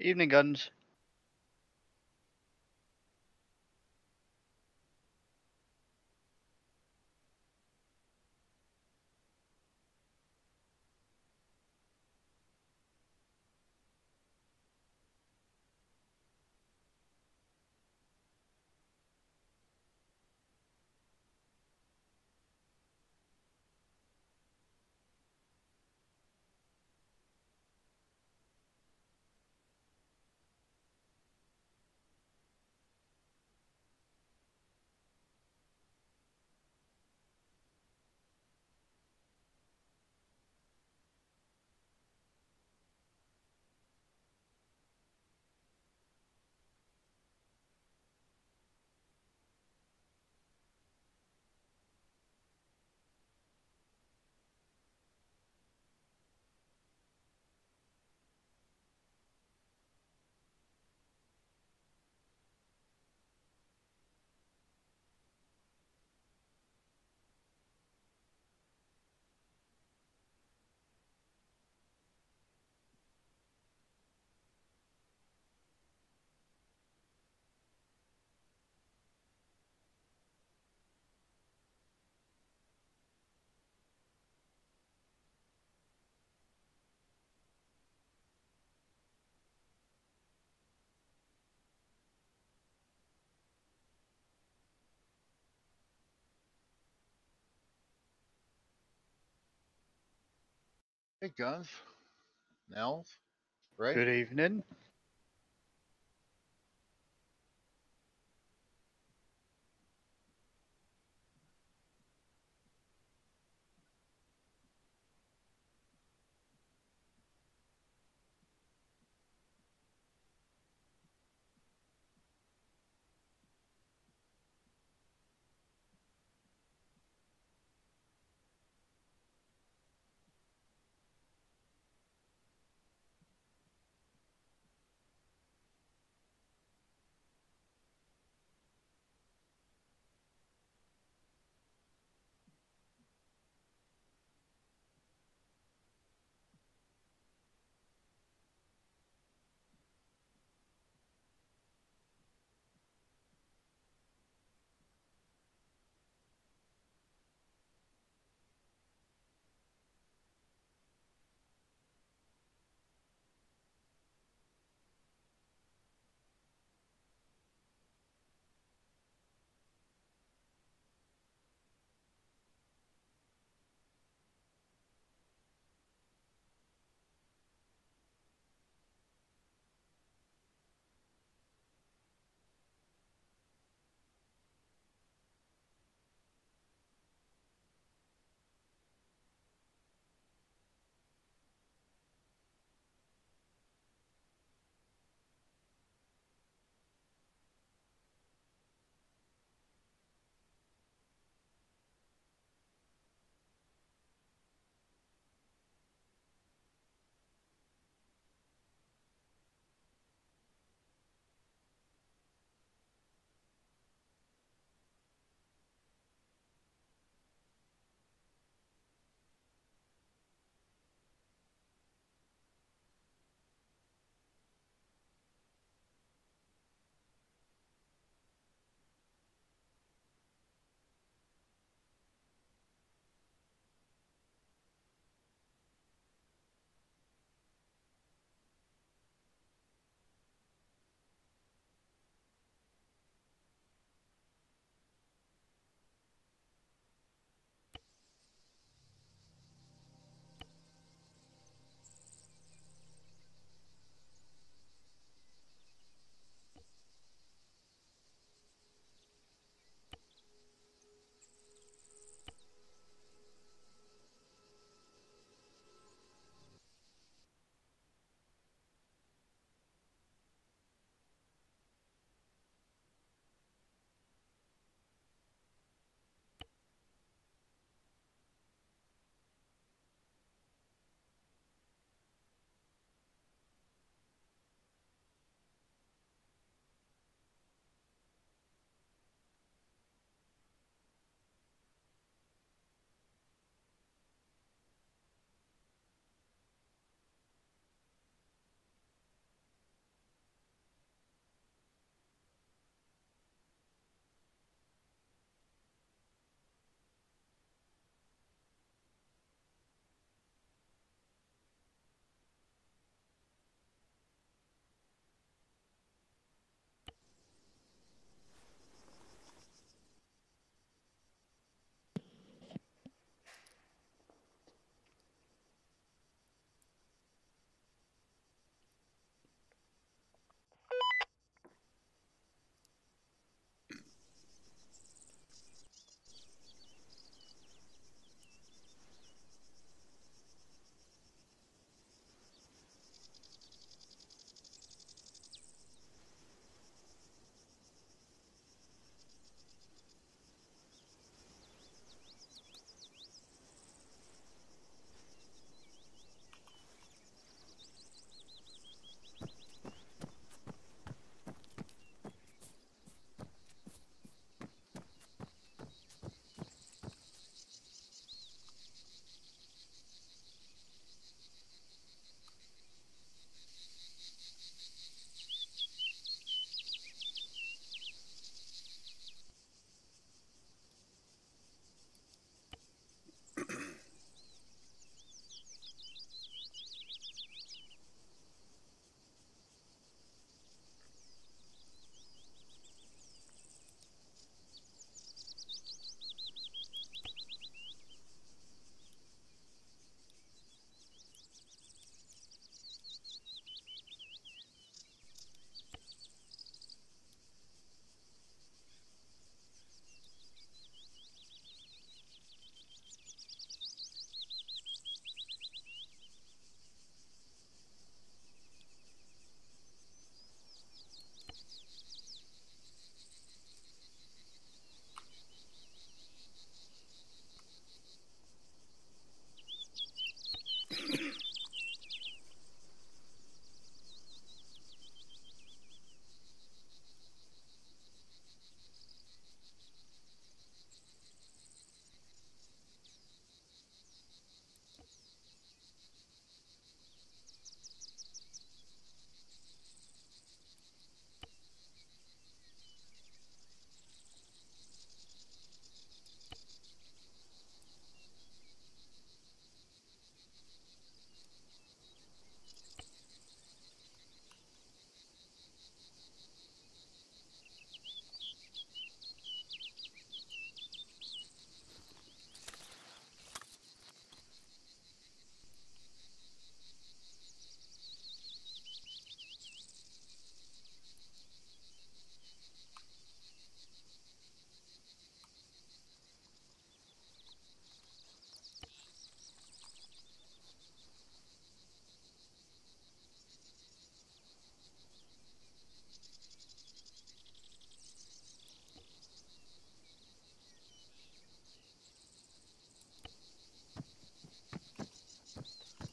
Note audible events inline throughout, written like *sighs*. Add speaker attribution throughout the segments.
Speaker 1: Evening, Gunz.
Speaker 2: Hey, Gunz. Nels. Right?
Speaker 1: Good evening.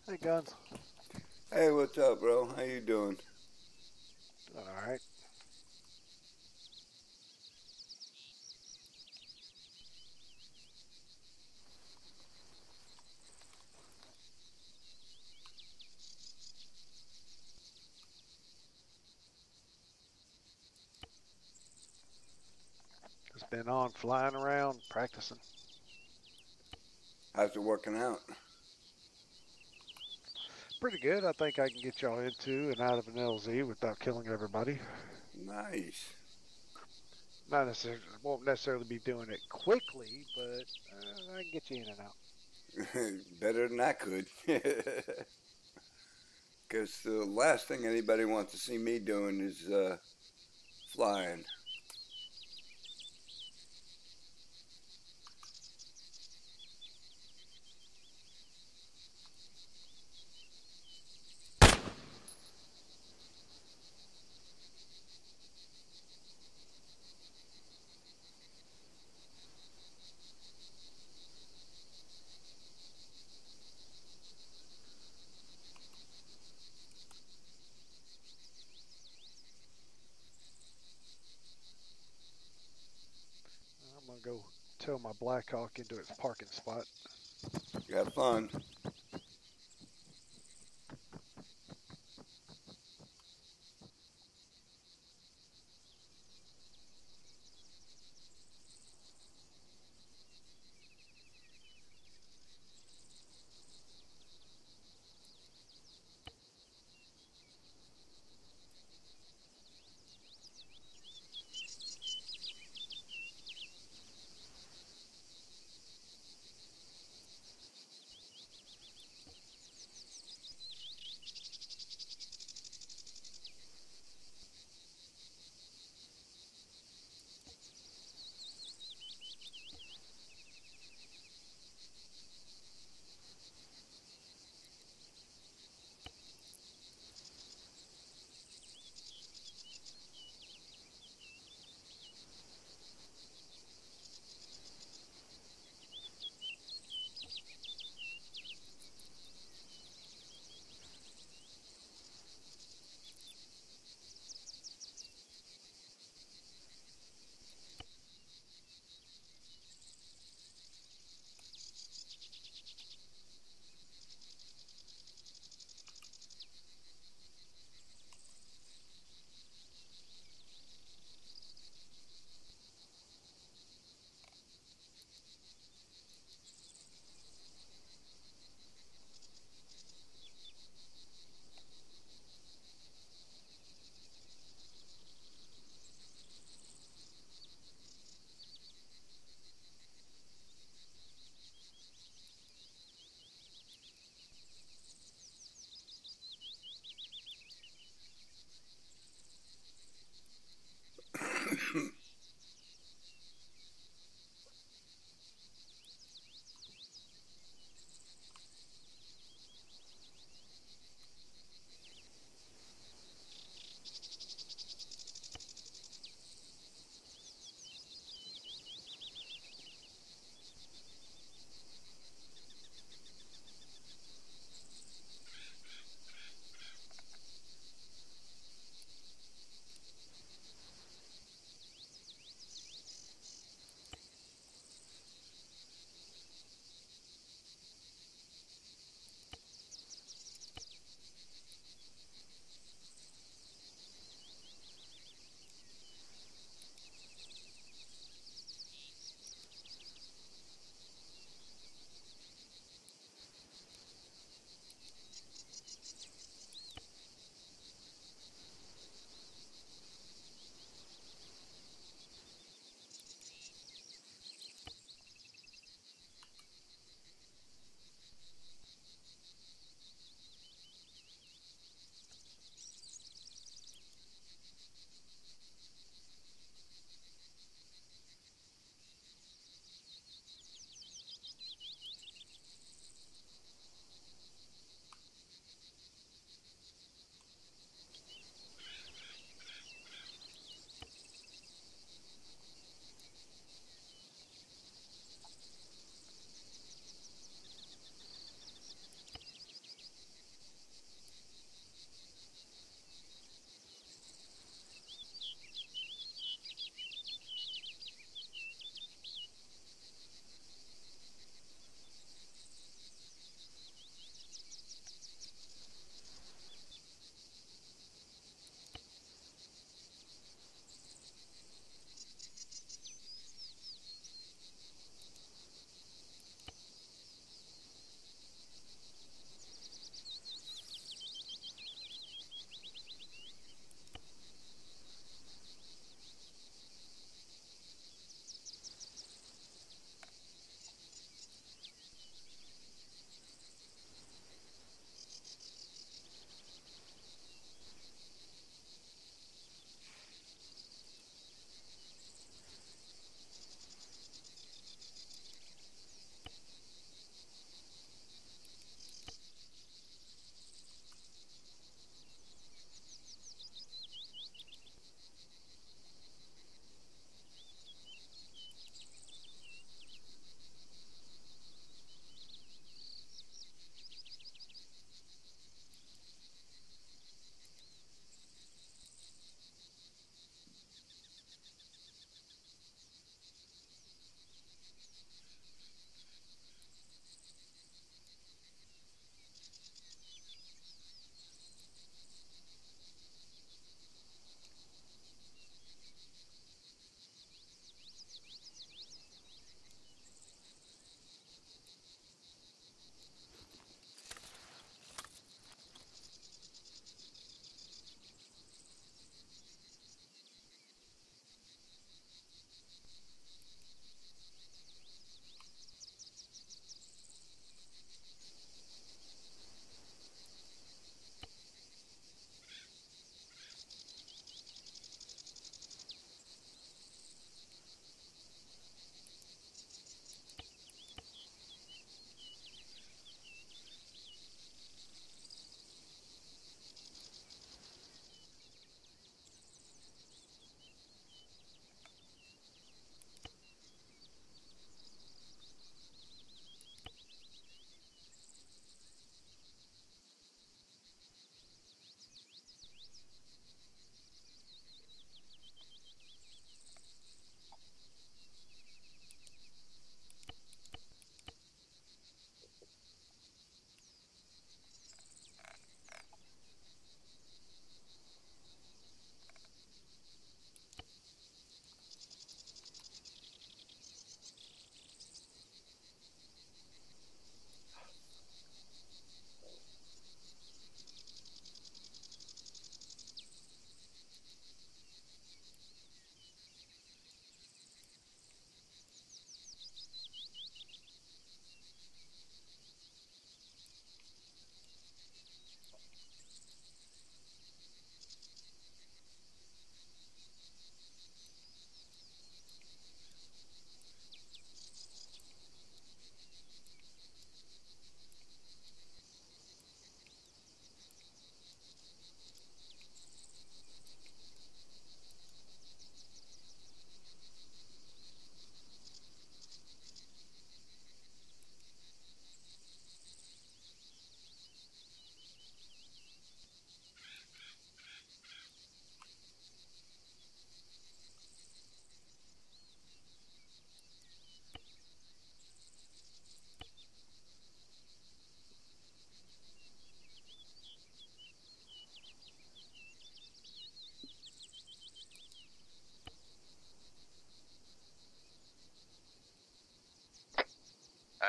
Speaker 3: Hey, Gunz.
Speaker 4: Hey, what's up, bro? How you doing?
Speaker 3: All right. Just been on flying around, practicing.
Speaker 4: How's it working out?
Speaker 3: Pretty good. I think I can get y'all into and out of an LZ without killing everybody.
Speaker 4: Nice.
Speaker 3: Not necessarily, won't necessarily be doing it quickly, but uh, I can get you in and out. *laughs*
Speaker 4: Better than I could. *laughs* Because the last thing anybody wants to see me doing is uh, flying.
Speaker 3: I'm gonna go tow my Blackhawk into its parking spot.
Speaker 4: You Have fun.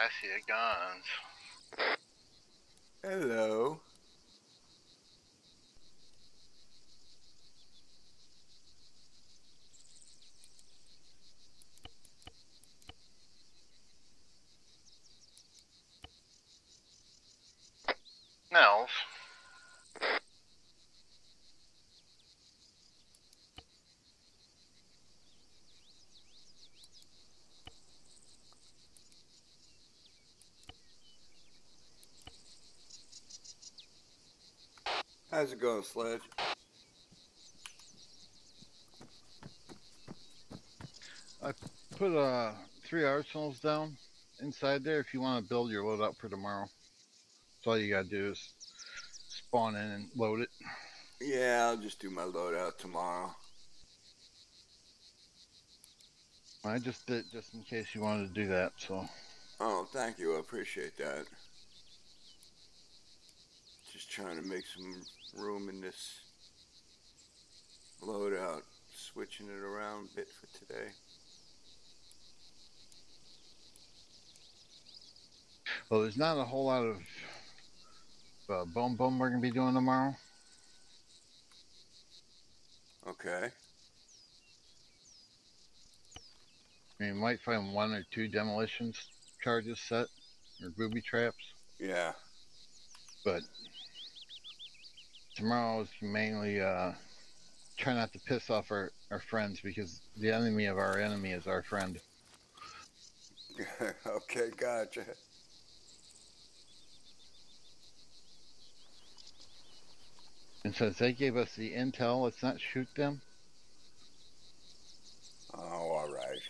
Speaker 2: I see guns.
Speaker 4: Hello.
Speaker 2: Nels.
Speaker 4: How's it going, Sledge?
Speaker 2: I put uh three arsenals down inside there if you want to build your load up for tomorrow. So all you gotta do is spawn in and load it.
Speaker 4: Yeah, I'll just do my loadout tomorrow.
Speaker 2: I just did just in case you wanted to do that. So
Speaker 4: Oh, thank you. I appreciate that. Trying to make some room in this loadout. Switching it around a bit for today.
Speaker 2: well, there's not a whole lot of uh, bone bone we're gonna be doing tomorrow.
Speaker 4: Okay.
Speaker 2: I mean, you might find one or two demolitions charges set or booby traps,
Speaker 4: Yeah.
Speaker 2: but tomorrow is mainly uh, try not to piss off our, our friends because the enemy of our enemy is our friend. *laughs*
Speaker 4: okay, gotcha.
Speaker 2: And since they gave us the intel, let's not shoot them.
Speaker 4: Oh, all right.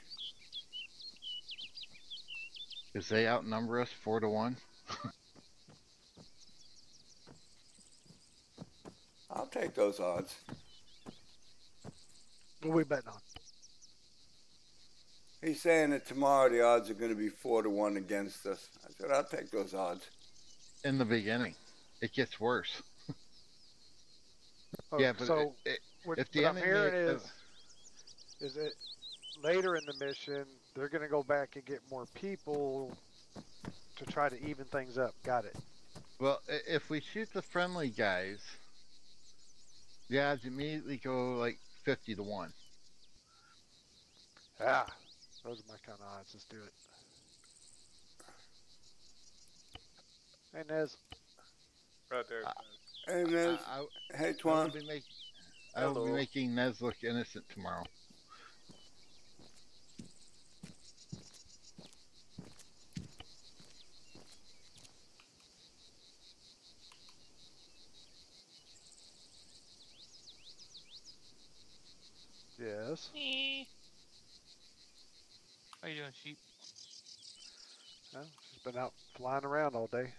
Speaker 2: Because they outnumber us four to one. *laughs*
Speaker 4: I'll take those odds.
Speaker 3: What we betting on?
Speaker 4: He's saying that tomorrow the odds are going to be four to one against us. I said I'll take those odds.
Speaker 2: In the beginning, it gets worse. *laughs*
Speaker 3: Oh,
Speaker 2: yeah, but
Speaker 3: so
Speaker 2: it, it,
Speaker 3: what,
Speaker 2: if the
Speaker 3: what I'm
Speaker 2: enemy-
Speaker 3: hearing
Speaker 2: uh,
Speaker 3: is, is that later in the mission they're going to go back and get more people to try to even things up. Got it.
Speaker 2: well, if we shoot the friendly guys, the odds immediately go like fifty to one.
Speaker 3: Ah, those are my kind of odds. Let's do it. Hey Nez,
Speaker 5: Right there.
Speaker 2: Uh,
Speaker 4: Hey, Nez.
Speaker 2: I, I,
Speaker 4: hey,
Speaker 2: I will
Speaker 4: Twan.
Speaker 2: be make, I will be making Nez look innocent tomorrow.
Speaker 3: Yes.
Speaker 6: How you doing, sheep?
Speaker 3: Well, she's been out flying around all day.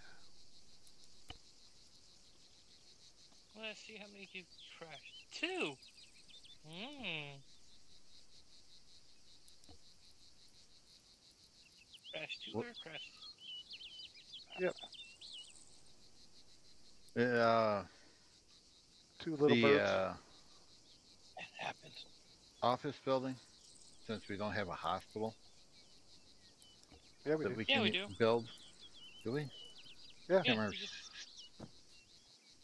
Speaker 6: Let's see how many you've crashed. Two. Hmm. Crash two
Speaker 2: What-
Speaker 6: or crash?
Speaker 2: Uh,
Speaker 3: Two little
Speaker 2: the
Speaker 3: birds.
Speaker 2: uh,
Speaker 6: That happens.
Speaker 2: Office building, since we don't have a hospital
Speaker 3: yeah, we
Speaker 2: that
Speaker 3: do.
Speaker 2: we
Speaker 6: Yeah,
Speaker 2: can
Speaker 6: we do.
Speaker 2: build, do we?
Speaker 3: Yeah.
Speaker 6: Yeah,
Speaker 2: Camera-
Speaker 6: you, just,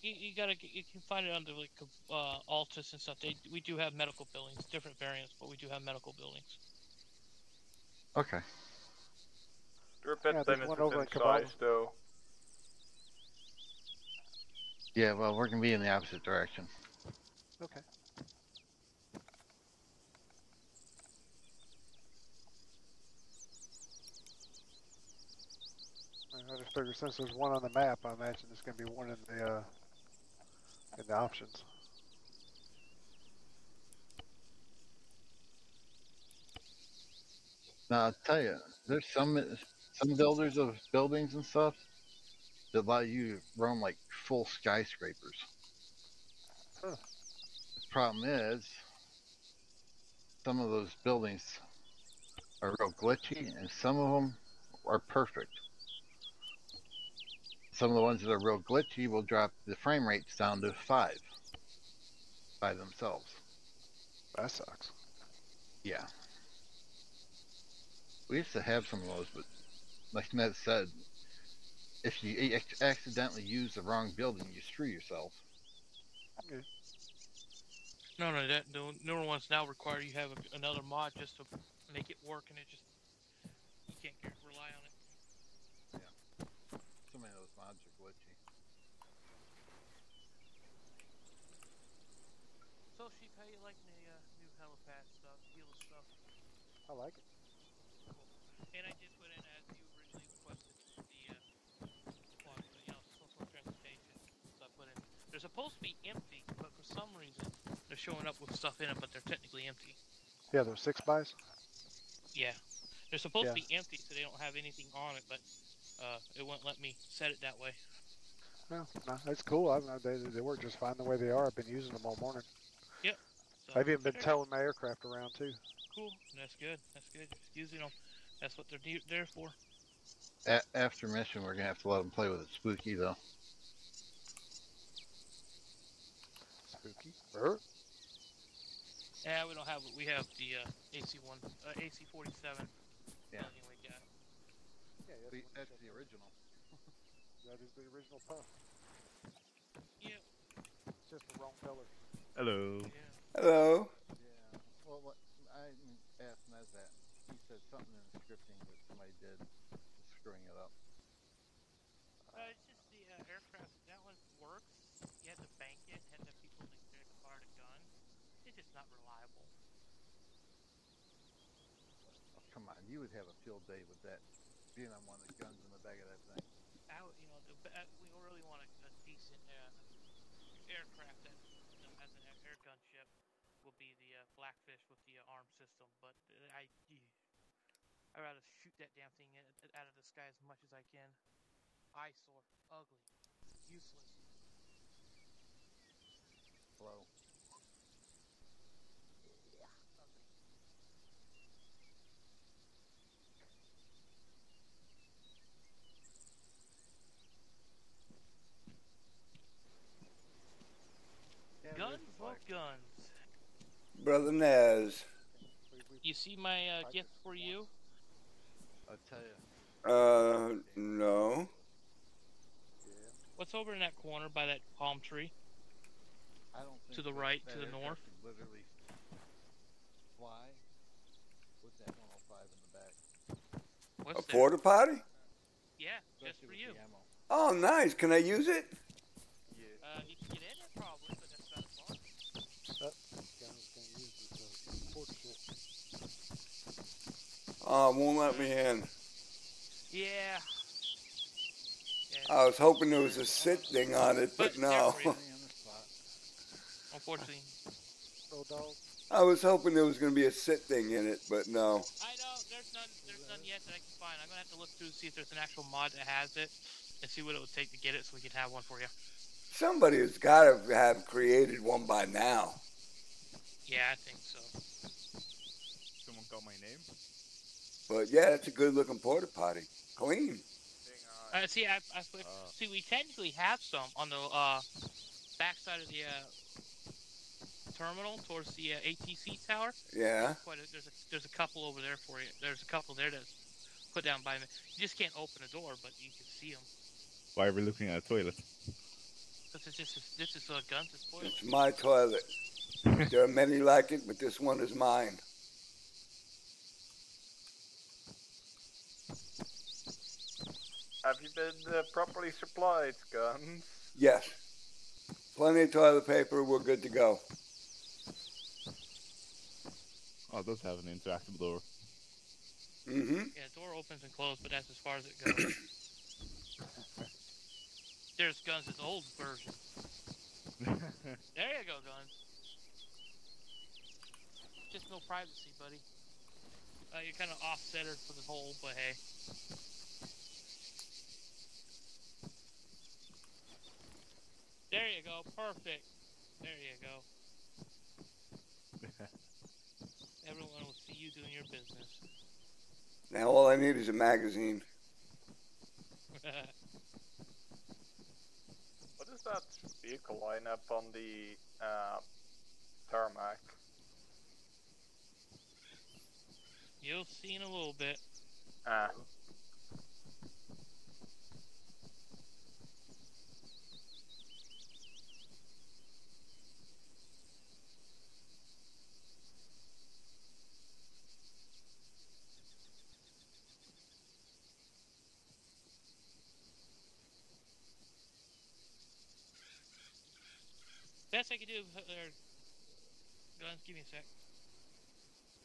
Speaker 6: you, you gotta you can find it under like uh, Altis and stuff. They we do have medical buildings, different variants, but we do have medical buildings.
Speaker 2: Okay.
Speaker 5: The repair
Speaker 3: Yeah,
Speaker 5: time
Speaker 3: there's
Speaker 5: is
Speaker 3: one over
Speaker 5: within size, though.
Speaker 2: Yeah, well, we're gonna be in the opposite direction.
Speaker 3: Okay. I just figure since there's one on the map, I imagine there's going to be one in the uh, in the options.
Speaker 2: Now I'll tell you, there's some some builders of buildings and stuff that allow you to run like full skyscrapers.
Speaker 3: Huh.
Speaker 2: The problem is, some of those buildings are real glitchy, and some of them are perfect. Some of the ones that are real glitchy will drop the frame rates down to five by themselves.
Speaker 3: That sucks.
Speaker 2: Yeah. We used to have some of those, but like Ned said, if you accidentally use the wrong building, you screw yourself.
Speaker 6: No, no, that the newer ones now require you have a, another mod just to make it work, and it just you can't rely on it.
Speaker 2: So many of those mods are glitchy.
Speaker 6: So, sheep, how you liking the uh, new helipad stuff, Helo stuff?
Speaker 3: I like it.
Speaker 6: And I did put in, as you originally requested, the uh, well, you know, social transportation. So I put in. They're supposed to be empty, but for some reason they're showing up with stuff in it, but they're technically empty.
Speaker 3: Yeah, those six buys.
Speaker 6: Yeah, they're supposed
Speaker 3: Yeah.
Speaker 6: to be empty, so they don't have anything on it, but uh, it won't let me set it that way.
Speaker 3: No, no, that's cool. I, I, they, they work just fine the way they are. I've been using them all morning.
Speaker 6: So,
Speaker 3: I've even been towing my aircraft around too.
Speaker 6: Cool, that's good. That's good. Just using them. That's what they're de- there for.
Speaker 2: A- after mission, we're gonna have to let them play with it spooky though.
Speaker 3: Spooky. Er,
Speaker 6: Yeah, we don't have. We have the uh, AC one, uh, AC forty seven.
Speaker 2: Yeah.
Speaker 6: We got.
Speaker 3: Yeah,
Speaker 2: The-
Speaker 3: that's,
Speaker 2: That's the original. *laughs*
Speaker 3: that is the original puff.
Speaker 6: Yep.
Speaker 3: It's just the wrong color.
Speaker 7: Hello.
Speaker 6: Yeah.
Speaker 4: Hello.
Speaker 2: Yeah. Well, what I asked Ned that. He said something in the scripting that somebody did screwing it up.
Speaker 6: Uh, it's just the uh, aircraft. That one works. You had to bank it. Had the people that that fired a gun. It's just not reliable.
Speaker 2: Oh, come on, you would have a field day with that being on one of the guns in the back of that thing.
Speaker 6: I, you know, the, uh, we really want a, a decent uh, aircraft that you know, has an air, air gun ship. Will be the uh, Blackfish with the uh, arm system, but uh, I, I rather shoot that damn thing out of the sky as much as I can. Eyesore, ugly, useless.
Speaker 2: Hello.
Speaker 6: ugly.
Speaker 2: Yeah, it
Speaker 6: Guns,
Speaker 2: is
Speaker 6: well,
Speaker 2: like-
Speaker 6: guns.
Speaker 4: Brother Naz.
Speaker 3: We, we,
Speaker 6: You see my uh, gift for you?
Speaker 2: I'll tell you.
Speaker 4: Uh, no.
Speaker 6: What's over in that corner by that palm tree?
Speaker 2: I don't think
Speaker 6: To the
Speaker 2: that-
Speaker 6: right,
Speaker 2: that
Speaker 6: to the north?
Speaker 2: Literally fly with that 105 in the back.
Speaker 6: What's
Speaker 4: A porta potty?
Speaker 6: Yeah, just for you.
Speaker 4: Oh, nice. Can I use it?
Speaker 7: Yeah.
Speaker 6: Uh, you can get in it probably, but that's not as far.
Speaker 3: Guys can't use it, so port shit.
Speaker 4: Oh, won't let me in.
Speaker 6: Yeah. Yeah.
Speaker 4: I was hoping there was a sit thing on it, but
Speaker 6: But
Speaker 4: no.
Speaker 6: there for you.
Speaker 2: Stay on the spot.
Speaker 6: Unfortunately,
Speaker 4: I was hoping there was going to be a sit thing in it, but no.
Speaker 6: I know there's none. There's none yet that I can find. I'm gonna have to look through to see if there's an actual mod that has it, and see what it would take to get it, so we can have one for you.
Speaker 4: Somebody has got to have created one by now.
Speaker 6: Yeah, I think so.
Speaker 7: Someone got my name.
Speaker 4: But yeah, it's a good looking porta potty. Clean.
Speaker 5: Uh,
Speaker 6: see, I, I put,
Speaker 7: Uh.
Speaker 6: see, we technically have some on the uh, backside of the uh, terminal towards the uh, ATC tower.
Speaker 4: Yeah.
Speaker 6: Quite a, there's a there's a couple over there for you. There's a couple there that's put down by me. You just can't open the door, but you can see them.
Speaker 7: Why are we looking at a toilet?
Speaker 6: This is just this is uh, guns and.
Speaker 4: It's my toilet. There are many like it, but this one is mine.
Speaker 5: Have you been uh, properly supplied, Gunz?
Speaker 4: Yes. Plenty of toilet paper. We're good to go.
Speaker 7: Oh, it does have an interactable door.
Speaker 4: Mm-hmm.
Speaker 6: Yeah, door opens and closes, but that's as far as it goes. *coughs* There's Gunz' old version. *laughs* There you go, Gunz. Just no privacy, buddy. Uh, you're kind of off-centered for the whole, but hey. There you go, perfect. There you go. *laughs* Everyone will see you doing your business.
Speaker 4: Now all I need is a magazine. *laughs*
Speaker 5: What is that vehicle lineup on the uh, tarmac?
Speaker 6: You'll see in a little bit.
Speaker 5: Ah,
Speaker 6: Best I can do. uh, There. Gunz, give me a sec.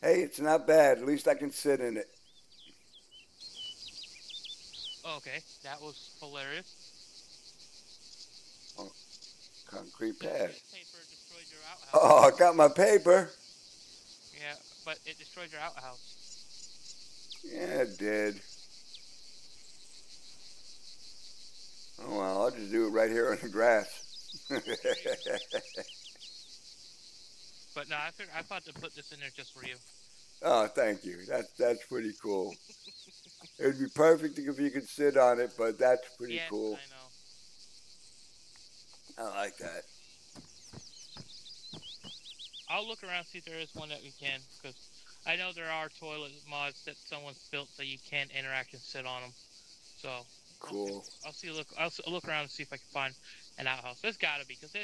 Speaker 4: Hey, it's not bad. At least I can sit in it.
Speaker 6: Oh, okay, that was hilarious.
Speaker 4: Concrete pad.
Speaker 6: Paper destroyed your outhouse.
Speaker 4: Oh, I got my paper.
Speaker 6: Yeah, but it destroyed your outhouse.
Speaker 4: Yeah, it did. Oh well, I'll just do it right here on the grass. *laughs*
Speaker 6: But no, I figured I thought to put this in there just for you.
Speaker 4: oh, thank you. That's that's pretty cool. It'd be perfect if you could sit on it, but that's pretty
Speaker 6: yes,
Speaker 4: cool.
Speaker 6: I know.
Speaker 4: I like that.
Speaker 6: I'll look around see if there is one that we can, because I know there are toilet mods that someone's built so you can interact and sit on them. So
Speaker 4: Cool.
Speaker 6: I'll see look I'll look around and see if I can find an outhouse. There's got to be because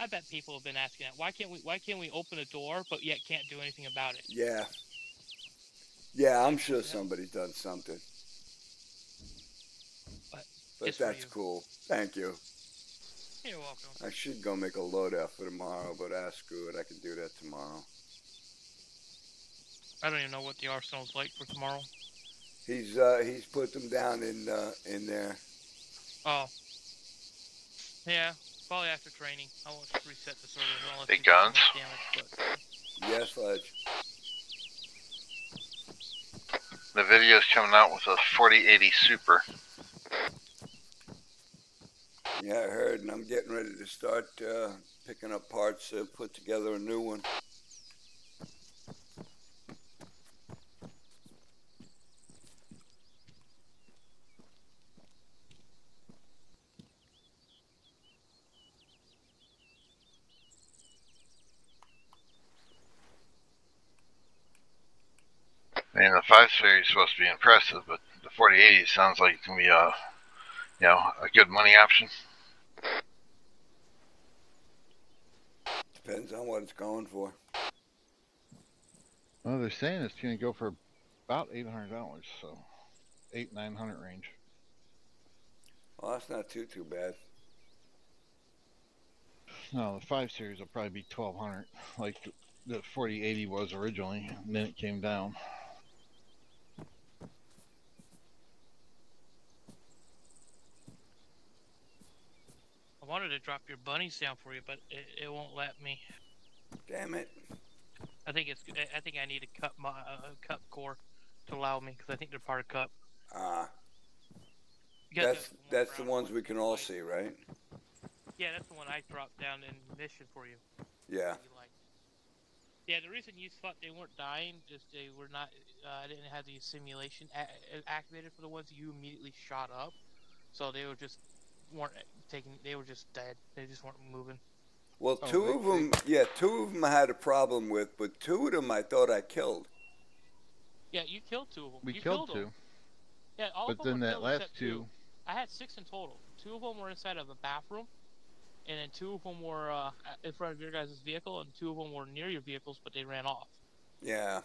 Speaker 6: I bet people have been asking that. Why can't we Why can't we open a door but yet can't do anything about it?
Speaker 4: Yeah. Yeah, I'm sure somebody's done something.
Speaker 6: But
Speaker 4: But that's cool. Thank you.
Speaker 6: You're welcome.
Speaker 4: I should go make a loadout for tomorrow, but ah, screw it. I can do that tomorrow.
Speaker 6: I don't even know what the arsenal's like for tomorrow.
Speaker 4: He's uh, he's put them down in uh, in there.
Speaker 6: Oh. Yeah, probably after training. I won't reset the server unless
Speaker 8: Big
Speaker 6: we do too
Speaker 8: guns?
Speaker 6: damage, but
Speaker 4: Yes, Ledge.
Speaker 8: Nvidia's coming out with a 4080 Super.
Speaker 4: Yeah, I heard, and I'm getting ready to start uh, picking up parts to put together a new one.
Speaker 8: I mean, the 5 series is supposed to be impressive, but the 4080 sounds like it can be a, you know, a good money option.
Speaker 4: Depends on what it's going for.
Speaker 2: Well, they're saying it's going to go for about eight hundred dollars, so eight nine hundred range.
Speaker 4: Well, that's not too too bad.
Speaker 2: No, the five series will probably be twelve hundred, like the forty eighty was originally, and then it came down.
Speaker 6: Wanted to drop your bunnies down for you, but it, it won't let me.
Speaker 4: Damn it.
Speaker 6: I think it's. I think I need a cup my uh, CUP Core to allow me because I think they're part of cup.
Speaker 4: Ah, that's
Speaker 6: the
Speaker 4: that's the ones
Speaker 6: one
Speaker 4: we can all see, right?
Speaker 6: Yeah, that's the one I dropped down in mission for you.
Speaker 4: Yeah.
Speaker 6: Yeah, the reason you thought they weren't dying is they were not. Uh, didn't have the simulation a- activated for the ones you immediately shot up, so they were just weren't taking. They were just dead. They just weren't moving.
Speaker 4: Well,
Speaker 2: Oh,
Speaker 4: two of them, yeah, two of them I had a problem with, but two of them I thought I killed.
Speaker 6: Yeah, you killed two of them.
Speaker 2: We
Speaker 6: you
Speaker 2: killed
Speaker 6: them.
Speaker 2: two,
Speaker 6: Yeah, all
Speaker 2: but
Speaker 6: of them
Speaker 2: then
Speaker 6: were
Speaker 2: that
Speaker 6: killed
Speaker 2: last
Speaker 6: except
Speaker 2: two,
Speaker 6: I had six in total. Two of them were inside of a bathroom, and then two of them were uh, in front of your guys' vehicle, and two of them were near your vehicles, but they ran off.
Speaker 4: Yeah.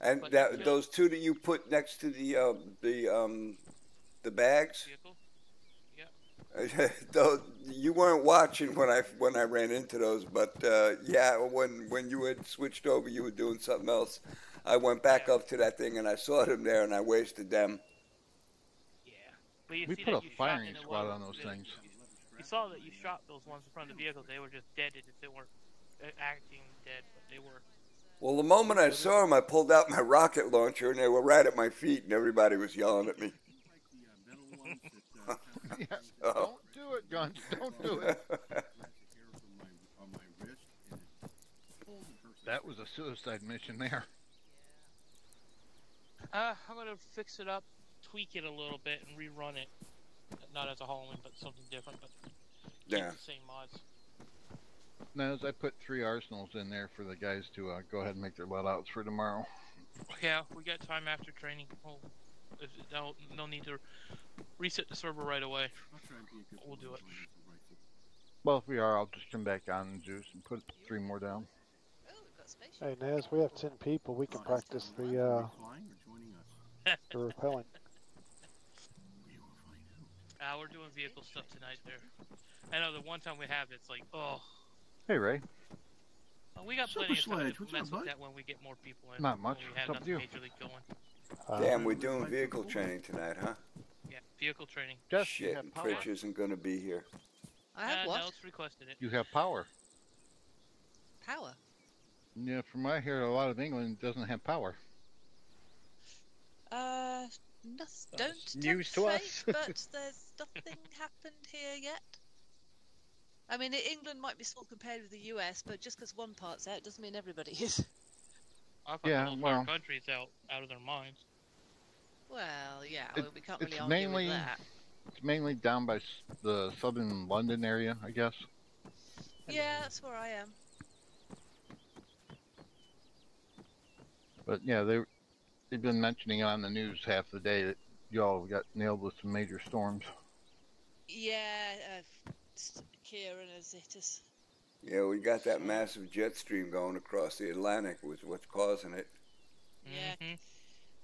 Speaker 4: And
Speaker 6: But
Speaker 4: that those two that you put next to the uh, the um the bags,
Speaker 6: Vehicle. *laughs*
Speaker 4: those, you weren't watching when I when I ran into those, but uh, yeah, when when you had switched over, you were doing something else. I went back up to that thing and I saw them there, and I wasted them.
Speaker 6: Yeah. But you
Speaker 2: we put a firing squad on those things.
Speaker 6: You saw that you shot those ones in front of the vehicles. They were just dead. They just they weren't uh, acting dead, but they were.
Speaker 4: Well, the moment I saw them, I pulled out my rocket launcher, and they were right at my feet, and everybody was yelling at me. *laughs*
Speaker 2: yeah,
Speaker 4: Oh.
Speaker 2: don't do it, Gunz. *laughs* Don't do it. That was a suicide mission there.
Speaker 6: Uh, I'm gonna fix it up, tweak it a little bit, and rerun it. Not as a Halloween, but something different. But
Speaker 4: yeah.
Speaker 6: the same mods.
Speaker 2: Now, as I put three arsenals in there for the guys to uh, go ahead and make their loadouts for tomorrow.
Speaker 6: Yeah, we got time after training. We'll, if, no, no need to reset the server right away. We'll do it.
Speaker 2: Well, if we are, I'll just come back on and juice and put three more down.
Speaker 9: Oh, we've got space.
Speaker 3: Hey Nez, we have ten people. We can practice the uh, *laughs* the repelling.
Speaker 6: Uh, we're doing vehicle stuff tonight there. I know the one time we have it's like, oh,
Speaker 2: Hey, Ray.
Speaker 6: Uh, we got
Speaker 9: Super
Speaker 6: plenty of time
Speaker 9: Sledge,
Speaker 6: to
Speaker 9: what's
Speaker 6: mess
Speaker 9: up,
Speaker 6: with
Speaker 9: bud?
Speaker 6: that when we get more people in.
Speaker 2: Not much.
Speaker 6: When we
Speaker 2: What's up with you?
Speaker 6: Major League going.
Speaker 4: Damn, we're doing vehicle training tonight, huh?
Speaker 6: Yeah, vehicle training.
Speaker 2: Jess, you
Speaker 4: Shit,
Speaker 2: have
Speaker 4: and. Pritch isn't gonna be here.
Speaker 10: I have
Speaker 6: uh,
Speaker 10: what?
Speaker 6: Nels requested it.
Speaker 2: You have power.
Speaker 10: Power.
Speaker 2: Yeah, from what I hear, a lot of England doesn't have power.
Speaker 10: Uh, no, don't
Speaker 11: news to
Speaker 10: fate,
Speaker 11: us. *laughs*
Speaker 10: but there's nothing happened here yet. I mean, England might be small compared with the US, but just because one part's out doesn't mean everybody is.
Speaker 6: I thought
Speaker 2: Yeah,
Speaker 6: the whole
Speaker 2: well-
Speaker 6: entire country's out out of their minds.
Speaker 10: Well, yeah,
Speaker 2: It-
Speaker 10: we can't
Speaker 2: it's
Speaker 10: really argue
Speaker 2: mainly-
Speaker 10: with that.
Speaker 2: It's mainly down by the southern London area, I guess.
Speaker 10: Yeah, that's where I am.
Speaker 2: But yeah, they they've been mentioning on the news half the day that y'all got nailed with some major storms.
Speaker 10: Yeah, uh, Ciarán has hit us.
Speaker 4: Yeah, we got that massive jet stream going across the Atlantic was what's causing it.
Speaker 10: Yeah.
Speaker 6: Mhm.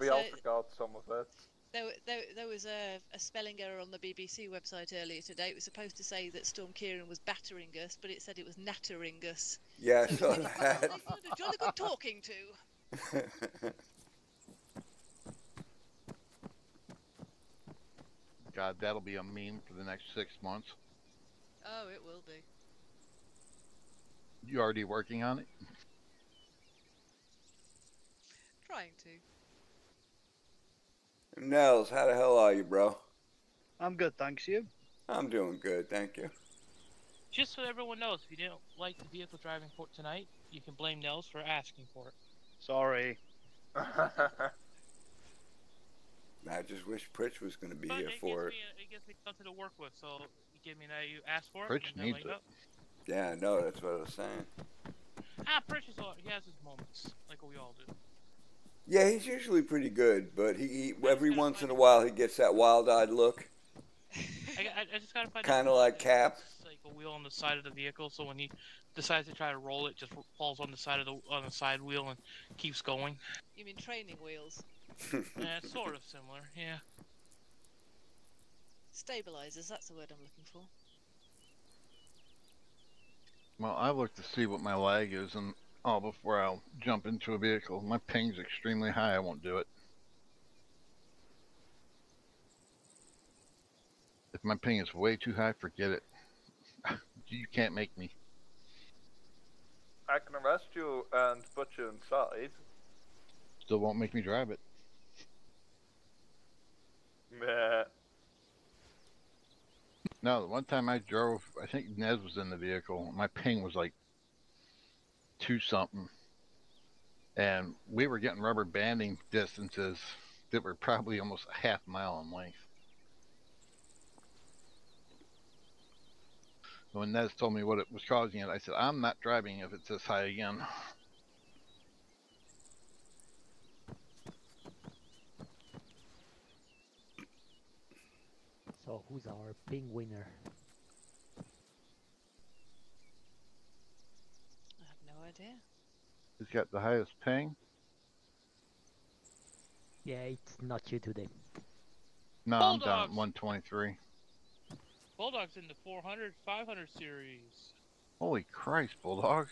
Speaker 5: We
Speaker 10: So-
Speaker 5: also got some of it.
Speaker 10: There, there, there was a, a spelling error on the BBC website earlier today. It was supposed to say that Storm Ciarán was battering us, but it said it was nattering us.
Speaker 4: Yeah, I
Speaker 10: So
Speaker 4: saw
Speaker 10: we think, well,
Speaker 4: that.
Speaker 10: they're jolly good talking to. *laughs*
Speaker 2: God, that'll be a meme for the next six months.
Speaker 10: Oh, it will be.
Speaker 2: You already working on it?
Speaker 10: Trying to.
Speaker 4: Nels, how the hell are you, bro?
Speaker 11: I'm good, thanks you.
Speaker 4: I'm doing good, thank you.
Speaker 6: Just so everyone knows, if you didn't like the vehicle driving for tonight, you can blame Nels for asking for it.
Speaker 11: Sorry. *laughs*
Speaker 4: I just wish Pritch was going to be
Speaker 6: But
Speaker 4: here
Speaker 6: it
Speaker 4: for
Speaker 6: gives
Speaker 4: it.
Speaker 6: me it gives me something to work with. So you give me that you asked for it.
Speaker 2: Pritch needs
Speaker 6: like,
Speaker 2: it.
Speaker 6: oh.
Speaker 4: Yeah, I know, that's what I was saying.
Speaker 6: Ah, Precious, he has his moments, like we all do.
Speaker 4: Yeah, he's usually pretty good, but he, he every once in a while he gets that wild-eyed look.
Speaker 6: I, I, I just gotta find.
Speaker 4: Kinda like Cap.
Speaker 6: Like a wheel on the side of the vehicle, so when he decides to try to roll it, just falls on the side of the on the side wheel and keeps going.
Speaker 10: You mean training wheels?
Speaker 6: yeah, *laughs* it's sort of similar. Yeah.
Speaker 10: Stabilizers, that's the word I'm looking for.
Speaker 2: Well, I look to see what my lag is and all before I'll jump into a vehicle. My ping's extremely high. I won't do it. If my ping is way too high, forget it. *laughs* you can't make me.
Speaker 5: I can arrest you and put you inside.
Speaker 2: Still won't make me drive it.
Speaker 5: Meh.
Speaker 2: No, the one time I drove, I think Nez was in the vehicle. My ping was like two something, and we were getting rubber banding distances that were probably almost a half mile in length. When Nez told me what it was causing it, I said, "I'm not driving if it's this high again."
Speaker 12: So who's our ping winner?
Speaker 10: I have no idea.
Speaker 2: He's got the highest ping.
Speaker 12: Yeah, it's not you today.
Speaker 2: No, I'm down at 123.
Speaker 6: Bulldog's in the 400, 500 series.
Speaker 2: Holy Christ, Bulldog!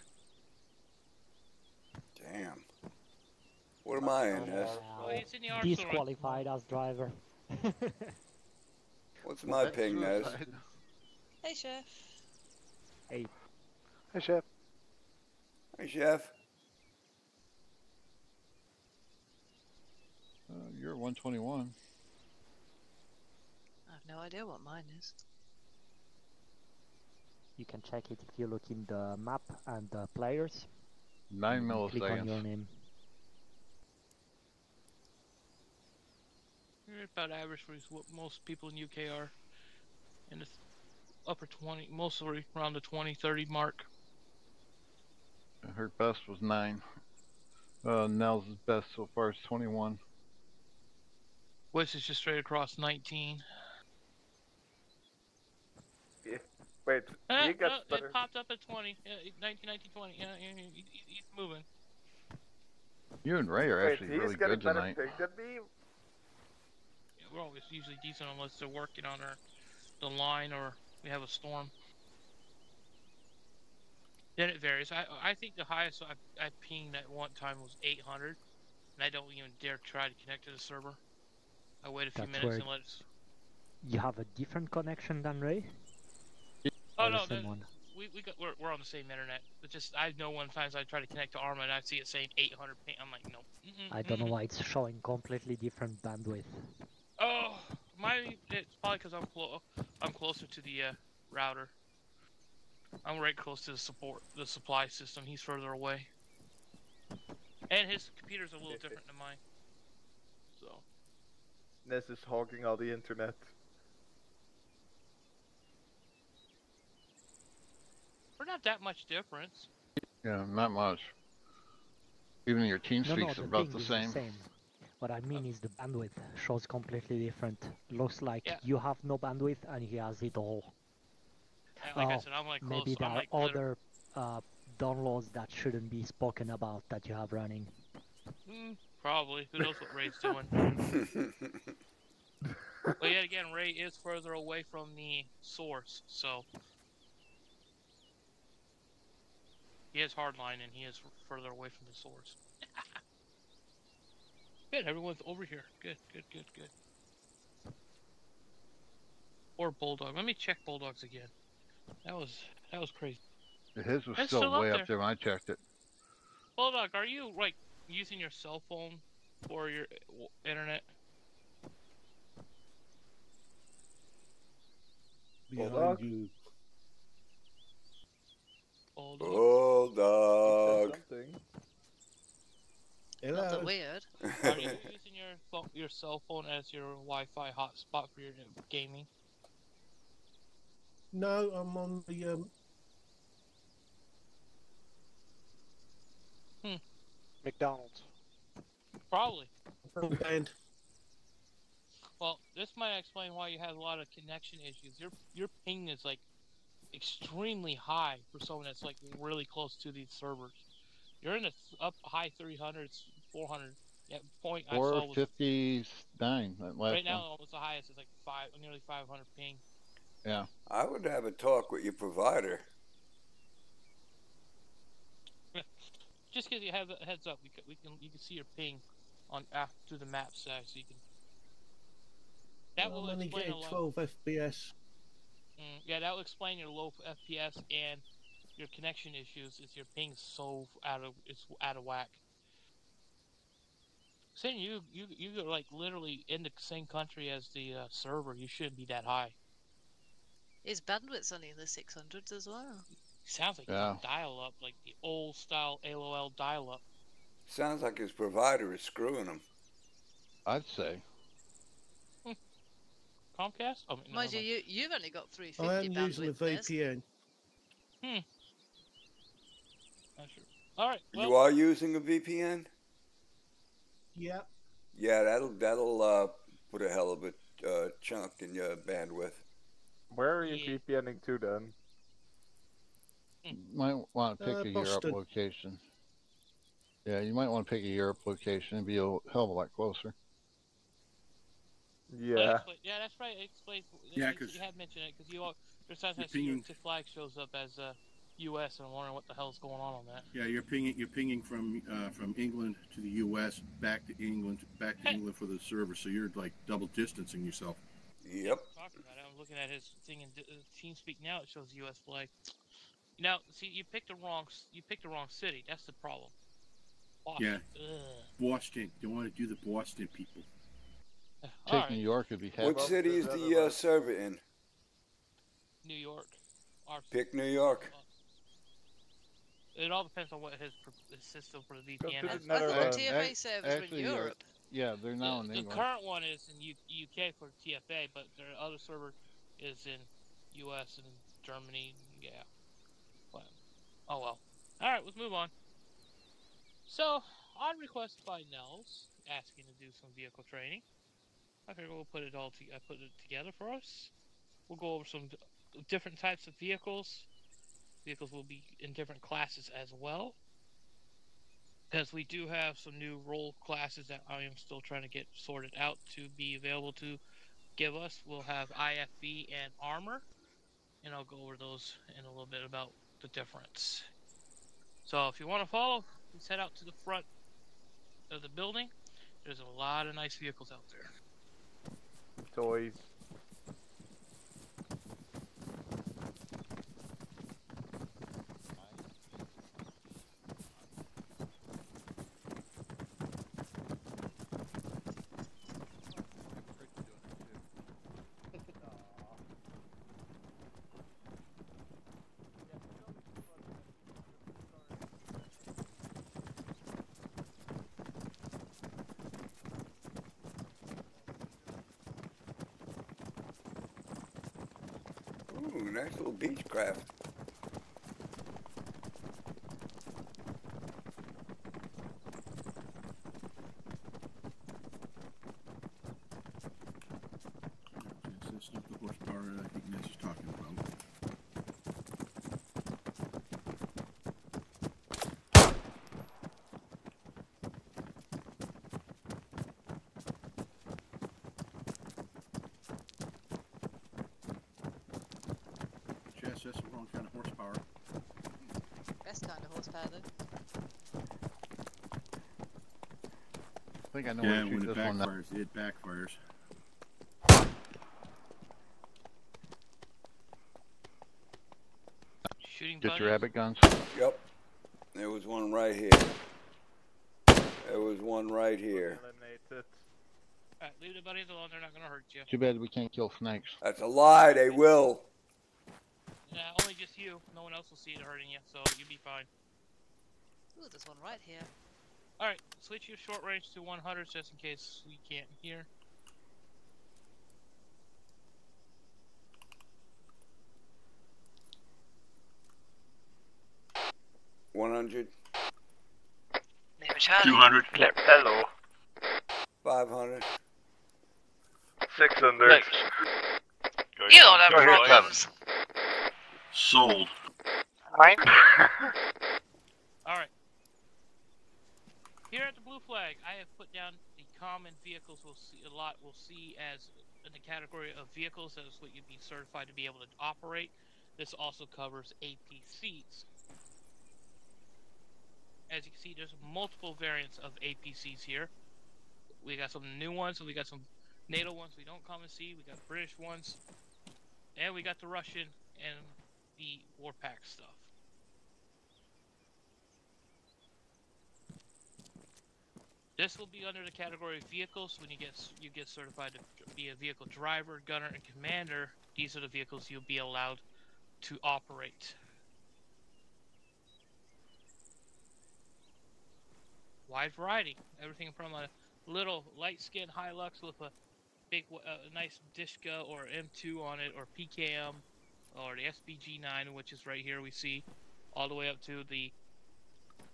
Speaker 4: Damn. What am I in, this?
Speaker 6: Oh, he's in the Arsenal. right
Speaker 12: Disqualified as driver. *laughs*
Speaker 4: What's my ping, Nez?
Speaker 10: Hey, chef.
Speaker 3: Hey, Hey, Chef.
Speaker 4: Hey, Chef.
Speaker 2: Uh, you're 121.
Speaker 10: I have no idea what mine is.
Speaker 12: You can check it if you look in the map and the players.
Speaker 2: Nine
Speaker 12: and Click on your name.
Speaker 6: About average for what most people in UK are. In the upper 20, mostly around the 20, 30 mark.
Speaker 2: Her best was nine. Uh, Nels' best so far is 21.
Speaker 6: West is just straight across 19.
Speaker 5: Wait,
Speaker 6: uh,
Speaker 5: he gets
Speaker 6: oh, uh,
Speaker 5: better.
Speaker 6: it popped up at 20. Yeah, 19, 19, 20. Yeah, yeah, yeah, he- he- he's moving.
Speaker 2: You and Ray are
Speaker 5: Wait,
Speaker 2: actually
Speaker 5: he's
Speaker 2: really
Speaker 5: getting
Speaker 2: good
Speaker 5: better
Speaker 2: tonight.
Speaker 5: than me?
Speaker 6: We're always usually decent unless they're working on our the line or we have a storm. Then it varies. I I think the highest I, I pinged at one time was 800, and I don't even dare try to connect to the server. I wait a few
Speaker 12: That's
Speaker 6: minutes and let us.
Speaker 12: You have a different connection than Ray?
Speaker 6: Oh
Speaker 12: Or
Speaker 6: no, the- we we got we're, we're on the same internet. But just I know one times I try to connect to Arma and I see it saying 800 ping. I'm like no. Mm-mm,
Speaker 12: I don't know
Speaker 6: mm-mm.
Speaker 12: why it's showing completely different bandwidth.
Speaker 6: Oh, my it's probably because I'm clo- I'm closer to the uh, router. I'm right close to the support the supply system. He's further away, and his computer's a little different than mine. So
Speaker 9: Nez is hogging all the internet.
Speaker 6: we're not that much difference.
Speaker 2: Yeah, not much. Even your team
Speaker 12: No, no,
Speaker 2: speaks
Speaker 12: the
Speaker 2: about
Speaker 12: ping
Speaker 2: the same.
Speaker 12: the same. What I mean is the bandwidth shows completely different. Looks like
Speaker 6: Yeah.
Speaker 12: you have no bandwidth and he has it all.
Speaker 6: And like I
Speaker 12: Oh,
Speaker 6: said, I'm like close.
Speaker 12: Maybe there
Speaker 6: I'm
Speaker 12: are
Speaker 6: like
Speaker 12: other uh, downloads that shouldn't be spoken about that you have running.
Speaker 6: Mm, probably. Who knows what Ray's doing? *laughs* but yet again, Ray is further away from the source, so he is hardline and he is further away from the source. Good, everyone's over here. Good, good, good, good. Or Bulldog. Let me check Bulldogs again. That was that was crazy.
Speaker 2: His was
Speaker 6: It's
Speaker 2: still,
Speaker 6: still up
Speaker 2: way
Speaker 6: there.
Speaker 2: up there when I checked it.
Speaker 6: Bulldog, are you like using your cell phone for your internet?
Speaker 9: Bulldog?
Speaker 13: Behind you.
Speaker 6: Bulldog.
Speaker 4: Bulldog.
Speaker 9: Something.
Speaker 10: Not that weird.
Speaker 6: Are you using your phone, your cell phone as your Wi-Fi hotspot for your gaming?
Speaker 13: No, I'm on the um.
Speaker 3: McDonald's.
Speaker 6: Probably.
Speaker 13: broadband.
Speaker 6: Well, this might explain why you had a lot of connection issues. Your your ping is like extremely high for someone that's like really close to these servers. You're in the up high 300s, 400. Yeah, point I was
Speaker 2: 459,
Speaker 6: right now
Speaker 2: one.
Speaker 6: almost the highest is like five, nearly 500 ping.
Speaker 2: Yeah.
Speaker 4: I would have a talk with your provider. *laughs*
Speaker 6: Just give you have a heads heads up, we can, we can you can see your ping on after through the map side, so you can. That will
Speaker 13: I'm only
Speaker 6: explain
Speaker 13: getting
Speaker 6: a
Speaker 13: 12 FPS.
Speaker 6: Mm, yeah, that will explain your low FPS and your connection issues. Is your ping so out of it's out of whack? Saying you you you're like literally in the same country as the uh, server, you shouldn't be that high.
Speaker 10: His bandwidth's only in the 600s as well.
Speaker 6: Sounds like
Speaker 2: Yeah.
Speaker 6: dial up, like the old style AOL dial up.
Speaker 4: Sounds like his provider is screwing him.
Speaker 2: I'd say.
Speaker 6: Comcast? Oh, no,
Speaker 10: Mind you,
Speaker 6: never
Speaker 10: you, you've only got 350
Speaker 13: I am using a VPN.
Speaker 6: mind. Not sure. All right. Well,
Speaker 4: you are using a VPN?
Speaker 13: Yeah.
Speaker 4: Yeah, that'll that'll uh, put a hell of a uh, chunk in your bandwidth.
Speaker 9: Where are you
Speaker 6: Yeah.
Speaker 9: VPNing to then?
Speaker 2: Might want to pick
Speaker 13: Uh,
Speaker 2: a Europe location. Yeah, you might want to pick a Europe location and be a hell of a lot closer.
Speaker 9: Yeah.
Speaker 6: expla- yeah, that's right. It explains.
Speaker 14: Yeah,
Speaker 6: you-
Speaker 14: 'cause
Speaker 6: you have mentioned it because you all, there's times I see your
Speaker 14: pinging-
Speaker 6: flag shows up as uh, U.S. and I'm wondering what the hell's going on on that.
Speaker 14: Yeah, you're pinging. You're pinging from uh, from England to the U.S. back to England, back to England for the server. So you're like double distancing yourself.
Speaker 4: Yep.
Speaker 6: Talking about it, I'm looking at his thing in uh, TeamSpeak now. It shows U.S. flag. Now, see, you picked the wrong. You picked the wrong city. That's the problem.
Speaker 14: Yeah.
Speaker 6: Boston. Ugh.
Speaker 14: Boston. You want to do the Boston people.
Speaker 2: Take
Speaker 6: right.
Speaker 2: New York would be happy.
Speaker 4: What city is the uh, server in?
Speaker 6: New York. Our,
Speaker 4: Pick New York.
Speaker 6: It all depends on what his, his system for the
Speaker 9: Go
Speaker 6: VPN is.
Speaker 10: I thought the TFA
Speaker 2: Ac-
Speaker 10: servers were
Speaker 2: actually,
Speaker 10: in
Speaker 2: uh,
Speaker 10: Europe.
Speaker 2: Yeah, they're now
Speaker 6: the,
Speaker 2: in
Speaker 6: the
Speaker 2: England.
Speaker 6: current one is in U- UK for TFA, but their other server is in US and Germany. Yeah. But, oh well. All right, let's move on. So, on request by Nels, asking to do some vehicle training, I figured we'll put it all. To- I put it together for us. We'll go over some d- different types of vehicles. Vehicles will be in different classes as well because we do have some new role classes that I am still trying to get sorted out to be available to give us. We'll have IFV and armor, and I'll go over those in a little bit about the difference. So if you want to follow, let's head out to the front of the building. There's a lot of nice vehicles out there.
Speaker 9: Toys.
Speaker 4: Ooh, nice little beach craft.
Speaker 14: Yes, that's not the horsepower I think Ness is talking about. Jess, that's the wrong kind of horsepower.
Speaker 10: Best kind of horsepower, though.
Speaker 2: I think I know
Speaker 14: yeah,
Speaker 2: where to
Speaker 14: when
Speaker 2: shoot
Speaker 14: it
Speaker 2: this one. now.
Speaker 14: backfires, it backfires.
Speaker 6: Shooting
Speaker 2: Get your rabbit guns.
Speaker 4: Yep. There was one right here. There was one right here.
Speaker 5: Eliminate it.
Speaker 6: Alright, leave the buddies alone. They're not gonna hurt you.
Speaker 2: Too bad we can't kill snakes.
Speaker 4: That's a lie. They will.
Speaker 6: Yeah, only just you. No one else will see it hurting you, so you'll be fine.
Speaker 10: Ooh, there's one right here.
Speaker 6: Alright, switch your short range to 100 just in case we can't hear.
Speaker 4: One hundred.
Speaker 10: Charlie.
Speaker 14: 200.
Speaker 5: Hello.
Speaker 4: Five hundred.
Speaker 5: 600.
Speaker 10: You don't have problems.
Speaker 14: Sold.
Speaker 5: Fine. *laughs*
Speaker 6: Alright. Here at the Blue Flag, I have put down the common vehicles we'll see a lot we'll see as in the category of vehicles that's what you'd be certified to be able to operate. This also covers APCs. As you can see, there's multiple variants of APCs here. We got some new ones, and we got some NATO ones we don't come and see, we got British ones, and we got the Russian and the Warpack stuff. This will be under the category of vehicles. When you get you get certified to be a vehicle driver, gunner, and commander, these are the vehicles you'll be allowed to operate. Wide variety, everything from a little light skin Hilux with a big, uh, nice Dishka or M2 on it, or PKM, or the SPG9, which is right here we see, all the way up to the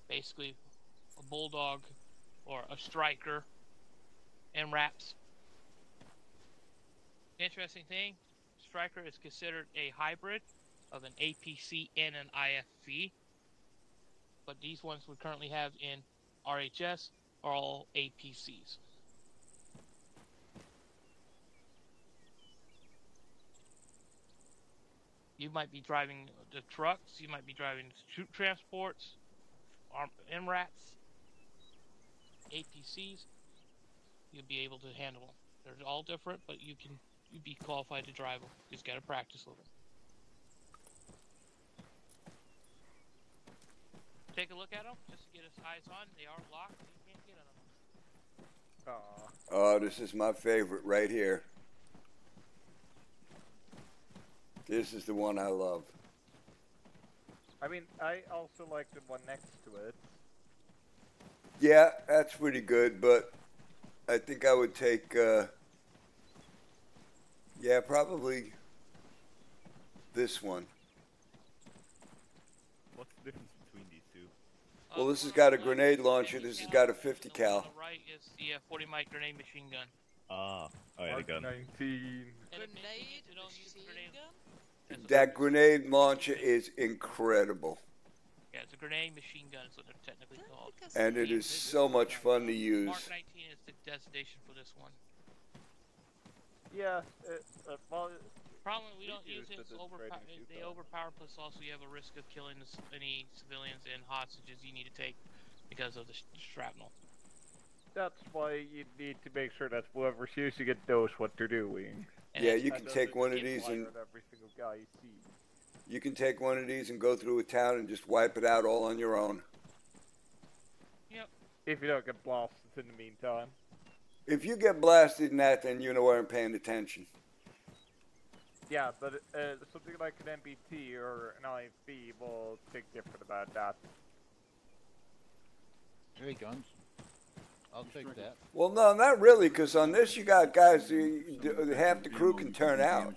Speaker 6: basically a bulldog or a Stryker and wraps. Interesting thing, Stryker is considered a hybrid of an APC and an IFV, but these ones we currently have in RHS are all APCs. You might be driving the trucks, you might be driving troop transports, MRAPs, APCs, you'll be able to handle them. They're all different, but you can you'd be qualified to drive them. You just got to practice a little. Take a look at them, just to get his eyes on. They are locked. You can't get on them.
Speaker 5: Aw.
Speaker 4: Oh, this is my favorite right here. This is the one I love.
Speaker 5: I mean, I also like the one next to it.
Speaker 4: Yeah, that's pretty good, but I think I would take, uh, yeah, probably this one.
Speaker 7: What's the difference between these two?
Speaker 4: Well, this has got a grenade launcher. This has got a 50 cal.
Speaker 6: On the right is the uh, 40 mic grenade machine gun.
Speaker 7: Ah, oh yeah, the gun.
Speaker 5: 19.
Speaker 10: Grenade
Speaker 6: you don't
Speaker 10: machine
Speaker 6: grenade.
Speaker 10: gun?
Speaker 4: That grenade launcher is incredible,
Speaker 6: Yeah, it's a grenade machine gun. Is what they're technically
Speaker 10: I
Speaker 6: called.
Speaker 4: and it
Speaker 10: it.
Speaker 4: is so much fun to use.
Speaker 6: Mark 19 is the designation for this one.
Speaker 5: Yeah, it, uh, well,
Speaker 6: Problem we don't
Speaker 5: use
Speaker 6: use it.
Speaker 5: it
Speaker 6: It's overpower. They
Speaker 5: though.
Speaker 6: overpower. Plus, also you have a risk of killing any civilians and hostages you need to take because of the sh- shrapnel.
Speaker 9: That's why you need to make sure that whoever's using it knows what they're doing.
Speaker 6: And
Speaker 4: Yeah, you can take one of these and
Speaker 9: every single guy you see.
Speaker 4: You can take one of these and go through a town and just wipe it out all on your own. Yep.
Speaker 9: If you don't get blasted in the meantime.
Speaker 4: If you get blasted in that, then you know I aren't paying attention.
Speaker 9: Yeah, but uh, something like an MBT or an IFV will think different about that.
Speaker 2: Hey, Gunz. I'll take that.
Speaker 4: Well, no, not really, because on this you got guys, who, half the crew can turn out.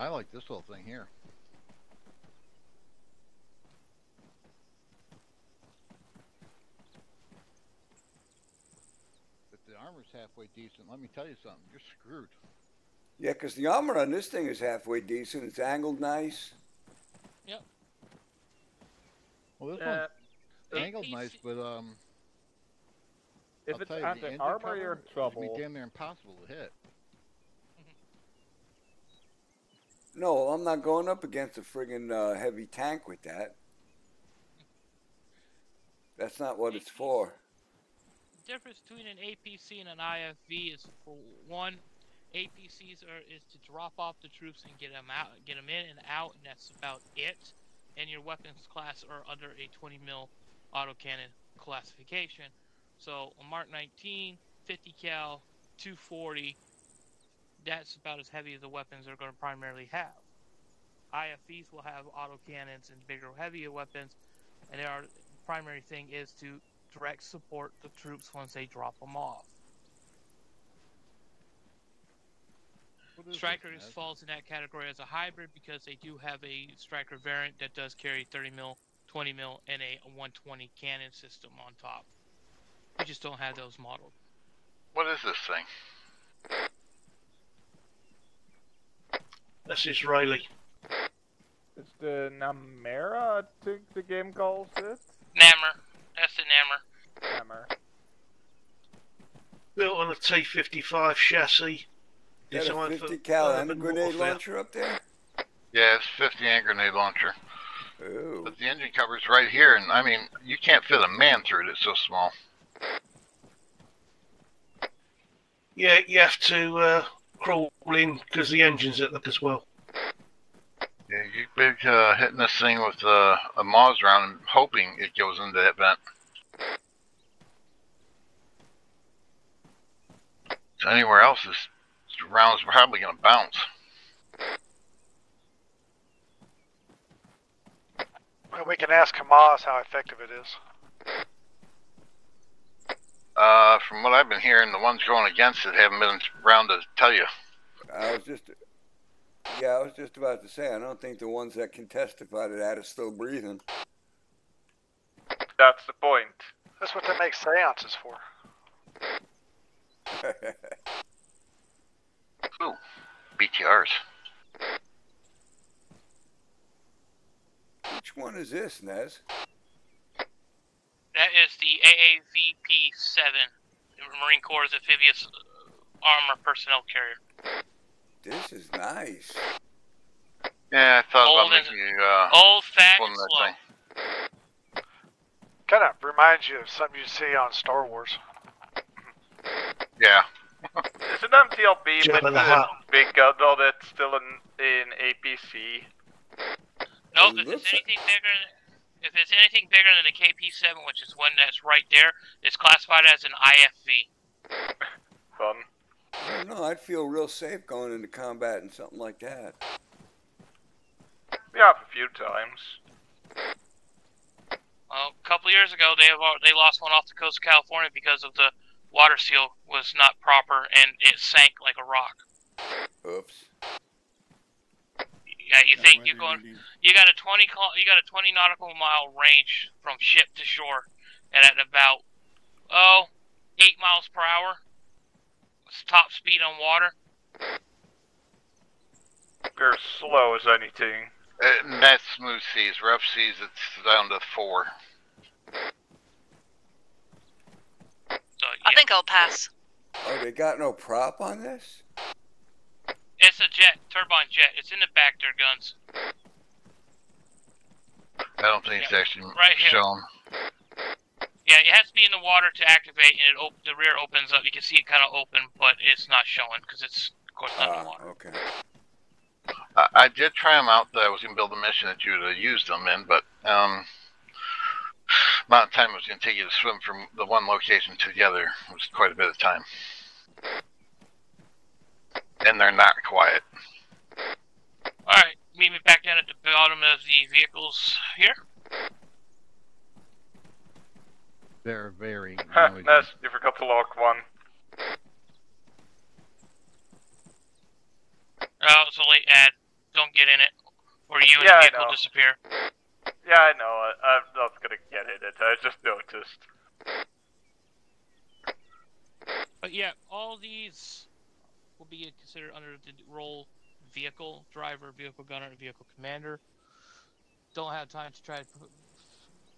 Speaker 2: I like this little thing here. If the armor's halfway decent, let me tell you something. You're screwed.
Speaker 4: Yeah, because the armor on this thing is halfway decent. It's angled nice.
Speaker 6: Yep.
Speaker 2: Well, this
Speaker 9: Uh,
Speaker 2: one's angled nice, but um,
Speaker 9: If
Speaker 2: I'll
Speaker 9: it's
Speaker 2: tell you, the
Speaker 9: anti armor,
Speaker 2: cover
Speaker 9: you're in
Speaker 2: is gonna
Speaker 9: trouble.
Speaker 2: Be damn near impossible to hit.
Speaker 4: No, I'm not going up against a friggin' uh, heavy tank with that. That's not what it's for.
Speaker 6: The difference between an APC and an IFV is for one, APCs are is to drop off the troops and get them out, get them in and out, and that's about it. And your weapons class are under a 20 mil autocannon classification. So a Mark 19, 50 cal, 240. That's about as heavy as the weapons they're going to primarily have. IFVs will have auto cannons and bigger, heavier weapons, and their primary thing is to direct support the troops once they drop them off.
Speaker 2: What is this, Strykers
Speaker 6: falls in that category as a hybrid because they do have a Stryker variant that does carry 30 mil, 20 mil, and a 120 cannon system on top. We just don't have those modeled.
Speaker 8: What is this thing?
Speaker 13: That's Israeli.
Speaker 9: It's the Namera, I think the game calls it.
Speaker 6: Nammer. That's the Nammer.
Speaker 9: Hammer.
Speaker 13: Built on a T55 chassis.
Speaker 4: Got a 50 cal and a grenade
Speaker 13: warfare.
Speaker 4: launcher up there?
Speaker 8: Yeah, it's 50 hand grenade launcher.
Speaker 4: Ooh.
Speaker 8: But the engine cover's right here, and I mean, you can't fit a man through it. It's so small.
Speaker 13: Yeah, you have to uh, crawl in because the engine's at the as well.
Speaker 8: Yeah, you big uh, hitting this thing with uh, a Maz round and hoping it goes into that vent. So anywhere else, this round's probably gonna bounce.
Speaker 15: Well, we can ask Hamas how effective it is.
Speaker 8: Uh, from what I've been hearing, the ones going against it haven't been around to tell you.
Speaker 4: I was just, yeah, I was just about to say, I don't think the ones that can testify to that are still breathing.
Speaker 5: That's the point.
Speaker 15: That's what they make seances for. *laughs*
Speaker 8: Ooh, BTRs.
Speaker 4: Which one is this, Nez?
Speaker 6: That is the AAVP 7, Marine Corps Amphibious uh, Armor Personnel Carrier.
Speaker 4: This is nice.
Speaker 8: Yeah, I thought
Speaker 6: Old
Speaker 8: about making you uh,
Speaker 6: Old, fat,
Speaker 8: one
Speaker 6: and
Speaker 8: that
Speaker 6: slow.
Speaker 8: thing.
Speaker 15: Kind of reminds you of something you see on Star Wars.
Speaker 8: Yeah.
Speaker 5: it's an MTLB
Speaker 13: Jabba
Speaker 5: with
Speaker 13: the
Speaker 5: the
Speaker 13: Hutt.
Speaker 5: big gun though that's still in in APC?
Speaker 6: Nope,
Speaker 4: It
Speaker 6: if it's anything bigger, if it's anything bigger than the KP7, which is one that's right there, it's classified as an IFV.
Speaker 5: Fun.
Speaker 4: I don't know, I'd feel real safe going into combat in something like that.
Speaker 5: We have a few times.
Speaker 6: Well, a couple years ago, they have they lost one off the coast of California because of the water seal was not proper and it sank like a rock.
Speaker 4: Oops.
Speaker 6: Yeah, you
Speaker 14: That's
Speaker 6: think you're going?
Speaker 14: need-
Speaker 6: You got a 20 you got a 20 nautical mile range from ship to shore, and at about oh eight miles per hour, it's top speed on water.
Speaker 5: You're slow as anything.
Speaker 8: Uh, and that's smooth seas. Rough seas, it's down to four.
Speaker 6: So
Speaker 10: I think I'll pass.
Speaker 4: Oh, they got no prop on this?
Speaker 6: It's a jet, turbine jet. It's in the back there, Gunz.
Speaker 2: I don't think it's actually
Speaker 6: Right here.
Speaker 2: shown.
Speaker 6: Yeah, it has to be in the water to activate, and it op- the rear opens up. You can see it kind of open, but it's not showing because it's, of course, not in the water.
Speaker 4: Okay.
Speaker 2: I, I did try them out. That I was gonna build a mission that you would have used them in, but um, amount of time it was gonna take you to swim from the one location to the other was quite a bit of time. And they're not quiet.
Speaker 6: Alright, meet me back down at the bottom of the vehicles here.
Speaker 2: They're very *laughs* noisy.
Speaker 5: Ness, you forgot to lock one.
Speaker 6: Oh, it's a late ad. Don't get in it, or you and
Speaker 5: Yeah, I
Speaker 6: the vehicle
Speaker 5: know.
Speaker 6: disappear.
Speaker 5: Yeah, I know. I, I'm not gonna get in it. I just noticed.
Speaker 6: But yeah, all these will be considered under the role vehicle driver, vehicle gunner, and vehicle commander. Don't have time to try to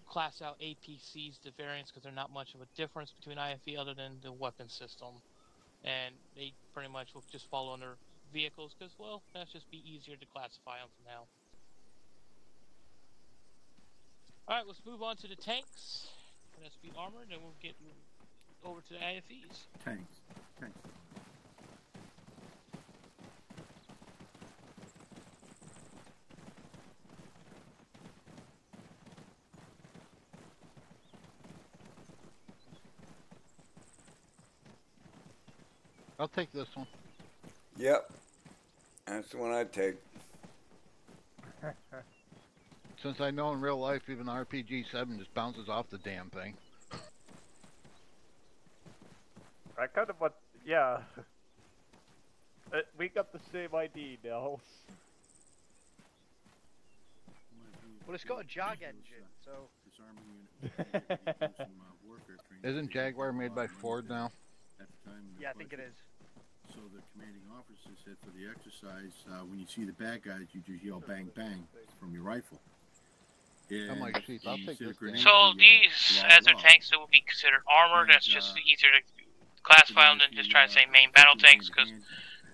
Speaker 6: class out APCs, the variants, because they're not much of a difference between IFV other than the weapon system. And they pretty much will just fall under vehicles, because, well, that's just be easier to classify them for now. Alright, let's move on to the tanks. Let's be armored, and we'll get over to the IFVs.
Speaker 14: Tanks. Tanks.
Speaker 2: I'll take this one.
Speaker 4: Yep. That's the one I'd take. *laughs*
Speaker 2: Since I know in real life even RPG seven just bounces off the damn thing.
Speaker 9: I kind of want, yeah. *laughs* Uh, we got the same ID, Nels.
Speaker 11: Well, it's got a Jag engine, so. *laughs*
Speaker 2: Isn't Jaguar made by Ford now?
Speaker 14: At the time,
Speaker 11: Yeah, I think it is.
Speaker 14: So the commanding officer said for the exercise, uh, when you see the bad guys, you just yell bang bang from your rifle.
Speaker 2: I'm like,
Speaker 14: And
Speaker 2: sheep, I'll take this
Speaker 14: grenade,
Speaker 6: So these,
Speaker 14: "Blah,
Speaker 6: as their tanks, they will be considered armored. That's just easier to classify them than just trying to say main battle tanks. Because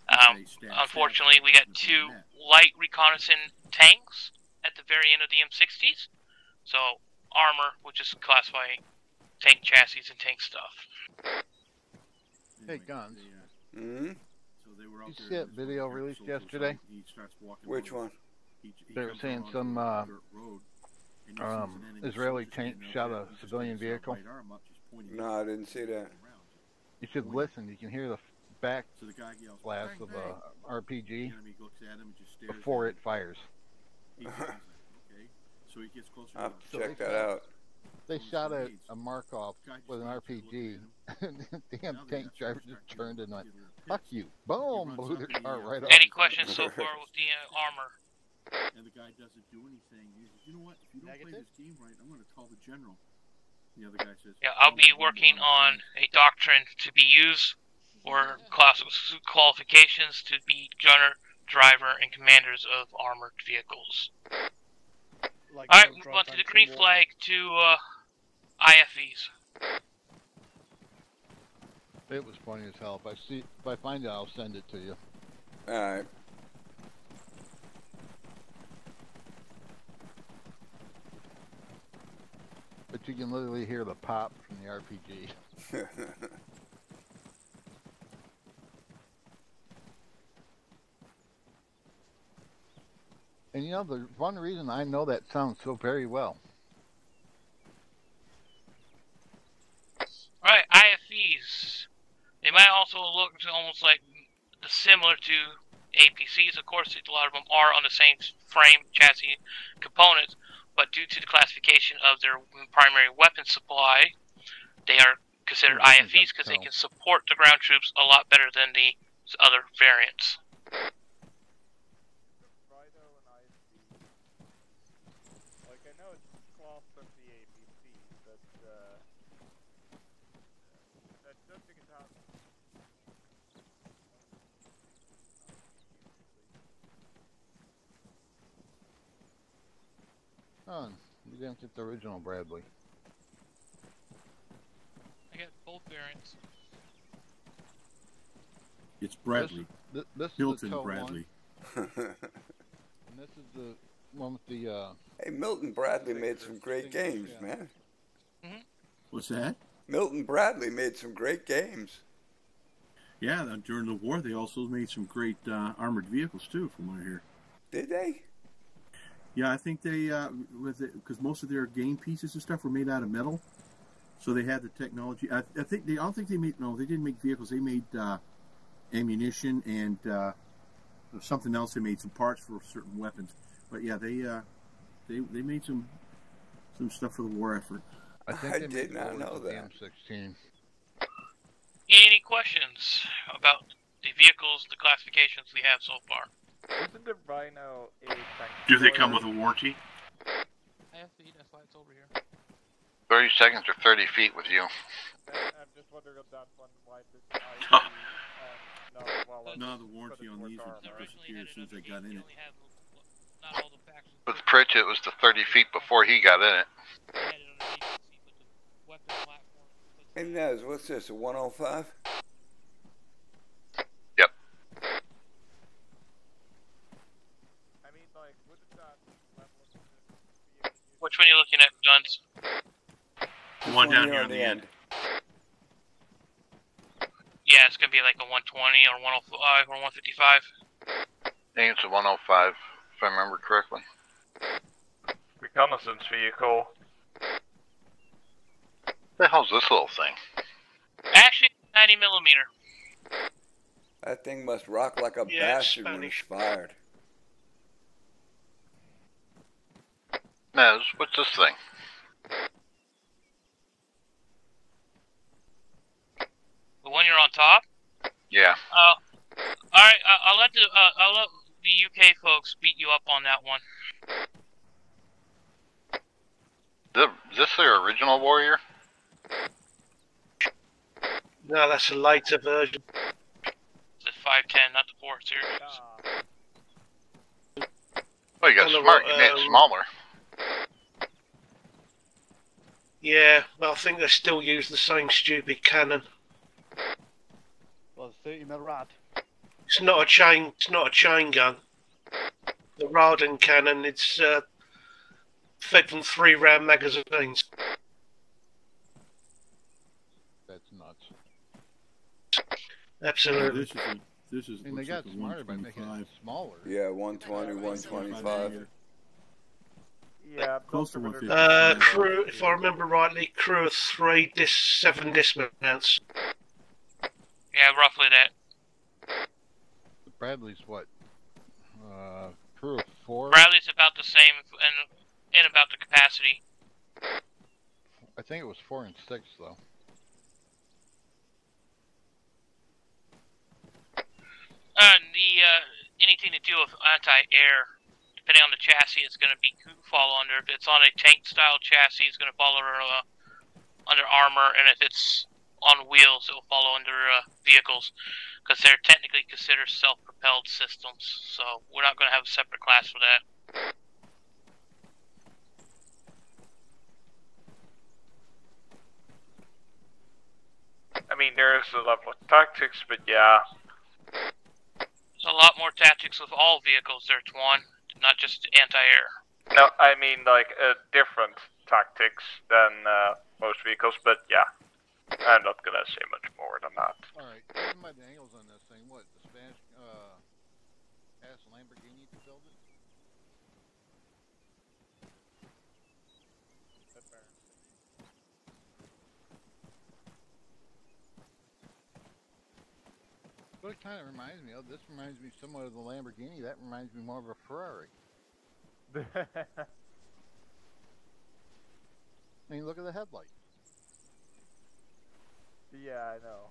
Speaker 6: um, unfortunately, we got two light reconnaissance tanks at the very end of the M60s. So armor, which is classifying tank chassis and tank stuff.
Speaker 2: Hey, Gunz.
Speaker 4: Hmm?
Speaker 14: So they were out
Speaker 2: You
Speaker 14: there
Speaker 2: see that video
Speaker 14: this
Speaker 2: released yesterday?
Speaker 14: He starts walking
Speaker 4: Which one?
Speaker 14: He- he
Speaker 2: They were
Speaker 14: comes
Speaker 2: saying some uh,
Speaker 14: road, and he sees
Speaker 2: um, Israeli tank shot a
Speaker 14: there. He just
Speaker 2: civilian vehicle.
Speaker 14: up,
Speaker 4: No, I didn't see that.
Speaker 2: You should listen. You can hear the back
Speaker 14: So the guy yells,
Speaker 2: blast
Speaker 14: "Bang,
Speaker 2: of
Speaker 14: bang."
Speaker 2: a RPG
Speaker 14: looks at him and just
Speaker 2: before
Speaker 14: at
Speaker 2: it fires.
Speaker 14: him. He's like, okay. So he gets closer
Speaker 4: I'll
Speaker 14: to
Speaker 4: to
Speaker 2: So
Speaker 4: check that out.
Speaker 2: They shot a, a Merkava with an RPG, and the damn tank driver just turned and went, "Fuck you!" Boom! Blew their car right off.
Speaker 6: Any questions so far with the uh, armor?
Speaker 14: And the guy doesn't do anything. He says, you know what? If you don't play this game right, I'm going to call the general. The other guy says,
Speaker 6: Yeah, I'll be working on a doctrine to be used or class qualifications to be gunner, driver, and commanders of armored vehicles.
Speaker 11: Like
Speaker 6: All right,
Speaker 11: no
Speaker 6: move on to the green flag to uh, IFVs.
Speaker 2: It was funny as hell. If I see, if I find it, I'll send it to you.
Speaker 4: All right.
Speaker 2: But you can literally hear the pop from the RPG. *laughs* And you know, the one reason I know that sounds so very well.
Speaker 6: Alright, IFVs. They might also look almost like similar to APCs. Of course, a lot of them are on the same frame chassis components, but due to the classification of their primary weapon supply, they are considered
Speaker 2: Yeah, I think
Speaker 6: IFVs because they oh. can support the ground troops a lot better than the other variants.
Speaker 9: Like, I know it's classed as the ABC, but, uh... I don't think it has...
Speaker 2: Oh, you didn't get the original Bradley.
Speaker 6: I got both variants.
Speaker 14: It's Bradley.
Speaker 2: This, this
Speaker 14: Hilton
Speaker 2: is
Speaker 14: Bradley.
Speaker 2: One, and this is the one with the. Uh,
Speaker 4: Hey, Milton Bradley made some great games, man.
Speaker 14: What's that?
Speaker 4: Milton Bradley made some great games.
Speaker 14: Yeah, during the war, they also made some great uh, armored vehicles too, from what I hear.
Speaker 4: Did they?
Speaker 14: Yeah, I think they uh, with it because most of their game pieces and stuff were made out of metal, so they had the technology. I, I think they. I don't think they made. No, they didn't make vehicles. They made uh, ammunition and uh, something else. They made some parts for certain weapons. But yeah, they uh, they they made some some stuff for the war effort.
Speaker 2: I think
Speaker 4: I did not know that.
Speaker 2: M16.
Speaker 6: Any questions about the vehicles, the classifications we have so far?
Speaker 9: Isn't the Rhino a tank?
Speaker 14: Do they come with a warranty?
Speaker 6: I have feet, that's why it's over here.
Speaker 8: 30 seconds or 30 feet with you.
Speaker 9: I'm just wondering on that one why this IP no, well,
Speaker 14: No, the warranty on these
Speaker 9: armor.
Speaker 14: would disappear as soon as I got in it.
Speaker 6: Not all the factions.
Speaker 8: With Pritchett, it was the 30 feet before he got in it.
Speaker 6: had it underneath the seat, but the weapon platform.
Speaker 4: Hey, Nez, what's this, a 105?
Speaker 8: Yep.
Speaker 9: I mean, like, wouldn't that level of this
Speaker 6: Which one are you looking at, Gunz?
Speaker 14: The one down
Speaker 4: here
Speaker 14: here
Speaker 4: on
Speaker 14: on
Speaker 4: the
Speaker 14: the
Speaker 4: end.
Speaker 6: Yeah, it's gonna be like a 120 or 105 or 155.
Speaker 8: I think it's a 105, if I remember correctly.
Speaker 5: Reconnaissance vehicle.
Speaker 8: the hell's this little thing?
Speaker 6: Actually, 90 millimeter.
Speaker 4: That thing must rock like a
Speaker 13: Yeah,
Speaker 4: bastard when it's fired.
Speaker 8: Nez, what's this thing?
Speaker 6: The one you're on top.
Speaker 8: Yeah.
Speaker 6: Uh, all right. I- I'll let the uh, I'll let the UK folks beat you up on that one.
Speaker 8: The, is this their original warrior?
Speaker 13: No, that's a lighter version.
Speaker 6: It's a 510, not the 4 series.
Speaker 8: Oh, you got
Speaker 13: On the
Speaker 8: smart.
Speaker 13: ro-
Speaker 8: You made it
Speaker 13: um,
Speaker 8: smaller.
Speaker 13: Yeah, well, I think they still use the same stupid cannon.
Speaker 11: Well, the 30 mil rad.
Speaker 13: It's not a chain. It's not a chain gun. The RARDEN cannon. It's uh, fed from three round magazines.
Speaker 2: That's nuts.
Speaker 13: Absolutely.
Speaker 14: This is a, this is
Speaker 2: I mean, they got
Speaker 14: like
Speaker 2: smarter by making
Speaker 14: 125.
Speaker 2: it smaller.
Speaker 4: Yeah, 120, 125.
Speaker 9: Yeah,
Speaker 14: Close to
Speaker 9: most of it
Speaker 14: 150.
Speaker 13: Uh, crew, if I remember rightly, crew of three, dis seven dismounts.
Speaker 6: Yeah, roughly that.
Speaker 2: The Bradley's what? Uh, crew of four.
Speaker 6: Bradley's about the same and in about the capacity.
Speaker 2: I think it was four and six though.
Speaker 6: Uh, the uh, anything to do with anti-air, depending on the chassis, it's going to be fall under. If it's on a tank-style chassis, it's going to fall under uh, under armor, and if it's on wheels, it will fall under uh, vehicles, because they're technically considered self-propelled systems. So we're not going to have a separate class for that.
Speaker 5: I mean, there is a level of tactics, but yeah.
Speaker 6: There's a lot more tactics with all vehicles. There's one, not just anti-air.
Speaker 5: No, I mean like uh, different tactics than uh, most vehicles, but yeah. I'm not gonna say much more than that.
Speaker 2: All right, judging by the angles on this thing, what the Spanish uh, asked Lamborghini to build it? What it kind of reminds me of, this reminds me somewhat of the Lamborghini. That reminds me more of a Ferrari. *laughs* I mean, look at the headlight.
Speaker 9: yeah, I know.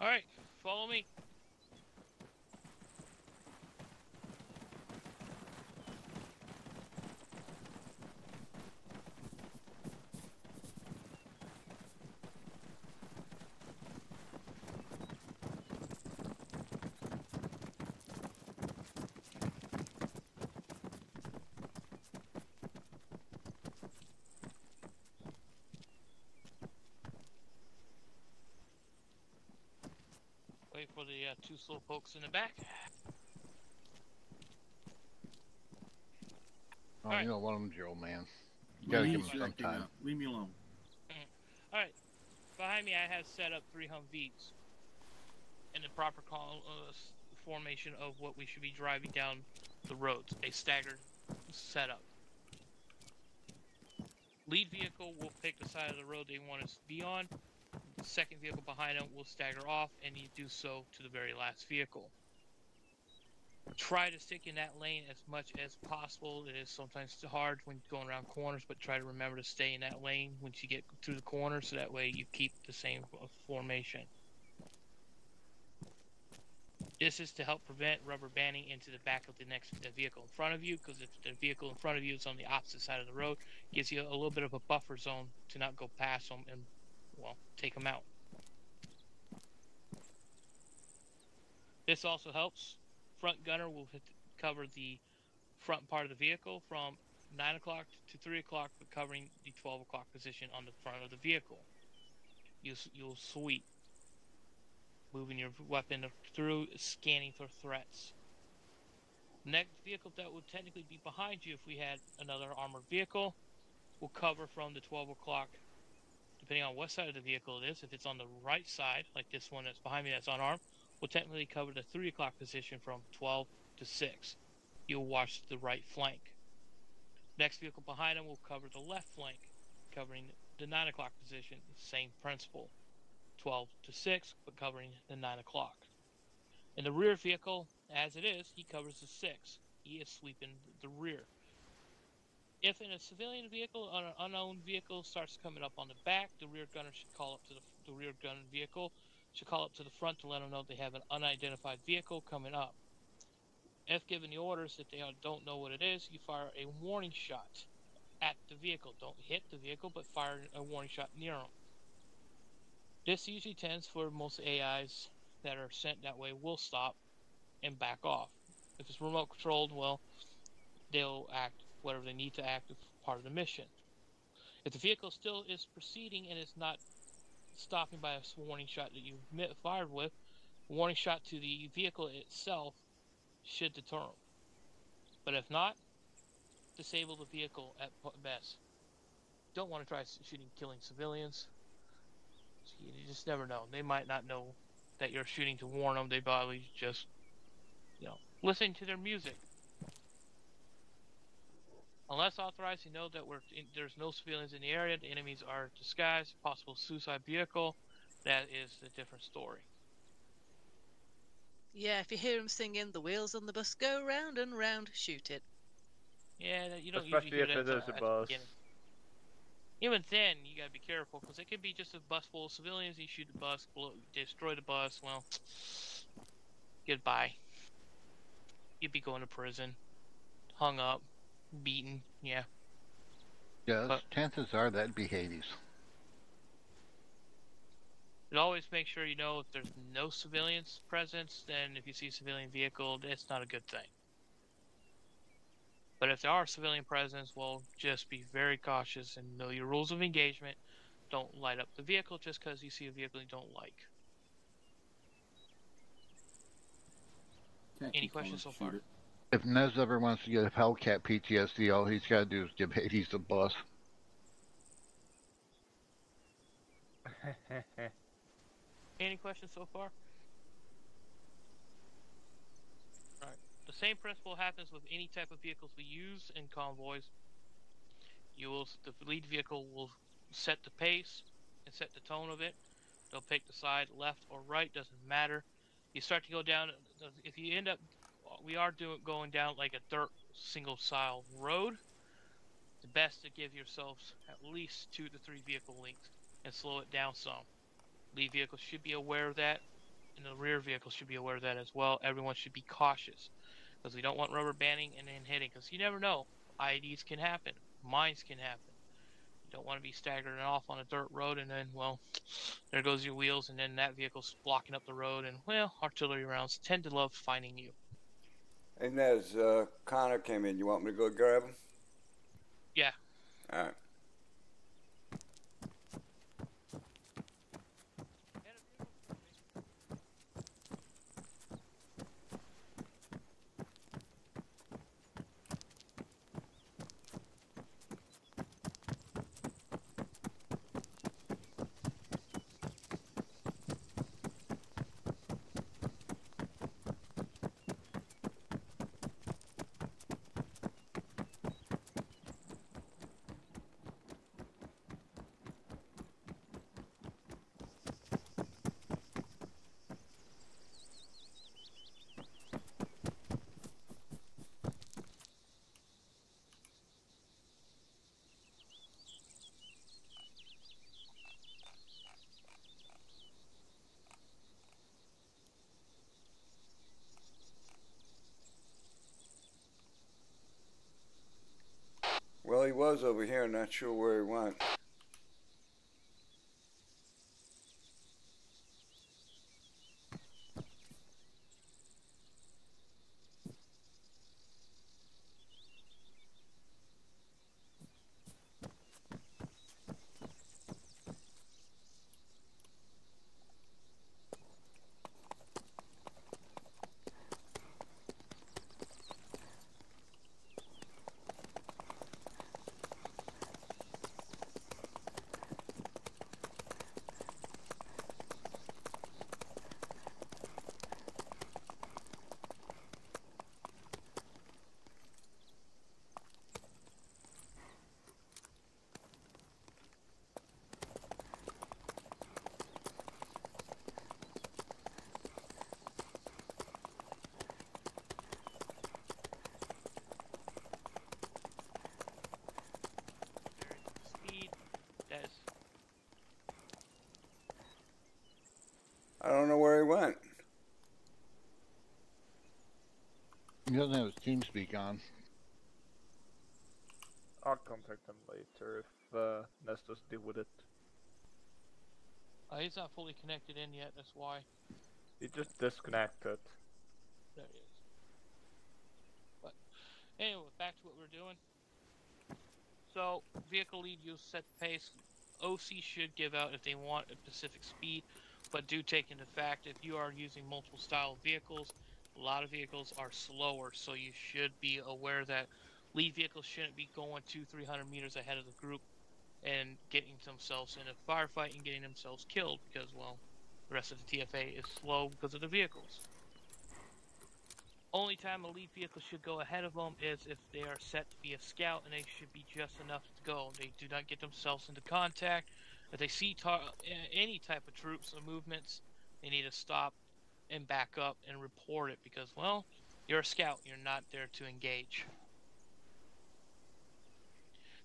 Speaker 6: All right, follow me. Uh, two slow pokes in the back.
Speaker 2: Oh, you don't want him, old man. You gotta give him some time.
Speaker 14: up. Leave me alone.
Speaker 6: All right. Behind me, I have set up three Humvees in the proper call, uh, formation of what we should be driving down the roads. A staggered setup. Lead vehicle will pick the side of the road they want us to be on. The second vehicle behind them will stagger off, and you do so to the very last vehicle. Try to stick in that lane as much as possible. It is sometimes hard when going around corners, but try to remember to stay in that lane once you get through the corner, so that way you keep the same uh, formation. This is to help prevent rubber banding into the back of the next the vehicle in front of you, because if the vehicle in front of you is on the opposite side of the road, gives you a little bit of a buffer zone to not go past them and, well, take them out. This also helps. Front gunner will hit, cover the front part of the vehicle from 9 o'clock to 3 o'clock, but covering the 12 o'clock position on the front of the vehicle. You, s- you'll sweep, moving your weapon through, scanning for threats. Next vehicle that would technically be behind you if we had another armored vehicle will cover from the 12 o'clock, depending on what side of the vehicle it is. If it's on the right side, like this one that's behind me that's unarmed, will technically cover the 3 o'clock position from 12 to 6. You'll watch the right flank. Next vehicle behind him will cover the left flank, covering the 9 o'clock position. Same principle. 12 to 6, but covering the 9 o'clock. In the rear vehicle, as it is, he covers the 6. He is sweeping the rear. If in a civilian vehicle or an unknown vehicle starts coming up on the back, the rear gunner should call up to the, the rear gun vehicle, should call up to the front to let them know they have an unidentified vehicle coming up. If given the orders that they don't know what it is, you fire a warning shot at the vehicle. Don't hit the vehicle, but fire a warning shot near them. This usually tends for most AIs that are sent that way will stop and back off. If it's remote controlled, well, they'll act whatever they need to act as part of the mission. If the vehicle still is proceeding and is not stopping by a warning shot that you fired with, a warning shot to the vehicle itself should deter them. But if not, disable the vehicle at best. Don't want to try shooting, killing civilians. You just never know. They might not know that you're shooting to warn them. They probably just, you know, listen to their music. Unless authorized, you know that we're in, there's no civilians in the area. The enemies are disguised. Possible suicide vehicle. That is a different story.
Speaker 10: Yeah, if you hear him singing, the wheels on the bus go round and round, shoot it.
Speaker 6: Yeah, you don't
Speaker 9: Especially
Speaker 6: usually hear
Speaker 9: if
Speaker 6: that
Speaker 9: it is a
Speaker 6: at the
Speaker 9: bus.
Speaker 6: Even then, you gotta be careful because it could be just a bus full of civilians. You shoot the bus, blow, destroy the bus. Well, *sniffs* goodbye. You'd be going to prison, hung up, beaten. Yeah.
Speaker 2: Yeah,
Speaker 6: But-
Speaker 2: chances are that'd be Hades.
Speaker 6: But always make sure you know if there's no civilians presence. Then if you see a civilian vehicle, it's not a good thing. But if there are civilian presence, well, just be very cautious and know your rules of engagement. Don't light up the vehicle just because you see a vehicle you don't like.
Speaker 14: Can't
Speaker 6: Any questions so far?
Speaker 14: shoot it.
Speaker 2: If Nez ever wants to get a Hellcat PTSD, all he's got to do is give Hades a bus. *laughs*
Speaker 6: Any questions so far? Alright. The same principle happens with any type of vehicles we use in convoys. You will the lead vehicle will set the pace and set the tone of it. They'll pick the side left or right, doesn't matter. You start to go down if you end up we are doing going down like a dirt single style road. The best to give yourselves at least two to three vehicle lengths and slow it down some. Lead vehicles should be aware of that, and the rear vehicles should be aware of that as well. Everyone should be cautious because we don't want rubber banding and then hitting because you never know. IEDs can happen, mines can happen. You don't want to be staggering off on a dirt road and then, well, *sniffs* there goes your wheels, and then that vehicle's blocking up the road, and well, artillery rounds tend to love finding you.
Speaker 4: And as uh, Connor came in, you want me to go grab him?
Speaker 6: Yeah.
Speaker 4: All right. Was over here. Not sure where he went.
Speaker 6: Speed. That is
Speaker 4: I don't know where he went.
Speaker 2: He doesn't have his team speak on.
Speaker 9: I'll contact him later if uh, Nestor's deal with it.
Speaker 6: Uh, he's not fully connected in yet. That's why.
Speaker 9: He just disconnected.
Speaker 6: There he is. But anyway, back to what we're doing. So vehicle lead use set pace. OC should give out if they want a specific speed, but do take into fact if you are using multiple style vehicles, a lot of vehicles are slower, so you should be aware that lead vehicles shouldn't be going two, three hundred meters ahead of the group and getting themselves in a firefight and getting themselves killed because well, the rest of the TFA is slow because of the vehicles. Only time a lead vehicle should go ahead of them is if they are set to be a scout and they should be just enough to go. They do not get themselves into contact. If they see any type of troops or movements, they need to stop and back up and report it because, well, you're a scout. You're not there to engage.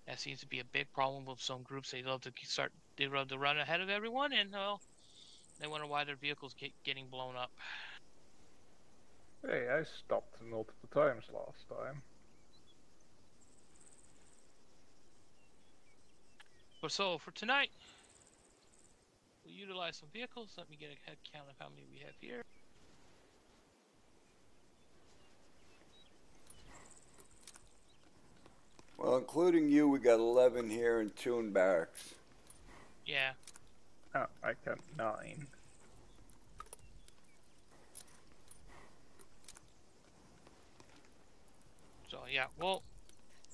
Speaker 6: That seems to be a big problem with some groups. They love to start, they love to run ahead of everyone, and well, they wonder why their vehicles get getting blown up.
Speaker 9: Hey, I stopped multiple times last time.
Speaker 6: But so for tonight, we'll utilize some vehicles. Let me get a head count of how many we have here.
Speaker 4: Well, including you, we got 11 here and two in barracks.
Speaker 6: Yeah.
Speaker 9: Oh, I got nine.
Speaker 6: So yeah, well,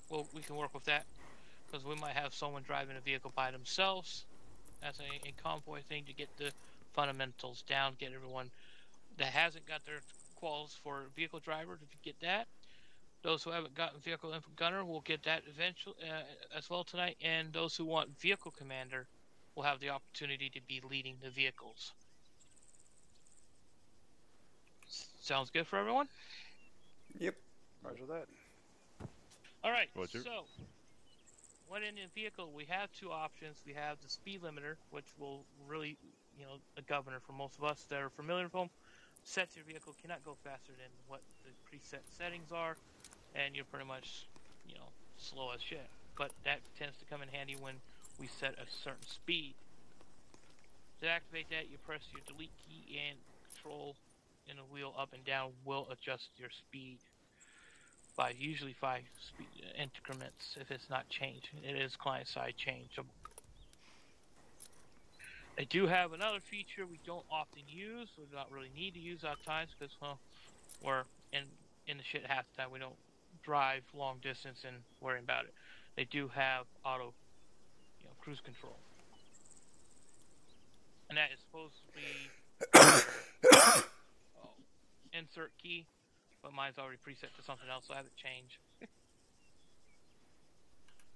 Speaker 6: well we can work with that because we might have someone driving a vehicle by themselves That's a, a convoy thing to get the fundamentals down, get everyone that hasn't got their quals for vehicle driver to get that. Those who haven't gotten vehicle info gunner will get that eventually uh, as well tonight, and those who want vehicle commander will have the opportunity to be leading the vehicles. Sounds good for everyone.
Speaker 4: Yep.
Speaker 3: Roger that.
Speaker 6: All right.
Speaker 7: Roger.
Speaker 6: So, when in a vehicle, we have two options. We have the speed limiter, which will really, you know, a governor for most of us that are familiar with them. Sets your vehicle cannot go faster than what the preset settings are, and you're pretty much, you know, slow as shit. But that tends to come in handy when we set a certain speed. To activate that, you press your delete key and control in the wheel up and down will adjust your speed by usually five speed uh, increments if it's not changed. It is client side changeable. They do have another feature we don't often use, we don't really need to use at times because well, we're in in the shit half the time. We don't drive long distance and worrying about it. They do have auto, you know, cruise control, and that is supposed to be *coughs* oh, insert key but mine's already preset to something else, so I have it changed.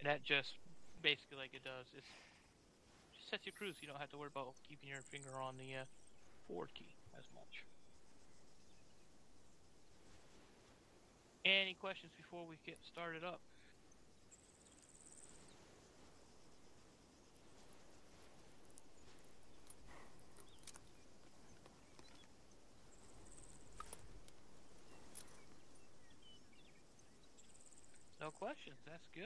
Speaker 6: and that just basically like it does, it's just sets your cruise. You don't have to worry about keeping your finger on the uh, forward key as much. Any questions before we get started up? No questions. That's good.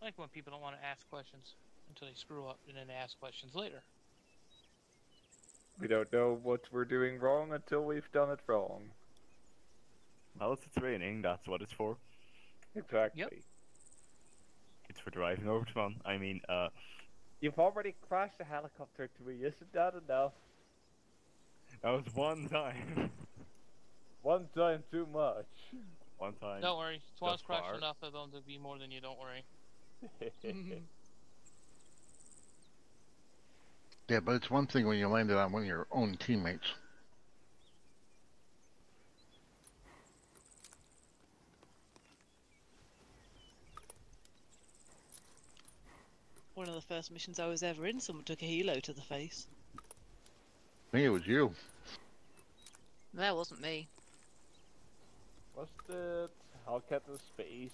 Speaker 6: I like when people don't want to ask questions until they screw up and then ask questions later.
Speaker 9: We don't know what we're doing wrong until we've done it wrong.
Speaker 7: Well, if it's raining, that's what it's for.
Speaker 9: Exactly.
Speaker 7: It's for driving over to one. I mean, uh,
Speaker 9: You've already crashed a helicopter to me, isn't that enough?
Speaker 7: that was one time. *laughs*
Speaker 9: One time too much.
Speaker 7: one time.
Speaker 6: Don't worry, Twan's
Speaker 7: thus
Speaker 6: crashed
Speaker 7: far.
Speaker 6: enough of them to be more than you. Don't worry. *laughs* *laughs*
Speaker 2: Yeah, but it's one thing when you landed on one of your own teammates.
Speaker 10: One of the first missions I was ever in, someone took a helo to the face.
Speaker 2: I think it was you.
Speaker 10: That wasn't me.
Speaker 9: Was it Hellcat in space?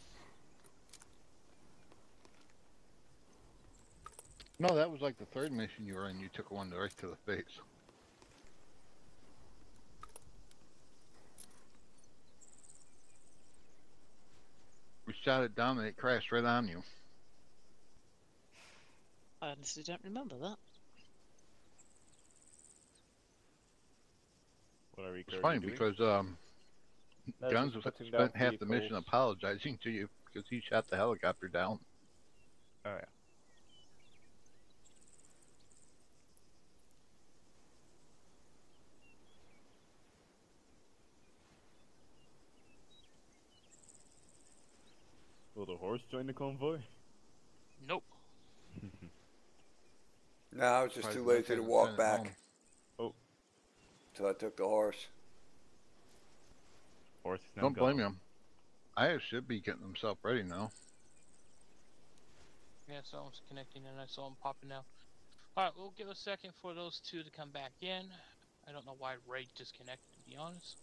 Speaker 2: No, that was like the third mission you were in. You took one right to the face. We shot it down and it crashed right on you.
Speaker 10: I honestly don't remember that.
Speaker 7: What are we
Speaker 2: It's funny
Speaker 7: doing?
Speaker 2: because um,
Speaker 9: That's
Speaker 2: Gunz
Speaker 9: just
Speaker 2: was
Speaker 9: putting down
Speaker 2: spent half the mission apologizing to you because he shot the helicopter down.
Speaker 7: Oh yeah. Will the horse join the convoy?
Speaker 6: Nope.
Speaker 4: No, I was just too
Speaker 2: the
Speaker 4: lazy to walk back.
Speaker 2: Oh.
Speaker 4: So I took the horse.
Speaker 7: Horse is now
Speaker 2: Don't blame him. I should be getting himself ready now.
Speaker 6: Yeah, someone's connecting and I saw him popping out. Alright, we'll give a second for those two to come back in. I don't know why Ray disconnected, to be honest.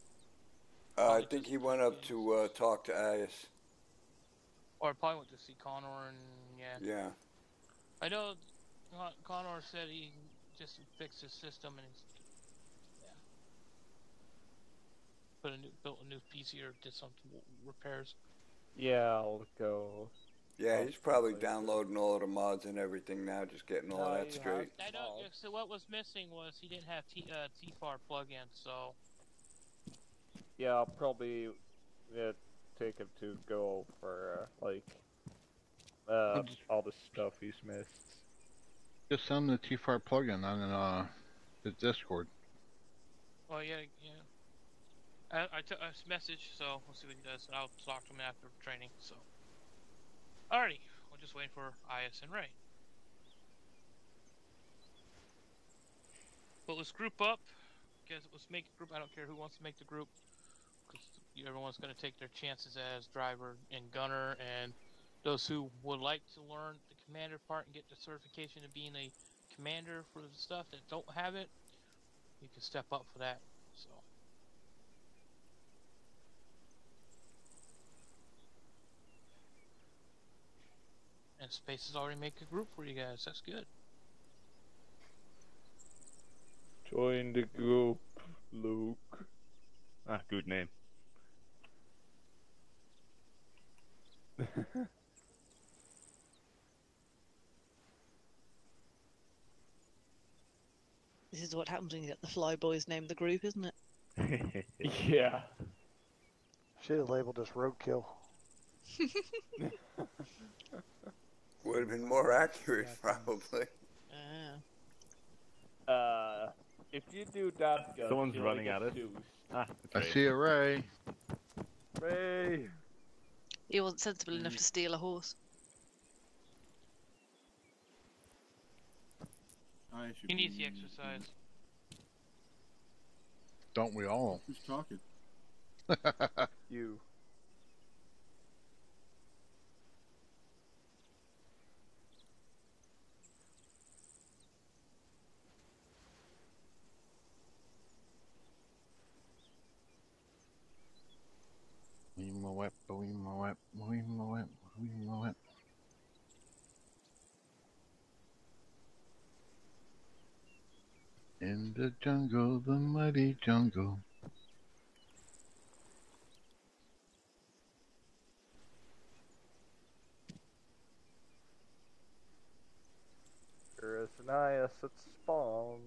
Speaker 4: Uh, I think he went up to uh, talk to Ayas.
Speaker 6: Or probably went to see Connor and yeah.
Speaker 4: Yeah.
Speaker 6: I know Con- Connor said he just fixed his system and he's yeah. Put a new built a new PC or did some repairs.
Speaker 9: Yeah, I'll go.
Speaker 4: Yeah, he's probably downloading all of the mods and everything now, just getting all
Speaker 9: No,
Speaker 4: that
Speaker 9: he
Speaker 4: straight.
Speaker 6: I know. yeah, So what was missing was he didn't have T uh, TFAR plugin, so
Speaker 9: Yeah, I'll probably yeah, take him to go over uh, like uh, all the stuff he's missed.
Speaker 2: Just send the TFAR plugin on uh, his Discord.
Speaker 6: well yeah yeah. I I took a message, so we'll see what he does. I'll talk to him after training. So. Alrighty, we're just waiting for IS and Ray. But let's group up. Guess let's make a group. I don't care who wants to make the group, because everyone's going to take their chances as driver and gunner, and those who would like to learn the commander part and get the certification of being a commander for the stuff that don't have it, you can step up for that. So. And Space has already make a group for you guys. That's good.
Speaker 9: Join the group, Luke.
Speaker 7: Ah, good name. *laughs*
Speaker 10: This is what happens when you get the Flyboys name the group, isn't it? *laughs*
Speaker 9: yeah.
Speaker 3: Should have labeled us roadkill. *laughs*
Speaker 4: Would have been more accurate, probably.
Speaker 10: Ah.
Speaker 9: Uh, if you do that, Gus,
Speaker 7: Someone's running at us. Ah,
Speaker 2: I see a Ray.
Speaker 9: Ray.
Speaker 10: He wasn't sensible enough to steal a horse.
Speaker 14: I should
Speaker 6: He needs the exercise.
Speaker 2: Don't we all?
Speaker 14: Who's talking?
Speaker 9: You.
Speaker 2: We mow it, we mow it, we mow it, we mow it. In the jungle, the muddy jungle.
Speaker 9: There is an IS at spawn.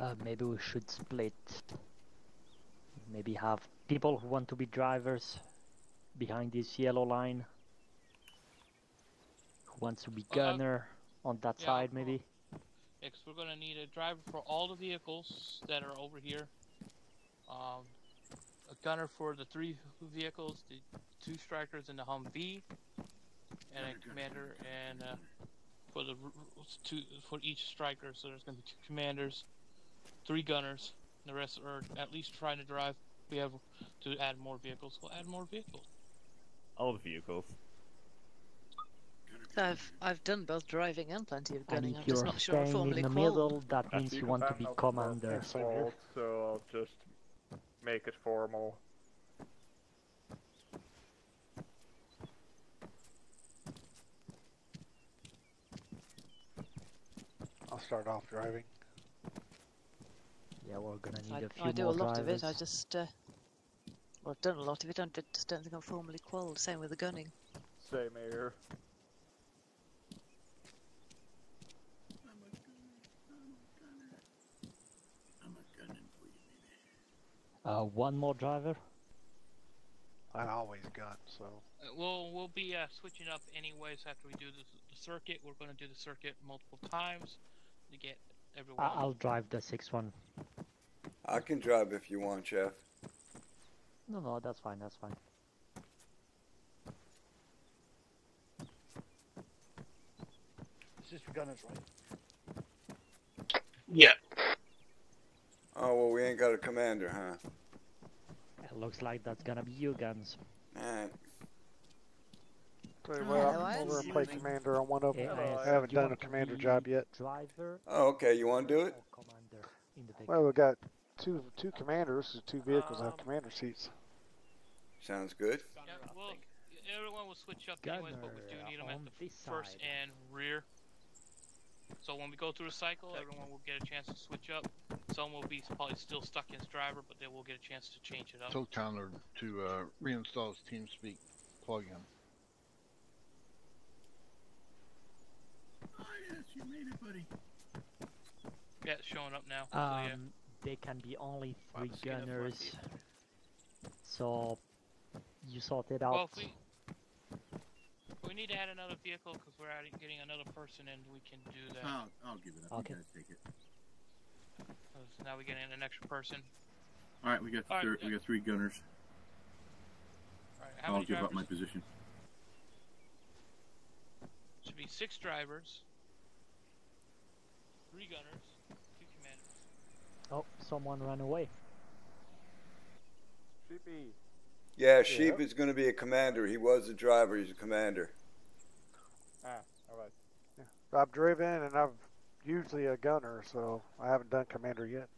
Speaker 12: Uh, maybe we should split. Maybe have people who want to be drivers behind this yellow line. Who wants to be
Speaker 6: Well, uh,
Speaker 12: gunner on that
Speaker 6: yeah,
Speaker 12: side, maybe?
Speaker 6: Yeah, 'cause we're gonna need a driver for all the vehicles that are over here. Um, a gunner for the three vehicles, the two Strykers and the Humvee, and a commander and uh, for the two for each Stryker. So there's gonna be two commanders, three gunners. The rest are at least trying to drive. We have to add more vehicles. We'll add more vehicles.
Speaker 7: All the vehicles.
Speaker 10: I've I've done both driving and plenty of gunning. I'm just not sure I'm
Speaker 12: staying
Speaker 10: formally
Speaker 12: in the
Speaker 10: qualified.
Speaker 12: middle, that means you want to be commander.
Speaker 9: Default, so I'll just make it formal.
Speaker 3: I'll start off driving.
Speaker 12: Yeah, we're gonna need
Speaker 10: I,
Speaker 12: a few
Speaker 10: I do a lot
Speaker 12: drivers.
Speaker 10: of it. I just uh, well, I've done a lot of it. I just don't think I'm formally qualified. Same with the gunning.
Speaker 9: Same here.
Speaker 12: My god I'm a gunner for you here uh, one more driver.
Speaker 3: I always gun, so
Speaker 6: Uh, We'll we'll be uh, switching up anyways after we do the, the circuit. We're going to do the circuit multiple times to get everyone.
Speaker 12: I- I'll drive the six one.
Speaker 4: I can drive if you want, Jeff.
Speaker 12: No, no, that's fine. That's fine.
Speaker 11: This is for gunners, right?
Speaker 13: Yeah.
Speaker 4: Oh well, we ain't got a commander, huh?
Speaker 12: It looks like that's gonna be you Gunz.
Speaker 4: Alright.
Speaker 3: Tell you
Speaker 12: Oh,
Speaker 3: what,
Speaker 12: I
Speaker 3: I'm over and play commander on one of them.
Speaker 12: Yeah,
Speaker 3: I haven't done a commander job yet.
Speaker 12: Driver
Speaker 4: Oh, okay. You want to do it?
Speaker 12: commander in the
Speaker 3: Well, we've got two two commanders, so two vehicles have commander seats.
Speaker 4: Sounds good.
Speaker 6: Yeah, well, everyone will switch up anyways, but we do need them at the first
Speaker 12: side.
Speaker 6: and rear. So when we go through the cycle, everyone will get a chance to switch up. Some will be probably still stuck as driver, but they will get a chance to change it up.
Speaker 2: Told Connor to uh, reinstall his TeamSpeak plugin.
Speaker 14: Yes, you made it, buddy.
Speaker 6: Yeah, it's showing up now. so yeah.
Speaker 12: Um, they can be only three
Speaker 6: just get up front
Speaker 12: gunners. So you sort it
Speaker 6: Well,
Speaker 12: out.
Speaker 6: if we we need to add another vehicle because we're adding, getting another person in, we can do that.
Speaker 14: I'll, I'll give it up.
Speaker 12: Okay.
Speaker 14: You guys take it.
Speaker 6: 'Cause now we get in an extra person.
Speaker 14: All right, we got
Speaker 6: All right,
Speaker 14: thir-
Speaker 6: yeah.
Speaker 14: we got three gunners.
Speaker 6: All right,
Speaker 14: I'll give
Speaker 6: drivers?
Speaker 14: up my position.
Speaker 6: Should be six drivers, three gunners, two commanders.
Speaker 12: Oh, someone ran away.
Speaker 9: CB.
Speaker 4: Yeah, Sheep is going to be a commander. He was a driver. He's a commander.
Speaker 9: Ah, alright. Yeah.
Speaker 3: I've driven and I've usually a gunner, so I haven't done commander yet.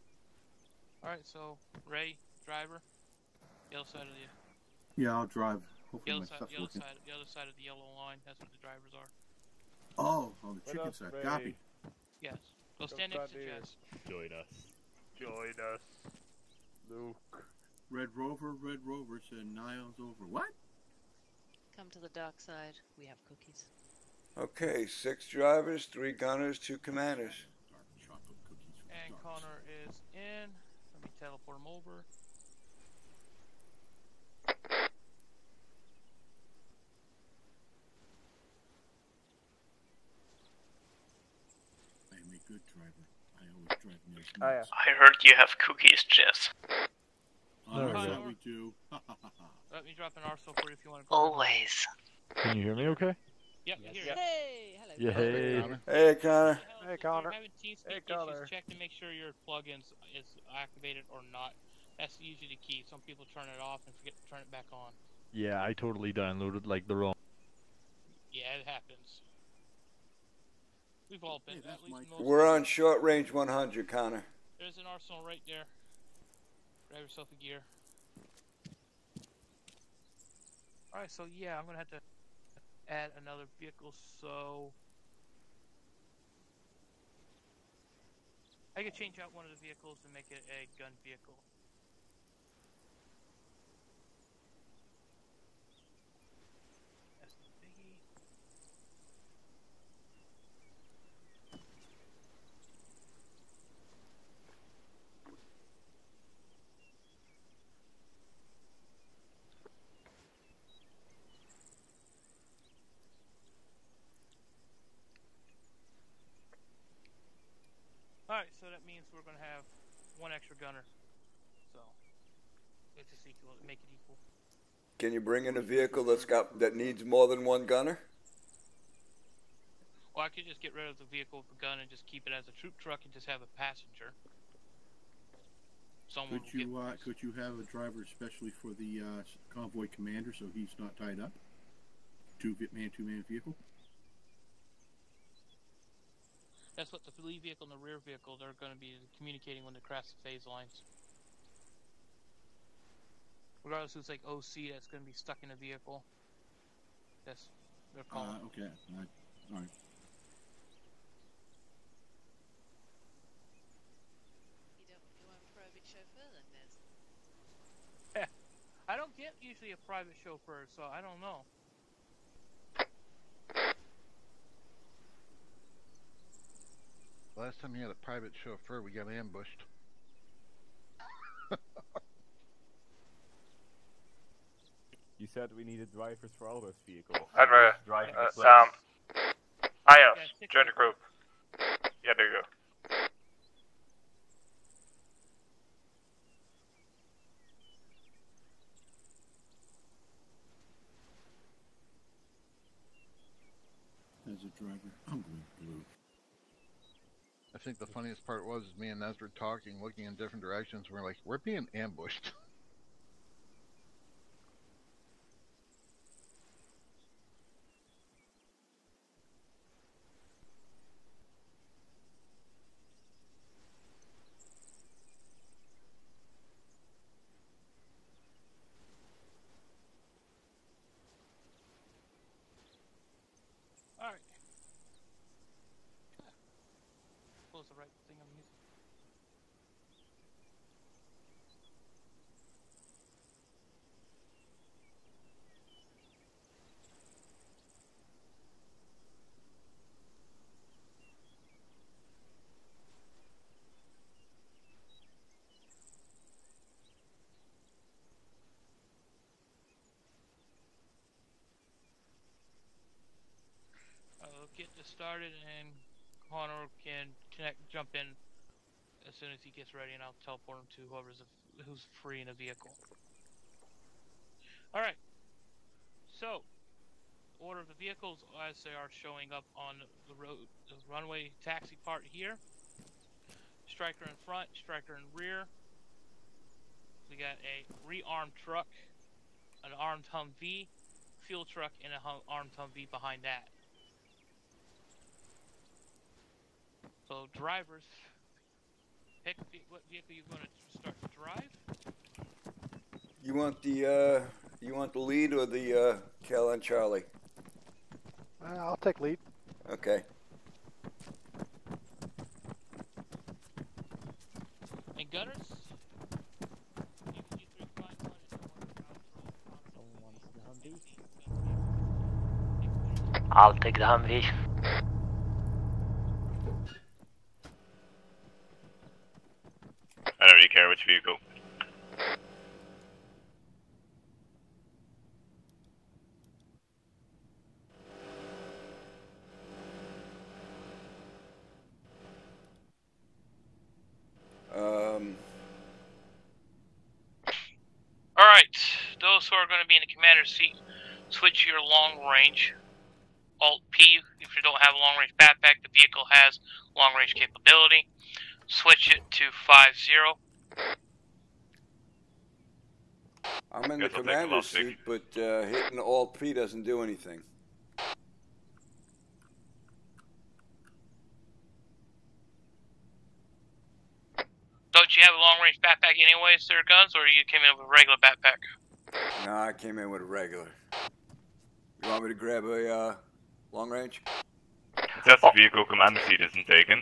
Speaker 6: All right, so Ray, driver, yellow side of the
Speaker 14: Yeah, I'll drive. Hopefully
Speaker 6: yellow
Speaker 14: my
Speaker 6: side,
Speaker 14: stuff's
Speaker 6: yellow
Speaker 14: working.
Speaker 6: side, the other side of the yellow line. That's where the drivers are.
Speaker 14: Oh, on the
Speaker 9: What
Speaker 14: chicken
Speaker 9: up,
Speaker 14: side.
Speaker 9: Ray?
Speaker 14: Copy.
Speaker 6: Yes. Go
Speaker 9: Go
Speaker 6: stand next to
Speaker 9: stand.
Speaker 6: Jess.
Speaker 7: Join us.
Speaker 9: Join us. Luke.
Speaker 14: Red Rover, Red Rover said Niles over. What?
Speaker 10: Come to the dark side. We have cookies.
Speaker 4: Okay, six drivers, three gunners, two commanders.
Speaker 14: Dark chocolate cookies.
Speaker 6: And Connor is in. Let me teleport him over.
Speaker 14: Good driver. I always drive near
Speaker 9: Oh, yeah.
Speaker 5: I heard you have cookies, Jess.
Speaker 14: Oh,
Speaker 12: No,
Speaker 14: yeah, we do. *laughs*
Speaker 6: Let me drop an arsenal for you if you want to.
Speaker 5: Always.
Speaker 7: Can you hear me okay?
Speaker 6: Yep,
Speaker 12: Yes.
Speaker 6: here.
Speaker 9: Yep.
Speaker 10: Hey, hello.
Speaker 7: Yeah, hey.
Speaker 2: Connor.
Speaker 4: Hey, Connor.
Speaker 3: Hey, Connor.
Speaker 6: Having
Speaker 9: Hey, Connor.
Speaker 6: check to make sure your plugins is activated or not. That's usually the key. Some people turn it off and forget to turn it back on.
Speaker 7: Yeah, I totally downloaded like the wrong.
Speaker 6: Yeah, it happens. We've all been.
Speaker 14: Hey,
Speaker 6: at
Speaker 14: that's
Speaker 6: least
Speaker 14: Mike.
Speaker 6: most
Speaker 4: We're on short range 100, Connor.
Speaker 6: There's an arsenal right there. Grab yourself a gear. Alright, so yeah, I'm gonna have to add another vehicle, so I could change out one of the vehicles and make it a gun vehicle. Alright, so that means we're gonna have one extra gunner. So it's a sequel, make it equal.
Speaker 4: Can you bring in a vehicle that's got that needs more than one gunner?
Speaker 6: Well, I could just get rid of the vehicle with the gun and just keep it as a troop truck and just have a passenger. Someone
Speaker 14: Could you uh, could you have a driver especially for the uh, convoy commander so he's not tied up? Two man two man vehicle.
Speaker 6: That's what the lead vehicle and the rear vehicle they're going to be communicating when they cross the phase lines. Regardless, who's like OC that's going to be stuck in a vehicle. That's they're calling.
Speaker 14: Uh, okay. All right. All right.
Speaker 10: You don't want private chauffeur then, Nez? *laughs*
Speaker 6: I don't get usually a private chauffeur, so I don't know.
Speaker 2: Last time you had a private chauffeur, we got ambushed. *laughs*
Speaker 7: You said we needed drivers for all those vehicles.
Speaker 5: I'd rather,
Speaker 7: Drive
Speaker 5: uh,
Speaker 7: the place.
Speaker 5: um, Ayos, join the group. Yeah, there you go.
Speaker 14: As a driver, I'm going blue.
Speaker 2: I think the funniest part was me and were talking, looking in different directions. We're like, we're being ambushed. *laughs*
Speaker 6: Alright. Close the right thing I'm using. I'll get this started and Connor can connect, jump in as soon as he gets ready, and I'll teleport him to whoever's a, who's free in a vehicle. All right. So, order of the vehicles as they are showing up on the road, the runway taxi part here. Stryker in front, Stryker in rear. We got a rearmed truck, an armed Humvee, fuel truck, and an armed Humvee behind that. So drivers, pick ve- what vehicle you're going to start to drive.
Speaker 4: You want the uh, you want the lead or the uh, Cal and Charlie?
Speaker 3: Uh, I'll take lead.
Speaker 4: Okay.
Speaker 6: And gunners.
Speaker 12: I'll take the Humvee.
Speaker 7: I don't really care which vehicle.
Speaker 4: Um,
Speaker 6: All right, those who are going to be in the commander's seat, switch your long range. Alt P if you don't have a long range backpack. The vehicle has long range capability. Switch it to five zero.
Speaker 4: I'm in the
Speaker 7: Guess I'll take the
Speaker 4: commander's seat, but uh, hitting Alt P doesn't do anything.
Speaker 6: Don't you have a long range backpack anyways, sir, Gunz, or you came in with a regular backpack?
Speaker 4: No, I came in with a regular. You want me to grab a uh, long range?
Speaker 7: Just the vehicle command seat isn't taken.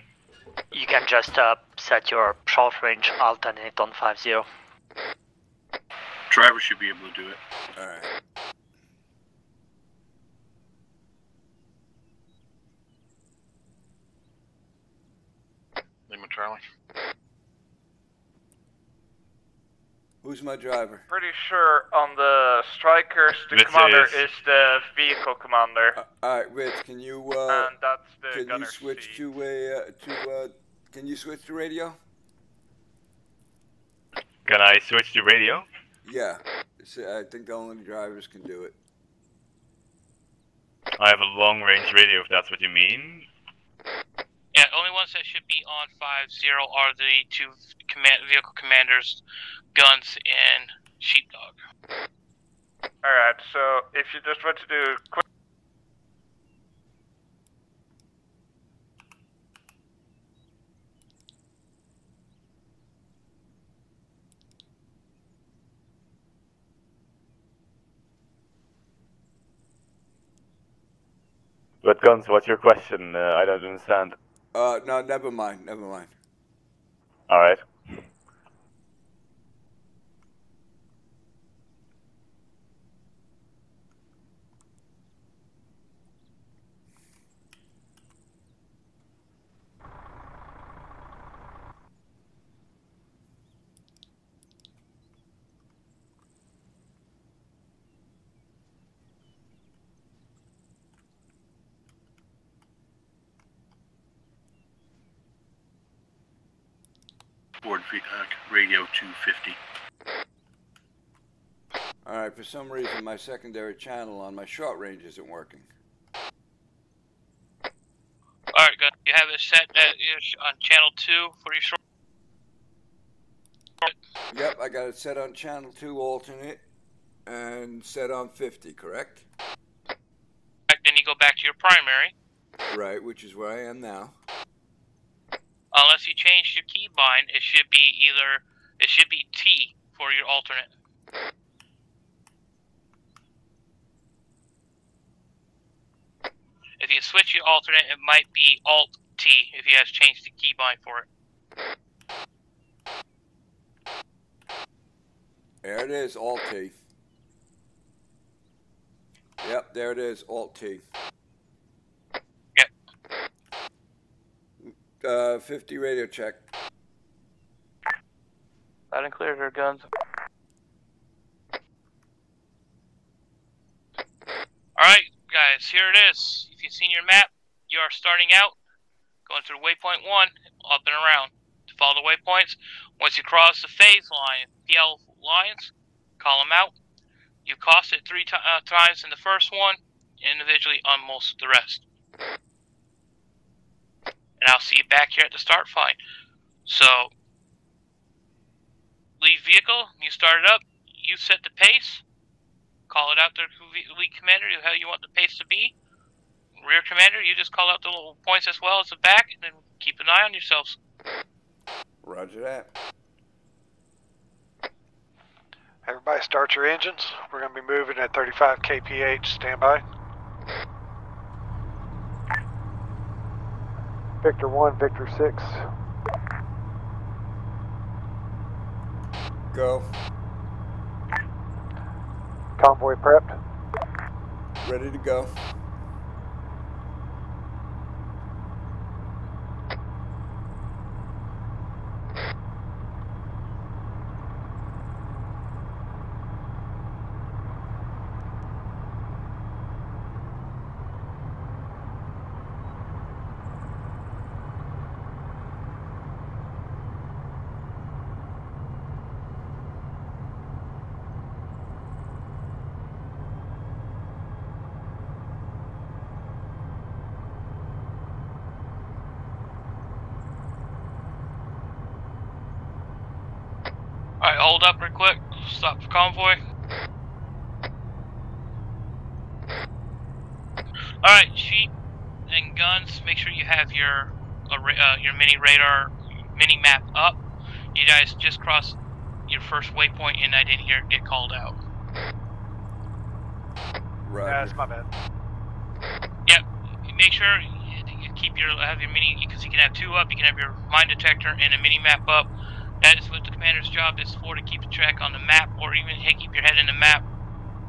Speaker 12: You can just uh, set your short range alternate on 50.
Speaker 13: Driver should be able to do it.
Speaker 4: All right.
Speaker 2: Lima Charlie.
Speaker 4: Who's my driver?
Speaker 5: Pretty sure on the Strykers, the
Speaker 2: This
Speaker 5: commander
Speaker 2: is-
Speaker 5: is the vehicle commander.
Speaker 4: All right, Rich, can you uh,
Speaker 5: and that's the
Speaker 4: can you
Speaker 5: gunner
Speaker 4: switch to a uh, to uh, can you switch to radio?
Speaker 7: Can I switch to radio?
Speaker 4: Yeah, It's- I think the only drivers can do it.
Speaker 7: I have a long range radio if that's what you mean.
Speaker 6: Yeah, only ones that should be on 5 0 are the two command vehicle commanders, Gunz and Sheepdog.
Speaker 5: Alright, so if you just want to do quick.
Speaker 7: But Gunz, what's your question? Uh, I don't understand.
Speaker 4: Uh, no, never mind, never mind.
Speaker 7: Alright.
Speaker 13: Board radio 250.
Speaker 4: All right, for some reason my secondary channel on my short range isn't working.
Speaker 6: Alright, Gun, you have it set at, on channel 2 for your short.
Speaker 4: Yep, I got it set on channel two alternate and set on 50, correct?
Speaker 6: Then you go back to your primary,
Speaker 4: Right, which is where I am now.
Speaker 6: Unless you change your keybind, it should be either, it should be T for your alternate. If you switch your alternate, it might be Alt T if you have changed the keybind for it.
Speaker 4: There it is, Alt T. Yep, there it is, Alt T. Uh, 50 radio check.
Speaker 6: Loud and clear, there, Gunz. Alright, guys, here it is. If you've seen your map, you are starting out, going through waypoint 1, up and around. To follow the waypoints, once you cross the phase line, PL lines, call them out. You crossed it three uh, times in the first one, individually on most of the rest. And I'll see you back here at the start fine. So, leave vehicle, you start it up, you set the pace, call it out to the lead commander how you want the pace to be. Rear commander, you just call out the little points as well as the back, and then keep an eye on yourselves.
Speaker 4: Roger that.
Speaker 15: Everybody start your engines. We're going to be moving at 35 kph. Stand Victor 1, Victor 6.
Speaker 4: Go.
Speaker 15: Convoy prepped.
Speaker 4: Ready to go.
Speaker 6: Alright, hold up real quick. Stop for convoy. Alright, sheep and Gunz, make sure you have your uh, uh, your mini radar mini map up. You guys just crossed your first waypoint and I didn't hear it get called out.
Speaker 4: Roger.
Speaker 3: That's my bad.
Speaker 6: Yep. Make sure you keep your have your mini because you can have two up. You can have your mine detector and a mini map up. That is what the commander's job is for to keep track on the map, or even hey, keep your head in the map.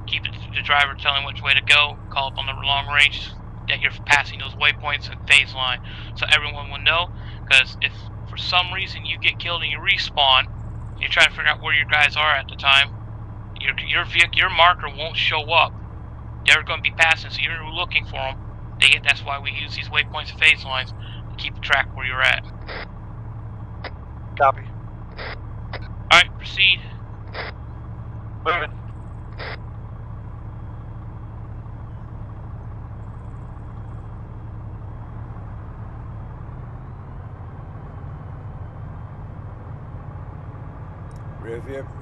Speaker 6: Keep the driver telling which way to go. Call up on the long range that you're passing those waypoints and phase line, so everyone will know. Because if for some reason you get killed and you respawn, you're trying to figure out where your guys are at the time. Your your vehicle, your marker won't show up. They're going to be passing, so you're looking for them. They get, that's why we use these waypoints and phase lines to keep track where you're at.
Speaker 3: Copy.
Speaker 6: Alright, proceed.
Speaker 3: Moving.
Speaker 4: Rear vehicle.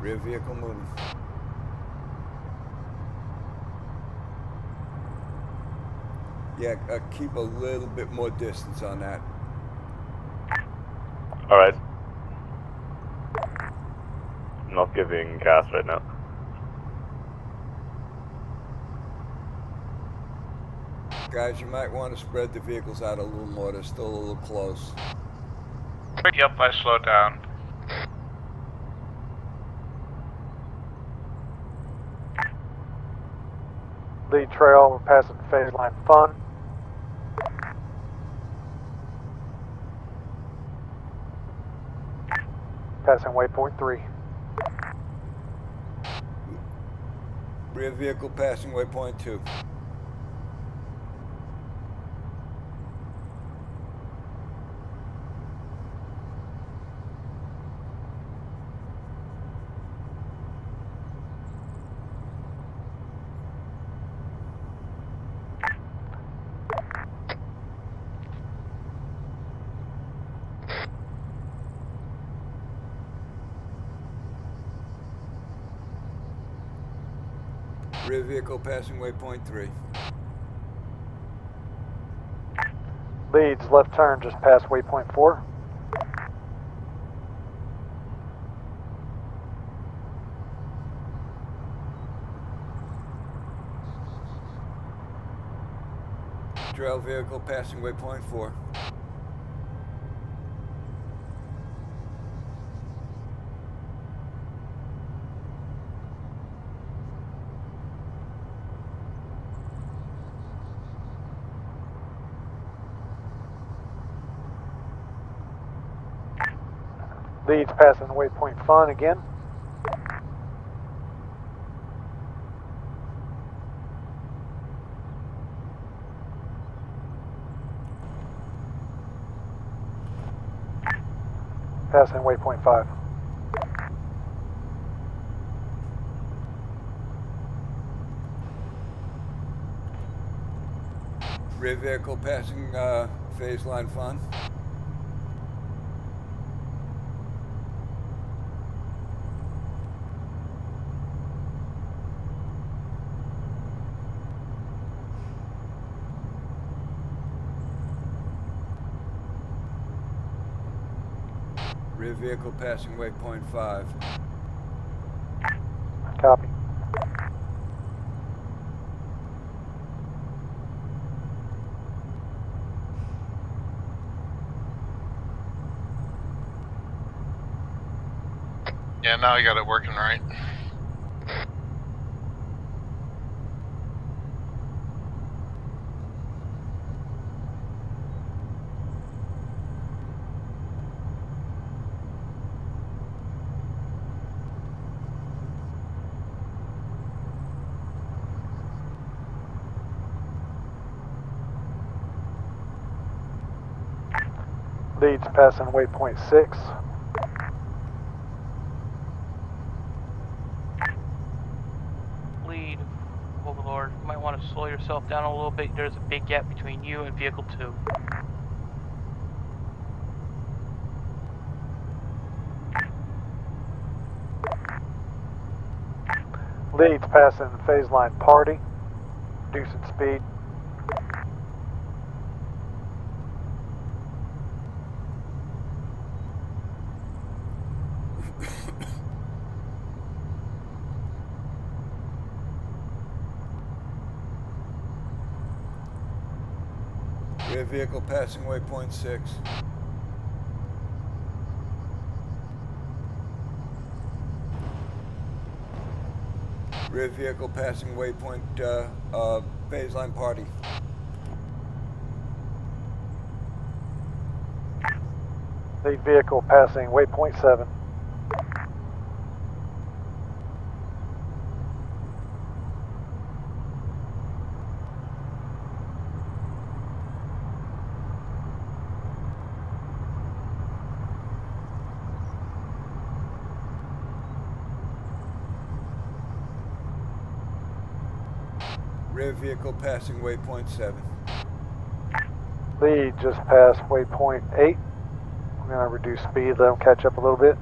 Speaker 4: Rear vehicle moving. Yeah, uh, keep a little bit more distance on that.
Speaker 16: Alright. Not giving gas right now.
Speaker 4: Guys, you might want to spread the vehicles out a little more. They're still a little close.
Speaker 5: Yep, I slowed down.
Speaker 3: Lead trail, we're passing phase line fun. Passing waypoint 3.
Speaker 4: Rear vehicle passing waypoint 2. passing waypoint 3.
Speaker 3: Leads left turn just past waypoint 4.
Speaker 4: Trail vehicle passing waypoint
Speaker 3: 4. Passing waypoint fun again. Passing waypoint five.
Speaker 4: Rear vehicle passing uh, phase line fun. Vehicle passing waypoint five.
Speaker 3: Copy.
Speaker 2: Yeah, now I got it working right.
Speaker 3: Leads passing waypoint six.
Speaker 6: Lead, oh Overlord. You might want to slow yourself down a little bit. There's a big gap between you and vehicle two.
Speaker 3: Leads passing phase line party. Reducing speed.
Speaker 4: Rear vehicle passing waypoint six. Rear vehicle passing waypoint uh, uh, phase line party.
Speaker 3: Lead vehicle passing waypoint 7.
Speaker 4: Vehicle passing waypoint seven.
Speaker 3: Lead just passed waypoint 8. I'm going to reduce speed, let them catch up a little bit.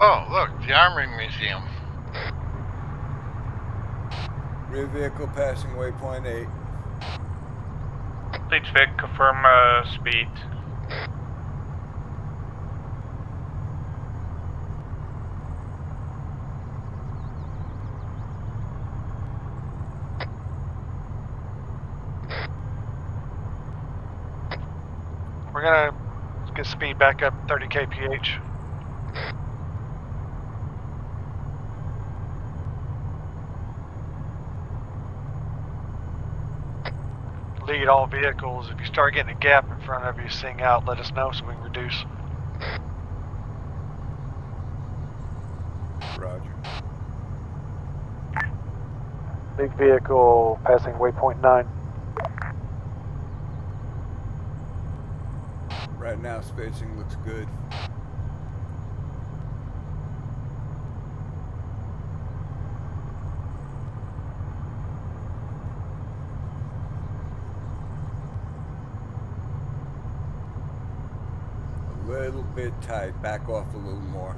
Speaker 2: Oh, look, the Armory Museum.
Speaker 4: Rear vehicle passing waypoint eight.
Speaker 5: Lead Vic, confirm uh, speed.
Speaker 3: We're going to get speed back up 30 kph. Lead all vehicles. If you start getting a gap in front of you, sing out. Let us know so we can reduce.
Speaker 4: Roger.
Speaker 3: Big vehicle passing waypoint 9.
Speaker 4: Right now, spacing looks good. A little bit tight. Back off a little more.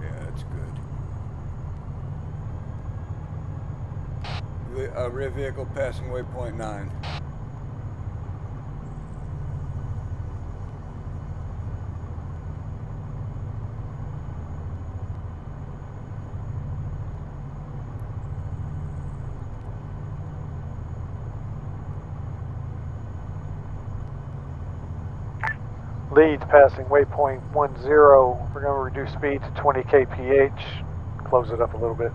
Speaker 4: Yeah, that's good. Ve- Uh, rear vehicle passing waypoint nine.
Speaker 3: Leads passing waypoint 10. We're going to reduce speed to 20 kph. Close it up a little bit.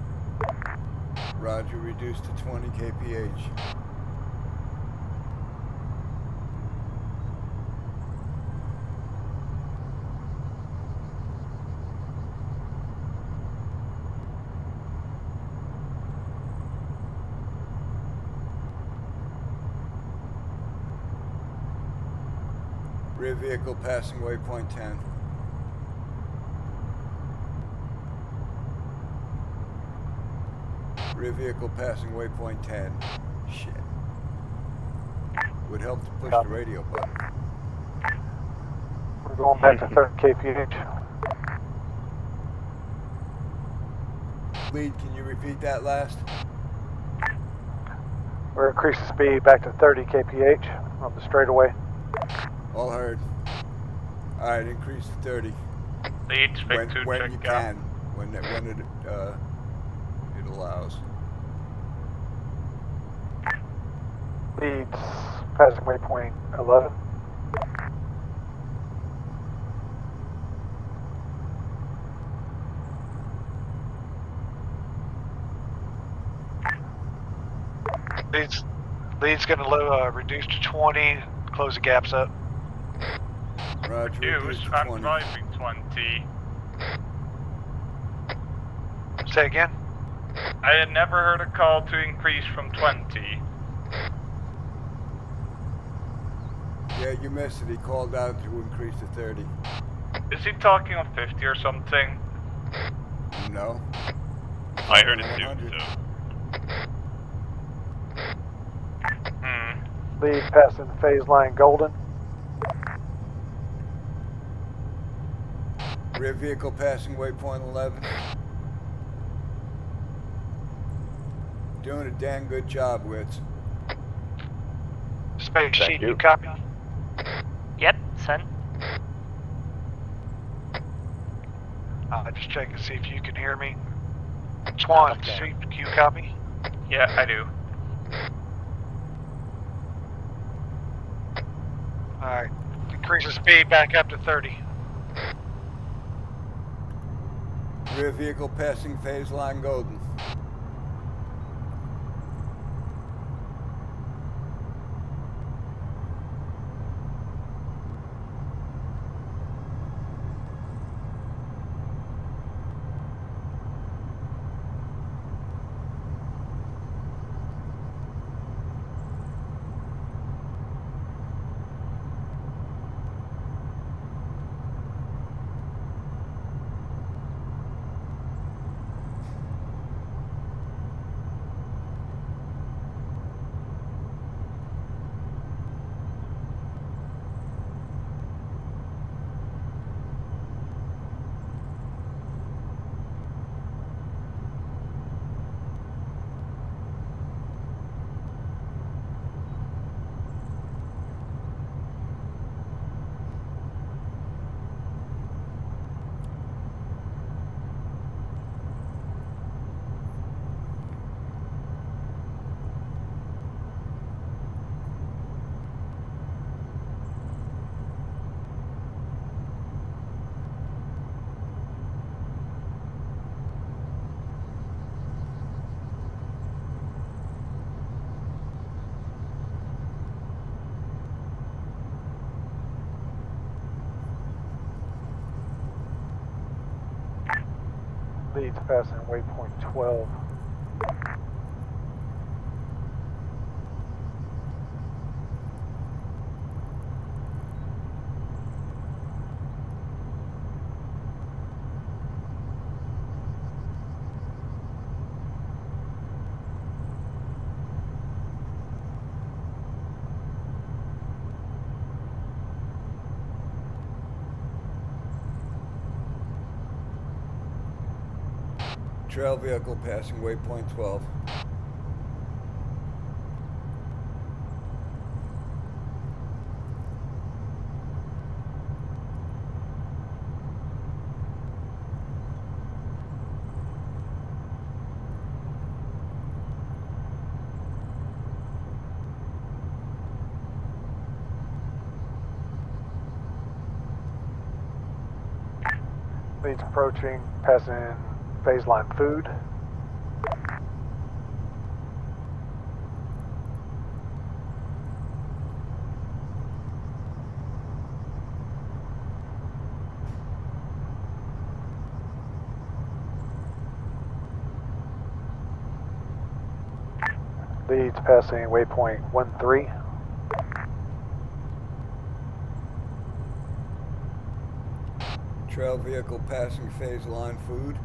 Speaker 4: Roger, reduced to 20 kph. Rear vehicle passing waypoint 10. Rear vehicle passing waypoint 10. Shit. Would help to push the radio button.
Speaker 3: We're going back to 30 kph.
Speaker 4: Lead, can you repeat that last?
Speaker 3: We're increasing speed back to 30 kph on the straightaway.
Speaker 4: All heard. Alright, increase to 30.
Speaker 5: Lead Vic
Speaker 4: when,
Speaker 5: to
Speaker 4: when
Speaker 5: check
Speaker 4: you
Speaker 5: out.
Speaker 4: can. When it, when it, uh, it allows.
Speaker 3: Leads passing waypoint 11. Leads, leads going to uh, reduce to 20. Close the gaps up.
Speaker 4: Roger,
Speaker 5: Reduce, I'm driving 20.
Speaker 3: Say again.
Speaker 5: I had never heard a call to increase from 20.
Speaker 4: Yeah, you missed it. He called out to increase to 30.
Speaker 5: Is he talking on 50 or something?
Speaker 4: No.
Speaker 16: I heard it too, so.
Speaker 5: Hmm.
Speaker 3: Lead passing phase line golden.
Speaker 4: Rear vehicle passing waypoint 11. Doing a damn good job, Wits.
Speaker 3: Space
Speaker 16: Thank
Speaker 3: Sheet,
Speaker 16: you.
Speaker 3: you copy?
Speaker 17: Yep, send.
Speaker 3: Uh, just check and see if you can hear me. Swan,
Speaker 16: Okay.
Speaker 3: Sheet, you copy?
Speaker 5: Yeah, I do.
Speaker 3: Alright. Increase the speed back up to 30.
Speaker 4: Rear vehicle passing phase line Golden.
Speaker 3: Leads passing waypoint 12.
Speaker 4: Trail vehicle passing waypoint 12.
Speaker 3: Leads approaching, passing phase line food. Leads passing waypoint 13.
Speaker 4: Trail vehicle passing phase line food.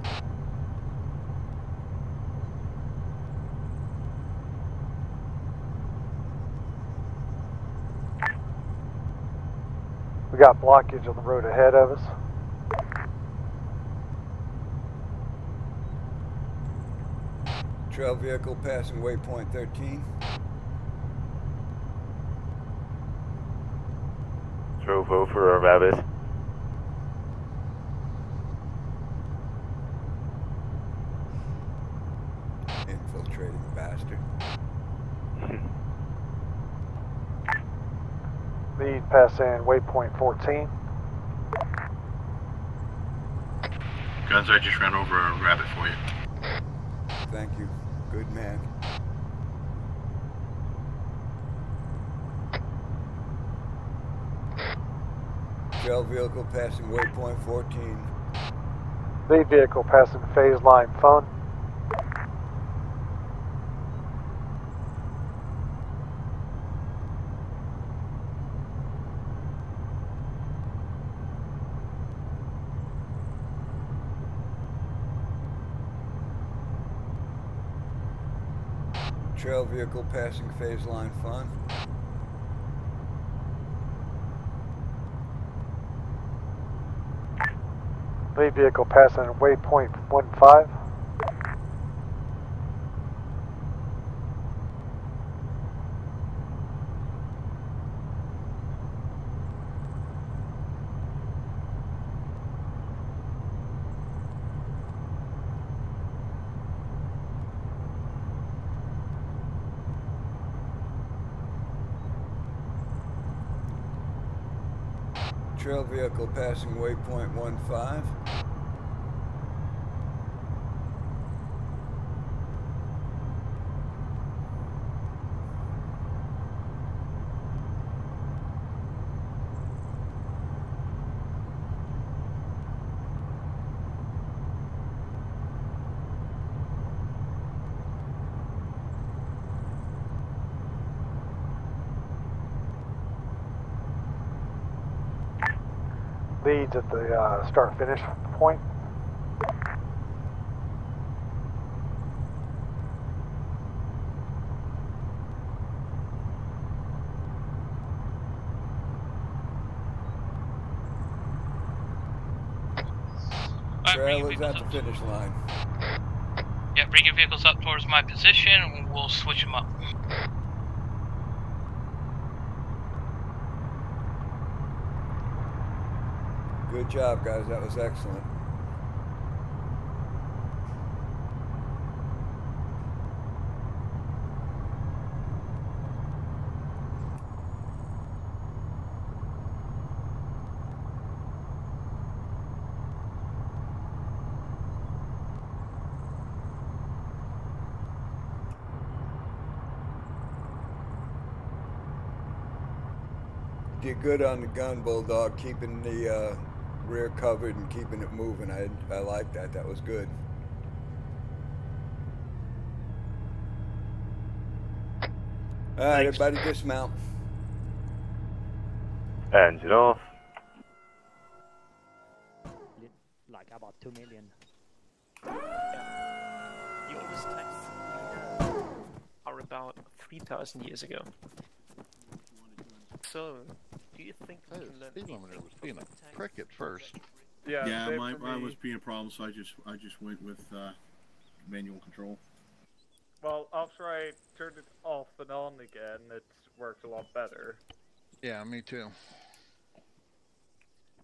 Speaker 3: We got blockage on the road ahead of us.
Speaker 4: Trail vehicle passing waypoint 13.
Speaker 16: Drove over a rabbit.
Speaker 4: Infiltrating bastard.
Speaker 3: Lead passing waypoint 14.
Speaker 14: Gunz, I just ran over a rabbit for you.
Speaker 4: Thank you. Good man. Trail vehicle passing waypoint 14.
Speaker 3: Lead vehicle passing phase line fun.
Speaker 4: Trail vehicle passing phase line fun.
Speaker 3: Lead vehicle passing waypoint 15.
Speaker 4: Passing waypoint 15.
Speaker 15: Leads at the uh, start finish point.
Speaker 4: Trail is at the finish line.
Speaker 6: Yeah, bring your vehicles up towards my position and we'll switch them up.
Speaker 4: Good job, guys. That was excellent. Did good on the gun, Bulldog, keeping the uh, rear covered and keeping it moving. I, I like that. That was good. All right, everybody dismount.
Speaker 16: Engine off.
Speaker 12: Like about 2 million.
Speaker 18: The oldest texts are about 3,000 years ago. So, do you think we
Speaker 2: Hey,
Speaker 18: can learn
Speaker 2: speed limiter was being a prick at first.
Speaker 9: Yeah,
Speaker 14: yeah,
Speaker 9: same
Speaker 14: mine, mine was being a problem, so I just I just went with uh, manual control.
Speaker 9: Well, after I turned it off and on again, it worked a lot better.
Speaker 2: Yeah, me too.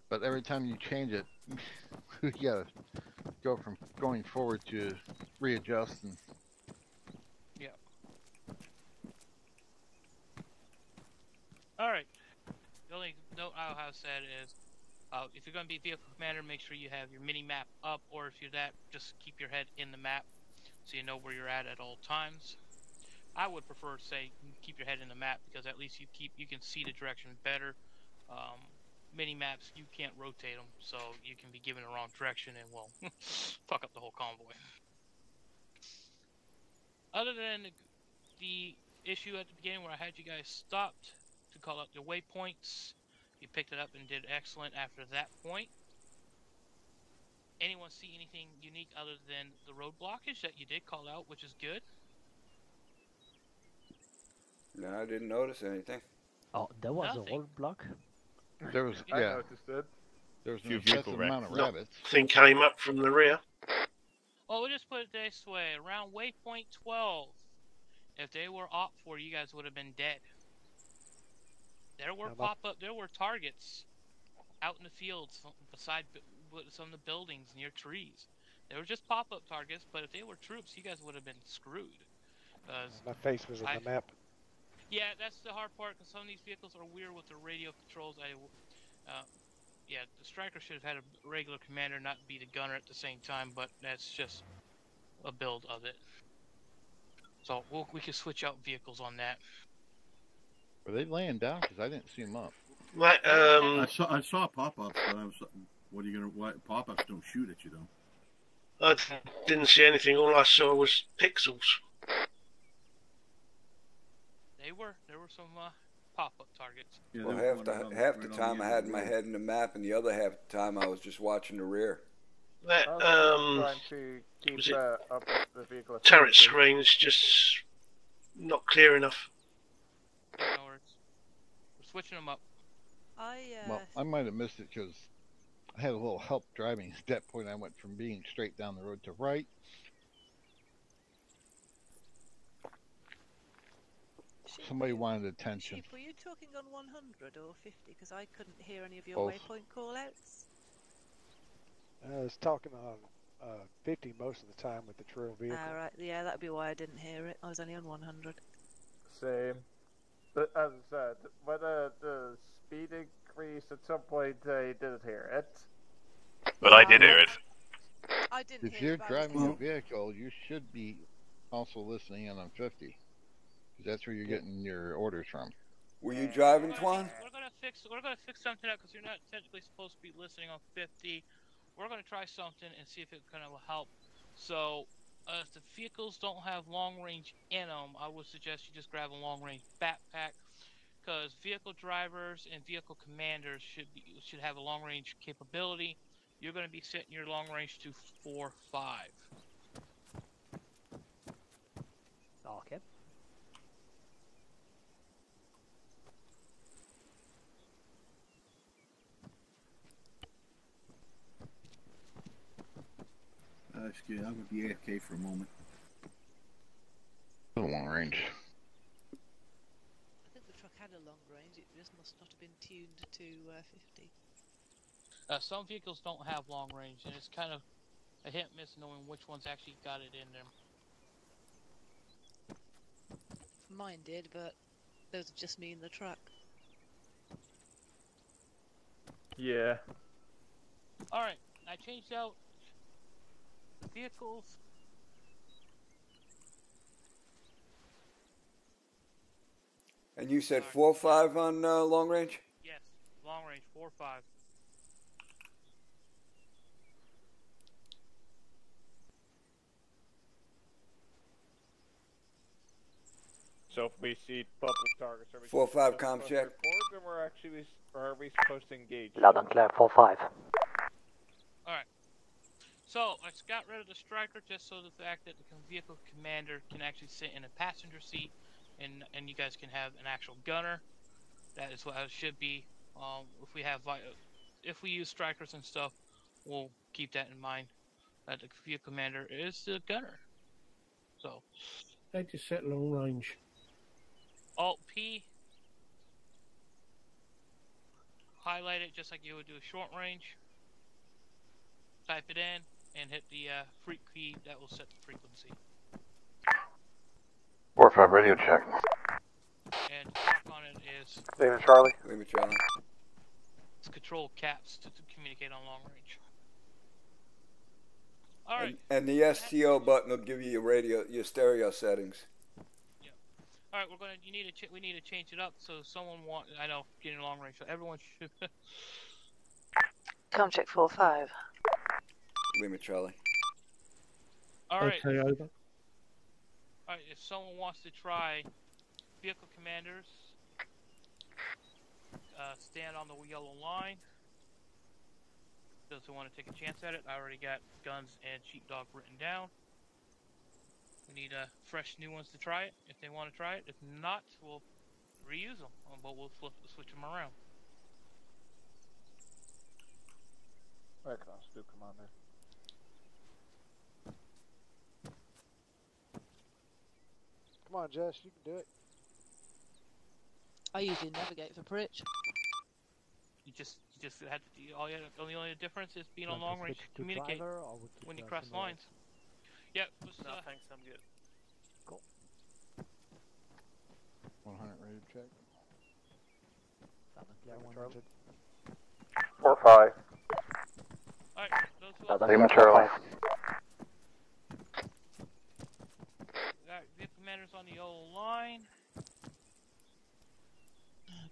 Speaker 2: But every time you change it, *laughs* you gotta go from going forward to readjust and
Speaker 6: Yeah. Alright. The only note I'll have said is uh, if you're going to be vehicle commander, make sure you have your mini map up, or if you're that, just keep your head in the map so you know where you're at at all times. I would prefer to say keep your head in the map because at least you keep you can see the direction better. Um, mini maps you can't rotate them, so you can be given the wrong direction and will *laughs* fuck up the whole convoy. Other than the issue at the beginning where I had you guys stopped to call out your waypoints, you picked it up and did excellent after that point. Anyone see anything unique other than the road blockage that you did call out, which is good?
Speaker 4: No, I didn't notice anything.
Speaker 12: Oh, there was
Speaker 6: Nothing.
Speaker 12: a roadblock.
Speaker 2: there was
Speaker 9: I
Speaker 2: yeah,
Speaker 9: noticed it.
Speaker 2: there was an
Speaker 7: Few vehicle
Speaker 2: excessive amount of
Speaker 13: wrecks.
Speaker 2: rabbits.
Speaker 13: Thing came up from the rear.
Speaker 6: Well, we'll just put it this way: around waypoint 12, if they were op for you guys would have been dead. There were pop up, there were targets out in the fields beside some of the buildings near trees. They were just pop up targets, but if they were troops, you guys would have been screwed. 'Cause
Speaker 15: My face was on
Speaker 6: I-
Speaker 15: the map.
Speaker 6: yeah, that's the hard part because some of these vehicles are weird with the radio controls. I, uh, yeah, the Stryker should have had a regular commander, not be the gunner at the same time. But that's just a build of it. So we'll, we can switch out vehicles on that.
Speaker 2: Were they laying down? Because I didn't see them up.
Speaker 13: Right,
Speaker 14: I
Speaker 13: um,
Speaker 14: saw I saw pop-ups, but I was what are you gonna? What pop-ups don't shoot at you though?
Speaker 13: I didn't see anything. All I saw was pixels.
Speaker 6: They were there were some uh, pop-up targets.
Speaker 14: Yeah,
Speaker 4: well, half the
Speaker 14: around-
Speaker 4: half
Speaker 14: right
Speaker 4: the
Speaker 14: on
Speaker 4: time I had my head in the map, and the other half the time I was just watching the rear.
Speaker 13: That um,
Speaker 9: trying to keep
Speaker 13: was it
Speaker 9: uh, up the vehicle.
Speaker 13: turret
Speaker 9: efficiency.
Speaker 13: screen is just not clear enough.
Speaker 6: No worries. We're switching them up.
Speaker 10: I uh,
Speaker 2: Well, I might have missed it because I had a little help driving. At *laughs* that point, I went from being straight down the road to right.
Speaker 10: Sheep,
Speaker 2: Somebody wanted attention.
Speaker 10: Sheep, were you talking on 100 or 50? Because I couldn't hear any of your
Speaker 2: Both.
Speaker 10: waypoint call-outs.
Speaker 15: I was talking on uh, 50 most of the time with the trail vehicle.
Speaker 10: Ah, right. Yeah, that'd be why I didn't hear it. I was only on 100.
Speaker 9: Same. But as I said, whether uh, the speed Reese, at some point uh, I didn't hear it.
Speaker 16: But I did hear it.
Speaker 10: I didn't
Speaker 2: If
Speaker 10: hear
Speaker 2: you're
Speaker 10: it, but I was
Speaker 2: driving a vehicle, you should be also listening in on 50. Because that's where you're getting your orders from.
Speaker 4: Were you driving, Twan?
Speaker 6: We're gonna fix. We're gonna fix something up because you're not technically supposed to be listening on 50. We're gonna try something and see if it kind of will help. So, uh, if the vehicles don't have long range in them, I would suggest you just grab a long range backpack. Because vehicle drivers and vehicle commanders should be should have a long range capability. You're going to be setting your long range to four five.
Speaker 12: Okay.
Speaker 14: Uh, excuse me, I'm gonna be AFK for a moment.
Speaker 2: The long range.
Speaker 10: I think the truck had a long range. It just must not have been tuned to uh, 50.
Speaker 6: Uh, some vehicles don't have long range, and it's kind of a hit and miss knowing which ones actually got it in them.
Speaker 10: Mine did, but those are just me in the truck.
Speaker 9: Yeah.
Speaker 6: All right, I changed out the vehicles.
Speaker 4: And you said four five on uh, long range.
Speaker 6: Yes, long range four five.
Speaker 9: So if we see public targets, are we
Speaker 4: Four,
Speaker 9: supposed
Speaker 4: five,
Speaker 9: to
Speaker 4: com check.
Speaker 9: Report, or we're actually or are we supposed to engage?
Speaker 12: Loud and clear, 4 5.
Speaker 6: So I just got rid of the Stryker just so the fact that the vehicle commander can actually sit in a passenger seat, and and you guys can have an actual gunner. That is what it should be. Um, if we have if we use Strykers and stuff, we'll keep that in mind. That the vehicle commander is the gunner. So
Speaker 13: I just set long range.
Speaker 6: Alt P. Highlight it just like you would do a short range. Type it in and hit the uh, freq key. That will set the frequency.
Speaker 8: 4 5 radio check.
Speaker 6: And mark on it is
Speaker 15: Lima Charlie.
Speaker 4: Lima Charlie.
Speaker 6: it's control caps to, to communicate on long range. All right.
Speaker 4: And, and the STO button will give you your radio, your stereo settings.
Speaker 6: All right, we're gonna. You need to. Ch- we need to change it up so someone want. I know getting long range. So everyone should. *laughs*
Speaker 10: Com check 4 5.
Speaker 4: Lima Charlie.
Speaker 6: All right.
Speaker 13: Okay, over.
Speaker 6: All right. If someone wants to try vehicle commanders, uh, stand on the yellow line. Those who want to take a chance at it, I already got Gunz and sheepdog written down. We need uh, fresh new ones to try it if they want to try it. If not, we'll reuse them, uh, but we'll flip, switch them around.
Speaker 9: Recognize, do commander.
Speaker 3: Come on, Jess, you can do it.
Speaker 10: I usually navigate for Pritch.
Speaker 6: You just you just had to do all you had, only only difference is being on long range
Speaker 12: switch
Speaker 6: to
Speaker 12: to
Speaker 6: communicate
Speaker 12: driver, or would you
Speaker 6: when you cross lines. Yep. was,
Speaker 18: No,
Speaker 6: uh,
Speaker 18: thanks, I'm good. Cool.
Speaker 2: 100 radio check.
Speaker 12: Loud and
Speaker 3: Charlie.
Speaker 11: 4 5.
Speaker 6: Alright, those who
Speaker 12: Loud and
Speaker 8: Lima
Speaker 12: clear, 4
Speaker 8: Charlie.
Speaker 12: 5.
Speaker 6: Alright, vehicle commanders on the yellow line.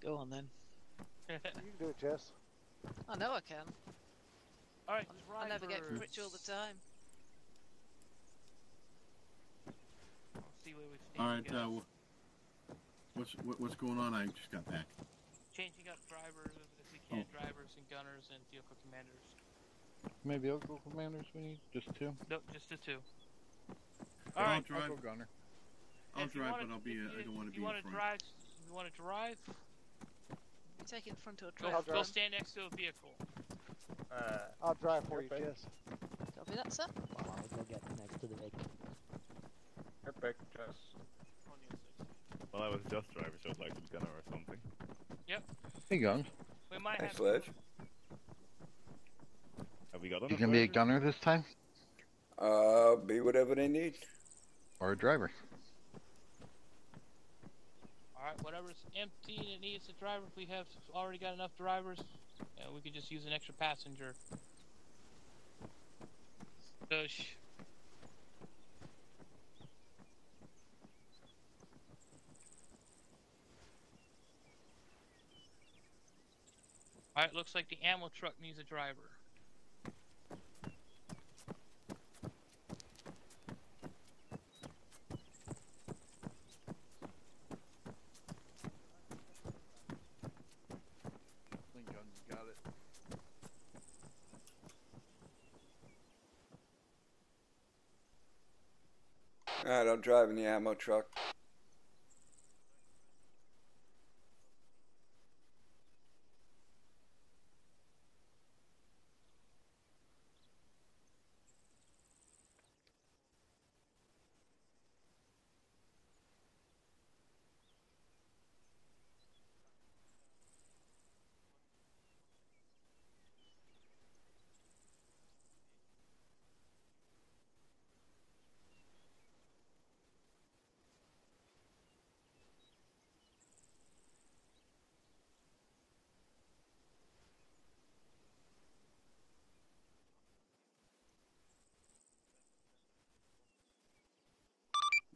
Speaker 10: Go on then. *laughs*
Speaker 3: You can do it, Jess.
Speaker 10: I know I can.
Speaker 6: Alright,
Speaker 10: I navigate for
Speaker 6: drivers.
Speaker 10: Pritch all the time.
Speaker 6: Let's see where we stand.
Speaker 14: All right, uh, wh- what's what, what's going on? I just got back.
Speaker 6: Changing up drivers if we
Speaker 14: Oh.
Speaker 6: can, drivers and gunners and vehicle commanders.
Speaker 2: Maybe vehicle commanders we need? Just two?
Speaker 6: Nope, just the two. Alright,
Speaker 14: drive.
Speaker 2: I'll go gunner.
Speaker 14: I'll
Speaker 6: if
Speaker 14: drive,
Speaker 6: wanna-
Speaker 14: but I'll be.
Speaker 6: if
Speaker 14: uh, I don't want
Speaker 6: if
Speaker 14: to
Speaker 6: you
Speaker 14: be
Speaker 6: wanna
Speaker 14: in front.
Speaker 6: drive, you want to drive?
Speaker 10: You take it in front of a
Speaker 6: Go,
Speaker 10: truck.
Speaker 6: go stand next to a vehicle.
Speaker 9: Uh,
Speaker 3: I'll drive for you,
Speaker 9: okay.
Speaker 3: Jess.
Speaker 10: Copy that, sir.
Speaker 12: Well, I'll go get next to the vehicle.
Speaker 9: Your pick, Jess.
Speaker 7: Well, I was just driving, so I'd like to be gunner or something.
Speaker 6: Yep.
Speaker 2: Hey, Gunz.
Speaker 6: We might
Speaker 4: Hey,
Speaker 6: have
Speaker 4: Sledge.
Speaker 7: Have we got
Speaker 2: You
Speaker 7: enough
Speaker 2: gonna be a gunner this time?
Speaker 4: Uh, be whatever they need.
Speaker 2: Or a driver?
Speaker 6: Alright, whatever's empty and it needs a driver, if we have already got enough drivers, yeah, we could just use an extra passenger. Push. Alright, looks like the ammo truck needs a driver.
Speaker 4: Alright, I'm driving the ammo truck.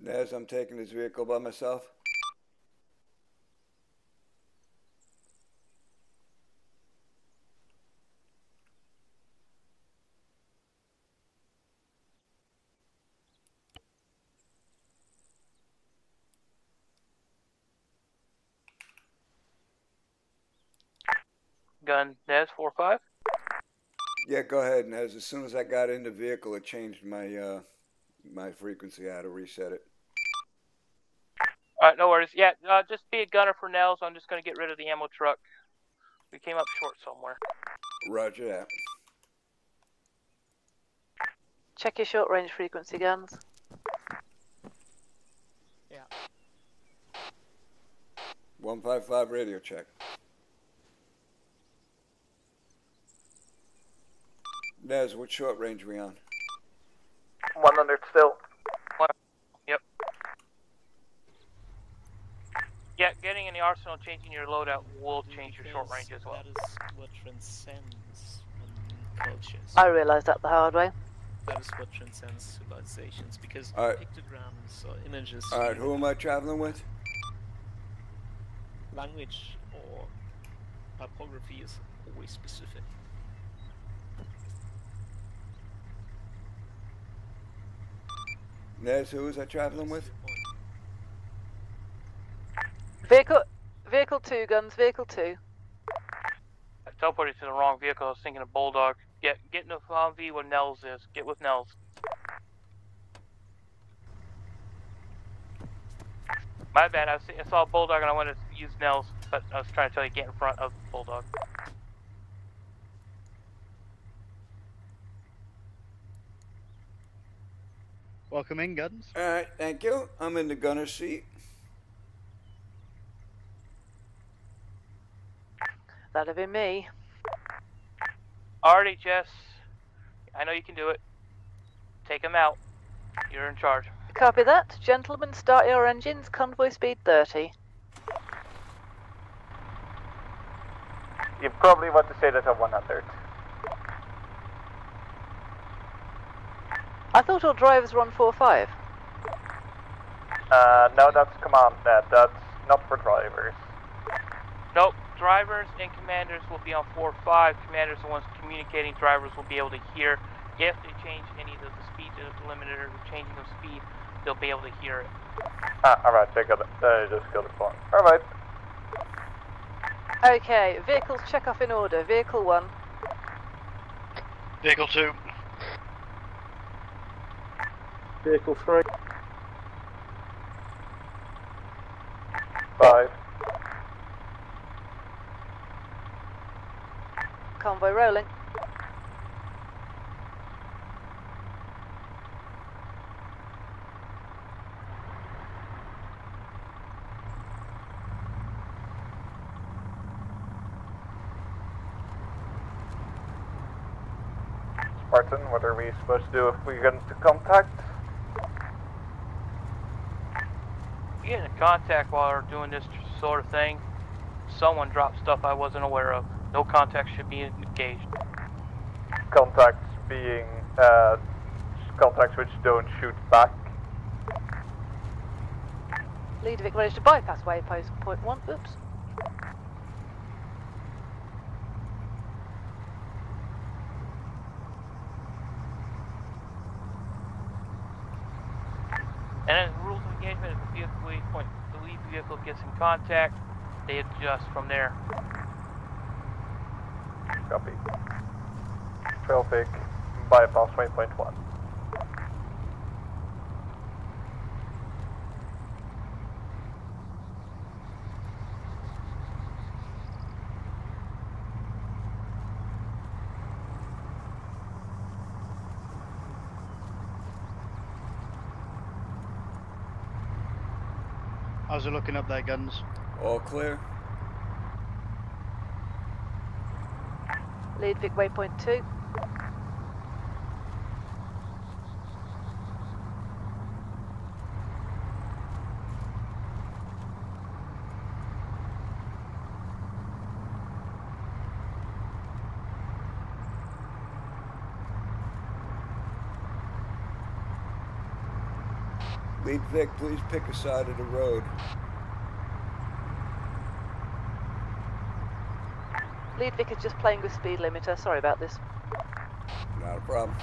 Speaker 4: Nez, I'm taking this vehicle by myself.
Speaker 6: Gun, Nez, 4-5.
Speaker 4: Yeah, go ahead, Nez. As soon as I got in the vehicle, it changed my uh, my frequency. I had to reset it.
Speaker 6: Alright, no worries. Yeah, uh, just be a gunner for now, so I'm just gonna get rid of the ammo truck. We came up short somewhere.
Speaker 4: Roger that.
Speaker 10: Check your short range frequency Gunz.
Speaker 6: Yeah.
Speaker 4: 155 radio check. Nez, what short range we on?
Speaker 5: 100 still.
Speaker 6: Yep. Yeah, getting in the arsenal, changing your loadout will change your short range as well.
Speaker 18: That is what transcends cultures.
Speaker 10: I realised that the hard way.
Speaker 18: That is what transcends civilizations because
Speaker 4: Alright.
Speaker 18: pictograms or images,
Speaker 4: Alright, who am I traveling with?
Speaker 18: language or typography is always specific.
Speaker 4: Nez, who was I traveling with?
Speaker 10: 2, Gunz, vehicle 2.
Speaker 6: I teleported to the wrong vehicle, I was thinking of Bulldog. Get, get in the farm V where Nels is. Get with Nels. My bad, I, see, I saw Bulldog and I wanted to use Nels, but I was trying to tell you get in front of Bulldog.
Speaker 1: Welcome in, Gunz.
Speaker 4: All right, thank you. I'm in the gunner seat.
Speaker 10: That'd be me.
Speaker 6: Alrighty, Jess. I know you can do it. Take him out. You're in charge.
Speaker 10: Copy that. Gentlemen, start your engines. Convoy speed 30.
Speaker 5: You probably want to say that at 100.
Speaker 10: I thought all drivers were on 4-5.
Speaker 5: Uh, no, that's command net. That's not for drivers.
Speaker 6: Nope. Drivers and commanders will be on 4-5. Commanders are the ones communicating. Drivers will be able to hear. If they change any of the speed limiter or changing of speed, they'll be able to hear it.
Speaker 5: Ah, alright, I got it. I just got the point. Alright.
Speaker 10: Okay, vehicles check off in order. Vehicle 1.
Speaker 1: Vehicle 2.
Speaker 5: Vehicle 3. 5.
Speaker 10: Convoy rolling.
Speaker 5: Spartan, what are we supposed to do if we get into contact?
Speaker 6: You get in contact while we're doing this sort of thing. Someone dropped stuff I wasn't aware of. No contact should be engaged.
Speaker 5: Contacts being uh, contacts which don't shoot back.
Speaker 10: Lead Vic managed to bypass waypost point one. Oops.
Speaker 6: And then rules of engagement is the vehicle waypoint. The lead vehicle gets in contact, they adjust from there.
Speaker 5: Copy. Traffic bypass waypoint one.
Speaker 1: How's it looking up there, Gunz?
Speaker 4: All clear.
Speaker 10: Lead Vic waypoint two.
Speaker 4: Lead Vic, please pick a side of the road.
Speaker 10: Lead Vic is just playing with speed limiter. Sorry about this.
Speaker 4: Not a problem.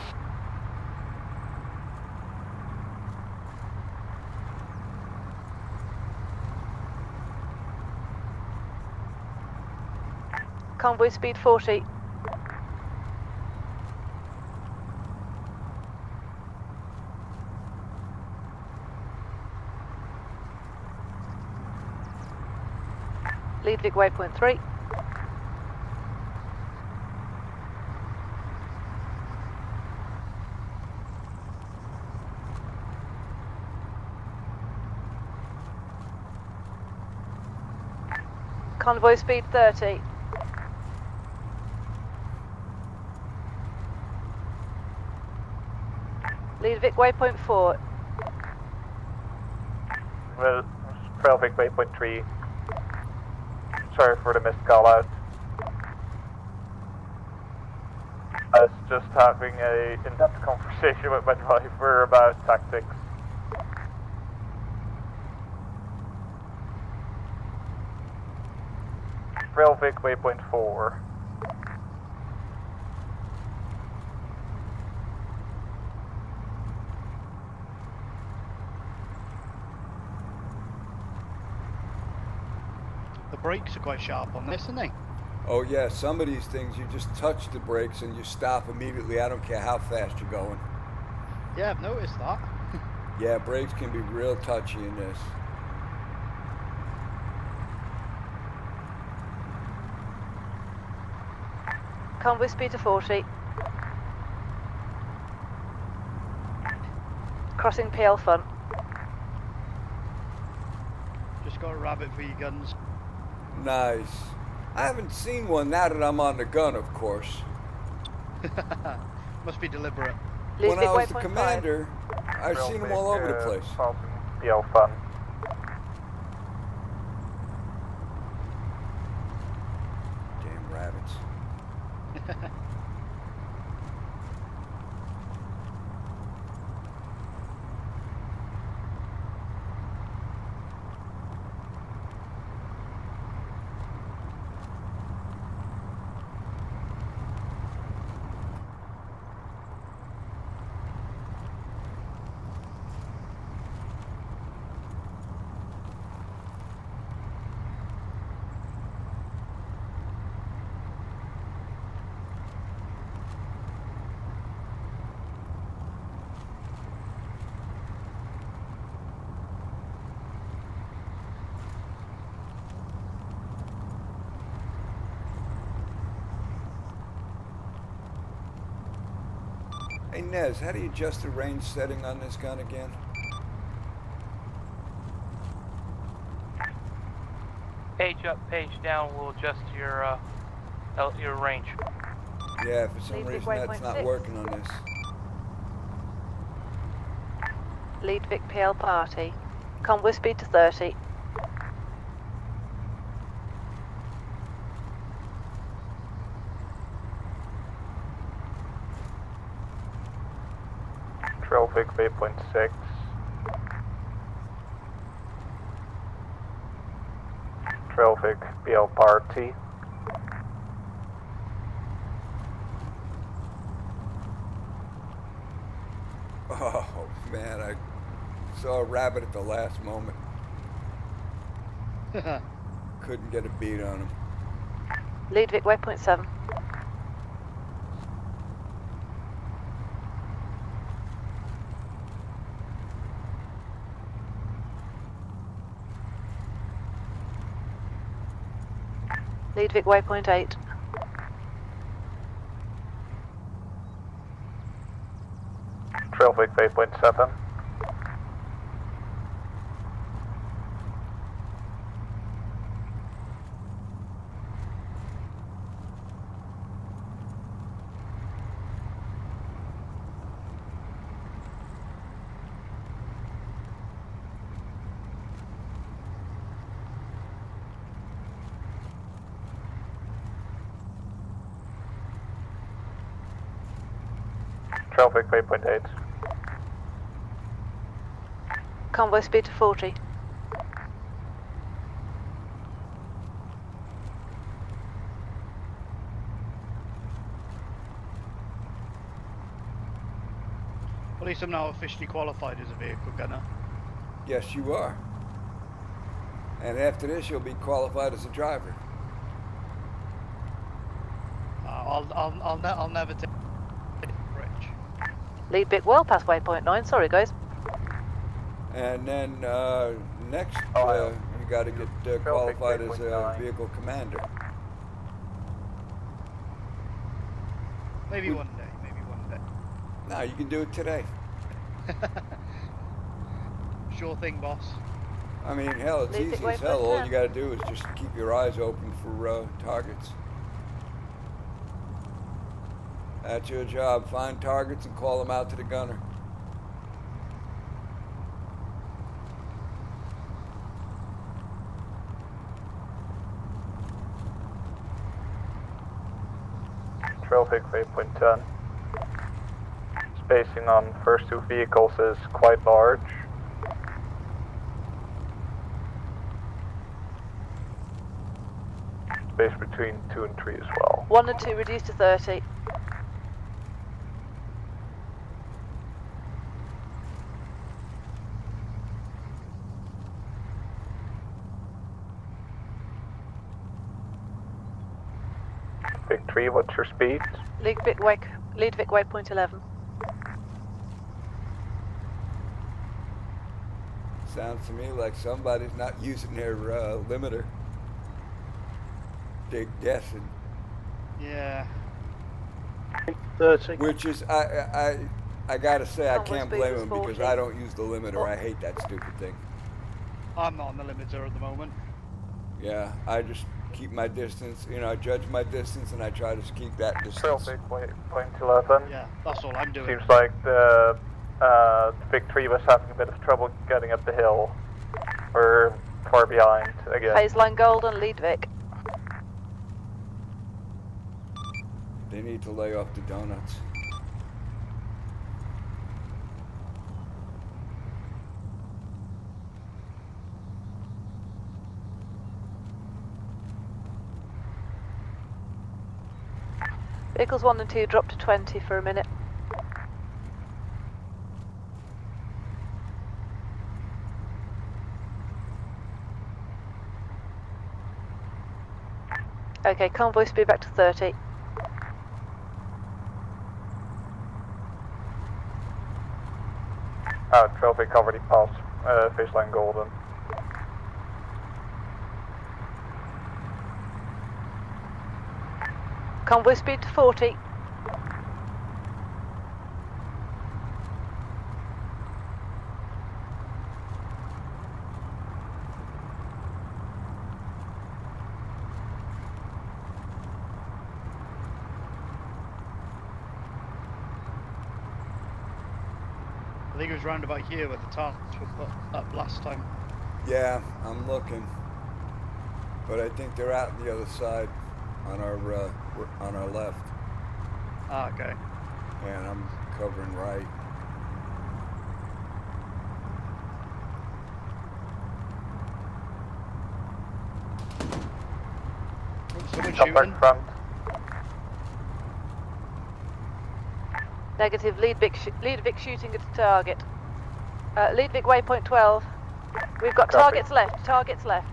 Speaker 10: Convoy speed 40. Lead Vic waypoint 3. Convoy speed 30. Lead Vic waypoint 4.
Speaker 5: Well, traffic waypoint three. Sorry for the missed call out. I was just having a in-depth conversation *laughs* with my driver about tactics. Traffic waypoint four.
Speaker 1: The brakes are quite sharp on this, aren't they?
Speaker 4: Oh yeah, some of these things you just touch the brakes and you stop immediately. I don't care how fast you're going.
Speaker 1: Yeah, I've noticed that. *laughs*
Speaker 4: Yeah, brakes can be real touchy in this.
Speaker 10: Convoy speed to 40. Crossing PL front.
Speaker 1: Just got a rabbit for your guns.
Speaker 4: Nice. I haven't seen one now that I'm on the gun, of course. *laughs*
Speaker 1: Must be deliberate.
Speaker 4: when I was the commander, I've seen them all over the uh, place.
Speaker 5: PL fun.
Speaker 4: Damn rabbits. Hey Nez, how do you adjust the range setting on this gun again?
Speaker 6: Page up, page down We'll adjust your uh, your range.
Speaker 4: Yeah, for some
Speaker 10: Lead
Speaker 4: reason that's not
Speaker 10: 1.6.
Speaker 4: working on this.
Speaker 10: Lead Vic PL party. Convoy speed to 30.
Speaker 5: Waypoint 6. Traffic PL party.
Speaker 4: Oh man, I saw a rabbit at the last moment. *laughs* Couldn't get a beat on him.
Speaker 10: Lead Vic waypoint 7. Vic waypoint 8.
Speaker 5: Traffic waypoint 7. Traffic waypoint 8.
Speaker 10: Convoy speed to 40.
Speaker 1: At least I'm now officially qualified as a vehicle gunner.
Speaker 4: Yes, you are. And after this, you'll be qualified as a driver.
Speaker 1: Uh, I'll, I'll, I'll, ne- I'll never take Rich.
Speaker 10: Lead Vic well past waypoint 9. Sorry, guys.
Speaker 4: And then uh, next, uh, you got to get uh, qualified as a vehicle commander.
Speaker 1: Maybe one day, maybe one day.
Speaker 4: No, you can do it today. *laughs*
Speaker 1: Sure thing, boss.
Speaker 4: I mean, hell, it's
Speaker 1: Leave
Speaker 4: easy as hell. All you got to do is just keep your eyes open for uh, targets. That's your job. Find targets and call them out to the gunner.
Speaker 5: Traffic waypoint 10. Spacing on first two vehicles is quite large. Space between 2 and 3 as well.
Speaker 10: 1 and 2 reduced to 30.
Speaker 5: Big 3, what's your speed?
Speaker 10: Lead Vic, way, lead Vic waypoint 11.
Speaker 4: Sounds to me like somebody's not using their uh, limiter. Big guessing.
Speaker 1: Yeah.
Speaker 4: Which is, I, I, I- I gotta say, I can't blame
Speaker 1: as
Speaker 4: him because I don't use the limiter. I hate that stupid thing.
Speaker 1: I'm not on the limiter at the moment.
Speaker 4: Yeah, I just keep my distance. You know, I judge my distance and I try to keep that distance.
Speaker 5: Traffic waypoint 11.
Speaker 1: Yeah, that's all I'm doing.
Speaker 5: Seems like the uh, Big 3 was having a bit of trouble getting up the hill. We're far behind again.
Speaker 10: Phase line golden, lead Vic.
Speaker 4: They need to lay off the donuts.
Speaker 10: Vehicles 1 and 2 drop to 20 for a minute. Okay, convoy speed back to 30.
Speaker 5: Uh, traffic already passed uh, phase line golden.
Speaker 10: Convoy speed to 40.
Speaker 1: I think it was round about here where the targets were put up last time.
Speaker 4: Yeah, I'm looking, but I think they're out on the other side, on our uh, on our left.
Speaker 1: Ah, okay.
Speaker 4: And I'm covering right.
Speaker 1: Someone?
Speaker 5: Front.
Speaker 10: Negative, Lead Vic, sh Lead Vic shooting at target. Uh, Lead Vic waypoint 12. We've got
Speaker 5: Copy.
Speaker 10: targets left, targets left.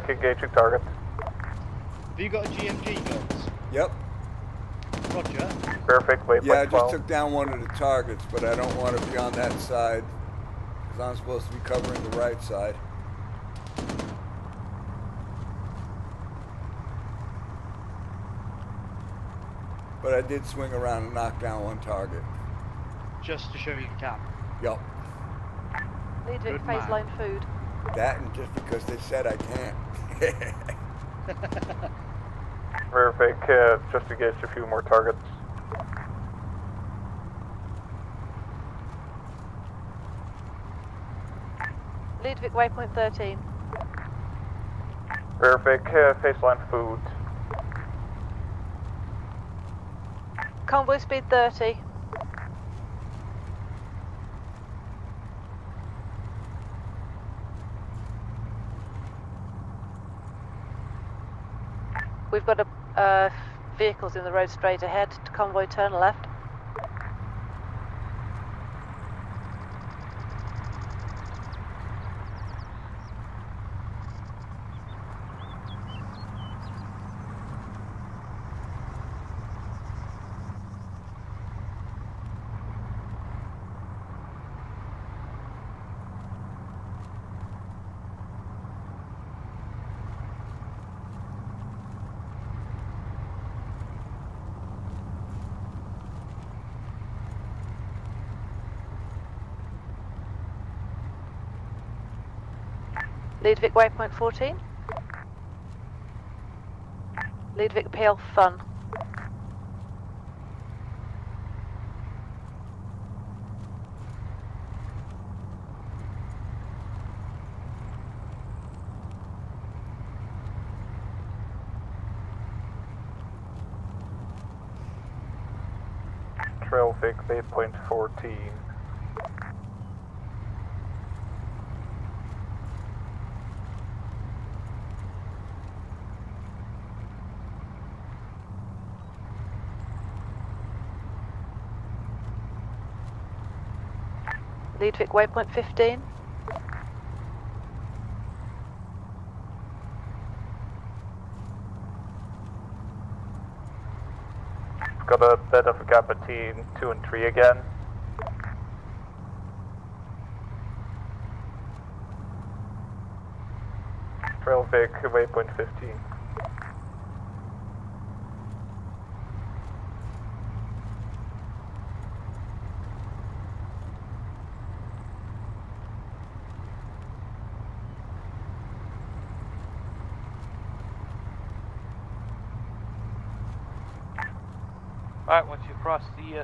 Speaker 5: Perfect, engaging target.
Speaker 1: Have you got a GMG Gunz?
Speaker 4: Yep.
Speaker 1: Roger.
Speaker 5: Perfect, waypoint
Speaker 4: Yeah, I just
Speaker 5: 12.
Speaker 4: took down one of the targets, but I don't want to be on that side because I'm supposed to be covering the right side. But I did swing around and knock down one target.
Speaker 1: Just to show you can.
Speaker 4: Yup.
Speaker 10: Lead Vic
Speaker 1: Good man.
Speaker 10: baseline food.
Speaker 4: That and just because they said I can't.
Speaker 5: Perfect, uh, just engaged a few more targets.
Speaker 10: Vic waypoint 13.
Speaker 5: Perfect, uh, baseline food.
Speaker 10: Convoy speed 30. We've got a uh, vehicles in the road straight ahead. to Convoy turn left. Lead Vic Waypoint 14. Lead Vic PL Fun.
Speaker 5: Traffic 8.14.
Speaker 10: Lead Vic Waypoint 15.
Speaker 5: Got a bit of a gap between 2 and 3 again. Trail Vic, waypoint 15.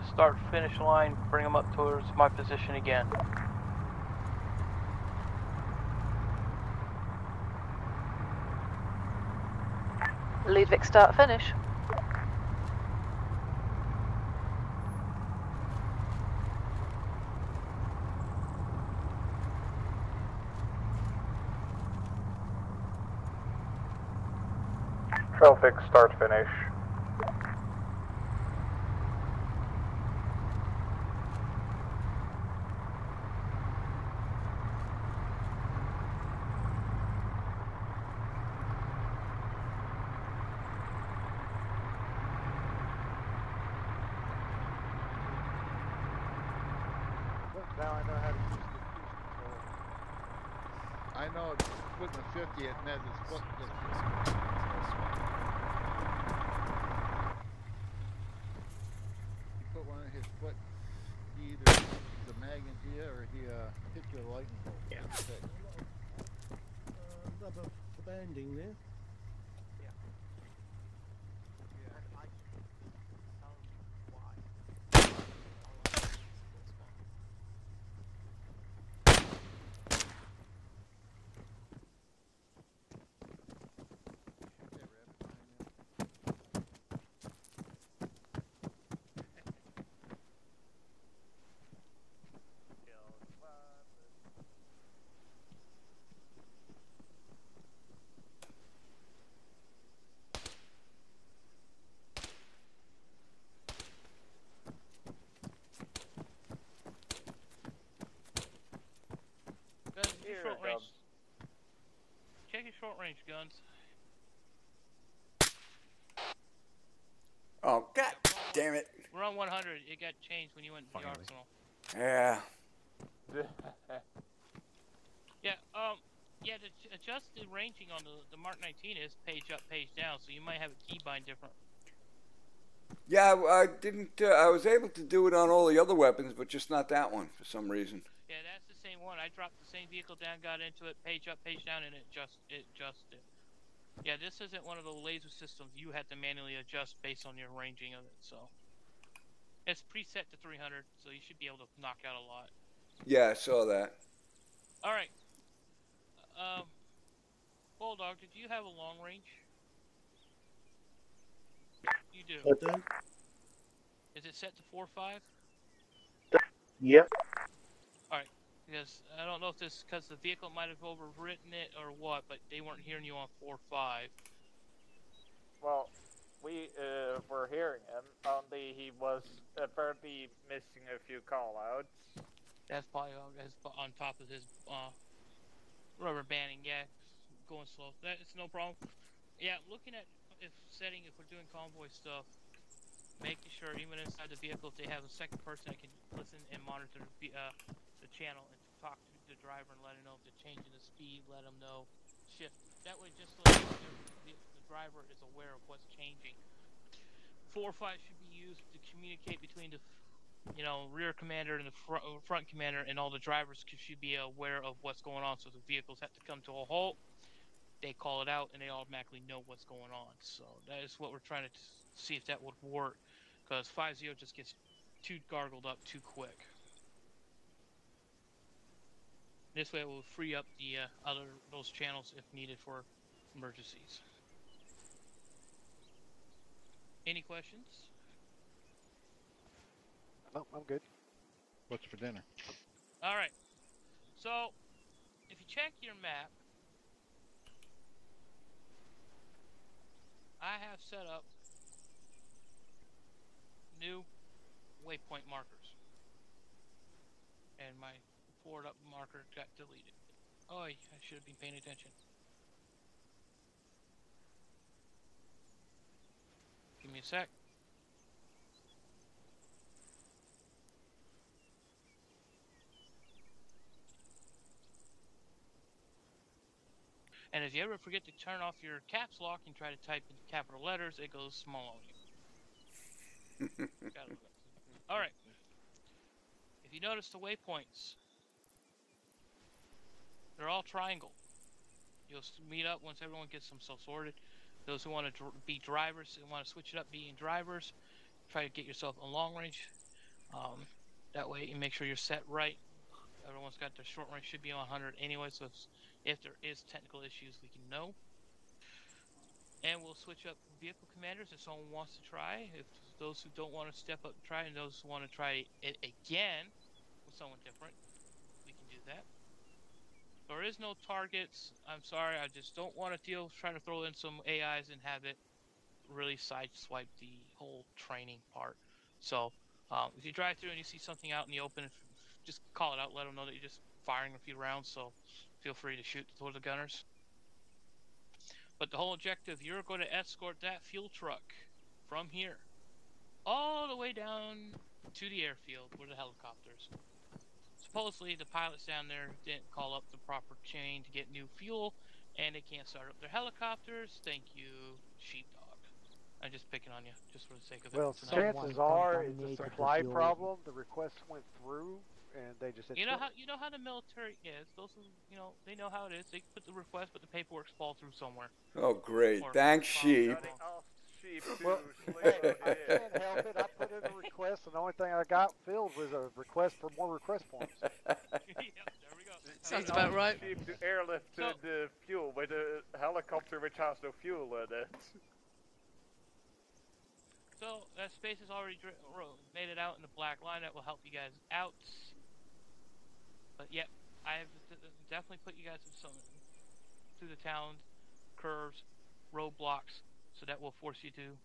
Speaker 6: Cross start finish line, bring them up towards my position again.
Speaker 10: Lead Vic start finish.
Speaker 5: Trail Vic, start finish.
Speaker 6: Range guns.
Speaker 4: Oh god damn it!
Speaker 6: We're on 100. It got changed when you went to the arsenal.
Speaker 4: Yeah. *laughs*
Speaker 6: Yeah. Um. Yeah. To ch- adjust the ranging on the the Mark 19 is page up, page down. So you might have a keybind different.
Speaker 4: Yeah, I I didn't. Uh, I was able to do it on all the other weapons, but just not that one for some reason.
Speaker 6: Yeah, that's the same one. I dropped vehicle down, got into it, page up, page down, and it just it adjusted. Yeah, this isn't one of the laser systems you had to manually adjust based on your ranging of it. So it's preset to 300, so you should be able to knock out a lot.
Speaker 4: Yeah, I saw that.
Speaker 6: All right. Um, Bulldog, did you have a long range? You do.
Speaker 13: I do.
Speaker 6: Is it set to four five?
Speaker 13: Yep.
Speaker 6: All right. Because I don't know if this because the vehicle might have overwritten it or what, but they weren't hearing you on four five.
Speaker 9: Well, we uh, were hearing him, only he was apparently missing a few callouts.
Speaker 6: That's probably on, top of his uh, rubber banding. Yeah, going slow. That it's no problem. Yeah, looking at if setting if we're doing convoy stuff, making sure even inside the vehicle if they have a second person that can listen and monitor the, uh, the channel and talk to the driver and let him know if they're changing the speed, let them know shift. That way, just so the, the, the driver is aware of what's changing. Four or five should be used to communicate between the you know, rear commander and the front, uh, front commander and all the drivers should be aware of what's going on. So the vehicles have to come to a halt. They call it out and they automatically know what's going on. So that is what we're trying to t- see if that would work. Because five zero just gets too gargled up too quick. This way it will free up the uh, other those channels if needed for emergencies. Any questions?
Speaker 3: No, I'm good.
Speaker 2: What's for dinner?
Speaker 6: All right. So, if you check your map, I have set up new waypoint markers. And my forward up marker got deleted. Oh, I should have been paying attention. Give me a sec. And if you ever forget to turn off your caps lock and try to type in capital letters, it goes small on you. *laughs* Gotta look up. All right. If you notice the waypoints, they're all triangle. You'll meet up once everyone gets themselves sorted. Those who want to dr- be drivers and want to switch it up, being drivers, try to get yourself a long range. Um, that way, you make sure you're set right. Everyone's got their short range should be on 100 anyway, so if, if there is technical issues, we can know. And we'll switch up vehicle commanders if someone wants to try. If those who don't want to step up and try, and those who want to try it again with someone different, we can do that. There is no targets. I'm sorry, I just don't want to deal trying to throw in some AIs and have it really sideswipe the whole training part. So um, if you drive through and you see something out in the open, just call it out. Let them know that you're just firing a few rounds. So feel free to shoot toward the gunners. But the whole objective, you're going to escort that fuel truck from here all the way down to the airfield where the helicopters. Supposedly, the pilots down there didn't call up the proper chain to get new fuel, and they can't start up their helicopters. Thank you, sheepdog. I'm just picking on you, just for the sake of it.
Speaker 3: Well,
Speaker 6: tonight.
Speaker 3: chances are it's a supply problem. The request went through, and they just said,
Speaker 6: You know how you know how the military is. Those who you know they know how it is. They put the request, but the paperwork's fall through somewhere.
Speaker 4: Oh, great.
Speaker 6: Or-
Speaker 4: Thanks, sheep.
Speaker 3: Well, hey, *laughs* I can't help it. I put in a request, and the only thing I got filled was a request for more request forms. *laughs* *laughs*
Speaker 10: Sounds about right.
Speaker 9: Cheap to airlift
Speaker 6: So-
Speaker 9: the fuel with a helicopter which has no fuel in it.
Speaker 6: So that space has already dri- made it out in the black line. That will help you guys out. But yep, I have d- d- definitely put you guys in some through the town curves, roadblocks, so that will force you to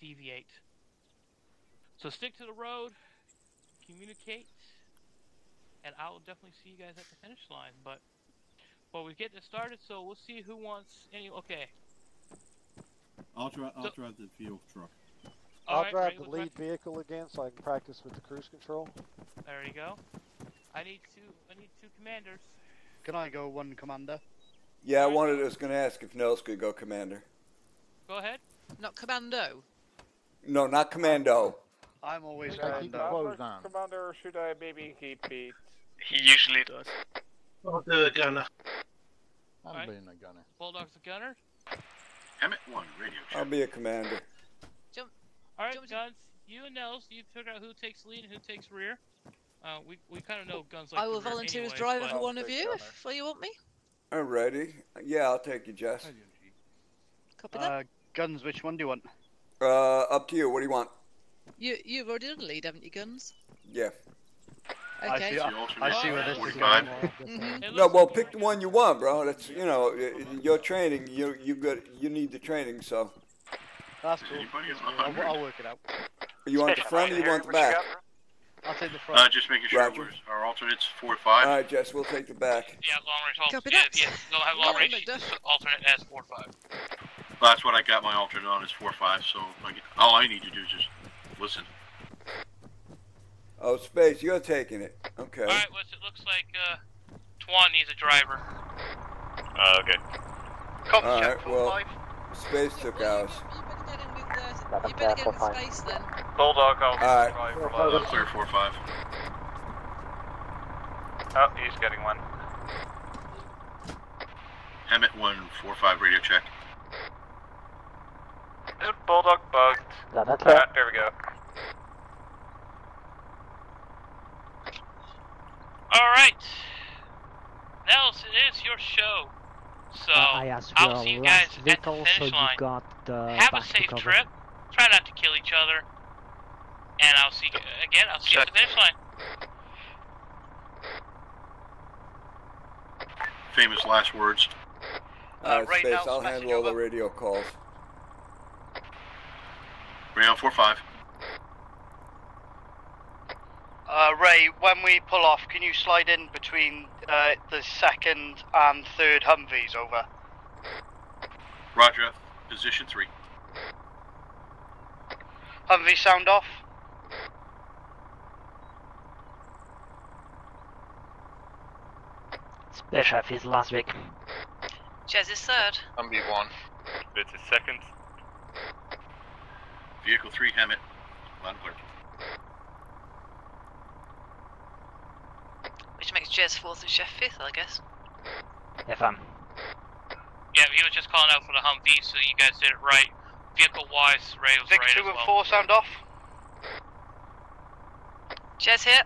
Speaker 6: deviate. So stick to the road, communicate, and I will definitely see you guys at the finish line. But Well, we get this started, so we'll see who wants any. Okay.
Speaker 14: I'll drive. I'll
Speaker 6: So-
Speaker 14: drive the fuel truck.
Speaker 3: I'll
Speaker 6: Alright,
Speaker 3: drive the
Speaker 6: we'll
Speaker 3: lead vehicle again so I can practice with the cruise control.
Speaker 6: There you go. I need two. I need two commanders.
Speaker 19: Can I go one commander?
Speaker 4: Yeah, I wanted. I was going to ask if Nels could go commander.
Speaker 6: Go ahead.
Speaker 10: Not commando.
Speaker 4: No, not commando.
Speaker 19: I'm always
Speaker 2: Gotta keep the
Speaker 19: commander.
Speaker 2: clothes on.
Speaker 11: Commander, or should I maybe keep it?
Speaker 16: He usually does.
Speaker 13: I'll do a gunner.
Speaker 2: I'm
Speaker 6: Alright.
Speaker 2: being a gunner.
Speaker 6: Bulldog's the gunner.
Speaker 8: Emmett 1, radio Check.
Speaker 4: I'll be a commander.
Speaker 6: All right, guns. You and Nels, you figure out who takes lead and who takes rear. Uh, we we kind of know guns like
Speaker 10: I will
Speaker 6: rear
Speaker 10: volunteer as driver for one of you if well, you want me.
Speaker 4: Alrighty. Yeah, I'll take you, Jess.
Speaker 10: Copy that.
Speaker 19: Uh, guns, which one do you want?
Speaker 4: Uh, up to you. What do you want?
Speaker 10: You you've already done a lead, haven't you, guns?
Speaker 4: Yeah. Okay.
Speaker 19: I
Speaker 10: Okay.
Speaker 19: see. I, I see where this is
Speaker 8: 45.
Speaker 19: going. *laughs*
Speaker 10: Mhm.
Speaker 4: No, well, pick the one you want, bro. That's you know, y- your training. You you got you need the training. So
Speaker 19: That's cool. I'll, I'll work it out.
Speaker 4: you want the front or you want the back?
Speaker 19: I'll take the front.
Speaker 8: Uh, just making sure
Speaker 4: Roger.
Speaker 8: we're, our alternates 4 5.
Speaker 4: All right, Jess. We'll take the back.
Speaker 5: Yeah, long range alt-
Speaker 10: Copy
Speaker 5: yeah,
Speaker 10: that.
Speaker 5: yeah, they'll have long
Speaker 10: Yeah,
Speaker 5: range
Speaker 10: Macduff.
Speaker 5: alternate as four five.
Speaker 8: Well, that's what I got my alternate on is 4 5, so I get, all I need to do is just listen.
Speaker 4: Oh, space. You're taking it. Okay.
Speaker 5: All right, well, it looks like uh, Twan needs a driver.
Speaker 16: Uh, okay.
Speaker 4: Come All right. Well, space took ours.
Speaker 10: You better get in space then.
Speaker 5: Bulldog, I'll
Speaker 4: All right.
Speaker 8: Uh, clear 4 5.
Speaker 5: Oh, he's getting one.
Speaker 8: Emmett 1, 4 5 radio check.
Speaker 5: Is Bulldog bugged?
Speaker 12: Yeah, that's
Speaker 5: Ah, there we go. All right, Nels, it is your show. So
Speaker 12: Uh, I asked for
Speaker 5: I'll
Speaker 12: a
Speaker 5: see you guys
Speaker 12: last
Speaker 5: at
Speaker 12: vehicle,
Speaker 5: the finish
Speaker 12: you
Speaker 5: line.
Speaker 12: got the
Speaker 5: Have a safe
Speaker 12: cover.
Speaker 5: trip. Try not to kill each other. And I'll see you again. I'll see you at the finish line.
Speaker 8: Famous last words.
Speaker 4: All right,
Speaker 17: right
Speaker 4: space.
Speaker 17: now,
Speaker 4: I'll handle all the radio calls.
Speaker 8: Rayon 4 5.
Speaker 19: Uh, Ray, when we pull off, can you slide in between uh, the second and third Humvees over?
Speaker 8: Roger. Position 3.
Speaker 19: Humvee sound off.
Speaker 12: Special is last Vic.
Speaker 10: Jez is third.
Speaker 2: I'm B1.
Speaker 16: It's his second.
Speaker 8: Vehicle 3, HEMTT. Loud and clear.
Speaker 10: Which makes Jez fourth and Chef fifth, I guess.
Speaker 12: FM.
Speaker 5: Yeah, he was just calling out for the Humvee, so you guys did it right. Vehicle wise, Ray was
Speaker 19: Vic
Speaker 5: right
Speaker 19: 2
Speaker 5: as
Speaker 19: and
Speaker 5: well.
Speaker 19: 4 sound off.
Speaker 10: Jez here.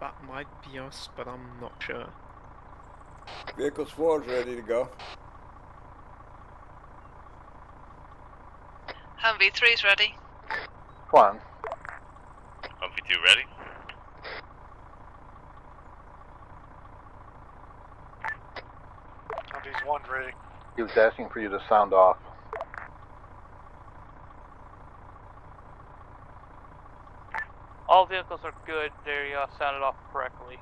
Speaker 18: That might be us, but I'm not sure.
Speaker 4: Vehicles four is ready to go.
Speaker 10: Humvee three's ready.
Speaker 2: One.
Speaker 16: Humvee 2 ready?
Speaker 15: Humvee's one ready.
Speaker 2: He was asking for you to sound off.
Speaker 6: All vehicles are good. They uh, sounded off correctly,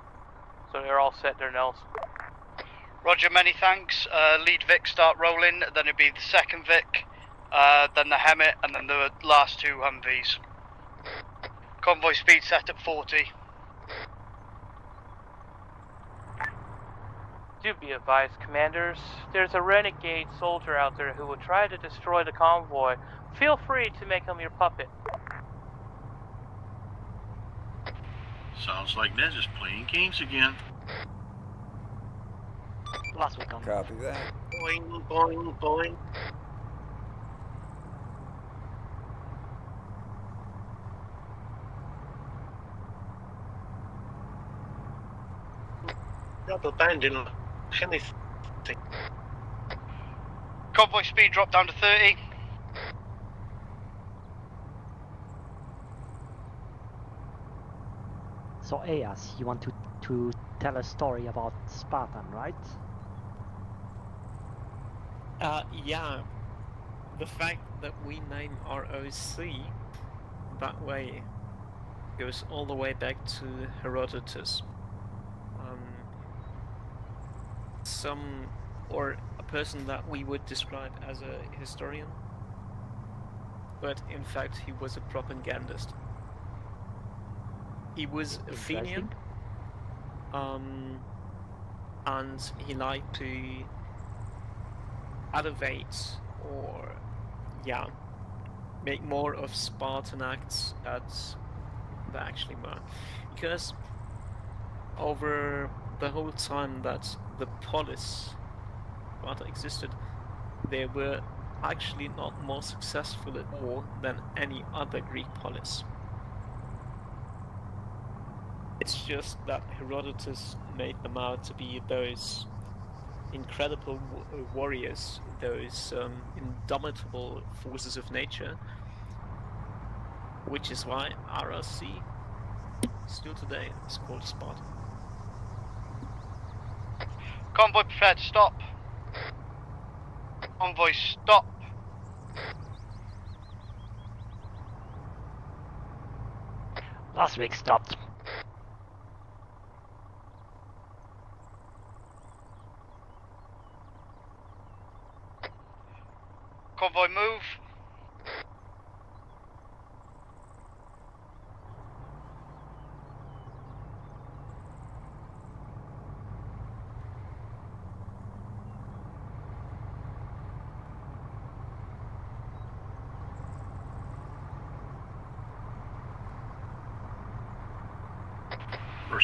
Speaker 6: so they're all set there, Nels.
Speaker 19: Roger, many thanks. Uh, lead Vic start rolling, then it'll be the second Vic, uh, then the HEMTT, and then the last two Humvees. Convoy speed set at 40.
Speaker 6: Do be advised, commanders. There's a renegade soldier out there who will try to destroy the convoy. Feel free to make him your puppet.
Speaker 8: Sounds like Nez is playing games again.
Speaker 12: Last Vic on.
Speaker 4: Copy that.
Speaker 13: Boing, boing, boing. Rubber banding like anything.
Speaker 19: Convoy speed drop down to 30.
Speaker 12: So Eas, you want to to tell a story about Spartan, right?
Speaker 18: Uh, yeah. The fact that we name our OC that way goes all the way back to Herodotus. Um, some, or a person that we would describe as a historian, but in fact he was a propagandist. He was Athenian, um, and he liked to elevate or, yeah, make more of Spartan acts that they actually were. Because over the whole time that the polis Sparta existed, they were actually not more successful at war than any other Greek polis. It's just that Herodotus made them out to be those incredible wa- warriors, those um, indomitable forces of nature, which is why RRC still today is called Sparta.
Speaker 19: Convoy prepared stop. Convoy stop.
Speaker 17: Last Vic stopped.
Speaker 19: Convoy move.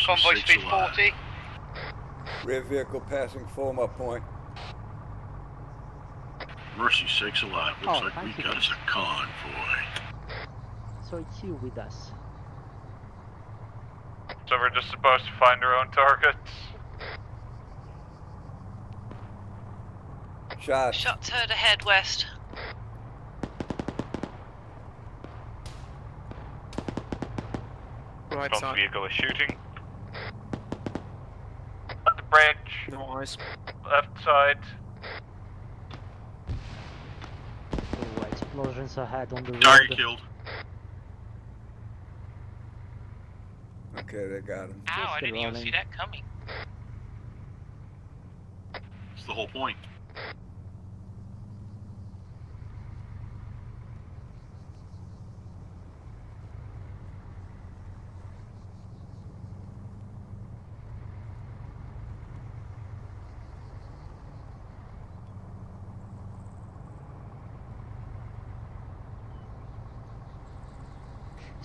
Speaker 19: Convoy speed 40.
Speaker 4: Rear vehicle passing former point.
Speaker 20: Mercy sakes alive. Looks
Speaker 12: Oh,
Speaker 20: like we got us a convoy.
Speaker 12: So it's you with us.
Speaker 5: So we're just supposed to find our own targets.
Speaker 4: Shot.
Speaker 10: Shots heard ahead west.
Speaker 18: Right
Speaker 5: Front
Speaker 18: side.
Speaker 5: vehicle is shooting. At the bridge.
Speaker 18: No eyes.
Speaker 5: Left side.
Speaker 12: Oh, explosions ahead on the road.
Speaker 20: Target killed.
Speaker 4: Okay, they got him.
Speaker 17: Ow, I didn't even see that coming.
Speaker 20: That's the whole point.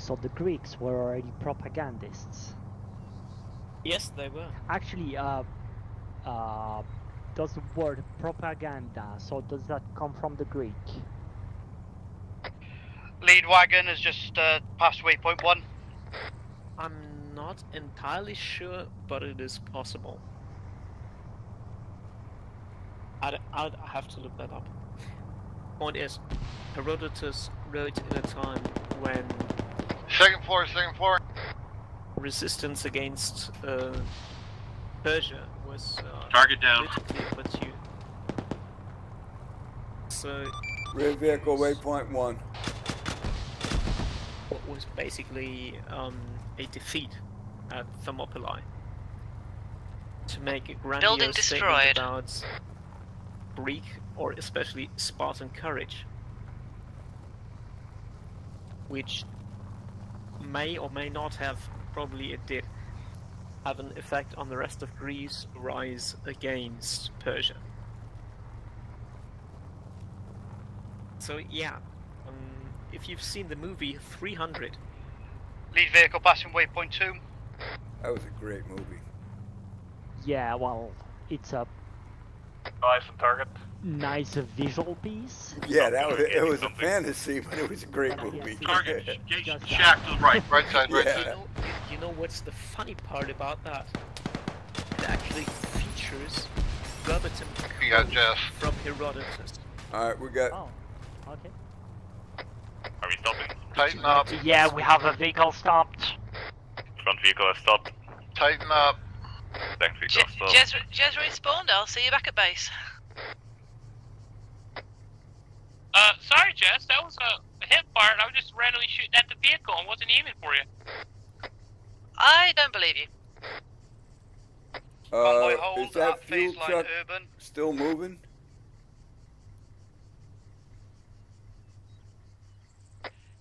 Speaker 12: So the Greeks were already propagandists.
Speaker 18: Yes, they were.
Speaker 12: Actually, uh, uh, does the word propaganda, so does that come from the Greek?
Speaker 19: Lead wagon has just uh, passed waypoint one.
Speaker 18: I'm not entirely sure, but it is possible. I'd, I'd have to look that up. Point is, Herodotus wrote in a time when
Speaker 2: Second floor, second floor.
Speaker 18: resistance against uh, Persia was uh,
Speaker 20: Target down.
Speaker 18: politically pursued. So
Speaker 4: Rear vehicle waypoint one.
Speaker 18: what was basically um, a defeat at Thermopylae to make a
Speaker 10: Building
Speaker 18: grandiose statement about Greek or especially Spartan courage, which may or may not have, probably it did, have an effect on the rest of Greece rise against Persia. So yeah, um, if you've seen the movie 300,
Speaker 19: Lead vehicle passing waypoint two.
Speaker 4: That was a great movie.
Speaker 12: Yeah, well, it's a
Speaker 5: Nice on target.
Speaker 12: Nice visual piece.
Speaker 4: Yeah, that was it was a fantasy, but it was a great movie.
Speaker 20: Target, Gate shack to the right.
Speaker 2: Right side, right
Speaker 4: Yeah.
Speaker 2: side.
Speaker 18: You know, you know what's the funny part about that? It actually features verbatim
Speaker 2: You got
Speaker 18: quote
Speaker 2: Jeff.
Speaker 18: from Herodotus.
Speaker 4: All right, we got.
Speaker 12: Oh, okay.
Speaker 16: Are we stopping?
Speaker 2: Tighten up.
Speaker 17: Yeah, we have a vehicle stopped.
Speaker 16: Front vehicle has stopped.
Speaker 2: Tighten up.
Speaker 16: Back vehicle has stopped.
Speaker 10: Jez, Jez respawned. I'll see you back at base.
Speaker 6: Uh, sorry, Jess. That was a, a hip fire, and I was just randomly shooting at the vehicle and wasn't aiming for you.
Speaker 21: I don't believe you.
Speaker 4: Uh,
Speaker 19: hold
Speaker 4: is that
Speaker 19: at
Speaker 4: fuel
Speaker 19: phase line
Speaker 4: truck
Speaker 19: urban.
Speaker 4: still moving?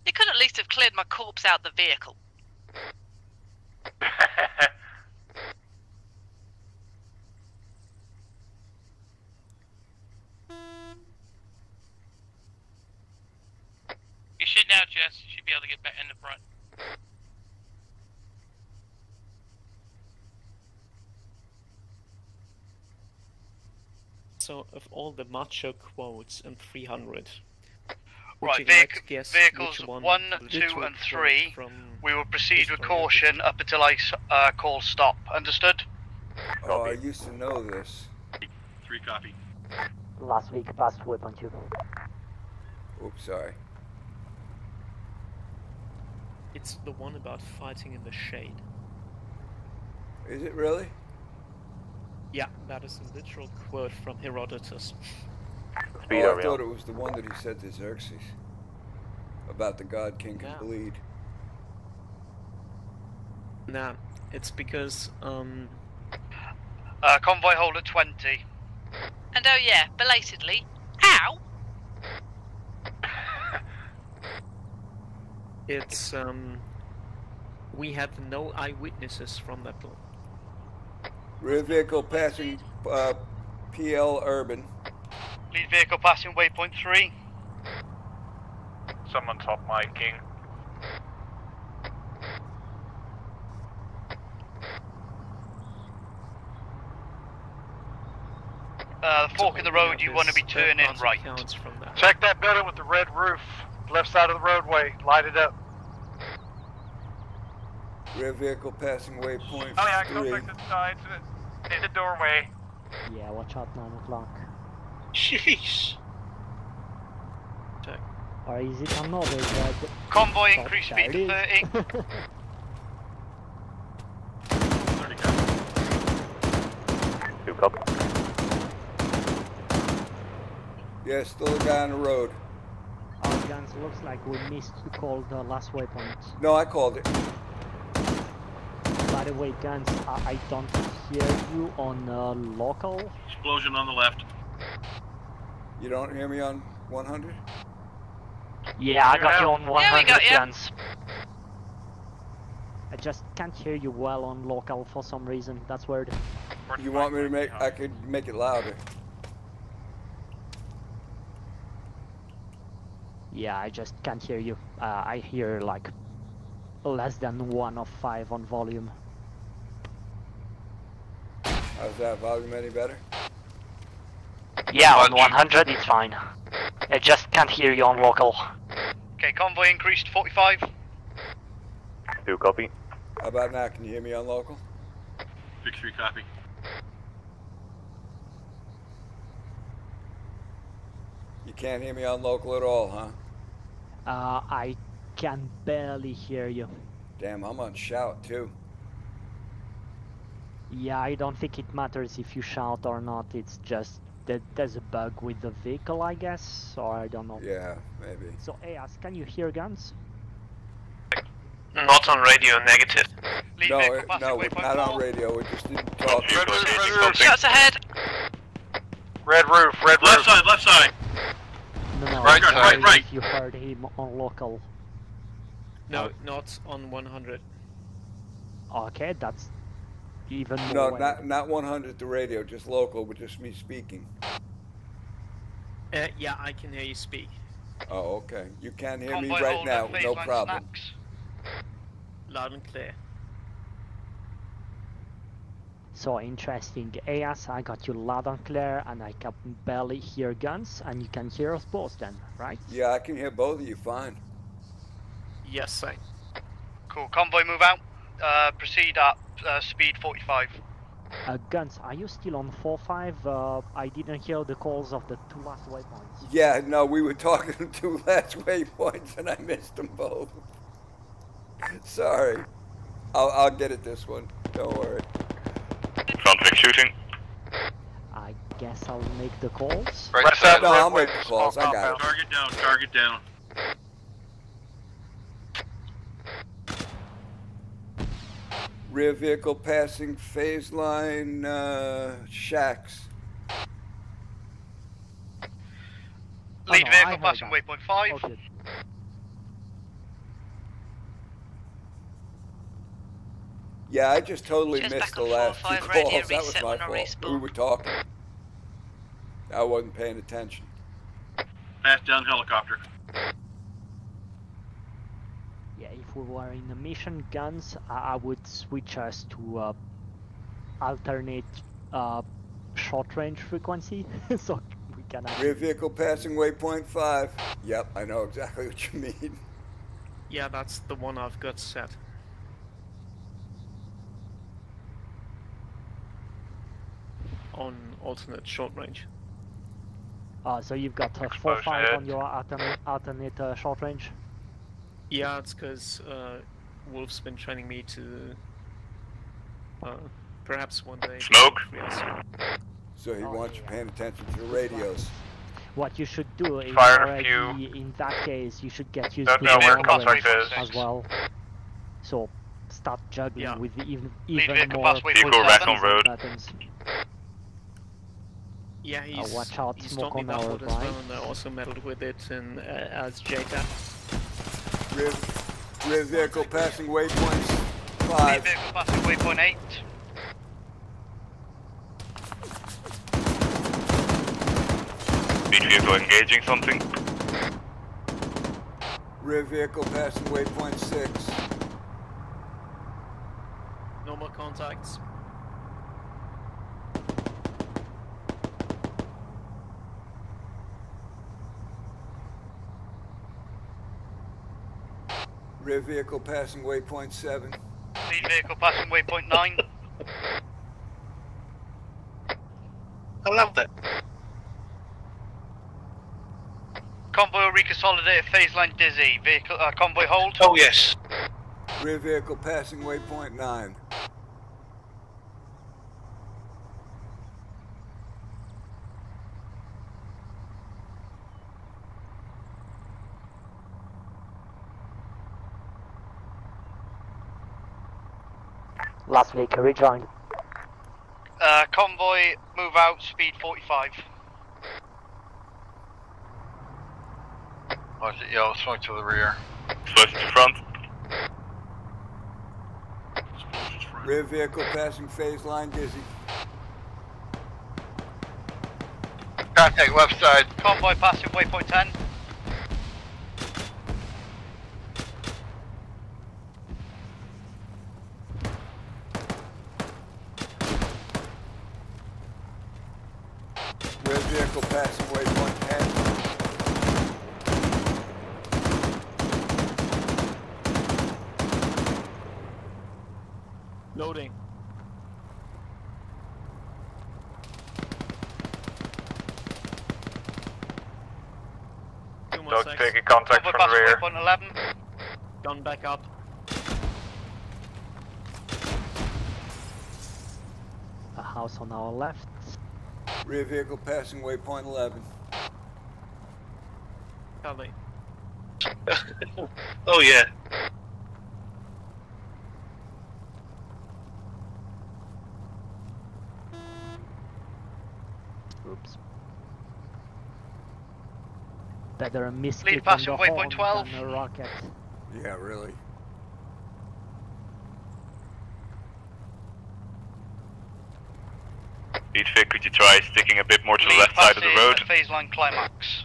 Speaker 21: You could at least have cleared my corpse out the vehicle. *laughs*
Speaker 6: You should now, Jess. You should be able to get back in the front.
Speaker 18: So, of all the macho quotes in 300, would
Speaker 19: Right,
Speaker 18: you like to guess
Speaker 19: vehicles
Speaker 18: which one,
Speaker 19: one, two, and three.
Speaker 18: From
Speaker 19: We will proceed with caution up until I uh, call stop. Understood?
Speaker 4: Oh, I used to know this.
Speaker 20: Three copy.
Speaker 12: Last Vic past weapon two.
Speaker 4: Oops, sorry.
Speaker 18: It's the one about fighting in the shade.
Speaker 4: Is it really?
Speaker 18: Yeah, that is a literal quote from Herodotus.
Speaker 4: oh, I thought it was the one that he said to Xerxes about the god king can
Speaker 18: No.
Speaker 4: bleed.
Speaker 18: Nah, it's because, um,
Speaker 19: Uh, convoy hold at 20.
Speaker 21: And oh yeah, belatedly. Ow!
Speaker 18: It's, um, we had no eyewitnesses from that one.
Speaker 4: Rear vehicle passing uh, PL Urban.
Speaker 19: Lead vehicle passing waypoint 3.
Speaker 5: Someone top my king.
Speaker 19: Uh, the fork in the road, you want to be turning right.
Speaker 3: Check that building with the red roof. Left side of the roadway. Light it up.
Speaker 4: Rear vehicle passing waypoint
Speaker 5: Oh yeah,
Speaker 4: three.
Speaker 5: contact inside in the doorway.
Speaker 12: Yeah, watch out, 9 o'clock.
Speaker 13: Jeez.
Speaker 12: Or is it another uh, red?
Speaker 19: Convoy increase speed to
Speaker 12: it
Speaker 19: 30.
Speaker 12: is. *laughs*
Speaker 11: Two copy.
Speaker 4: Yeah, still a guy on the road.
Speaker 12: Guns, looks like we missed to call the last waypoint.
Speaker 4: No, I called it.
Speaker 12: By the way, guns, I, I don't hear you on uh, local.
Speaker 20: Explosion on the left.
Speaker 4: You don't hear me on 100?
Speaker 17: Yeah, I got you on
Speaker 21: Yeah,
Speaker 17: 100
Speaker 21: got ya.
Speaker 17: guns.
Speaker 12: I just can't hear you well on local for some reason. That's weird.
Speaker 4: You want me to make? I could make it louder.
Speaker 12: Yeah, I just can't hear you. Uh, I hear like less than one of five on volume.
Speaker 4: How's that volume any better?
Speaker 17: Yeah, on 100 it's fine. I just can't hear you on local.
Speaker 19: Okay, convoy increased to 45.
Speaker 11: Two copy.
Speaker 4: How about now? Can you hear me on local?
Speaker 20: Six three copy.
Speaker 4: Can't hear me on local at all, huh?
Speaker 12: Uh, I can barely hear you.
Speaker 4: Damn, I'm on shout too.
Speaker 12: Yeah, I don't think it matters if you shout or not. It's just that there's a bug with the vehicle, I guess, or I don't know.
Speaker 4: Yeah, maybe.
Speaker 12: So, Eas, can you hear guns?
Speaker 13: Not on radio, negative.
Speaker 19: Lead
Speaker 4: No, it- no, we're
Speaker 19: waypoint
Speaker 4: not on radio. We just didn't talk.
Speaker 21: Shots ahead.
Speaker 3: Red roof, red roof.
Speaker 20: Left side, left side.
Speaker 12: No, no,
Speaker 20: Right,
Speaker 12: I'm
Speaker 20: right, right.
Speaker 12: you heard him on local.
Speaker 18: No, not on 100.
Speaker 12: Okay, that's even more.
Speaker 4: No,
Speaker 12: weird.
Speaker 4: not not 100 the radio, just local with just me speaking.
Speaker 18: Uh, yeah, I can hear you speak.
Speaker 4: Oh, okay. You can hear me right now, no problem.
Speaker 19: snacks.
Speaker 18: Loud and clear.
Speaker 12: So interesting. Eas, I got you loud and clear, and I can barely hear guns, and you can hear us both then, right?
Speaker 4: Yeah, I can hear both of you fine.
Speaker 18: Yes, sir.
Speaker 19: Cool, convoy move out. Uh, proceed at uh, speed 45.
Speaker 12: Uh, guns, are you still on 4-5? Uh, I didn't hear the calls of the two last waypoints.
Speaker 4: Yeah, no, we were talking *laughs* two last waypoints and I missed them both. *laughs* Sorry. I'll, I'll get it this one. Don't worry.
Speaker 16: Front Vic shooting.
Speaker 12: I guess I'll make the calls.
Speaker 20: Right
Speaker 3: Left
Speaker 20: side,
Speaker 3: side,
Speaker 4: No, I'll make the calls. I got it.
Speaker 20: Target down, target down.
Speaker 4: Rear vehicle passing phase line uh, shacks.
Speaker 19: Lead
Speaker 4: no,
Speaker 19: vehicle passing
Speaker 4: that.
Speaker 19: waypoint 5.
Speaker 4: Yeah, I just totally
Speaker 19: Just
Speaker 4: missed the last two calls.
Speaker 19: radio
Speaker 4: That was my fault. We were talking. I wasn't paying attention.
Speaker 20: Pass down helicopter.
Speaker 12: Yeah, if we were in the mission guns, I, I would switch us to uh, alternate uh, short range frequency, *laughs* so we can.
Speaker 4: Rear vehicle passing waypoint five. Yep, I know exactly *laughs* what you mean.
Speaker 18: Yeah, that's the one I've got set. On alternate short range.
Speaker 12: Uh, so you've got uh, four five on your alternate, alternate uh, short range.
Speaker 18: Yeah, it's because uh, Wolf's been training me to. Uh, perhaps one day.
Speaker 16: Smoke.
Speaker 18: Yes.
Speaker 4: So he wants you paying attention to the radios.
Speaker 12: What you should do is
Speaker 16: Fire a
Speaker 12: already, in that case, you should get used
Speaker 16: Don't
Speaker 12: to the
Speaker 16: where
Speaker 12: long range as well. So start juggling with even even
Speaker 19: vehicle
Speaker 12: more
Speaker 19: pass
Speaker 16: Vehicle
Speaker 19: seven.
Speaker 16: Rackham Road.
Speaker 12: buttons.
Speaker 18: Yeah, he's,
Speaker 12: watch out,
Speaker 18: he's
Speaker 12: smoke
Speaker 18: taught me
Speaker 12: on
Speaker 18: that
Speaker 12: our
Speaker 18: one as well, and I also meddled with it in, uh, as JTAC.
Speaker 4: Rear, rear vehicle passing waypoints
Speaker 19: Lead
Speaker 4: five.
Speaker 19: vehicle passing waypoint 8.
Speaker 16: Speed vehicle engaging something.
Speaker 4: Rear vehicle passing waypoint six.
Speaker 18: No more contacts.
Speaker 4: Rear vehicle passing waypoint seven.
Speaker 19: Lead vehicle passing waypoint 9.
Speaker 13: I love that.
Speaker 19: Convoy will reconsolidate at phase line Dizzy. Vehicle, uh, convoy hold.
Speaker 13: Oh, yes.
Speaker 4: Rear vehicle passing waypoint nine.
Speaker 12: Last vehicle rejoin.
Speaker 19: Uh, convoy move out, speed 45.
Speaker 8: Watch it, yellow, swing to the rear.
Speaker 16: Switch to front.
Speaker 4: Rear vehicle passing phase line dizzy.
Speaker 8: Contact left side.
Speaker 19: Convoy passing waypoint 10.
Speaker 4: Rear vehicle passing waypoint ten.
Speaker 18: Loading. Two more
Speaker 5: Dog
Speaker 18: secs.
Speaker 5: taking contact
Speaker 19: Convoy
Speaker 5: from the
Speaker 19: passing
Speaker 5: rear.
Speaker 19: waypoint 11.
Speaker 18: Gun back up.
Speaker 12: A house on our left.
Speaker 4: Rear vehicle passing waypoint eleven.
Speaker 18: Copy. *laughs*
Speaker 13: Oh, yeah.
Speaker 12: Oops. Better a miss
Speaker 19: Lead
Speaker 12: click on
Speaker 19: passing waypoint 12.
Speaker 12: than a rocket.
Speaker 4: Yeah, really.
Speaker 16: Speed Vic, could you try sticking a bit more to the left side of the road?
Speaker 19: phase line climax.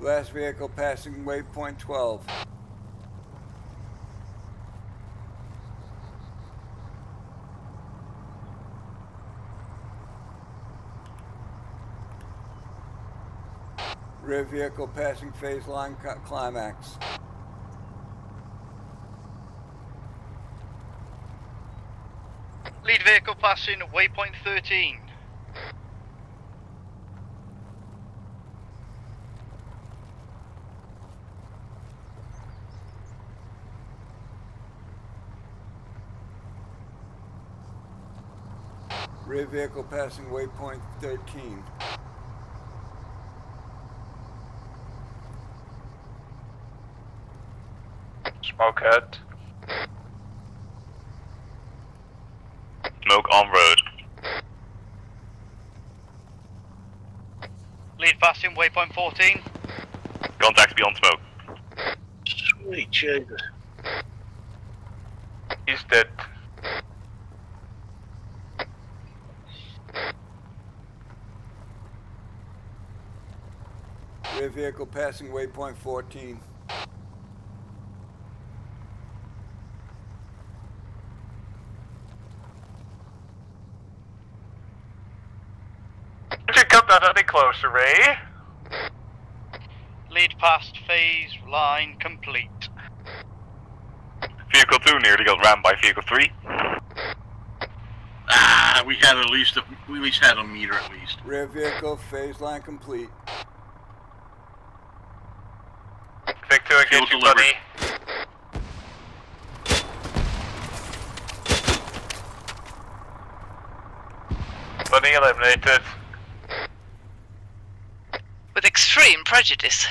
Speaker 4: Last vehicle passing waypoint twelve. Rear vehicle passing phase line climax.
Speaker 19: Lead vehicle passing waypoint 13.
Speaker 4: Rear vehicle passing waypoint Smokehead.
Speaker 5: Smoke on road.
Speaker 19: Lead passing waypoint 14.
Speaker 16: Contact beyond smoke.
Speaker 13: Sweet Jesus.
Speaker 5: He's dead.
Speaker 4: Rear vehicle passing waypoint 14.
Speaker 5: Ray.
Speaker 19: Lead past phase line complete.
Speaker 16: Vehicle 2 nearly got rammed by vehicle 3.
Speaker 20: Ah, we had at least a, we at least had a meter at least.
Speaker 4: Rear vehicle phase line complete.
Speaker 5: Vic 2
Speaker 20: Fuel
Speaker 5: engaging
Speaker 20: delivered.
Speaker 5: Bunny. Bunny eliminated.
Speaker 22: With extreme prejudice.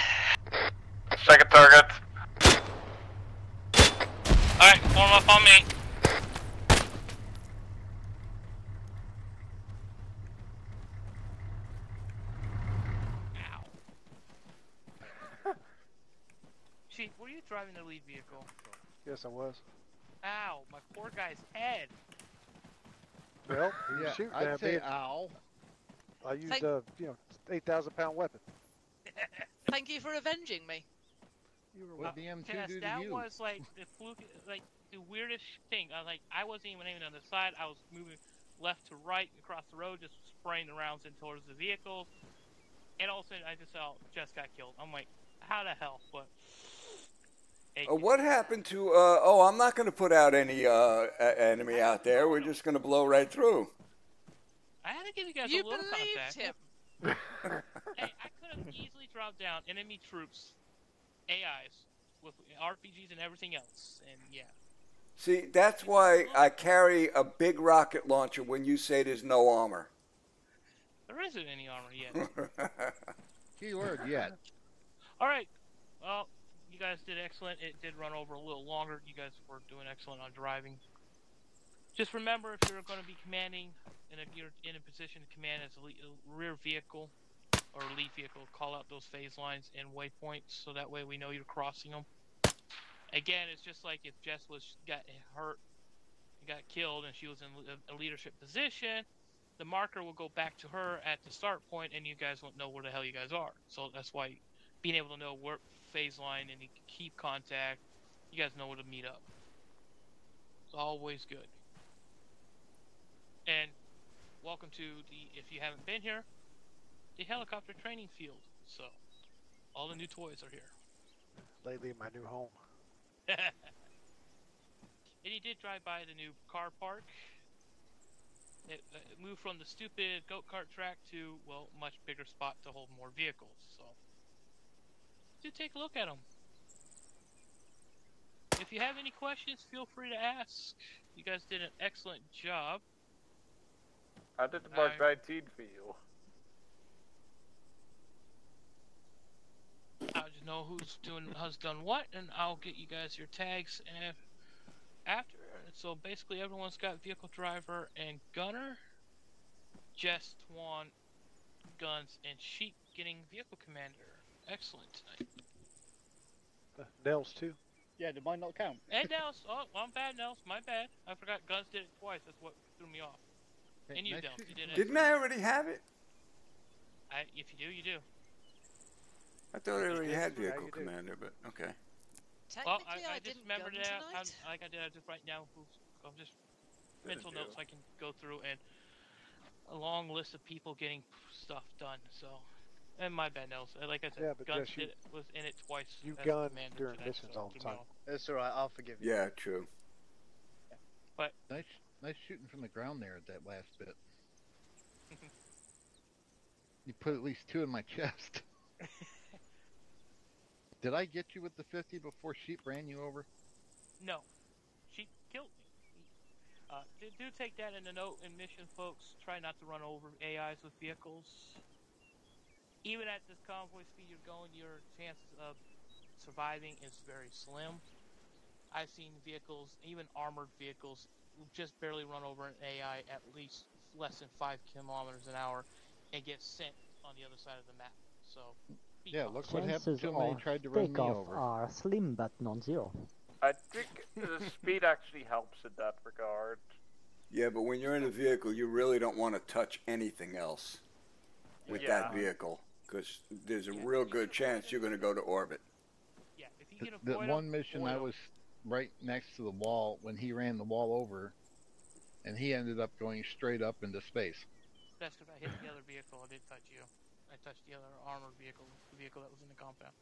Speaker 5: Second target.
Speaker 6: Alright, form up on me. *laughs* Chief, were you driving the lead vehicle?
Speaker 3: Yes, I was.
Speaker 6: Ow, my poor guy's head.
Speaker 3: Well,
Speaker 2: Yeah,
Speaker 3: was shooting
Speaker 2: I'd say ow.
Speaker 3: I used
Speaker 10: Thank-
Speaker 3: a you know eight thousand pound weapon.
Speaker 10: Thank you for avenging me.
Speaker 2: What the M2
Speaker 6: Yes,
Speaker 2: do to
Speaker 6: that
Speaker 2: you?
Speaker 6: was like the fluke, like the weirdest thing. I like I wasn't even aiming on the side. I was moving left to right across the road, just spraying the rounds in towards the vehicles. And all of a sudden, I just saw Jess got killed. I'm like, how the hell? But
Speaker 4: Uh, what happened to? Uh, oh, I'm not going to put out any uh, enemy out there. We're just going to blow right through.
Speaker 6: I had to give you guys
Speaker 10: You
Speaker 6: a little
Speaker 10: believed
Speaker 6: contact.
Speaker 10: him.
Speaker 6: hey, I could have easily dropped down enemy troops, AIs, with RPGs and everything else. And yeah,
Speaker 4: See, that's why I carry a big rocket launcher when you say there's no armor.
Speaker 6: there isn't any armor yet. *laughs*
Speaker 2: Keyword yet.
Speaker 6: All right. Well, you guys did excellent. It did run over a little longer. You guys were doing excellent on driving. Just remember, if you're going to be commanding, and if you're in a position to command as a rear vehicle or lead vehicle, call out those phase lines and waypoints, so that way we know you're crossing them. Again, it's just like if Jess was got hurt, got killed, and she was in a- leadership position. The marker will go back to her at the start point, and you guys won't know where the hell you guys are. So that's why being able to know where phase line and keep contact, you guys know where to meet up. It's always good. And welcome to the, if you haven't been here, the helicopter training field. So all the new toys are here.
Speaker 3: Lately, my new home. *laughs*
Speaker 6: and he did drive by the new car park. It, uh, it moved from the stupid goat kart track to well, much bigger spot to hold more vehicles. So, do take a look at them. If you have any questions, feel free to ask. You guys did an excellent job.
Speaker 11: I did the Mark 19 for you.
Speaker 6: I'll just know who's doing has done what, and I'll get you guys your tags and after. So basically, everyone's got vehicle driver and gunner. Just Twan, guns, and Sheep getting vehicle commander. Excellent tonight.
Speaker 3: Uh, Nels too.
Speaker 1: Yeah, did mine not count?
Speaker 6: And Nels, oh, well, I'm bad, Nels. My bad. I forgot Guns did it twice. That's what threw me off.
Speaker 2: Hey,
Speaker 6: and you
Speaker 2: nice
Speaker 6: don't. You did it.
Speaker 4: Didn't I already have it?
Speaker 6: I, if you do, you do.
Speaker 4: I thought I already had
Speaker 3: Yeah,
Speaker 4: vehicle
Speaker 3: do.
Speaker 4: commander, but okay.
Speaker 6: Well, I, I,
Speaker 10: I
Speaker 6: just
Speaker 10: didn't
Speaker 6: remembered that. I'm, like I did, I just right now. I'm just mental
Speaker 11: do.
Speaker 6: notes I can go through and a long list of people getting stuff done. So, and my bad, Nels. Uh, Like I said,
Speaker 3: Yeah, but
Speaker 6: Guns
Speaker 3: Jess, you-
Speaker 6: did, was in it twice.
Speaker 3: You
Speaker 6: as
Speaker 3: gun
Speaker 6: commander
Speaker 3: during
Speaker 6: today,
Speaker 3: missions
Speaker 6: so
Speaker 3: all the time.
Speaker 1: That's alright, I'll forgive you.
Speaker 4: Yeah, true.
Speaker 6: But
Speaker 2: Nice, nice shooting from the ground there at that last bit. *laughs* you put at least two in my *laughs* chest. *laughs* Did I get you with the 50 before Sheep ran you over?
Speaker 6: No, she killed me. Uh, do, take that in the note in mission, folks. Try not to run over AIs with vehicles. Even at this convoy speed you're going, your chances of surviving is very slim. I've seen vehicles, even armored vehicles, just barely run over an AI at least less than five kilometers an hour and get sent on the other side of the map. So
Speaker 2: Yeah, look what happened
Speaker 12: Chances
Speaker 2: to him when he
Speaker 12: of
Speaker 2: tried to run me
Speaker 12: takeoff
Speaker 2: over.
Speaker 12: are slim but non-zero.
Speaker 5: I think the speed actually helps in that regard.
Speaker 4: Yeah, but when you're in a vehicle, you really don't want to touch anything else with that vehicle because there's a real good chance you're going to go to orbit.
Speaker 2: Yeah, if you can the, the one mission I was right next to the wall when he ran the wall over, and he ended up going straight up into space.
Speaker 6: That's because I hit the other vehicle. I didn't touch you. I touched the other armored vehicle, the vehicle that was in the compound.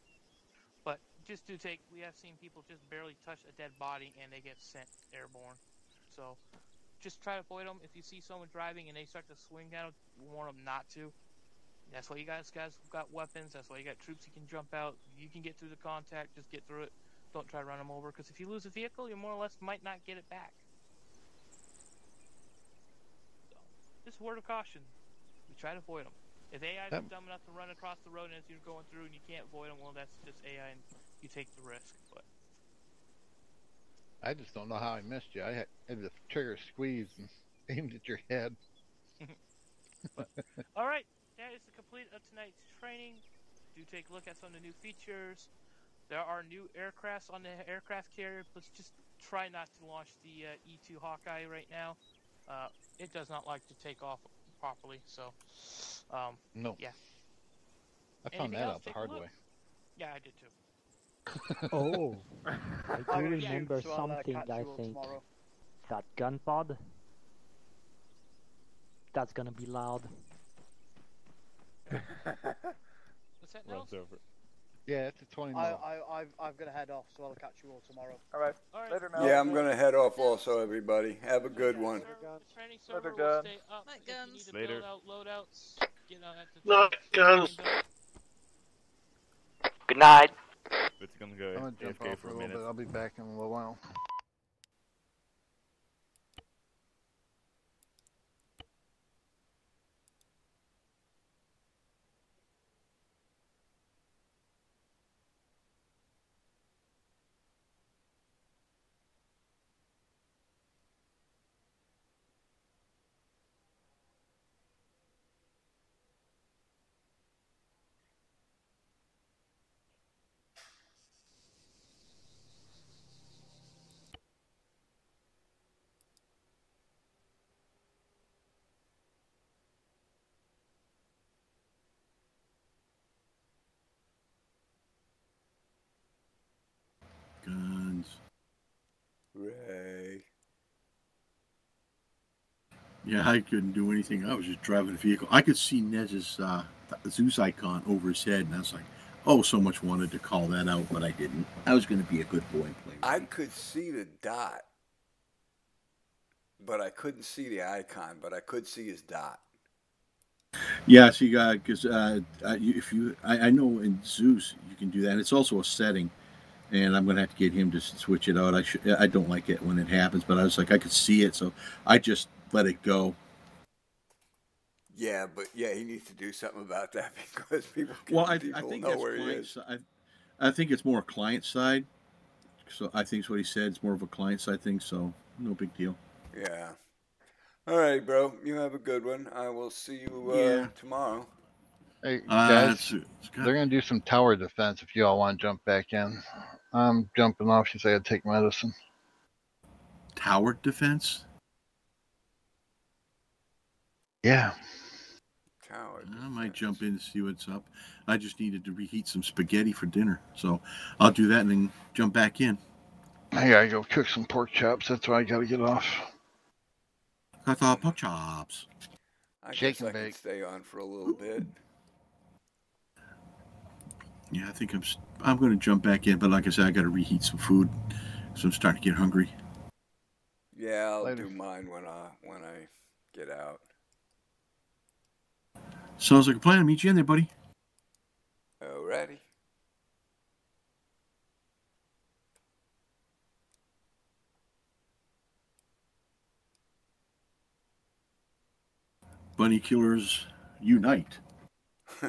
Speaker 6: But just to take, we have seen people just barely touch a dead body and they get sent airborne. So just try to avoid them. If you see someone driving and they start to swing down, warn them not to. That's why you guys guys got weapons. That's why you got troops. You can jump out. You can get through the contact. Just get through it. Don't try to run them over because if you lose a vehicle, you more or less might not get it back. Just a word of caution. We try to avoid them. If AI is dumb enough to run across the road as you're going through and you can't avoid them, well, that's just AI and you take the risk. But
Speaker 2: I just don't know how I missed you. I had, had the trigger squeezed and *laughs* aimed at your head. *laughs*
Speaker 6: all right, that is the complete of tonight's training. Do take a look at some of the new features. There are new aircrafts on the aircraft carrier. Let's just try not to launch the uh, E2 Hawkeye right now. Uh, it does not like to take off properly, so um,
Speaker 2: No.
Speaker 6: yeah.
Speaker 2: I found
Speaker 6: Anything
Speaker 2: that
Speaker 6: else?
Speaker 2: out the
Speaker 6: Take a
Speaker 2: hard
Speaker 6: look.
Speaker 2: way.
Speaker 6: Yeah, I did too. *laughs*
Speaker 12: Oh, I
Speaker 1: I'll *laughs*
Speaker 12: do
Speaker 1: shoot,
Speaker 12: remember
Speaker 1: so I'll, uh,
Speaker 12: something.
Speaker 1: catch
Speaker 12: I
Speaker 1: you
Speaker 12: think
Speaker 1: tomorrow.
Speaker 12: that gun pod. That's gonna be loud.
Speaker 6: What's that,
Speaker 23: Runs over.
Speaker 2: Yeah, it's a 20
Speaker 1: I,
Speaker 2: mil.
Speaker 1: I, I've, I've got to head off, so I'll catch you all tomorrow.
Speaker 5: All right. Later, Mel.
Speaker 4: Yeah, I'm going to head off also, everybody. Have a good one.
Speaker 6: Training
Speaker 5: Later,
Speaker 6: server will stay up. If you
Speaker 20: Later.
Speaker 6: build out loadouts, get out at the
Speaker 13: Night, guns.
Speaker 17: Good night.
Speaker 23: It's gonna go
Speaker 2: I'm gonna jump
Speaker 23: AFK
Speaker 2: off
Speaker 23: for
Speaker 2: a
Speaker 23: a
Speaker 2: little
Speaker 23: minute.
Speaker 2: bit. I'll be back in a little while.
Speaker 14: Guns.
Speaker 4: Ray.
Speaker 14: Yeah, I couldn't do anything. I was just driving the vehicle. I could see Nez's uh, Zeus icon over his head, and I was like, oh, so much wanted to call that out, but I didn't. I was going to be a good boy and play.
Speaker 4: I could see the dot, but I couldn't see the icon, but I could see his dot.
Speaker 14: Yeah, see, because uh, uh, if you, I, I know in Zeus you can do that. It's also a setting, and I'm gonna have to get him to switch it out. I should, I don't like it when it happens, but I was like, I could see it, so I just let it go.
Speaker 4: Yeah, but yeah, he needs to do something about that *laughs* because people, can,
Speaker 14: Well, I,
Speaker 4: people
Speaker 14: I think
Speaker 4: know
Speaker 14: that's
Speaker 4: where he
Speaker 14: client
Speaker 4: is.
Speaker 14: side. I think it's more client side. So I think it's what he said. It's more of a client side thing. So no big deal.
Speaker 4: Yeah. All right, bro. You have a good one. I will see you uh,
Speaker 14: Yeah.
Speaker 4: tomorrow.
Speaker 2: Hey
Speaker 14: Uh,
Speaker 2: guys,
Speaker 14: it's- it's
Speaker 2: they're gonna do some tower defense if you all want to jump back in. I'm jumping off since I gotta take medicine.
Speaker 14: Tower defense.
Speaker 2: Yeah.
Speaker 4: Tower.
Speaker 14: I might jump in and see what's up. I just needed to reheat some spaghetti for dinner, so I'll do that and then jump back in.
Speaker 2: I gotta go cook some pork chops. That's why I gotta get off.
Speaker 14: I thought pork chops.
Speaker 4: I
Speaker 2: Shake
Speaker 4: guess I
Speaker 2: and
Speaker 4: can
Speaker 2: bake.
Speaker 4: stay on for a little bit.
Speaker 14: Yeah, I think I'm. s- I'm going to jump back in, but like I said, I got to reheat some food, so I'm starting to get hungry.
Speaker 4: Yeah, I'll
Speaker 2: Later.
Speaker 4: do mine when I when I get out.
Speaker 14: Sounds like a plan. Meet you in there, buddy.
Speaker 4: Alrighty.
Speaker 14: Bunny killers unite. *laughs*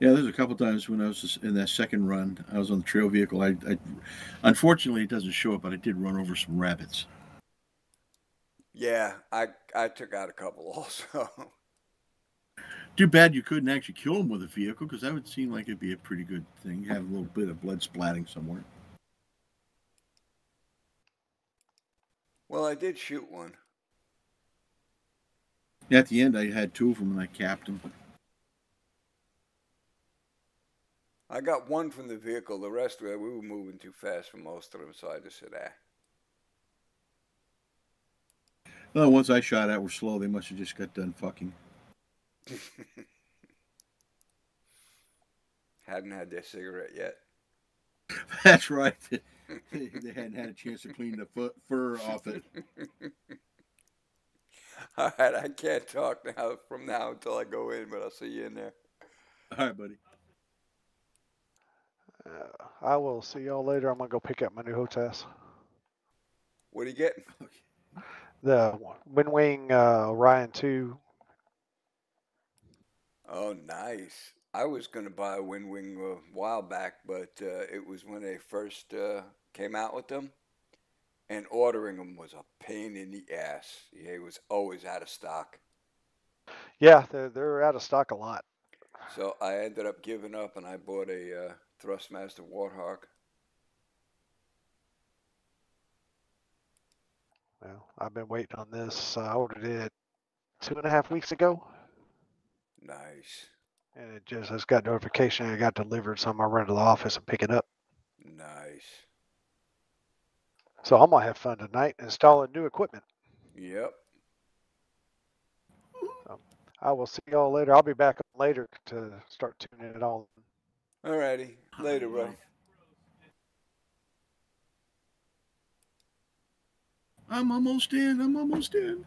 Speaker 14: Yeah, there's a couple times when I was in that second run, I was on the trail vehicle. I, I unfortunately it doesn't show it, but I did run over some rabbits.
Speaker 4: Yeah, I I took out a couple *laughs* also.
Speaker 14: Too bad you couldn't actually kill him with a vehicle, because that would seem like it'd be a pretty good thing. You have a little bit of blood splatting somewhere.
Speaker 4: well, I did shoot one.
Speaker 14: At the end, I had two of them and I capped them.
Speaker 4: I got one from the vehicle. The rest we were moving too fast for most of them, so I just said, ah.
Speaker 14: The ones I shot at were slow. They must have just got done fucking. *laughs*
Speaker 4: Hadn't had their cigarette yet. *laughs*
Speaker 14: That's right. they *laughs* they hadn't had a chance to clean the fu- fur off it.
Speaker 4: All right, I can't talk now from now until I go in, but I'll see you in there.
Speaker 14: All right, buddy.
Speaker 3: Uh, I will see y'all later. I'm gonna go pick up my new HOTAS.
Speaker 4: What are you getting?
Speaker 3: The WinWing uh, Ryan Two.
Speaker 4: Oh, nice. I was going to buy a WinWing a while back, but uh, it was when they first uh, came out with them. And ordering them was a pain in the ass. Yeah, it was always out of stock.
Speaker 3: Yeah, they're they're out of stock a lot.
Speaker 4: So I ended up giving up and I bought a uh, Thrustmaster Warthog.
Speaker 3: Well, I've been waiting on this. Uh, I ordered it two and a half weeks ago,
Speaker 4: Nice.
Speaker 3: and it just has got notification it got delivered. So I'm gonna run to the office and pick it up.
Speaker 4: Nice.
Speaker 3: So I'm gonna have fun tonight installing new equipment.
Speaker 4: Yep.
Speaker 3: I will see y'all later. I'll be back later to start tuning it all.
Speaker 4: Alrighty. Later, bro.
Speaker 14: I'm almost in. I'm almost in.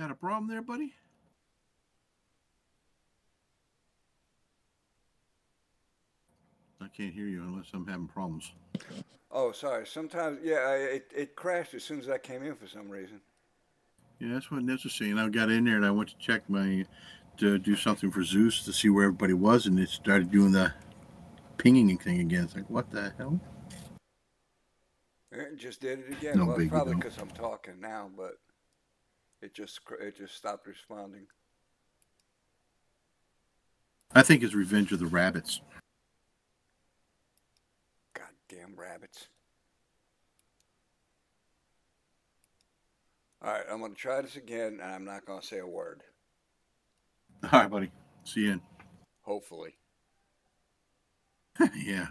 Speaker 14: Had a problem there, buddy? I can't hear you unless I'm having problems.
Speaker 4: Oh, sorry. Sometimes, yeah, I, it, it crashed as soon as I came in for some reason.
Speaker 14: Yeah, that's what Ness was saying. I got in there and I went to check my to do something for Zeus to see where everybody was, and it started doing the pinging thing again. It's like, what the hell?
Speaker 4: It just did it again.
Speaker 14: No
Speaker 4: well, it's probably because I'm talking now, but it just it just stopped responding.
Speaker 14: I think it's Revenge of the Rabbits.
Speaker 4: Goddamn rabbits. All right, I'm gonna try this again, and I'm not gonna say a word.
Speaker 14: All right, buddy. See you in.
Speaker 4: Hopefully. *laughs*
Speaker 14: yeah.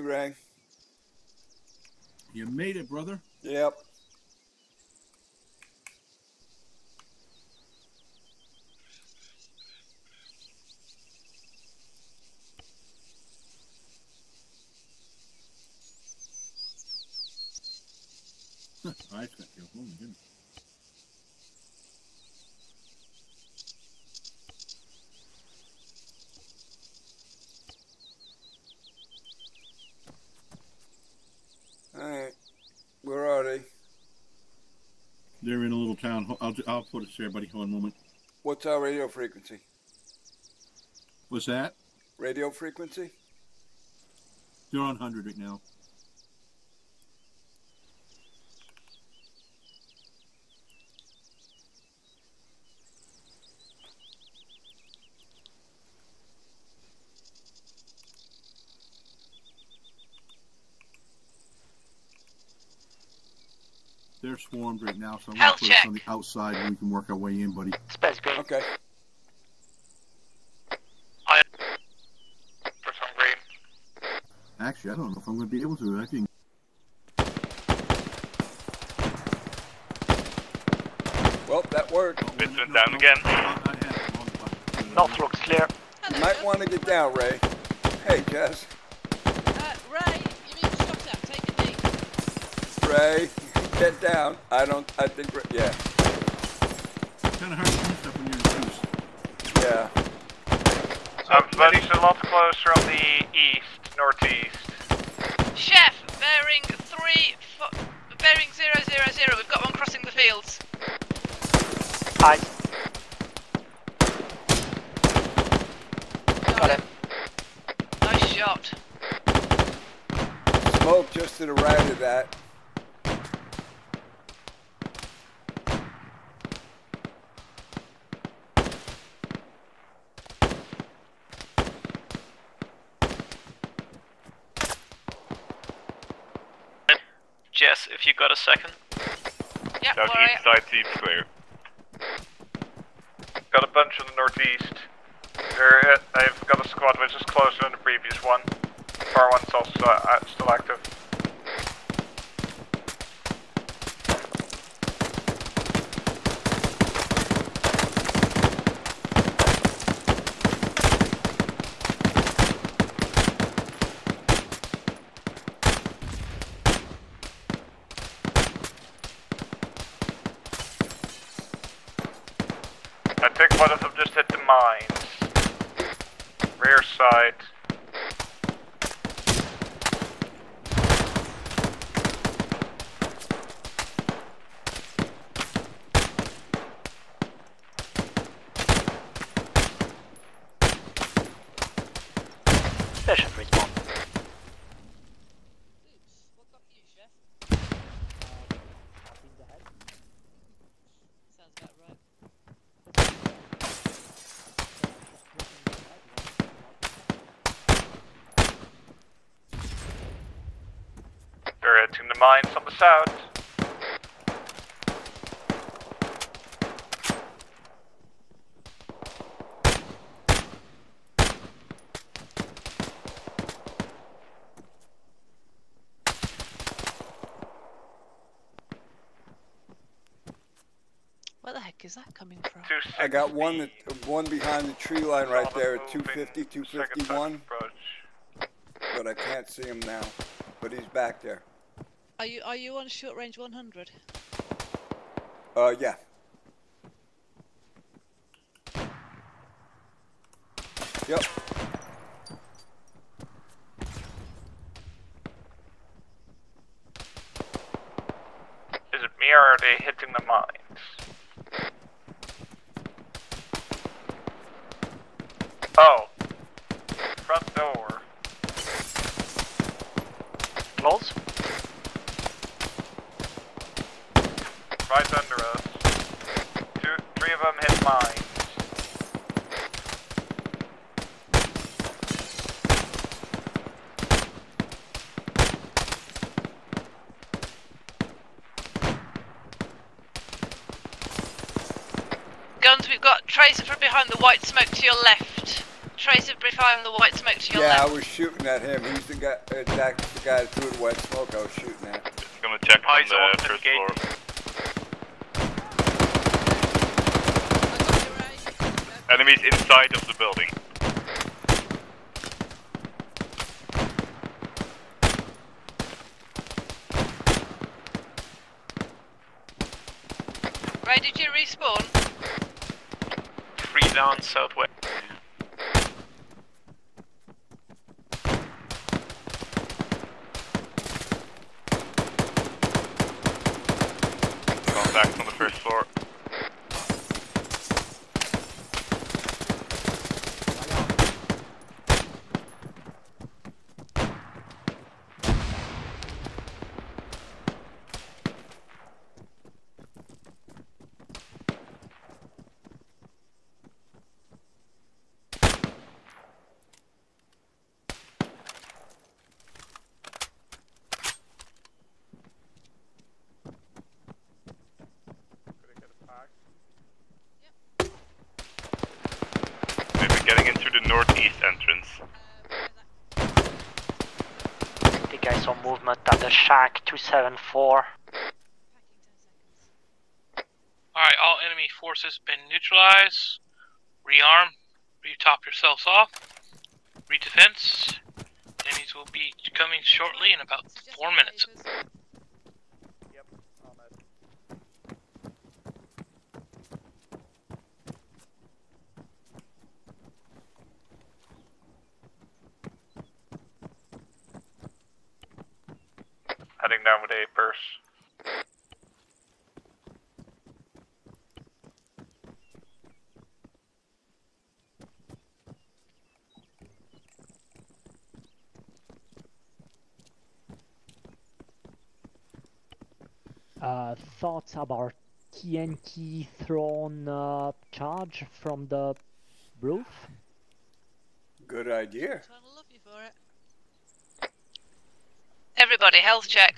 Speaker 4: Ray.
Speaker 14: You made it, brother.
Speaker 4: Yep.
Speaker 14: I just got killed. Oh my goodness.
Speaker 4: Alright. Where are they?
Speaker 14: They're in a little town. Ho- I'll, I'll put it there, buddy. Hold on a moment.
Speaker 4: What's our radio frequency?
Speaker 14: What's that?
Speaker 4: Radio frequency?
Speaker 14: They're on 100 right now. Swarmed right now, so I'm going to put us on the outside and we can work our way in, buddy.
Speaker 17: Space green.
Speaker 4: Okay.
Speaker 5: For some green.
Speaker 14: Actually, I don't know if I'm going to be able to. I think.
Speaker 4: Well, that worked.
Speaker 16: Vincent down again.
Speaker 17: North looks clear.
Speaker 4: You might want to get down, Ray. Hey, Jess.
Speaker 10: Uh, Ray, you mean shot out, take a knee.
Speaker 4: Ray, get down. I don't. I think. Ray- Yeah.
Speaker 14: kind of hard to do stuff when you're in Zeus.
Speaker 4: Yeah.
Speaker 5: Um, I'm bunch a lot closer on the east, northeast.
Speaker 22: Chef, bearing three, fo- bearing zero zero zero. We've got one crossing the fields.
Speaker 17: Eyes.
Speaker 22: Got him. Nice shot.
Speaker 4: Smoke just to the right of that.
Speaker 18: Jess, if you got a second.
Speaker 22: Yep,
Speaker 16: Southeast side seems clear.
Speaker 5: Got a bunch in the northeast. There, I've got a squad which is closer than the previous one. Far one's also uh, still active. I think one of them just hit the mines. Rear side.
Speaker 17: Station respawn.
Speaker 10: Sounds about right.
Speaker 5: They're hitting the mines on the.
Speaker 10: Where the heck is that coming from?
Speaker 4: I got one that, one behind the tree line right there at 250, 251. But I can't see him now. But he's back there.
Speaker 10: Are you are you on short range 100?
Speaker 4: Uh, yeah. Yep.
Speaker 5: Is it me or are they hitting the mines? Oh. Front door.
Speaker 17: Close.
Speaker 5: Right under us. Two, three of them hit mines.
Speaker 22: Gunz, we've got Tracer from behind the white smoke to your left. trace of fire from the white smoke to your left.
Speaker 4: Yeah, I was shooting at him. He's the guy. Uh, that's the guy that threw the white smoke. I was shooting at.
Speaker 16: Just gonna check on the first floor. Enemies inside of the building.
Speaker 22: Ray, did you respawn?
Speaker 18: Three down southwest.
Speaker 16: Contacts on the first floor. Maybe getting into the northeast entrance.
Speaker 17: I think I saw movement at the shack 274.
Speaker 6: Alright, all enemy forces been neutralized. Rearm. Retop yourselves off. Redefense. Enemies will be coming shortly in about four minutes.
Speaker 5: Heading down with a purse.
Speaker 12: Uh, thoughts about TNT thrown uh, charge from the roof?
Speaker 4: Good idea.
Speaker 22: Everybody, health check.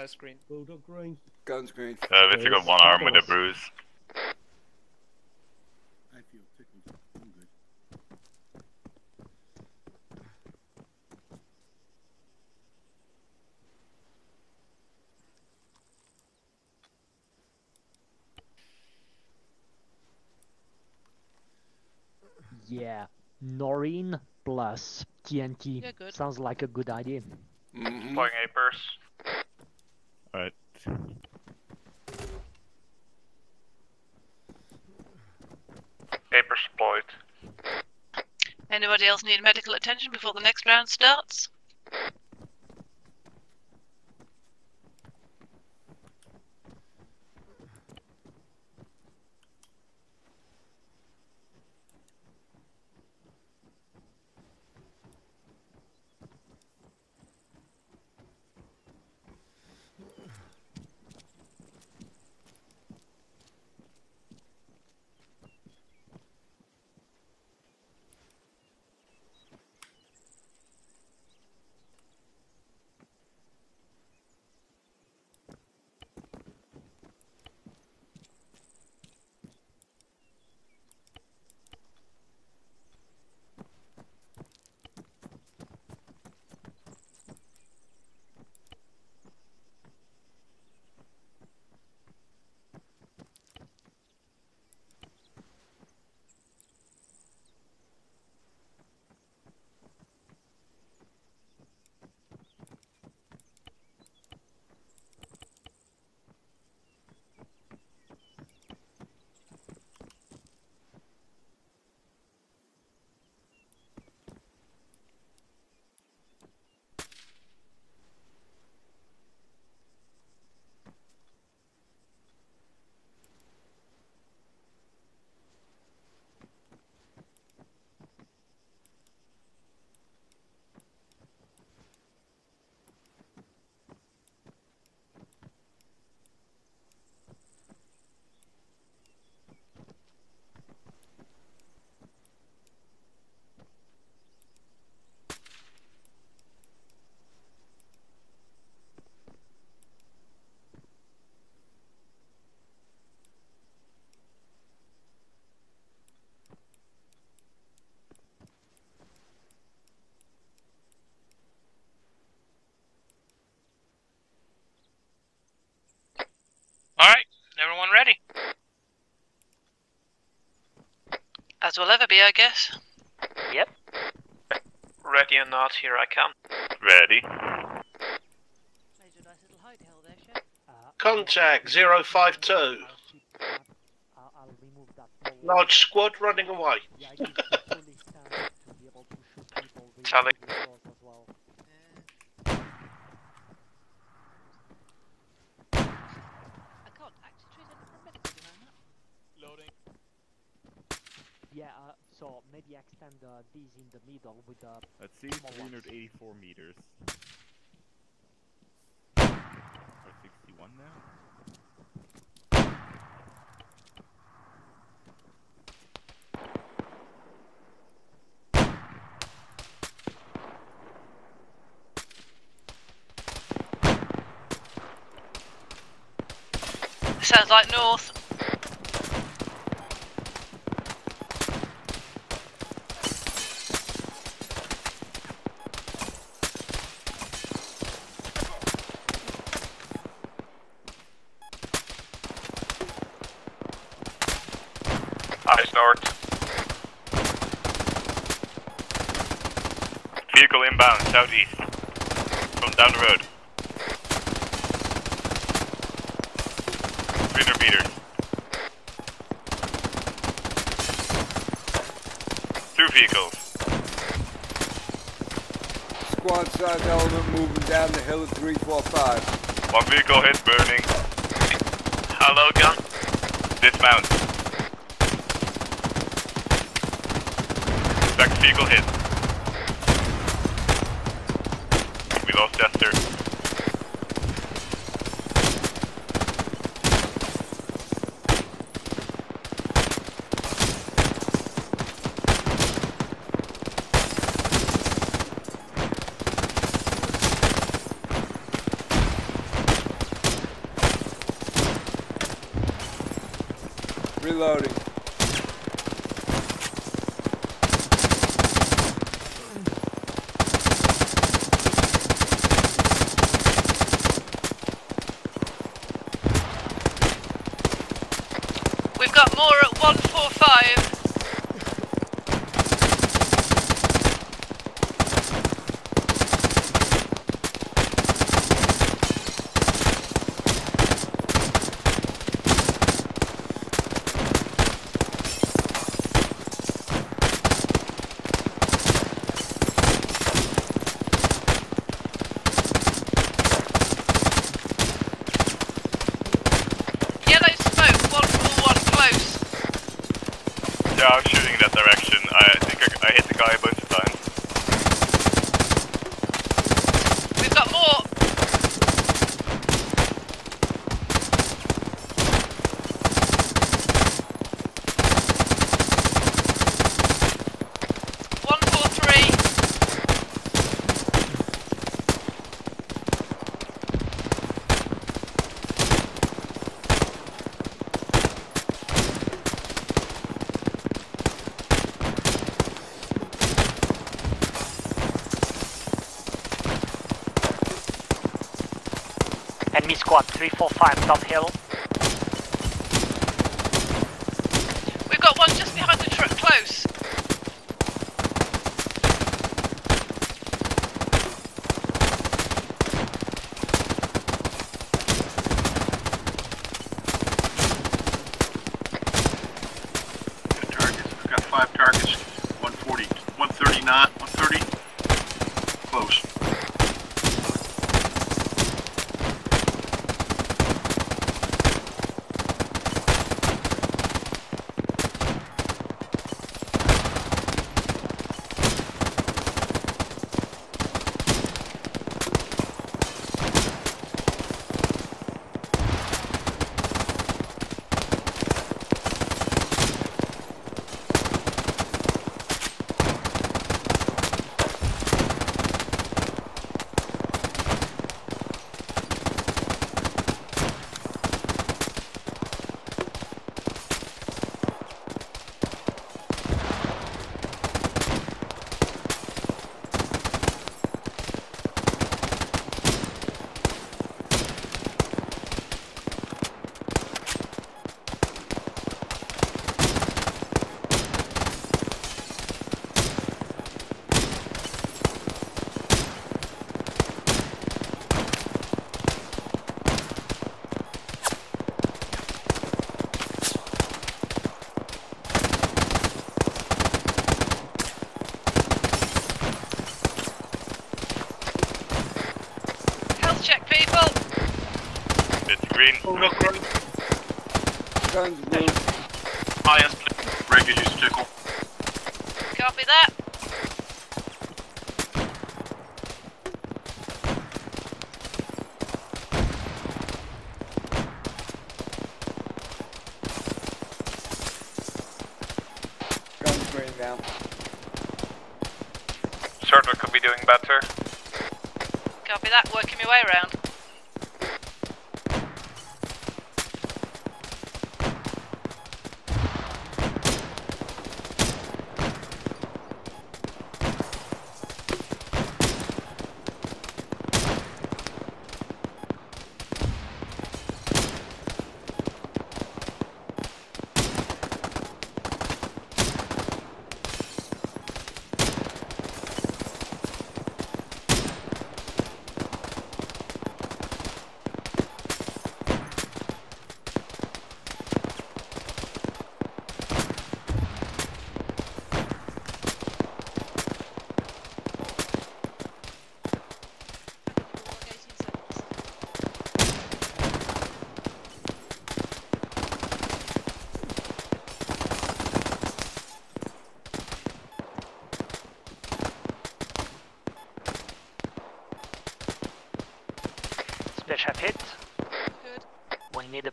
Speaker 18: Fire screen.
Speaker 14: Bulldog green.
Speaker 4: Gunz green.
Speaker 16: Uh, Victor got one arm with a bruise.
Speaker 14: I feel tickled. I'm good.
Speaker 12: Yeah, Noreen plus TNT
Speaker 22: Yeah, good.
Speaker 12: sounds like a good idea.
Speaker 5: Deploying a purse. Papers deployed.
Speaker 22: Anybody else need medical attention before the next round starts?
Speaker 10: As we'll ever be, I guess.
Speaker 14: Yep.
Speaker 24: Ready or not, here I come.
Speaker 16: Ready.
Speaker 12: Contact 052. Large squad running away. *laughs*
Speaker 25: maybe extend uh, these in the middle with the.
Speaker 26: Let's see,
Speaker 25: 384 ones.
Speaker 26: meters. Or 61 now.
Speaker 10: Sounds like north.
Speaker 16: southeast.
Speaker 14: climb top hill.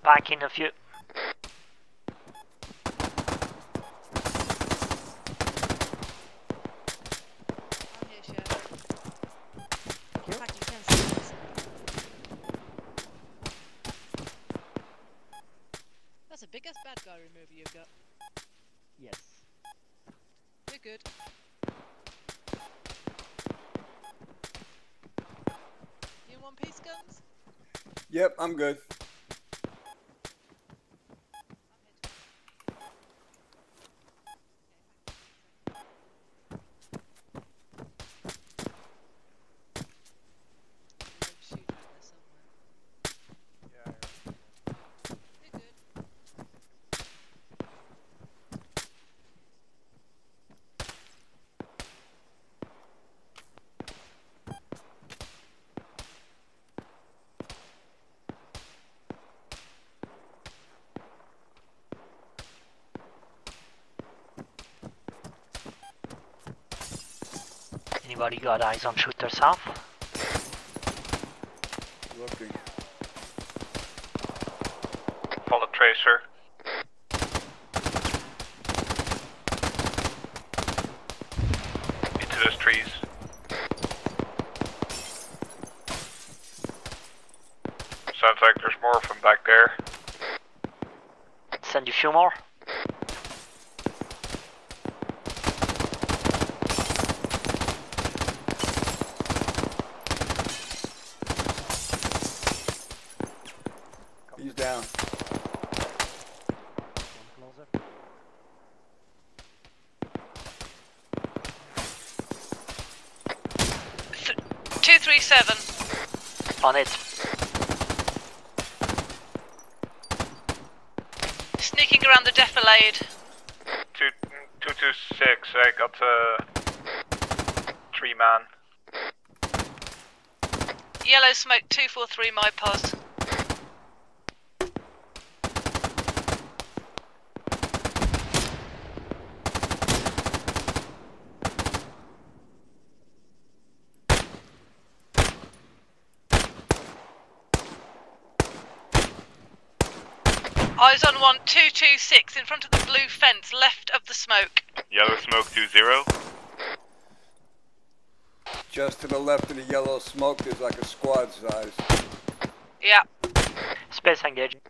Speaker 17: We need a in a few.
Speaker 10: I'm here, Chef. Packing 10 seconds. That's a big ass bad guy remover you've got.
Speaker 12: Yes.
Speaker 10: You're good. You in one piece Gunz?
Speaker 4: Yep, I'm good.
Speaker 17: Anybody got eyes on shooter south?
Speaker 4: Looking.
Speaker 5: Follow tracer. Into those trees. Sounds like there's more from back there.
Speaker 17: Send you a few more.
Speaker 4: He's down.
Speaker 22: Two three seven.
Speaker 17: On it.
Speaker 22: Sneaking around defilade.
Speaker 5: Two, two, two, six. I got a three man.
Speaker 22: Yellow smoke two four three. My pos. Eyes on one two six in front of the blue fence, left of the smoke.
Speaker 16: Yellow smoke two zero.
Speaker 4: Just to the left of the yellow smoke, there's like a squad size.
Speaker 22: Yeah.
Speaker 17: Space engaging.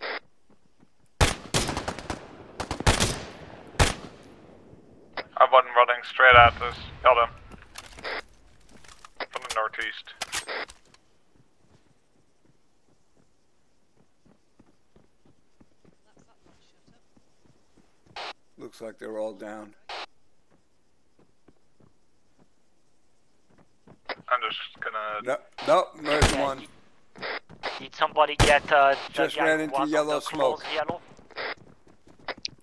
Speaker 5: I wasn't running straight at us. Got him. From the northeast.
Speaker 4: Looks like they're all down.
Speaker 5: I'm just gonna.
Speaker 4: No, nope, there's one.
Speaker 17: Did somebody get uh, the
Speaker 4: Just
Speaker 17: guy
Speaker 4: ran into yellow smoke.
Speaker 17: Yellow?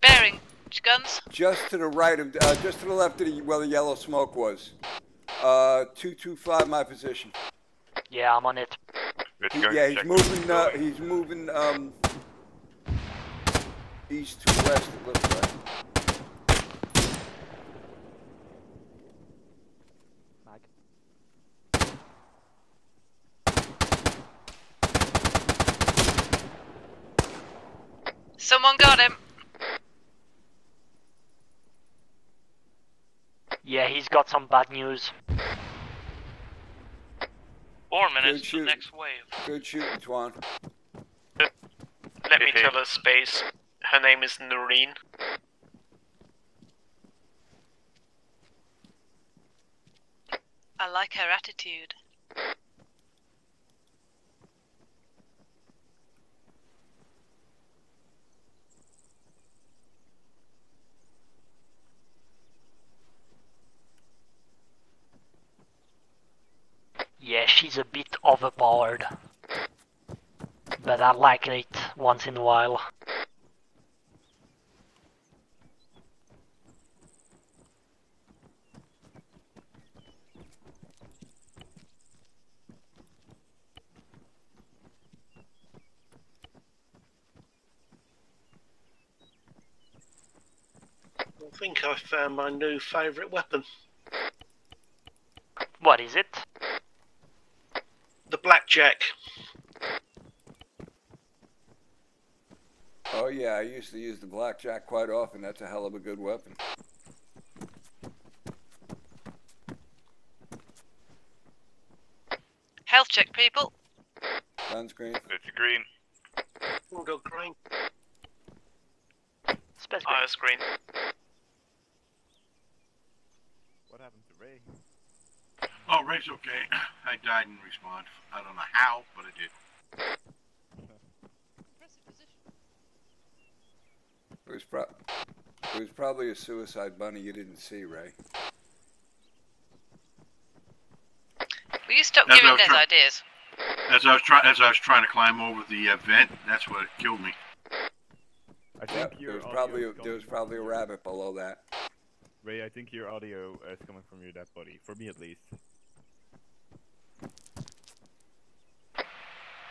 Speaker 22: Bearing Gunz.
Speaker 4: Just to the right of, uh, just to the left of the, where the yellow smoke was. Uh, 225 my position.
Speaker 17: Yeah, I'm on it.
Speaker 4: He- yeah, he's moving.
Speaker 27: the
Speaker 4: Uh, he's moving um, east to west. It looks like.
Speaker 10: Someone got him.
Speaker 17: Yeah, he's got some bad news.
Speaker 10: Four
Speaker 4: minutes
Speaker 10: to the next wave.
Speaker 4: Good shooting, Twan.
Speaker 24: Let me tell her space. Her name is Noreen.
Speaker 28: I like her attitude.
Speaker 17: Yeah, she's a bit overpowered. But I like it once in a while.
Speaker 13: I think I found my new favourite weapon.
Speaker 17: What is it?
Speaker 13: The blackjack.
Speaker 4: Oh yeah, I used to use the blackjack quite often. That's a hell of a good weapon.
Speaker 10: Health check, people.
Speaker 4: Sunscreen.
Speaker 27: It's green.
Speaker 13: We'll go green.
Speaker 24: Iris green.
Speaker 16: What happened to Ray?
Speaker 14: Ray's okay. *clears throat* I died in response. I don't know how, but I did.
Speaker 4: It was pro- It was probably a suicide bunny you didn't see, Ray.
Speaker 10: Will you stop
Speaker 14: That's
Speaker 10: giving
Speaker 14: what I
Speaker 10: Nez
Speaker 14: was
Speaker 10: ideas?
Speaker 14: As I was trying, as I was trying to climb over the uh, vent, that's what killed me.
Speaker 16: I
Speaker 4: Yeah,
Speaker 16: think
Speaker 4: there was probably a, there was probably a rabbit below that.
Speaker 16: Ray, I think your audio is coming from your dead body. For me, at least.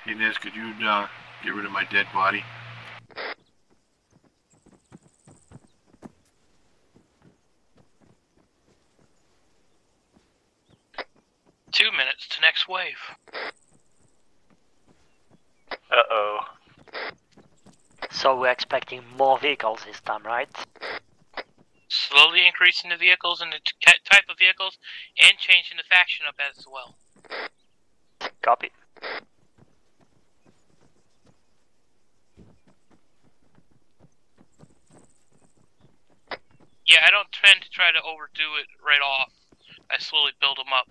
Speaker 14: Hey Nez, could you uh, get rid of my dead body?
Speaker 6: Two minutes to next wave.
Speaker 5: Uh oh.
Speaker 17: So we're expecting more vehicles this time, right?
Speaker 6: Slowly increasing the vehicles and the t- type of vehicles, and changing the faction up as well.
Speaker 17: Copy.
Speaker 6: Yeah, I don't tend to try to overdo it right off. I slowly build them up,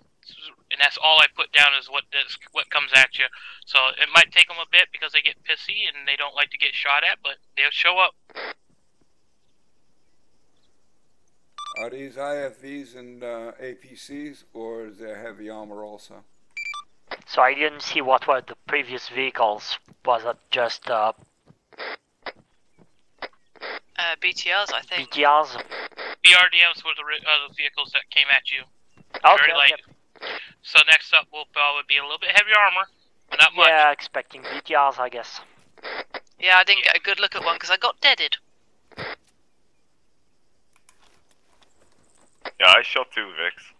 Speaker 6: and that's all I put down is what this, what comes at you. So it might take them a bit because they get pissy and they don't like to get shot at, but they'll show up.
Speaker 4: Are these IFVs and uh, APCs, or is there heavy armor also?
Speaker 17: So I didn't see what were the previous vehicles. Was it just uh,
Speaker 10: Uh, BTRs, I think.
Speaker 17: BTRs?
Speaker 6: The RDMs were the uh, the vehicles that came at you.
Speaker 17: Okay,
Speaker 6: Very light. So next up will probably be a little bit heavier armor, but not much.
Speaker 17: Yeah, expecting BTRs, I guess.
Speaker 10: Yeah, I didn't get a good look at one because I got deaded.
Speaker 27: Yeah, I shot two Vics.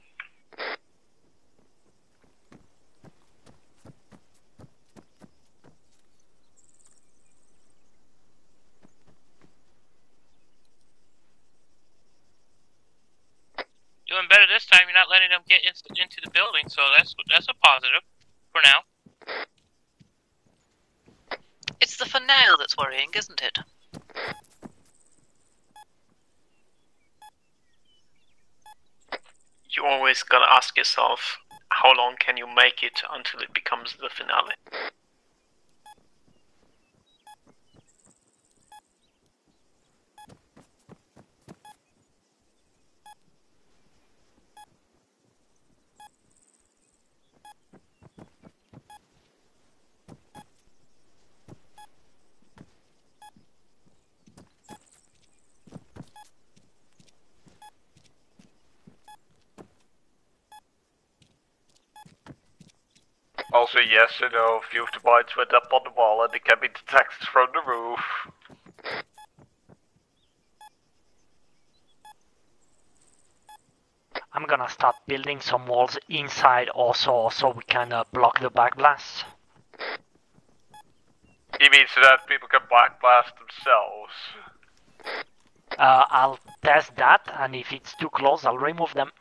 Speaker 6: Doing better this time. You're not letting them get in, into the building, so that's that's a positive for now.
Speaker 10: It's the finale that's worrying, isn't it?
Speaker 24: You always gotta ask yourself, how long can you make it until it becomes the finale?
Speaker 5: Also, yes, you know, a few of the mines went up on the wall and they can be detected from the roof.
Speaker 17: I'm gonna start building some walls inside also so we can uh, block the backblast.
Speaker 5: You mean so that people can backblast themselves?
Speaker 17: Uh, I'll test that and if it's too close I'll remove them.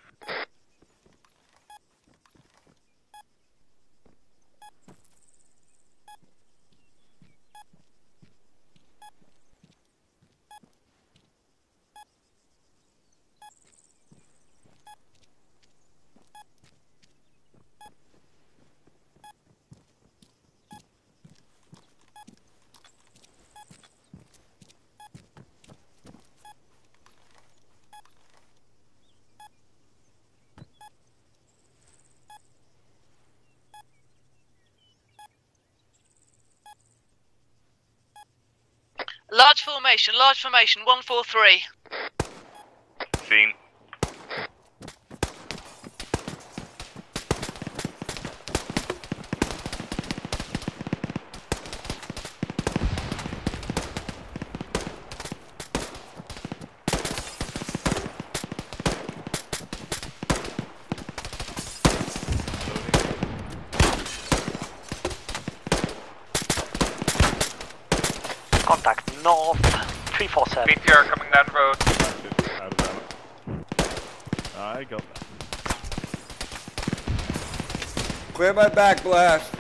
Speaker 22: Large formation, large formation, 143.
Speaker 16: Seen.
Speaker 17: Contact north 347.
Speaker 5: Coming down the road.
Speaker 23: Out of. I got that.
Speaker 4: Clear my back blast.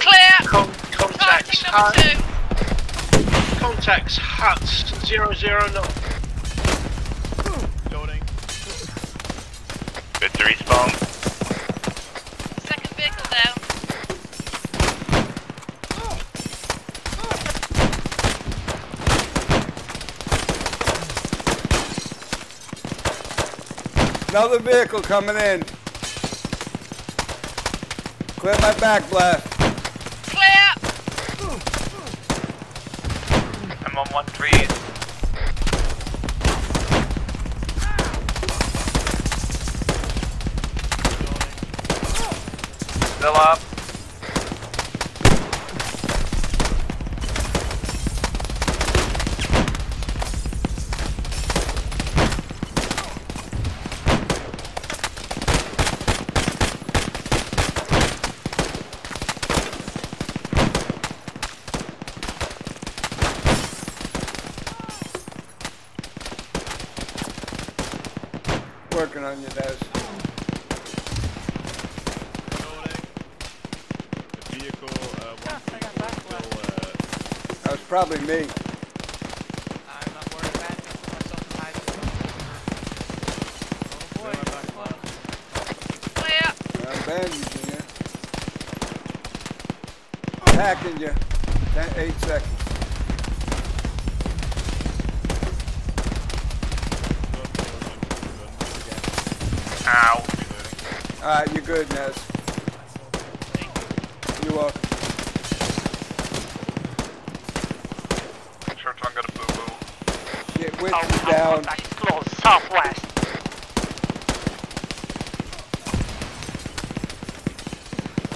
Speaker 22: Clear!
Speaker 13: Con- contacts
Speaker 22: Targeting number two.
Speaker 13: Contacts huts zero zero nine.
Speaker 23: Loading.
Speaker 16: Good to respawn.
Speaker 22: Second vehicle down.
Speaker 4: Another vehicle coming in. Clear my back blast.
Speaker 22: Clear!
Speaker 5: I'm on one three. Still up.
Speaker 4: Working on you, Des.
Speaker 23: The vehicle, uh, one still, uh,
Speaker 4: That was probably me.
Speaker 22: Clear!
Speaker 4: I'm bandaging you. Hacking you. Ten, eight seconds.
Speaker 5: Ow.
Speaker 4: Alright, you're good, Nez. You are.
Speaker 5: Short one got a boo boo.
Speaker 4: Get with
Speaker 17: Our,
Speaker 4: you
Speaker 17: our
Speaker 4: down.
Speaker 17: contact is close, southwest.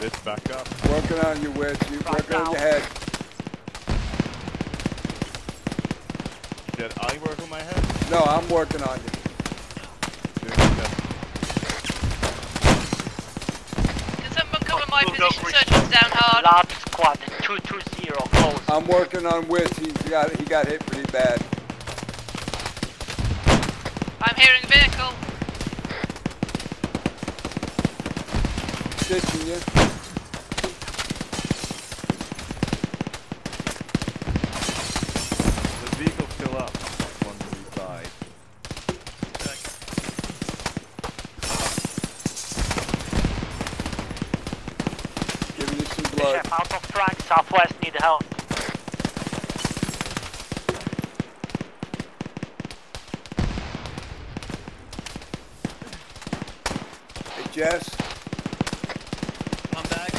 Speaker 23: this back up.
Speaker 4: Working on you, Witch. You working on your head.
Speaker 23: Did I work on my head?
Speaker 4: No, I'm working on you.
Speaker 23: Doing my best.
Speaker 22: Can someone cover my position? Surgeon's down hard.
Speaker 17: Large squad 220 close.
Speaker 4: I'm working on Witch. He got he got hit pretty bad.
Speaker 22: I'm hearing vehicle.
Speaker 4: Stitching you.
Speaker 23: The vehicle's still up. One to the side.
Speaker 4: Giving you some blood.
Speaker 17: Chef out of track, southwest need help.
Speaker 4: Hey, Jess.
Speaker 18: I'm back.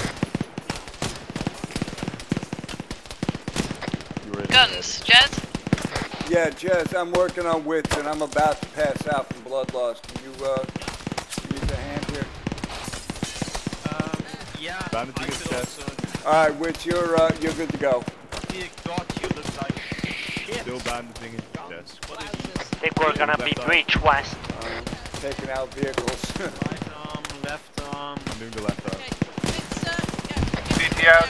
Speaker 23: You were in
Speaker 22: Gunz, Jez.
Speaker 4: Yeah, Jess, I'm working on Witch and I'm about to pass out from blood loss. Can you uh use a hand here?
Speaker 18: Um, yeah, Yeah,
Speaker 16: Bandaging
Speaker 18: I
Speaker 16: his
Speaker 18: could
Speaker 16: chest.
Speaker 18: also.
Speaker 4: All right, Witch, you're uh, you're good to go.
Speaker 18: Dear God, you look like shit.
Speaker 16: Still bandaging his chest.
Speaker 18: What
Speaker 17: I think we're gonna be
Speaker 16: Left arm.
Speaker 17: breach west.
Speaker 4: Um, taking out vehicles. *laughs*
Speaker 18: Right arm, left arm.
Speaker 16: I'm doing the left arm.
Speaker 5: CT out.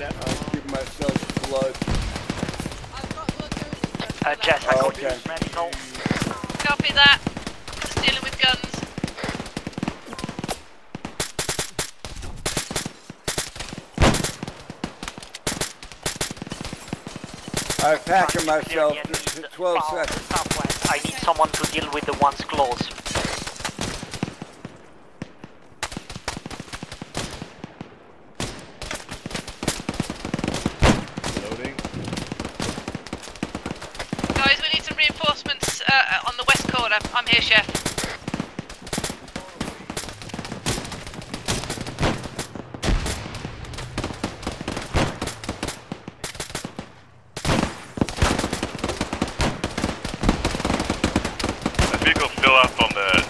Speaker 18: Left
Speaker 4: I'm keeping myself blood.
Speaker 17: Uh, Jess, I
Speaker 4: Oh,
Speaker 17: got
Speaker 4: okay.
Speaker 17: use medical.
Speaker 22: Copy that. Just dealing with Gunz.
Speaker 4: I'm packing
Speaker 17: Clear
Speaker 4: myself.
Speaker 17: the
Speaker 4: This is
Speaker 17: enemies
Speaker 4: 12 seconds.
Speaker 17: I need someone to deal with the ones close.
Speaker 16: Loading.
Speaker 22: Guys, we need some reinforcements uh, on the west corner. I'm here, chef.
Speaker 20: That vehicle still up on the.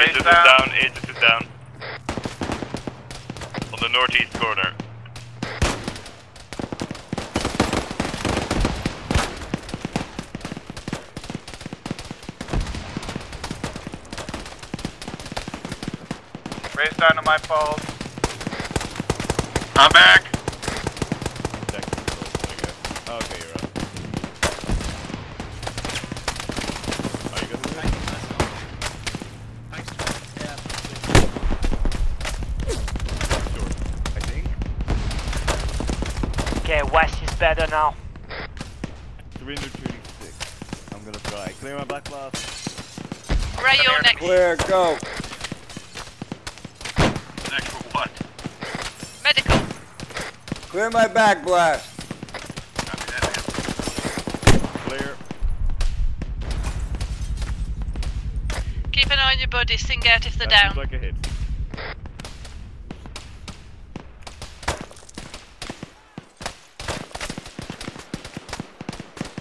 Speaker 20: Aegis is
Speaker 5: down.
Speaker 20: down, Aegis is down. On the northeast corner.
Speaker 5: Raise dynamite balls.
Speaker 14: I'm back.
Speaker 16: Check the close, I guess. Oh, okay, you're up. Oh, you got the
Speaker 18: Packing myself. Thanks, yeah.
Speaker 16: Sure. I think.
Speaker 17: Okay, west is better now.
Speaker 16: 326. I'm gonna try. Clear my back blast.
Speaker 22: Ray, you're next.
Speaker 4: Clear, go.
Speaker 14: Next for what?
Speaker 22: Medical.
Speaker 4: Clear my back blast.
Speaker 14: Copy that, man.
Speaker 16: Clear.
Speaker 22: Keep an eye on your buddies. Sing out if they're
Speaker 16: That
Speaker 22: down.
Speaker 16: seems like a hit.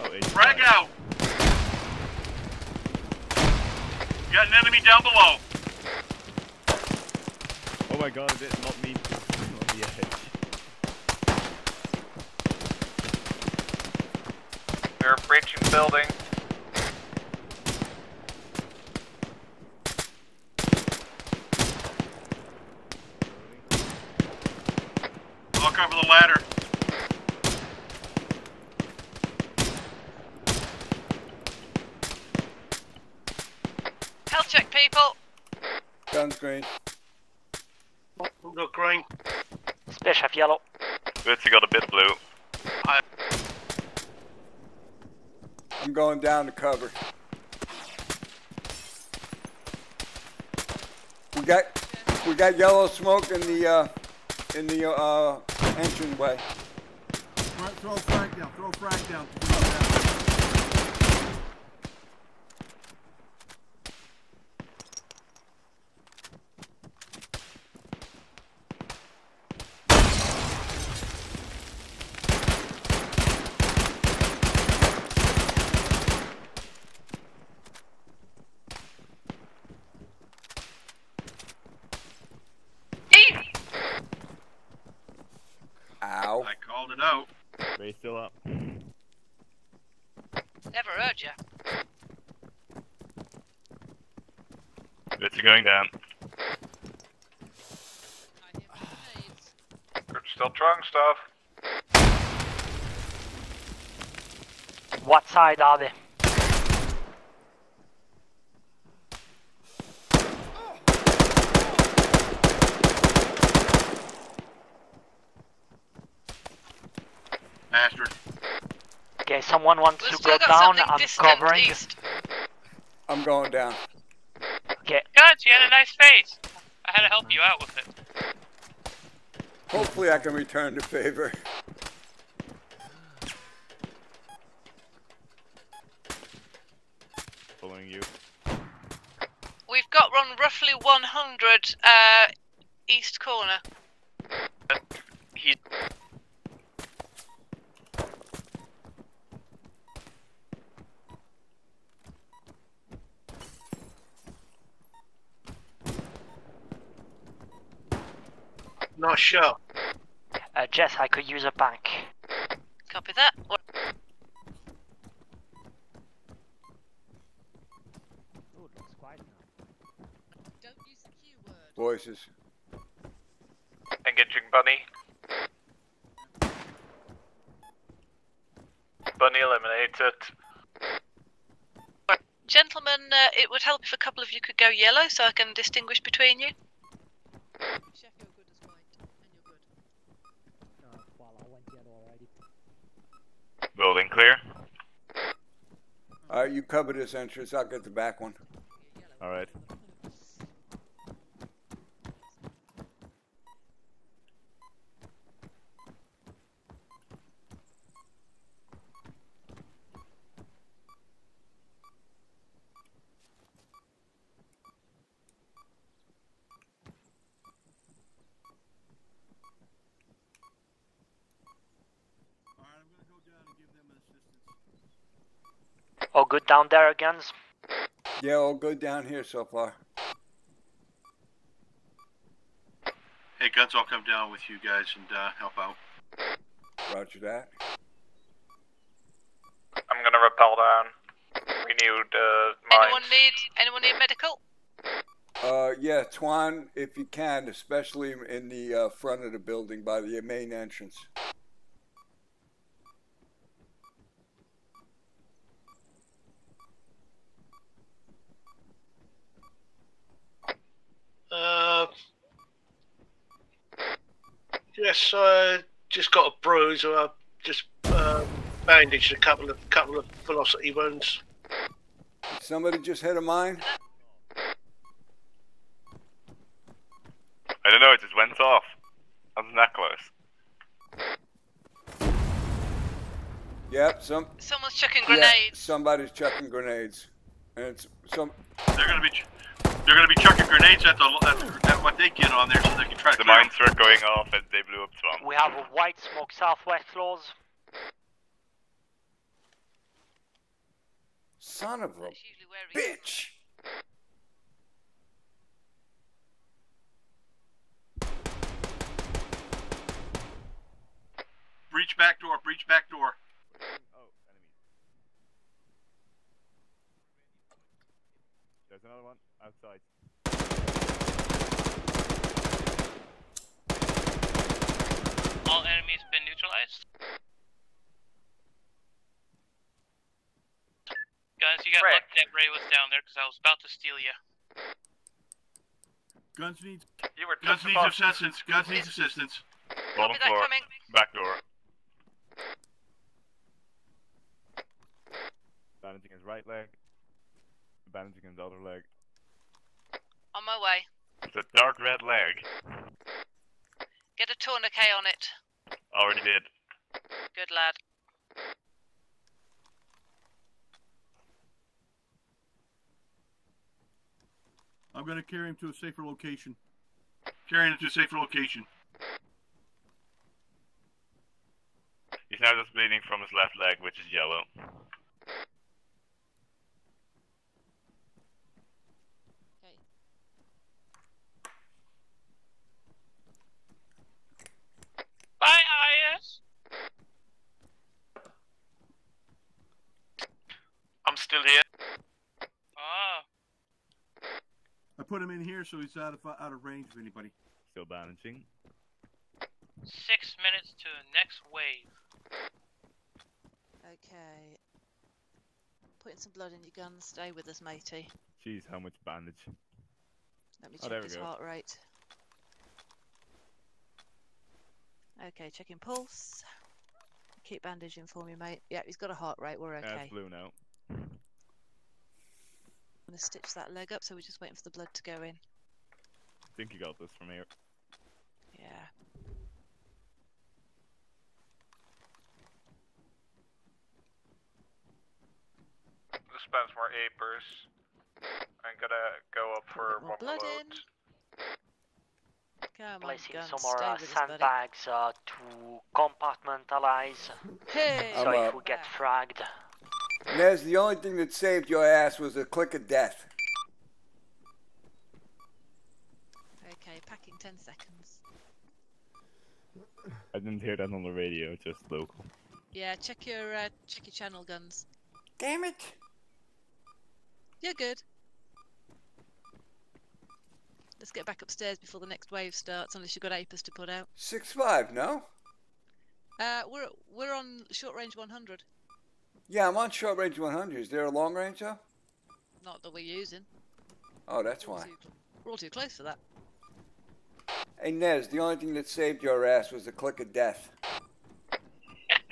Speaker 16: Oh, Aegis
Speaker 14: Frag
Speaker 16: died.
Speaker 14: out. You got an enemy down below.
Speaker 16: Oh my god, it did not mean to on the edge.
Speaker 5: We're breaching building.
Speaker 14: I'll cover the ladder.
Speaker 22: Health check, people.
Speaker 4: Gun screen.
Speaker 13: Look green.
Speaker 17: Special yellow.
Speaker 20: Ritzy got a bit blue.
Speaker 4: I'm going down to cover. We got we got yellow smoke in the uh, in the uh, entranceway.
Speaker 29: Front, throw a frag down. Throw a frag down.
Speaker 4: Ow.
Speaker 14: I called it out.
Speaker 16: Ray's still up.
Speaker 22: Never heard ya.
Speaker 20: Ritzy going down.
Speaker 5: We're still throwing stuff.
Speaker 17: What side are they?
Speaker 14: Bastard.
Speaker 17: Okay, someone wants
Speaker 22: We've
Speaker 17: to go down. I'm
Speaker 22: distant
Speaker 17: covering.
Speaker 22: east.
Speaker 4: I'm going down.
Speaker 17: Okay,
Speaker 6: Gunz, you had a nice face. I had to help you out with it.
Speaker 4: Hopefully, I can return the favor.
Speaker 16: Following you.
Speaker 22: We've got run roughly 100 uh, east corner.
Speaker 20: He
Speaker 13: Nice shot.
Speaker 17: Uh, Jess, I could use a bank.
Speaker 22: Copy that. What?
Speaker 4: Voices.
Speaker 5: Engaging Bunny. Bunny eliminated.
Speaker 22: Gentlemen, uh, it would help if a couple of you could go yellow so I can distinguish between you.
Speaker 16: Building clear.
Speaker 4: All right, you cover this entrance. I'll get the back one.
Speaker 23: All right.
Speaker 17: All good down there, Gunz?
Speaker 4: Yeah, all good down here so far.
Speaker 20: Hey, Gunz, I'll come down with you guys and uh, help out.
Speaker 4: Roger that.
Speaker 5: I'm gonna rappel down. We need uh, mines.
Speaker 22: Anyone need anyone need medical?
Speaker 4: Uh, yeah, Twan, if you can, especially in the uh, front of the building by the main entrance.
Speaker 13: Uh, yes, I just got a bruise. Or I just um, bandaged a couple of couple of velocity wounds.
Speaker 4: Somebody just hit a mine?
Speaker 16: I don't know, it just went off. I wasn't that close.
Speaker 4: Yep, some.
Speaker 22: Someone's chucking
Speaker 4: yeah,
Speaker 22: grenades.
Speaker 4: somebody's chucking grenades, and it's some.
Speaker 20: They're gonna be, ch- they're gonna be chucking grenades at the at, at what they get on there, so they can try to.
Speaker 16: The
Speaker 20: clear 'em.
Speaker 16: mines were going off as they blew up Swan.
Speaker 17: We have a white smoke southwest floors.
Speaker 4: Son of a bitch!
Speaker 20: Breach back door. Breach back door. Oh, enemy.
Speaker 23: There's another one outside.
Speaker 6: All enemies been neutralized. Guys, you got
Speaker 5: Frick.
Speaker 6: lucky that Ray was down there because I was about to steal you.
Speaker 20: Gunz needs.
Speaker 5: You were
Speaker 20: Gunz
Speaker 5: just
Speaker 20: needs assistance. Gunz needs assistance.
Speaker 16: Bottom
Speaker 22: that
Speaker 16: floor.
Speaker 22: coming.
Speaker 16: Back door.
Speaker 23: Bandaging his right leg. Bandaging his other leg.
Speaker 22: On my way.
Speaker 16: It's a dark red leg.
Speaker 22: Get a tourniquet on it.
Speaker 16: Already did.
Speaker 22: Good lad.
Speaker 20: I'm gonna carry him to a safer location. Carrying him to a safer location.
Speaker 16: He's now just bleeding from his left leg, which is yellow.
Speaker 6: Bye, IS.
Speaker 16: I'm still here.
Speaker 6: Ah,
Speaker 14: I put him in here so he's out of out of range of anybody.
Speaker 23: Still bandaging.
Speaker 6: six minutes to the next wave.
Speaker 10: Okay. Putting some blood in your gun. Stay with us, matey.
Speaker 23: Jeez, how much bandage?
Speaker 10: Let me
Speaker 23: Oh,
Speaker 10: check
Speaker 23: there we
Speaker 10: his
Speaker 23: go.
Speaker 10: heart rate. Okay, checking pulse. Keep bandaging for me, mate. Yeah, he's got a heart rate. We're
Speaker 23: Yeah,
Speaker 10: okay.
Speaker 23: it's blue now.
Speaker 10: I'm gonna stitch that leg up, so we're just waiting for the blood to go in.
Speaker 23: I think you got this from here.
Speaker 10: Yeah.
Speaker 5: Dispense more apers. I'm gonna go up for
Speaker 10: more
Speaker 5: one
Speaker 10: blood
Speaker 5: load.
Speaker 10: in. Come on,
Speaker 17: Placing
Speaker 10: gun.
Speaker 17: some more uh,
Speaker 10: with us, buddy.
Speaker 17: sandbags uh, to compartmentalize.
Speaker 10: Hey!
Speaker 17: so
Speaker 4: I'm
Speaker 17: if
Speaker 4: up.
Speaker 17: we get fragged.
Speaker 4: Nez, the only thing that saved your ass was a click of death.
Speaker 10: Okay, packing 10 seconds.
Speaker 30: I didn't hear that on the radio, just local.
Speaker 10: Yeah, check your uh, check your channel Gunz.
Speaker 4: Damn it!
Speaker 10: You're good. Let's get back upstairs before the next wave starts, unless you've got APIS to put out.
Speaker 4: Six five, no?
Speaker 10: Uh, we're we're on short range 100.
Speaker 4: Yeah, I'm on short range 100. Is there a long range though?
Speaker 10: Not that we're using.
Speaker 4: Oh, that's why.
Speaker 10: We're all too close for that.
Speaker 4: Hey Nez, the only thing that saved your ass was the click of death.
Speaker 6: and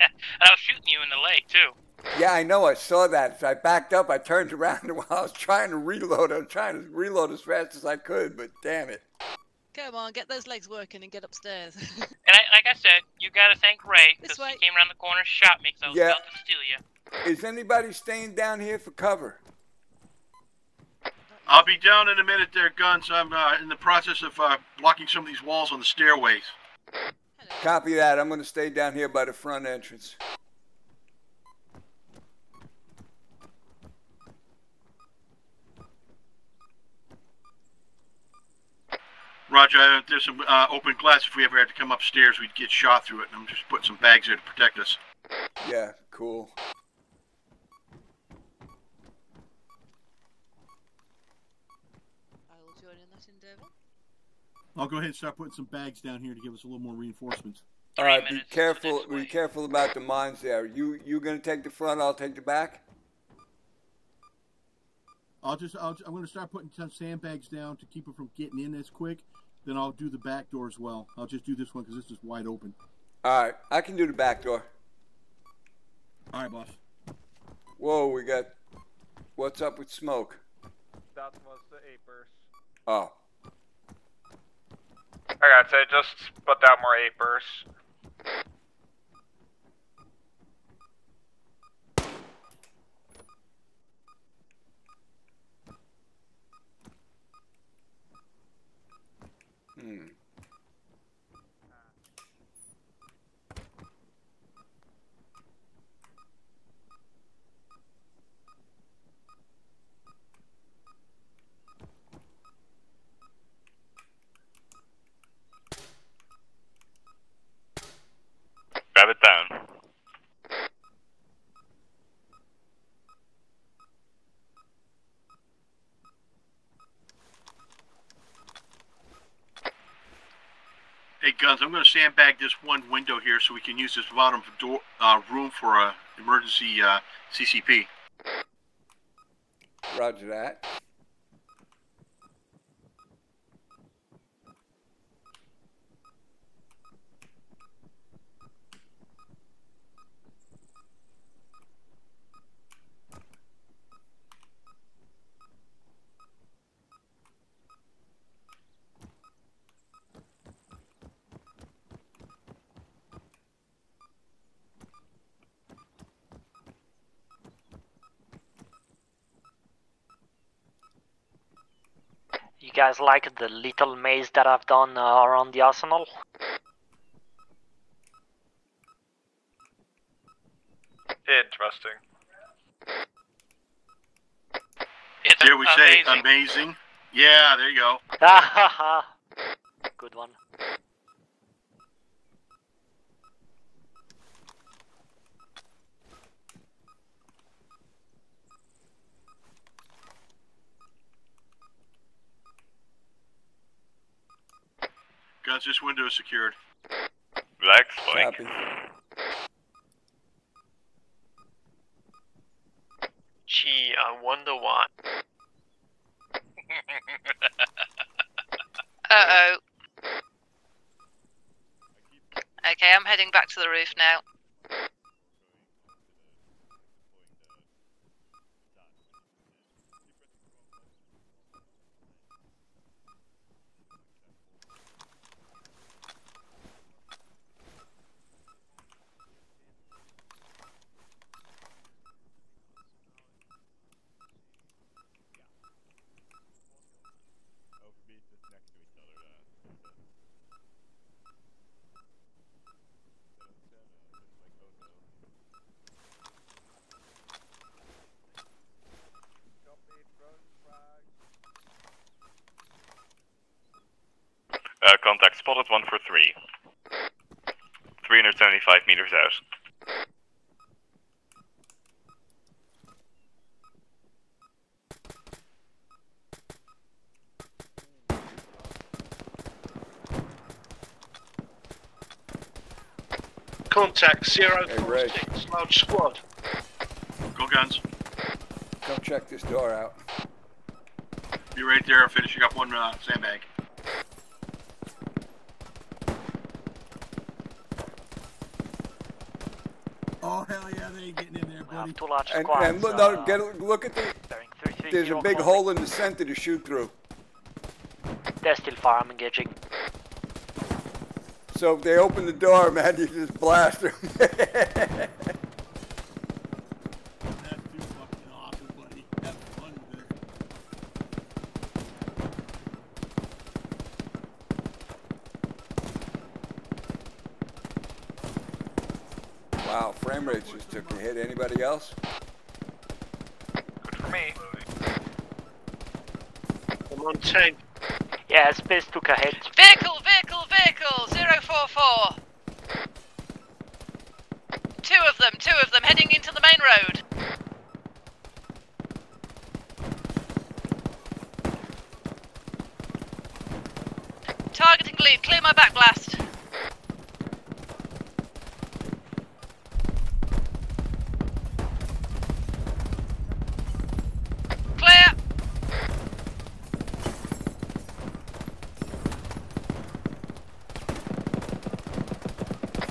Speaker 6: *laughs* I was shooting you in the leg too.
Speaker 4: Yeah, I know. I saw that. I backed up. I turned around *laughs* while I was trying to reload, I was trying to reload as fast as I could, but damn it.
Speaker 10: Come on, get those legs working and get upstairs. *laughs*
Speaker 6: And I, like I said, you gotta thank Ray because he came around the corner, shot me because I was
Speaker 4: Yeah.
Speaker 6: about to steal you.
Speaker 4: Is anybody staying down here for cover?
Speaker 14: I'll be down in a minute there, Gunz. I'm uh, in the process of uh, blocking some of these walls on the stairways.
Speaker 4: Copy that. I'm going to stay down here by the front entrance.
Speaker 14: Roger, there's some uh, open glass. If we ever had to come upstairs, we'd get shot through it. And I'm just putting some bags there to protect us.
Speaker 4: Yeah, cool.
Speaker 10: I will join in that endeavour.
Speaker 31: I'll go ahead and start putting some bags down here to give us a little more reinforcements.
Speaker 4: All right, be careful. Be careful about the mines there. You you going to take the front? I'll take the back.
Speaker 31: I'll just, I'll, I'm going to start putting some sandbags down to keep it from getting in as quick. Then I'll do the back door as well. I'll just do this one because this is wide open.
Speaker 4: All right, I can do the back door.
Speaker 31: All right, boss.
Speaker 4: Whoa, we got. What's up with smoke?
Speaker 5: That was the Apers.
Speaker 4: Oh,
Speaker 5: I gotta say, just put down more Apers.
Speaker 4: hmm.
Speaker 32: Grab it down.
Speaker 14: Hey, Gunz, I'm going to sandbag this one window here so we can use this bottom door uh, room for a emergency uh, CCP.
Speaker 4: Roger that.
Speaker 17: You guys like the little maze that I've done uh, around the arsenal?
Speaker 5: Interesting.
Speaker 6: It's
Speaker 14: Dare we say
Speaker 6: amazing.
Speaker 14: amazing? Yeah, there you go. *laughs*
Speaker 17: Ha ha! Good one.
Speaker 14: Gunz, this window is secured.
Speaker 32: Relax, Spike.
Speaker 4: Copy.
Speaker 24: Gee, I wonder why. *laughs*
Speaker 16: Uh oh. Okay, I'm heading back to the roof now.
Speaker 32: Uh, contact spotted one for three.
Speaker 16: 375 meters out.
Speaker 13: Contact 046, large squad.
Speaker 20: Go Gunz.
Speaker 4: Go check this door out.
Speaker 20: Be right there, finishing up one uh, sandbag.
Speaker 14: Oh hell yeah, they ain't getting in there, buddy.
Speaker 17: Two large
Speaker 4: And, and look, no, get look at the. There's a big hole in the center to shoot through.
Speaker 17: They're still far, I'm engaging.
Speaker 4: So if they open the door, man, *laughs* you just blast them. *laughs* wow, frame rate just took a hit. Anybody else?
Speaker 5: Good for me.
Speaker 13: I'm on 10.
Speaker 17: Yeah, space took a hit.
Speaker 22: Vehicle, vehicle, vehicle, 044. Two of them, two of them, heading into the main road. Targeting lead, clear my back blast. Clear.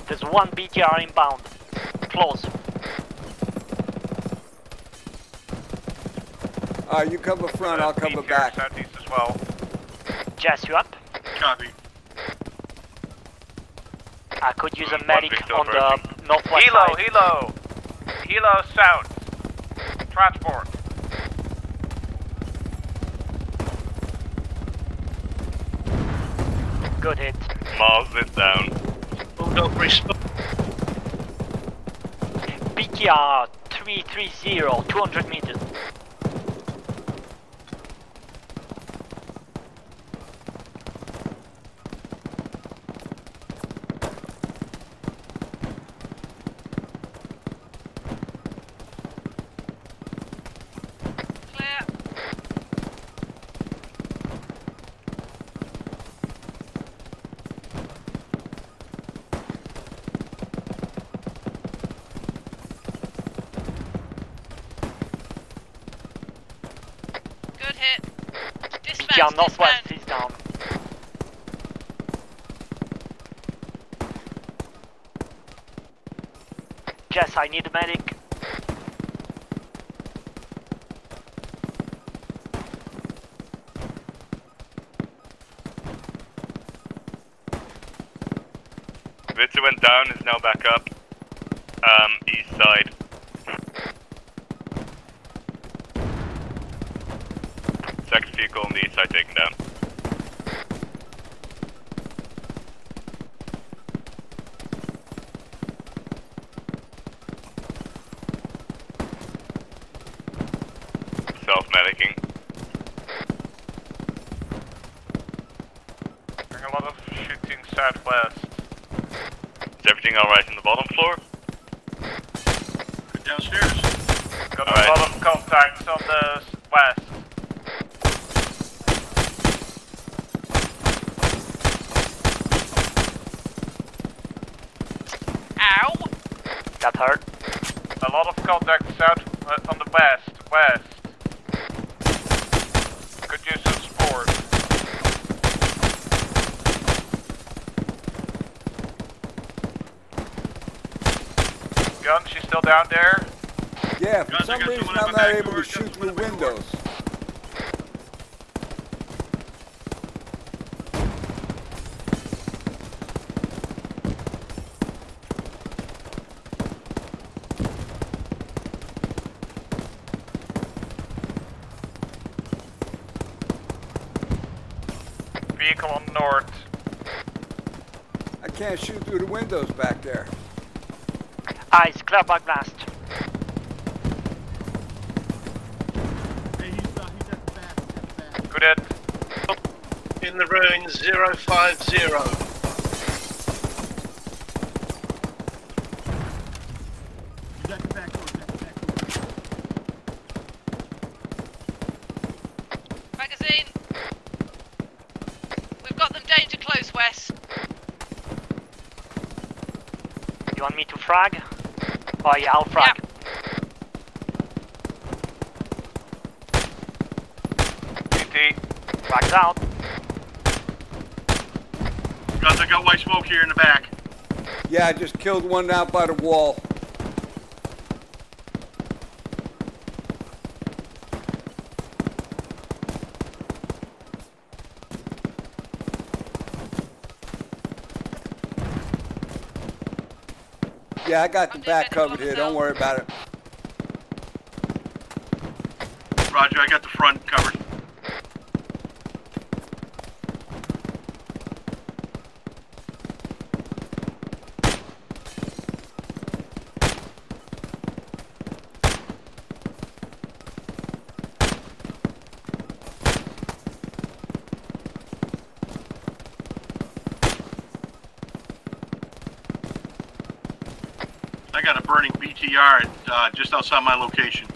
Speaker 17: There's one BTR inbound. Close.
Speaker 4: Uh, you cover front, I'll cover back.
Speaker 5: Southeast as well.
Speaker 17: Jess, you up?
Speaker 20: Copy.
Speaker 17: I could use a medic on the northwest
Speaker 5: Helo,
Speaker 17: side.
Speaker 5: helo. Helo south. Transport.
Speaker 17: Good hit.
Speaker 16: Mars is down.
Speaker 13: Bulldog respawn.
Speaker 17: BTR 330, 200 meters.
Speaker 22: Clear. Good hit. Dismount,
Speaker 17: BTR northwest
Speaker 22: dismount.
Speaker 17: is down. Jess, I need a medic.
Speaker 16: Vitzer went down, is now back up. Um, east side. Second vehicle on the east side taken down. Self-medicing.
Speaker 5: Hearing a lot of shooting southwest.
Speaker 16: Is everything alright in the bottom floor?
Speaker 20: Good downstairs.
Speaker 5: Got a
Speaker 16: Alright.
Speaker 5: lot of contacts on the s- west.
Speaker 22: Ow.
Speaker 17: Got hurt.
Speaker 5: A lot of contacts south uh, on the west. West. Could use some support. Gun, she's still down there?
Speaker 4: Yeah, for
Speaker 20: Gunz,
Speaker 4: some reason I'm not able to shoot through
Speaker 20: at door.
Speaker 4: windows.
Speaker 5: Vehicle on north.
Speaker 4: I can't shoot through the windows back there.
Speaker 17: Eyes, clear back blast.
Speaker 14: Hey, he's, uh, he's at the back. At the back.
Speaker 5: Good hit.
Speaker 13: In the ruins 050.
Speaker 22: Magazine. We've got them danger close, Wes.
Speaker 17: You want me to frag? Oh yeah, I'll frag.
Speaker 33: GT.
Speaker 17: Frag's out.
Speaker 14: Guns, I got white smoke here in the back.
Speaker 4: Yeah, I just killed one out by the wall. Yeah, I got the back covered here. Don't worry about it.
Speaker 14: Roger, I got the front covered. I got a burning BTR at, uh, just outside my location.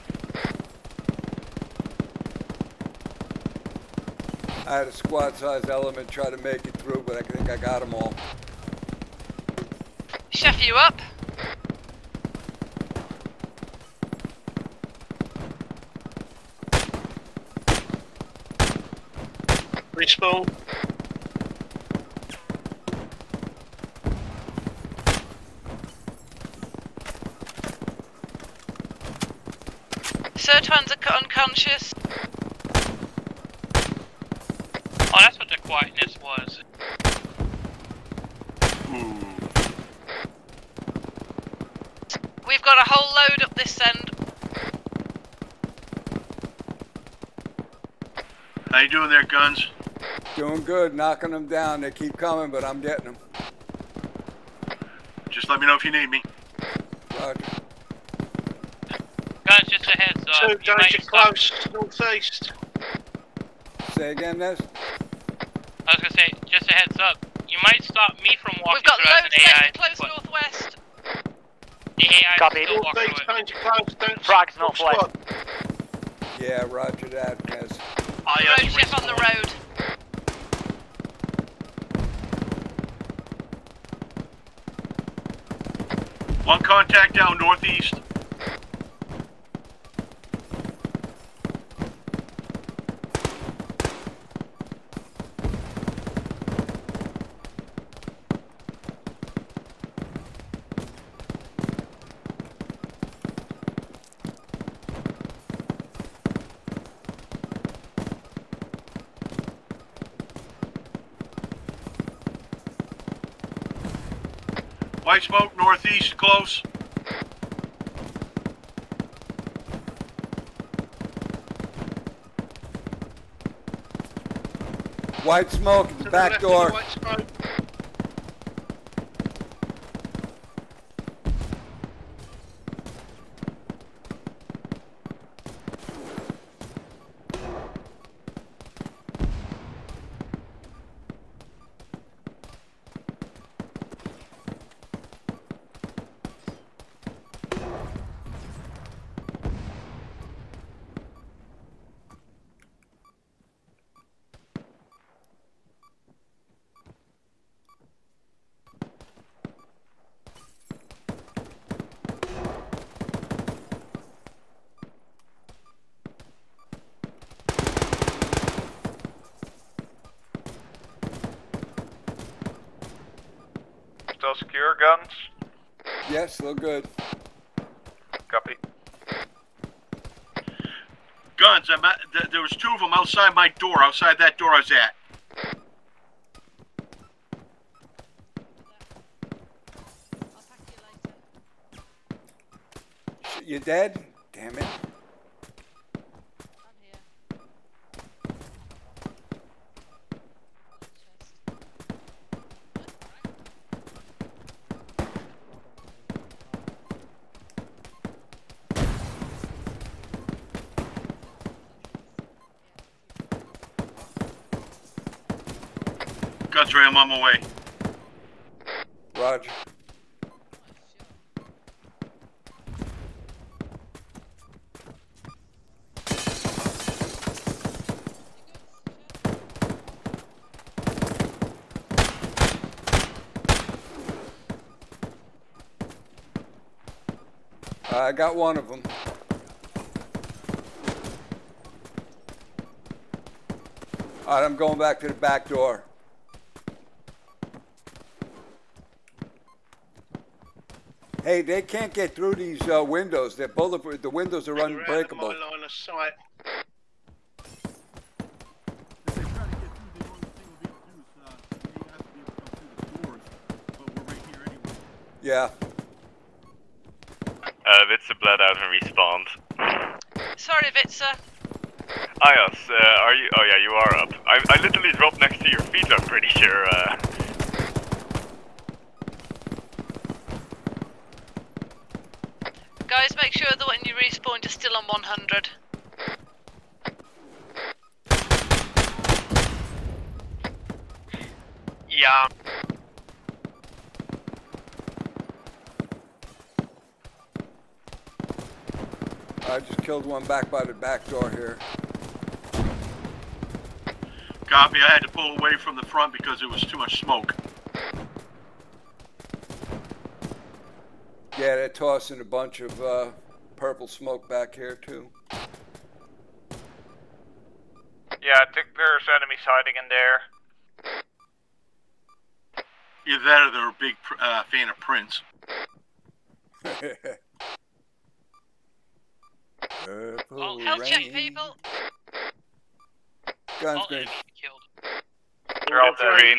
Speaker 4: I had a squad size element try to make it through, but I think I got them all.
Speaker 22: Chef you up?
Speaker 13: Respawn.
Speaker 22: Sertwan's are unconscious.
Speaker 6: Oh, that's what the quietness was.
Speaker 22: We've got a whole load up this end.
Speaker 14: How you doing there, Gunz?
Speaker 4: Doing good, knocking them down. They keep coming, but I'm getting them.
Speaker 14: Just let me know if you need me.
Speaker 4: Roger.
Speaker 6: Guys, just a heads up.
Speaker 13: Two
Speaker 6: you
Speaker 13: danger close, northeast.
Speaker 4: Say again, Ness?
Speaker 6: I was gonna say, just a heads up. You might stop me from walking
Speaker 22: We've got
Speaker 6: through as
Speaker 22: loads
Speaker 6: an AI.
Speaker 22: danger close
Speaker 6: but
Speaker 22: northwest.
Speaker 6: The AI
Speaker 17: Copy.
Speaker 6: can still walk through it.
Speaker 13: danger don't
Speaker 17: Frag's northwest.
Speaker 4: Yeah, roger that, Ness.
Speaker 22: Road chef on the road.
Speaker 14: One contact down northeast. White smoke northeast, close.
Speaker 4: White smoke at the back door.
Speaker 13: White smoke.
Speaker 5: Still secure, Gunz?
Speaker 4: Yes, still good.
Speaker 5: Copy.
Speaker 14: Gunz, I'm at, th- there was two of them outside my door, outside that door I was at.
Speaker 4: You dead?
Speaker 14: I'm on my way.
Speaker 4: Roger. I got one of them. All right, I'm going back to the back door. Hey, they can't get through these uh, windows. They're bullet. The windows are
Speaker 13: They're out of my
Speaker 4: unbreakable.
Speaker 13: line of sight.
Speaker 4: Yeah.
Speaker 16: Uh, Vitsa bled out and respawned.
Speaker 22: Sorry, Vitsa.
Speaker 16: Ayos, uh, are you? Oh yeah, you are up. I, I literally dropped next to your feet. I'm pretty sure. Uh,
Speaker 22: Guys, make sure that when you respawn, you're still on 100.
Speaker 13: Yeah.
Speaker 4: I just killed one back by the back door here.
Speaker 14: Copy. I had to pull away from the front because it was too much smoke.
Speaker 4: Yeah, they're tossing a bunch of uh, purple smoke back here too.
Speaker 5: Yeah, I think there's enemies hiding in there.
Speaker 14: Either that or they're a big uh, fan of Prince.
Speaker 4: Purple
Speaker 22: Health check, people.
Speaker 4: Gunz green.
Speaker 5: They're all dead.
Speaker 16: green.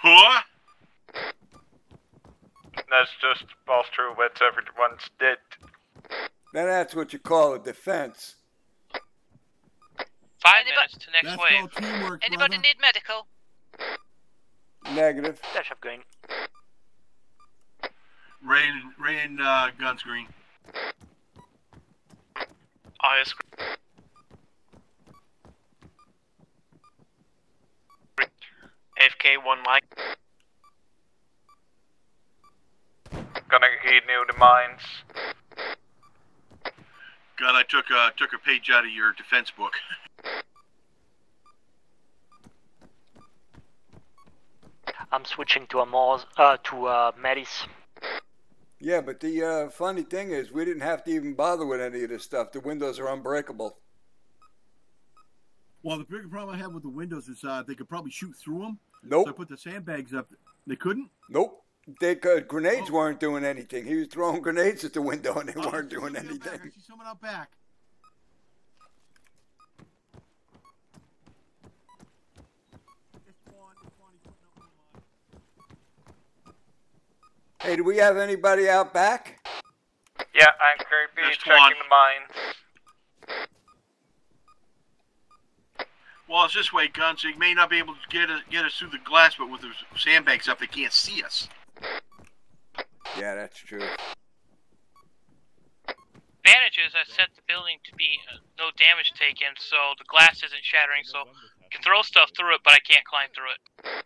Speaker 14: Huh?
Speaker 5: Let's just boss true with everyone's dead.
Speaker 4: Now that's what you call a defense.
Speaker 6: Five minutes to next wave.
Speaker 34: teamwork,
Speaker 22: Anybody
Speaker 34: brother.
Speaker 22: need medical?
Speaker 4: Negative.
Speaker 17: Dash up green.
Speaker 14: Rain, rain, uh, Gunz green.
Speaker 6: Ayos.
Speaker 24: AFK one mic.
Speaker 5: Gonna renew the mines.
Speaker 14: God, I took uh, took a page out of your defense book.
Speaker 17: I'm switching to a more uh, to uh, Metis.
Speaker 4: Yeah, but the uh, funny thing is, we didn't have to even bother with any of this stuff. The windows are unbreakable.
Speaker 34: Well, the bigger problem I have with the windows is uh, they could probably shoot through them.
Speaker 4: Nope.
Speaker 34: So I put the sandbags up. They couldn't.
Speaker 4: Nope. They could, grenades oh. weren't doing anything. He was throwing grenades at the window and they
Speaker 34: Oh,
Speaker 4: weren't doing
Speaker 34: somebody out back.
Speaker 4: anything.
Speaker 34: I see someone out back.
Speaker 4: Hey, do we have anybody out back?
Speaker 5: Yeah, I'm creepy
Speaker 14: Just
Speaker 5: checking
Speaker 14: one.
Speaker 5: the mines.
Speaker 14: Well, it's this way, Gunz. They may not be able to get us, get us through the glass, but with the sandbags up, they can't see us.
Speaker 4: Yeah, that's true.
Speaker 6: Advantage is I set the building to be uh, no damage taken, so the glass isn't shattering. So I can throw stuff through it, but I can't climb through it.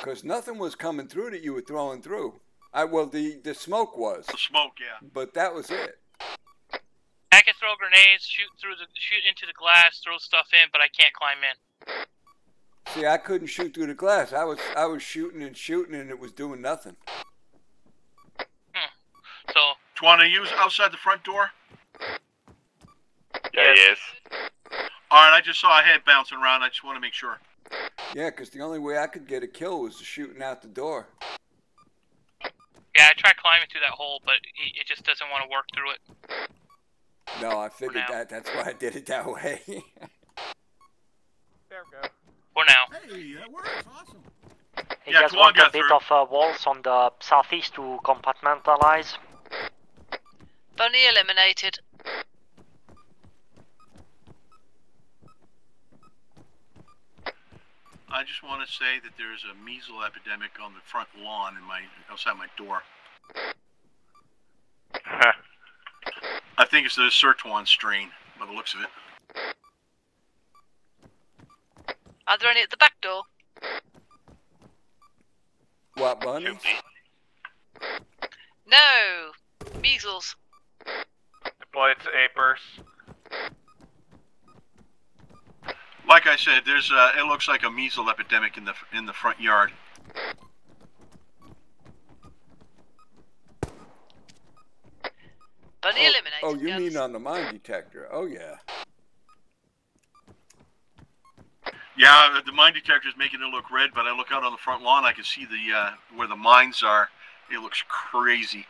Speaker 4: Because nothing was coming through that you were throwing through. I well, the the smoke was.
Speaker 14: The smoke, yeah.
Speaker 4: But that was it.
Speaker 6: I can throw grenades, shoot through the shoot into the glass, throw stuff in, but I can't climb in.
Speaker 4: See, I couldn't shoot through the glass. I was I was shooting and shooting, and it was doing nothing. Hmm.
Speaker 6: So
Speaker 14: do you want to use outside the front door?
Speaker 16: yeah, he is.
Speaker 14: All right, I just saw a head bouncing around. I just want to make sure.
Speaker 4: Yeah, because the only way I could get a kill was shooting out the door.
Speaker 6: yeah, I tried climbing through that hole, but it, it just doesn't want to work through it.
Speaker 4: No, I figured that. That's why I did it that *laughs* way.
Speaker 5: There we go.
Speaker 6: For now.
Speaker 34: Hey, that works. Awesome.
Speaker 17: You
Speaker 14: Yeah,
Speaker 17: guys
Speaker 14: come on,
Speaker 17: want a bit
Speaker 14: Guthrie.
Speaker 17: of uh, walls on the southeast to compartmentalize?
Speaker 22: Bunny eliminated.
Speaker 14: I just want to say that there's a measles epidemic on the front lawn in my outside my door. *laughs* I think it's the Sirtuan strain by the looks of it.
Speaker 22: Are there any at the back door?
Speaker 4: what bunnies?
Speaker 22: No. Measles.
Speaker 5: Deployed to Apers.
Speaker 14: Like I said, there's uh, it looks like a measles epidemic in the in the front yard. Bunny oh, eliminated.
Speaker 4: Oh, you
Speaker 10: Gunz.
Speaker 4: mean on the mine detector? Oh yeah.
Speaker 20: Yeah, the mine detector is making it look red, but I look out on the front lawn, I can see the uh, where the mines are. It looks crazy.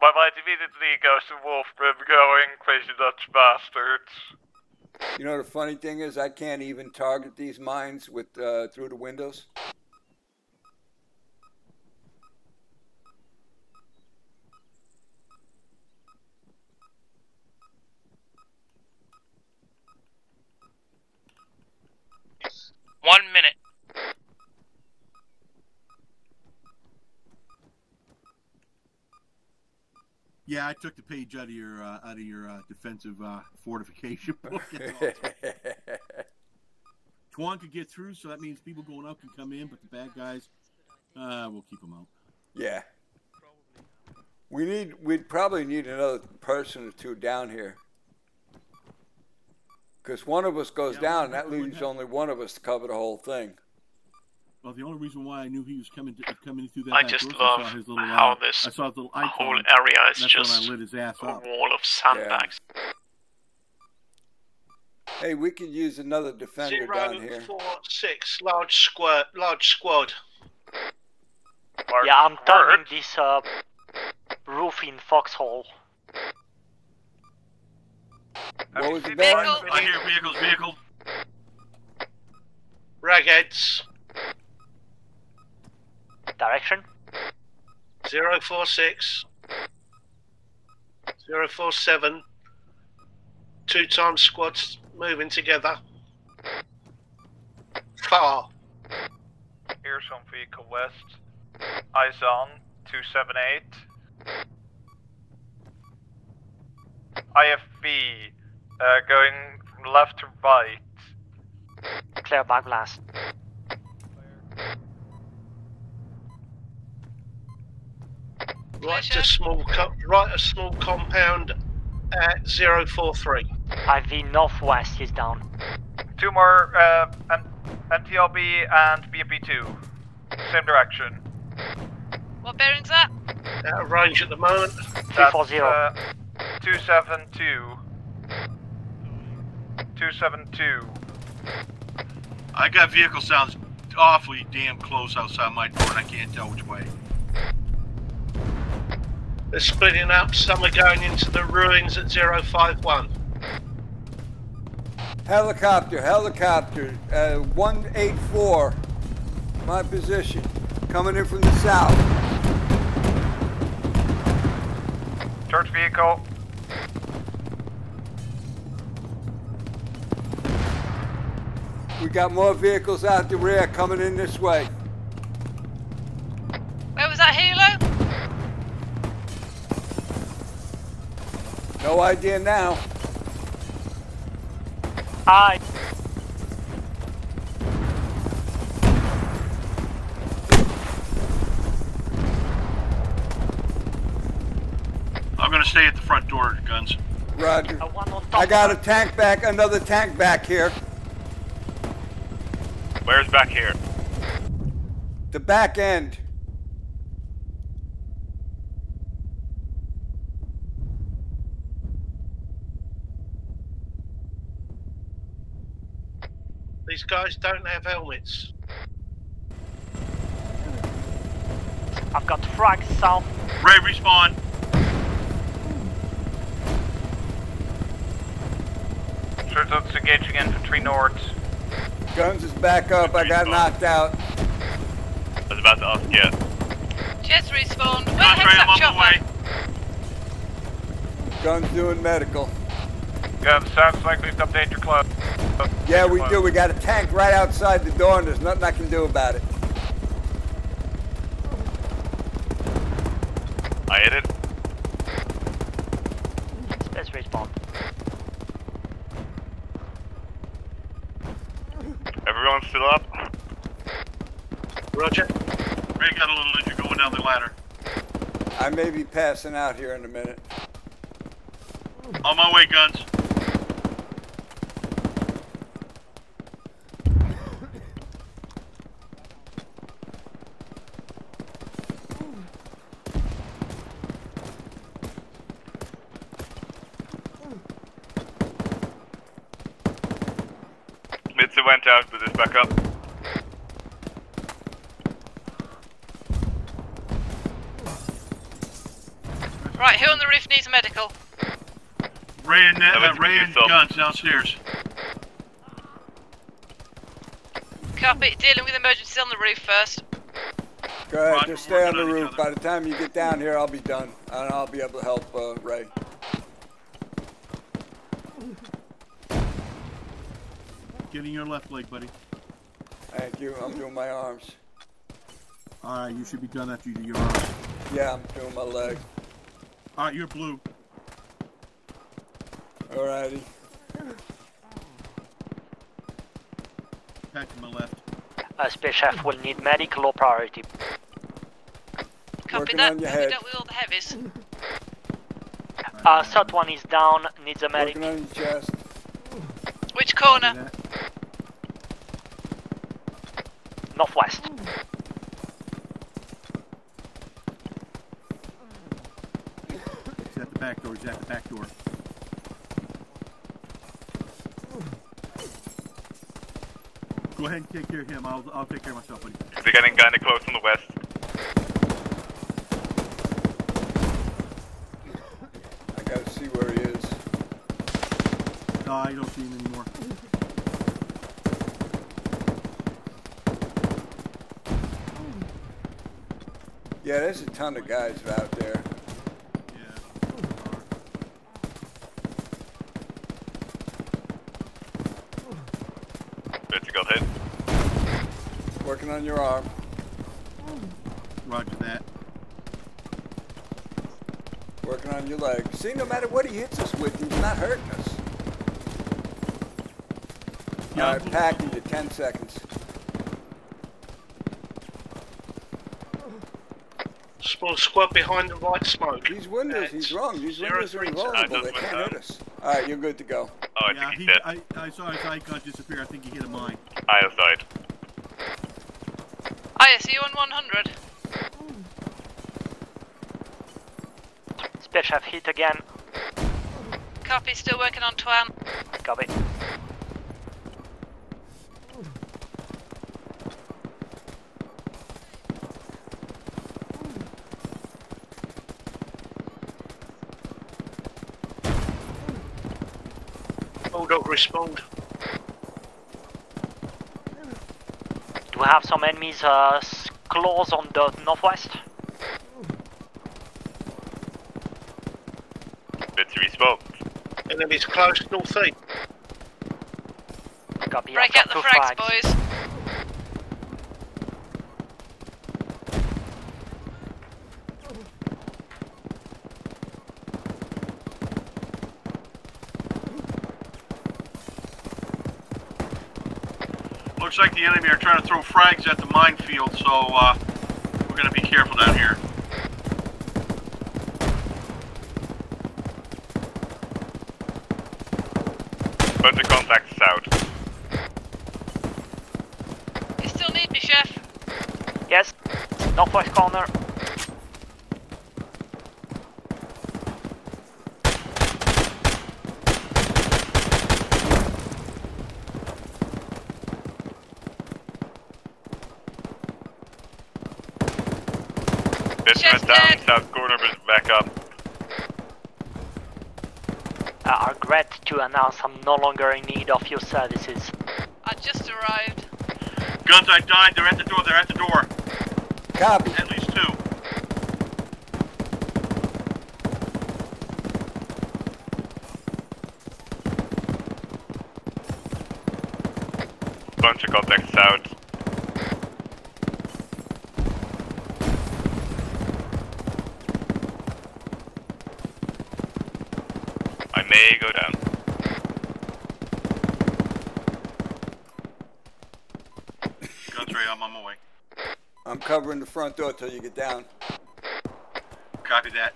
Speaker 5: My mind immediately goes to Wolfram going, crazy Dutch bastards.
Speaker 4: You know the funny thing is, I can't even target these mines with uh, through the windows.
Speaker 24: One minute.
Speaker 14: Yeah, I took the page out of your uh, out of your uh, defensive uh, fortification *laughs* book. Tuan *laughs* could get through, so that means people going up can come in, but the bad guys, uh, we'll keep them out.
Speaker 4: Yeah. We need. We'd probably need another person or two down here. Because one of us goes down, that leaves only one of us to cover the whole thing.
Speaker 14: Well, the only reason why I knew he was coming to, coming through that
Speaker 18: I just
Speaker 14: door is I saw his little,
Speaker 18: how
Speaker 14: uh,
Speaker 18: this
Speaker 14: I saw his little
Speaker 18: whole area is
Speaker 14: and that's when
Speaker 18: just
Speaker 14: I lit his ass
Speaker 18: a
Speaker 14: up.
Speaker 18: wall of sandbags.
Speaker 4: Hey, we could use another defender down here.
Speaker 13: four six large squad large squad.
Speaker 17: Yeah, I'm turning this uh, roof in foxhole.
Speaker 4: What was the
Speaker 20: I hear vehicles, vehicle.
Speaker 13: Ragheads.
Speaker 17: Direction?
Speaker 13: Zero four six. Zero four seven. Two times squads moving together. Far.
Speaker 5: Here's some vehicle west. Eyes on, 278. IFV, uh, going from left to right.
Speaker 17: Clear back blast.
Speaker 13: Right a small co- right a small compound at zero four three.
Speaker 17: IV northwest is down.
Speaker 5: Two more, uh, N- MT-LB and BMP2. Same direction.
Speaker 22: What bearing's that?
Speaker 13: Out of range at the moment.
Speaker 5: That's, uh, 272. 272.
Speaker 20: I got vehicle sounds awfully damn close outside my door, and I can't tell which way.
Speaker 13: They're splitting up. Some are going into the ruins at 051.
Speaker 4: Helicopter, helicopter, uh, 184. My position. Coming in from the south.
Speaker 5: Church vehicle.
Speaker 4: We got more vehicles out the rear coming in this way.
Speaker 22: Where was that helo?
Speaker 4: No idea now.
Speaker 17: Hi.
Speaker 20: Stay at the front door, Gunz.
Speaker 4: Roger. I got a tank back, another tank back here.
Speaker 16: Where's back here?
Speaker 4: The back end.
Speaker 13: These guys don't have helmets.
Speaker 17: I've got frag south.
Speaker 20: Ray, respawn.
Speaker 5: Church that's engaging infantry north.
Speaker 4: Gunz is back up. I got knocked out.
Speaker 16: I was about to ask you.
Speaker 22: Jets respawned. Where the
Speaker 20: Andre,
Speaker 22: heck's
Speaker 20: I'm
Speaker 22: that chopper?
Speaker 4: Gunz doing medical.
Speaker 5: Good, sounds like we've updated your club.
Speaker 4: Yeah, we do. We got a tank right outside the door, and there's nothing I can do about it.
Speaker 16: I hit it.
Speaker 17: Let's respawn.
Speaker 16: Everyone still up?
Speaker 13: Roger.
Speaker 20: Ray got a little injured going down the ladder.
Speaker 4: I may be passing out here in a minute.
Speaker 20: On my way, Gunz.
Speaker 16: Mitsu went out with his backup.
Speaker 22: Right, who on the roof needs a medical?
Speaker 20: Ray and,
Speaker 16: That
Speaker 20: uh, Ray and Gunz downstairs.
Speaker 22: Copy, dealing with emergencies on the roof first.
Speaker 4: Go ahead, just stay on the roof. By the time you get down here, I'll be done, and I'll be able to help uh, Ray.
Speaker 14: Getting your left leg, buddy.
Speaker 4: Thank you. I'm doing my arms.
Speaker 14: All right, you should be done after you do your arms.
Speaker 4: Yeah, I'm doing my leg.
Speaker 14: All right, you're blue.
Speaker 4: Alrighty.
Speaker 14: Back to my left.
Speaker 17: Uh, Space Chef will need medical low priority.
Speaker 22: Copy
Speaker 4: Working
Speaker 22: that.
Speaker 4: on your
Speaker 22: we
Speaker 4: head.
Speaker 22: dealt with all the heavies?
Speaker 17: Uh, third one is down, needs a medic.
Speaker 4: Working on your chest.
Speaker 22: Which corner?
Speaker 17: Northwest.
Speaker 14: He's at the back door. He's at the back door. Go ahead and take care of him. I'll, I'll take care of myself, buddy.
Speaker 16: They're getting kinda close on the west.
Speaker 4: I gotta see where he is.
Speaker 14: No, I don't see him anymore.
Speaker 4: Yeah, there's a ton of guys out there.
Speaker 16: Betsy got hit.
Speaker 4: Working on your arm.
Speaker 14: Roger that.
Speaker 4: Working on your leg. See, no matter what he hits us with, he's not hurting us.
Speaker 14: Yeah,
Speaker 4: Alright, packing to 10 seconds.
Speaker 13: Small squad behind the right smoke.
Speaker 4: These windows, he's wrong. These windows are
Speaker 13: three-
Speaker 4: invulnerable. They can't
Speaker 13: went
Speaker 4: hit us. Alright, you're good to go.
Speaker 16: Oh, I
Speaker 14: yeah,
Speaker 16: think he's
Speaker 14: he,
Speaker 16: dead.
Speaker 14: I, I saw his icon disappear. I think he hit a mine.
Speaker 16: Ayos died.
Speaker 22: Aya, see you on 100.
Speaker 17: Space Chef hit again.
Speaker 22: Copy, still working on Twan.
Speaker 17: Copy.
Speaker 13: Bulldog respond.
Speaker 17: Do we have some enemies uh, close on the northwest?
Speaker 16: Betsy respawned.
Speaker 13: Enemies close northeast.
Speaker 17: Copy.
Speaker 22: Break out the
Speaker 17: got two
Speaker 22: frags,
Speaker 17: frags.
Speaker 22: boys.
Speaker 20: Looks like the enemy are trying to throw frags at the minefield, so uh, we're going to be careful down here.
Speaker 16: Bunch of contacts out.
Speaker 22: You still need me, Chef?
Speaker 17: Yes. Northwest corner.
Speaker 16: Betsy went down, south corner, but back up.
Speaker 17: Uh, I regret to announce I'm no longer in need of your services.
Speaker 22: I just arrived.
Speaker 20: Gunz, I died. They're at the door. They're at the door.
Speaker 4: Copy.
Speaker 20: At least two.
Speaker 16: Bunch of contacts out. I may go down.
Speaker 20: Gunz, Ray, I'm on my way.
Speaker 4: I'm covering the front door till you get down.
Speaker 20: Copy that.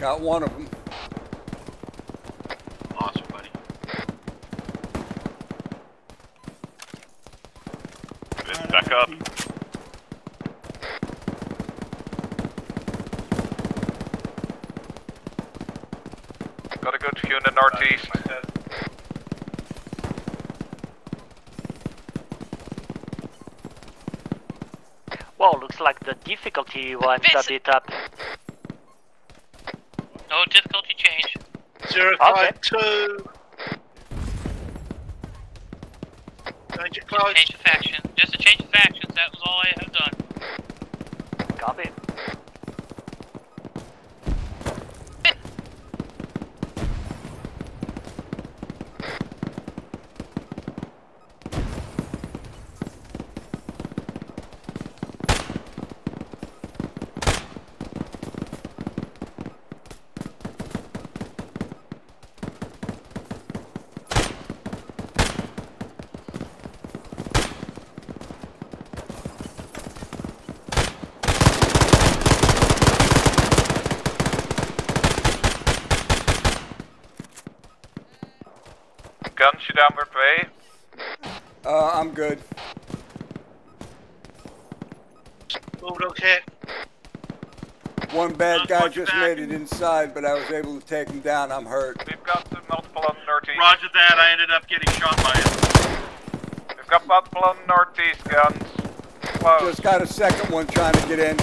Speaker 4: Got one of them.
Speaker 20: Awesome, buddy.
Speaker 16: Betsy back up.
Speaker 5: Northeast.
Speaker 17: Well, looks like the difficulty went a bit up.
Speaker 6: No difficulty change.
Speaker 13: Zero five two. Change it close.
Speaker 6: Change the faction. Just a change of factions. That was all I have done.
Speaker 17: Copy.
Speaker 5: Gunz you downward way.
Speaker 4: Uh, I'm good.
Speaker 13: Bulldog hit.
Speaker 4: One bad guy just made it inside, but I was able to take him down. I'm hurt.
Speaker 5: We've got the multiple on the northeast.
Speaker 14: Roger that. I ended up getting shot by it.
Speaker 5: We've got multiple on the northeast Gunz. Close.
Speaker 4: Just got a second one trying to get in.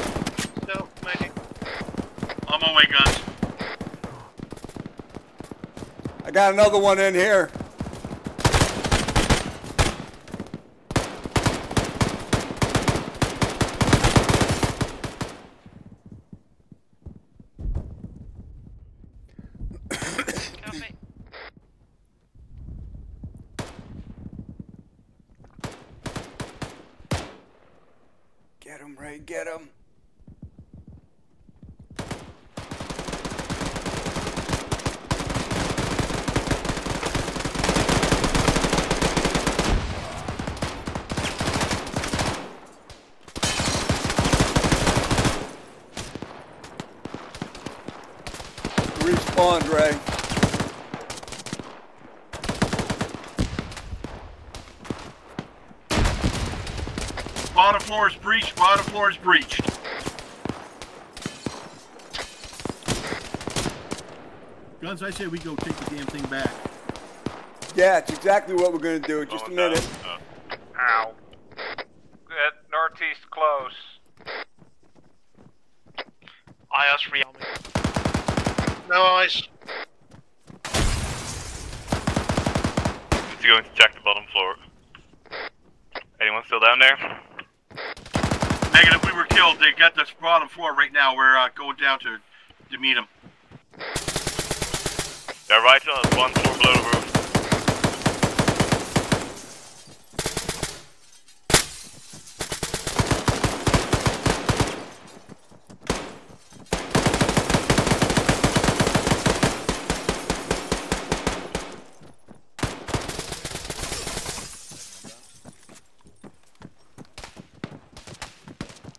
Speaker 13: No, maybe.
Speaker 14: On my way, Gunz.
Speaker 4: I got another one in here.
Speaker 22: Copy.
Speaker 4: Get him, Ray. Get him. Respawned, Ray.
Speaker 14: Bottom floor is breached. Bottom floor is breached.
Speaker 35: Gunz, I say we go take the damn thing back.
Speaker 4: Yeah, it's exactly what we're gonna do. Just a minute.
Speaker 5: Ow. Good. Northeast close.
Speaker 6: IOS re
Speaker 13: No eyes.
Speaker 24: Just going to check the bottom floor. Anyone still down there?
Speaker 14: Negative. We were killed. They got this bottom floor right now. We're uh, going down to to meet them.
Speaker 24: They're right on one floor below the roof.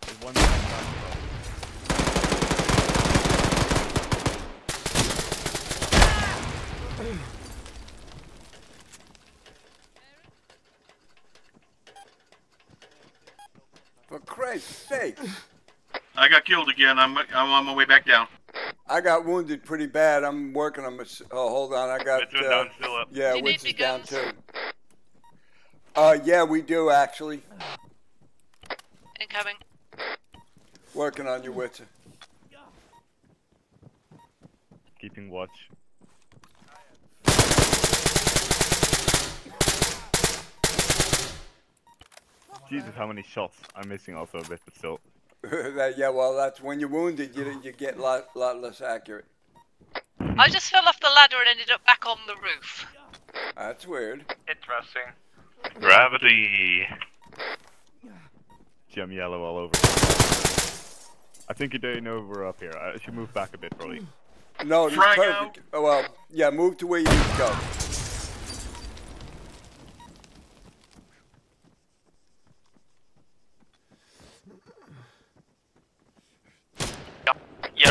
Speaker 16: There's one man back above.
Speaker 4: For Christ's sake.
Speaker 14: I got killed again. I'm I'm on my way back down.
Speaker 4: I got wounded pretty bad. I'm working on my. Oh, hold on. I got.
Speaker 24: Wits
Speaker 4: uh,
Speaker 24: down, still up.
Speaker 4: Yeah,
Speaker 22: Do you need
Speaker 4: Wits is down too. Uh, yeah, we do actually.
Speaker 22: Incoming.
Speaker 4: Working on you, Wits.
Speaker 16: Keeping watch. Jesus, how many shots? I'm missing also a bit, but still. *laughs*
Speaker 4: That- yeah, well, that's when you're wounded, you you get a lot, lot less accurate.
Speaker 22: I just fell off the ladder and ended up back on the roof.
Speaker 4: That's weird.
Speaker 5: Interesting.
Speaker 24: Gravity.
Speaker 16: Gem yellow all over. I think you do know we're up here. I should move back a bit, probably.
Speaker 4: No, it's
Speaker 14: Frag
Speaker 4: perfect. Oh, well, yeah, move to where you need to go.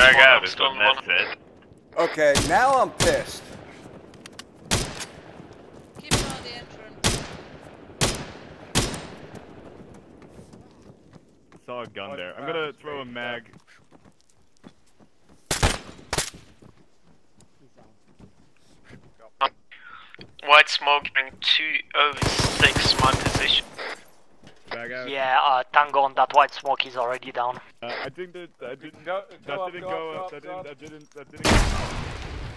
Speaker 24: Drag out
Speaker 6: up,
Speaker 24: is
Speaker 6: still
Speaker 24: what
Speaker 6: on
Speaker 24: Ned said.
Speaker 4: Okay, now I'm pissed.
Speaker 36: Keep an eye on the entrance.
Speaker 16: Saw a gun there. I'm gonna throw a mag.
Speaker 24: white smoke in 206 my position.
Speaker 37: Back out.
Speaker 17: Yeah, uh, Tango on that white smoke is already down.
Speaker 37: Uh, I think that I didn't.
Speaker 5: Go-
Speaker 37: that
Speaker 5: go
Speaker 37: didn't
Speaker 5: go
Speaker 37: go.
Speaker 5: up,
Speaker 37: that
Speaker 5: up,
Speaker 37: didn't.
Speaker 5: go
Speaker 37: That didn't. That didn't.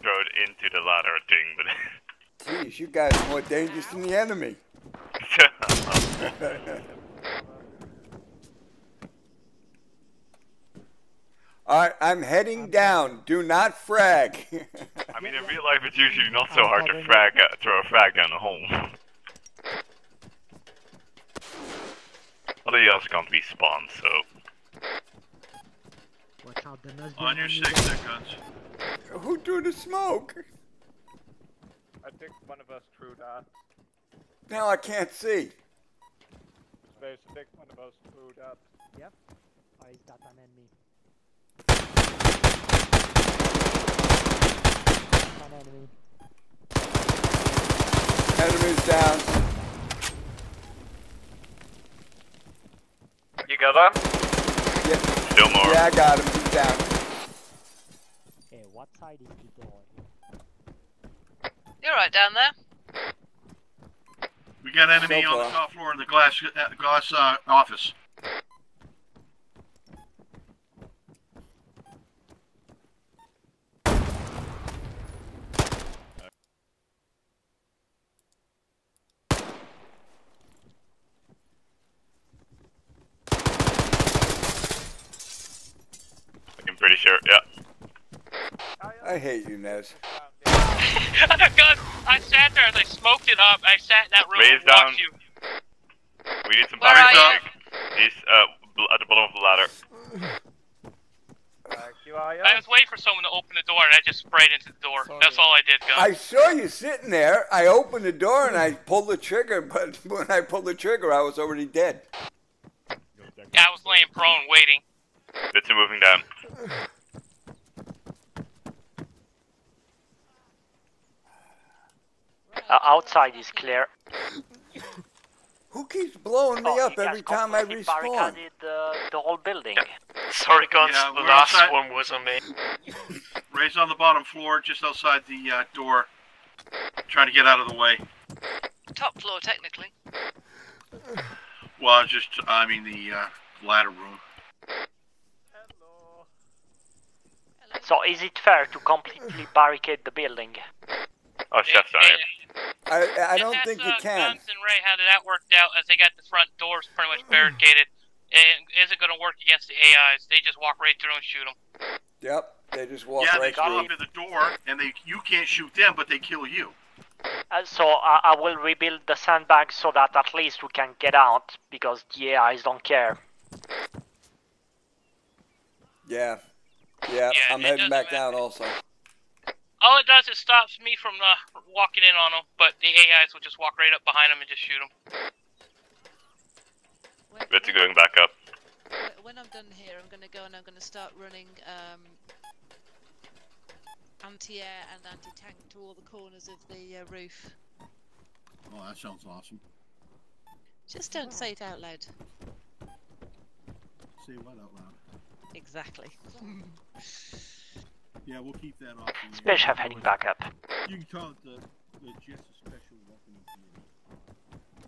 Speaker 16: Throw it into the ladder thing, but
Speaker 4: Jeez, you guys are more dangerous than the enemy. *laughs* right, I'm heading down. Do not frag. *laughs*
Speaker 16: I mean, in real life, it's usually not so hard to frag, uh, throw a frag down a hole. Although you also can't be spawned, so.
Speaker 12: Watch out, the nose
Speaker 14: On your six,
Speaker 12: you.
Speaker 14: that guns.
Speaker 4: Who threw the smoke?
Speaker 9: I think one of us threw that.
Speaker 4: Now I can't see.
Speaker 9: Space, I think one of us threw that.
Speaker 12: Yep. Or is that an enemy? An enemy.
Speaker 4: Enemy's down.
Speaker 5: You got that?
Speaker 4: Yeah.
Speaker 16: Still more.
Speaker 4: Yeah, I got him. He's down.
Speaker 12: Hey, what side is the door?
Speaker 22: You're right down there.
Speaker 14: We got enemy
Speaker 4: So
Speaker 14: on the top floor in the glass uh, glass uh, office.
Speaker 16: Sure, yeah.
Speaker 4: I hate you, Nez. *laughs*
Speaker 6: God, I sat there and I smoked it up. I sat in that room
Speaker 16: Raise
Speaker 6: and watched
Speaker 16: down.
Speaker 6: you.
Speaker 16: We need some
Speaker 6: Where
Speaker 16: power
Speaker 6: are you?
Speaker 16: He's uh, at the bottom of the ladder.
Speaker 9: Thank you, Aya.
Speaker 6: I was waiting for someone to open the door, and I just sprayed into the door. That's all I did, guys.
Speaker 4: I saw you sitting there. I opened the door and I pulled the trigger, *laughs* but when I pulled the trigger, I was already dead.
Speaker 6: Yeah, I was laying prone, waiting.
Speaker 16: Bits are moving down.
Speaker 17: Uh, outside is clear.
Speaker 4: Who keeps blowing me
Speaker 17: Oh,
Speaker 4: up every time I
Speaker 17: completely
Speaker 4: respawn?
Speaker 17: barricaded uh, the whole building. *laughs*
Speaker 24: Sorry, Gunz,
Speaker 14: Yeah,
Speaker 24: the last
Speaker 14: outside.
Speaker 24: one was on me. *laughs*
Speaker 14: Ray's on the bottom floor, just outside the uh, door, trying to get out of the way.
Speaker 22: Top floor, technically.
Speaker 14: Well, just I mean the uh, ladder room.
Speaker 17: So is it fair to completely barricade the building?
Speaker 16: Oh, chef's down here.
Speaker 4: I, I don't think you
Speaker 6: uh,
Speaker 4: can.
Speaker 6: Gunz and Ray, how did that work out? As they got the front doors pretty much barricaded, it isn't going to work against the AIs. They just walk right through and shoot them.
Speaker 4: Yep, they just walk
Speaker 14: yeah,
Speaker 4: right
Speaker 14: they come
Speaker 4: through.
Speaker 14: up to the door, and they you can't shoot them, but they kill you.
Speaker 17: Uh, so I, I will rebuild the sandbags so that at least we can get out because the AIs don't care.
Speaker 4: Yeah, yeah,
Speaker 6: Yeah,
Speaker 4: I'm heading
Speaker 6: doesn't
Speaker 4: back down also.
Speaker 6: All it does is stops me from uh, walking in on them, but the AIs will just walk right up behind them and just shoot them.
Speaker 16: Bits are going back up.
Speaker 10: When I'm done here, I'm going to go and I'm going to start running um, anti-air and anti-tank to all the corners of the uh, roof.
Speaker 20: Oh, that sounds awesome.
Speaker 10: Just don't say it out loud.
Speaker 20: Say what out loud?
Speaker 10: Exactly. *laughs*
Speaker 20: Yeah, we'll keep that off. the-
Speaker 17: Space have heading back up.
Speaker 20: You can call it the, the just a special welcoming committee.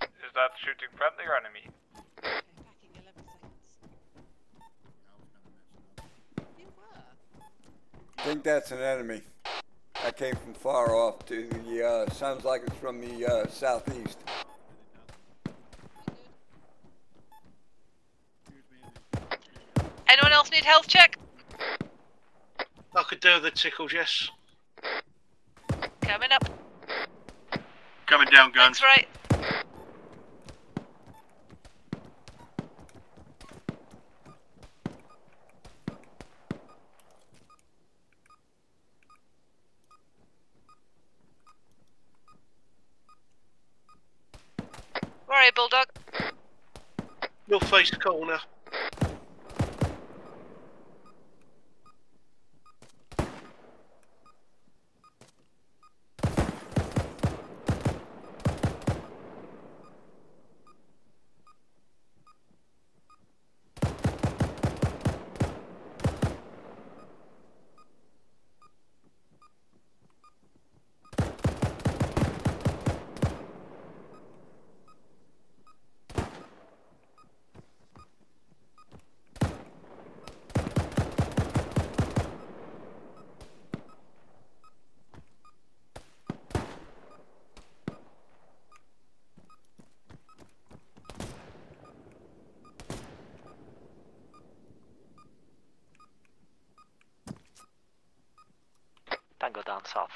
Speaker 5: Is that shooting friendly or enemy?
Speaker 10: Packing 11 seconds. You were.
Speaker 4: I think that's an enemy. That came from far off to the, uh, sounds like it's from the uh, southeast.
Speaker 22: Anyone else need health check?
Speaker 13: I could do the tickles, yes.
Speaker 22: Coming up.
Speaker 14: Coming down, Gunz.
Speaker 22: That's right. Bulldog?
Speaker 13: North face corner.
Speaker 17: Down south.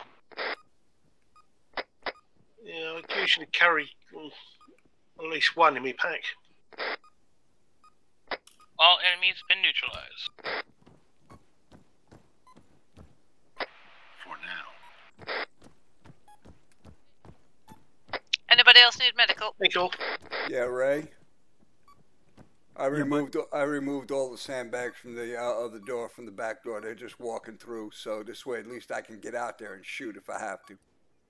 Speaker 13: Yeah, I usually carry at least one in my pack.
Speaker 6: All enemies been neutralized.
Speaker 14: For now.
Speaker 22: Anybody else need medical?
Speaker 13: Medical.
Speaker 4: Yeah, Ray. I removed I removed all the sandbags from the uh, other door from the back door. They're just walking through, so this way at least I can get out there and shoot if I have to.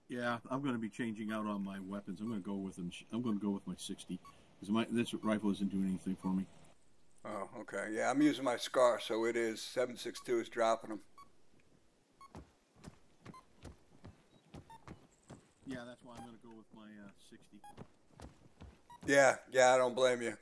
Speaker 38: Yeah, I'm going to be changing out on my weapons. I'm going to go with them. I'm going to go with my 60 because my this rifle isn't doing anything for me.
Speaker 4: Oh, okay. Yeah, I'm using my scar, so it is 762 is dropping them.
Speaker 38: Yeah, that's why I'm going to go with my uh, 60.
Speaker 4: Yeah, yeah, I don't blame you.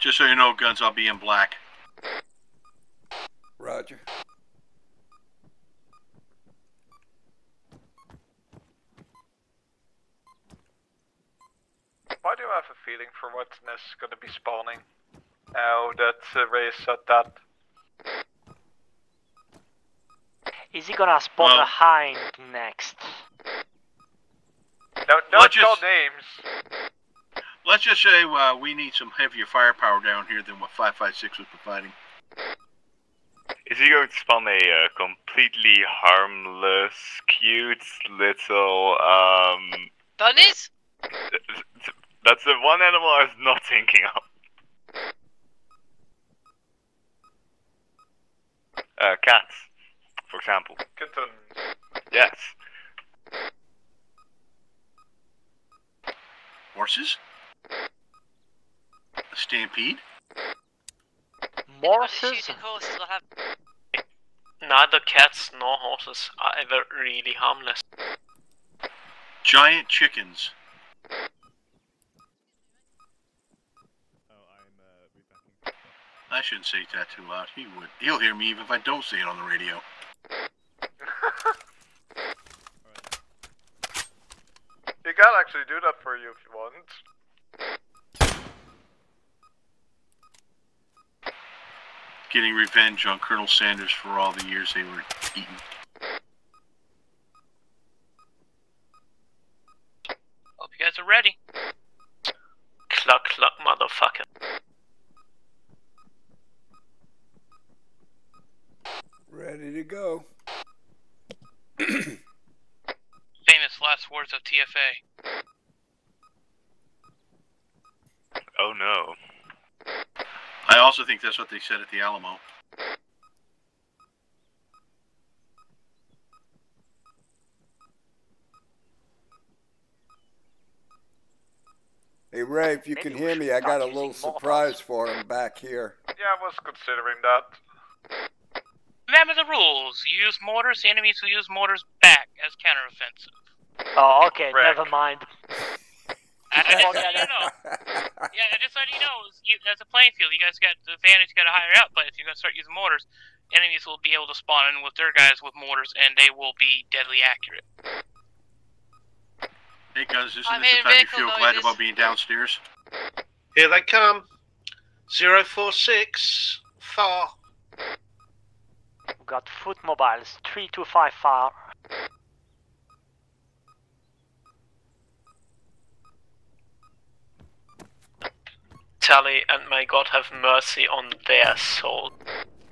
Speaker 14: Just so you know, Gunz, I'll be in black.
Speaker 4: Roger.
Speaker 5: Why do I have a feeling for what's next going to be spawning? Now that uh, Ray said that.
Speaker 17: Is he gonna spawn
Speaker 14: Well-
Speaker 17: a hind next?
Speaker 5: No,
Speaker 14: Let's
Speaker 5: don't call
Speaker 14: just-
Speaker 5: names.
Speaker 14: Let's just say uh, we need some heavier firepower down here than what 556 was providing.
Speaker 16: Is he going to spawn a uh, completely harmless, cute little um?
Speaker 22: Bunnies?
Speaker 16: That's the one animal I was not thinking of. Uh, cats, for example.
Speaker 5: Kittens.
Speaker 16: Yes.
Speaker 14: Horses? A stampede?
Speaker 17: Morses?
Speaker 22: Horses.
Speaker 24: Neither cats nor horses are ever really harmless.
Speaker 14: Giant chickens. I shouldn't say that too loud. He would. He'll hear me even if I don't say it on the radio. *laughs*
Speaker 5: You can actually do that for you if you want.
Speaker 14: Getting revenge on Colonel Sanders for all the years they were eaten.
Speaker 6: Hope you guys are ready.
Speaker 24: Cluck cluck, motherfucker.
Speaker 4: Ready to go. *clears throat*
Speaker 6: Famous last words of TFA.
Speaker 16: Oh no.
Speaker 14: I also think that's what they said at the Alamo.
Speaker 4: Hey Ray, if you can hear me, I got a little surprise for him back here.
Speaker 5: Yeah, I was considering that.
Speaker 6: Remember the rules. You use mortars, enemies will use mortars back as counteroffensive.
Speaker 17: Oh, okay,
Speaker 6: Correct.
Speaker 17: never mind. *laughs*
Speaker 6: I, I just let you know. Yeah, I just let you know. You, as a playing field, you guys got the advantage. You got a higher out, but if you're gonna start using mortars, enemies will be able to spawn in with their guys with mortars, and they will be deadly accurate.
Speaker 14: Hey guys, isn't
Speaker 22: I'm
Speaker 14: this
Speaker 22: hearing
Speaker 14: the time you feel glad
Speaker 22: noises.
Speaker 14: about being downstairs?
Speaker 13: Here they come. 046 Thar.
Speaker 17: We've got foot mobiles, 3 to 5 far.
Speaker 24: Tally and may God have mercy on their soul.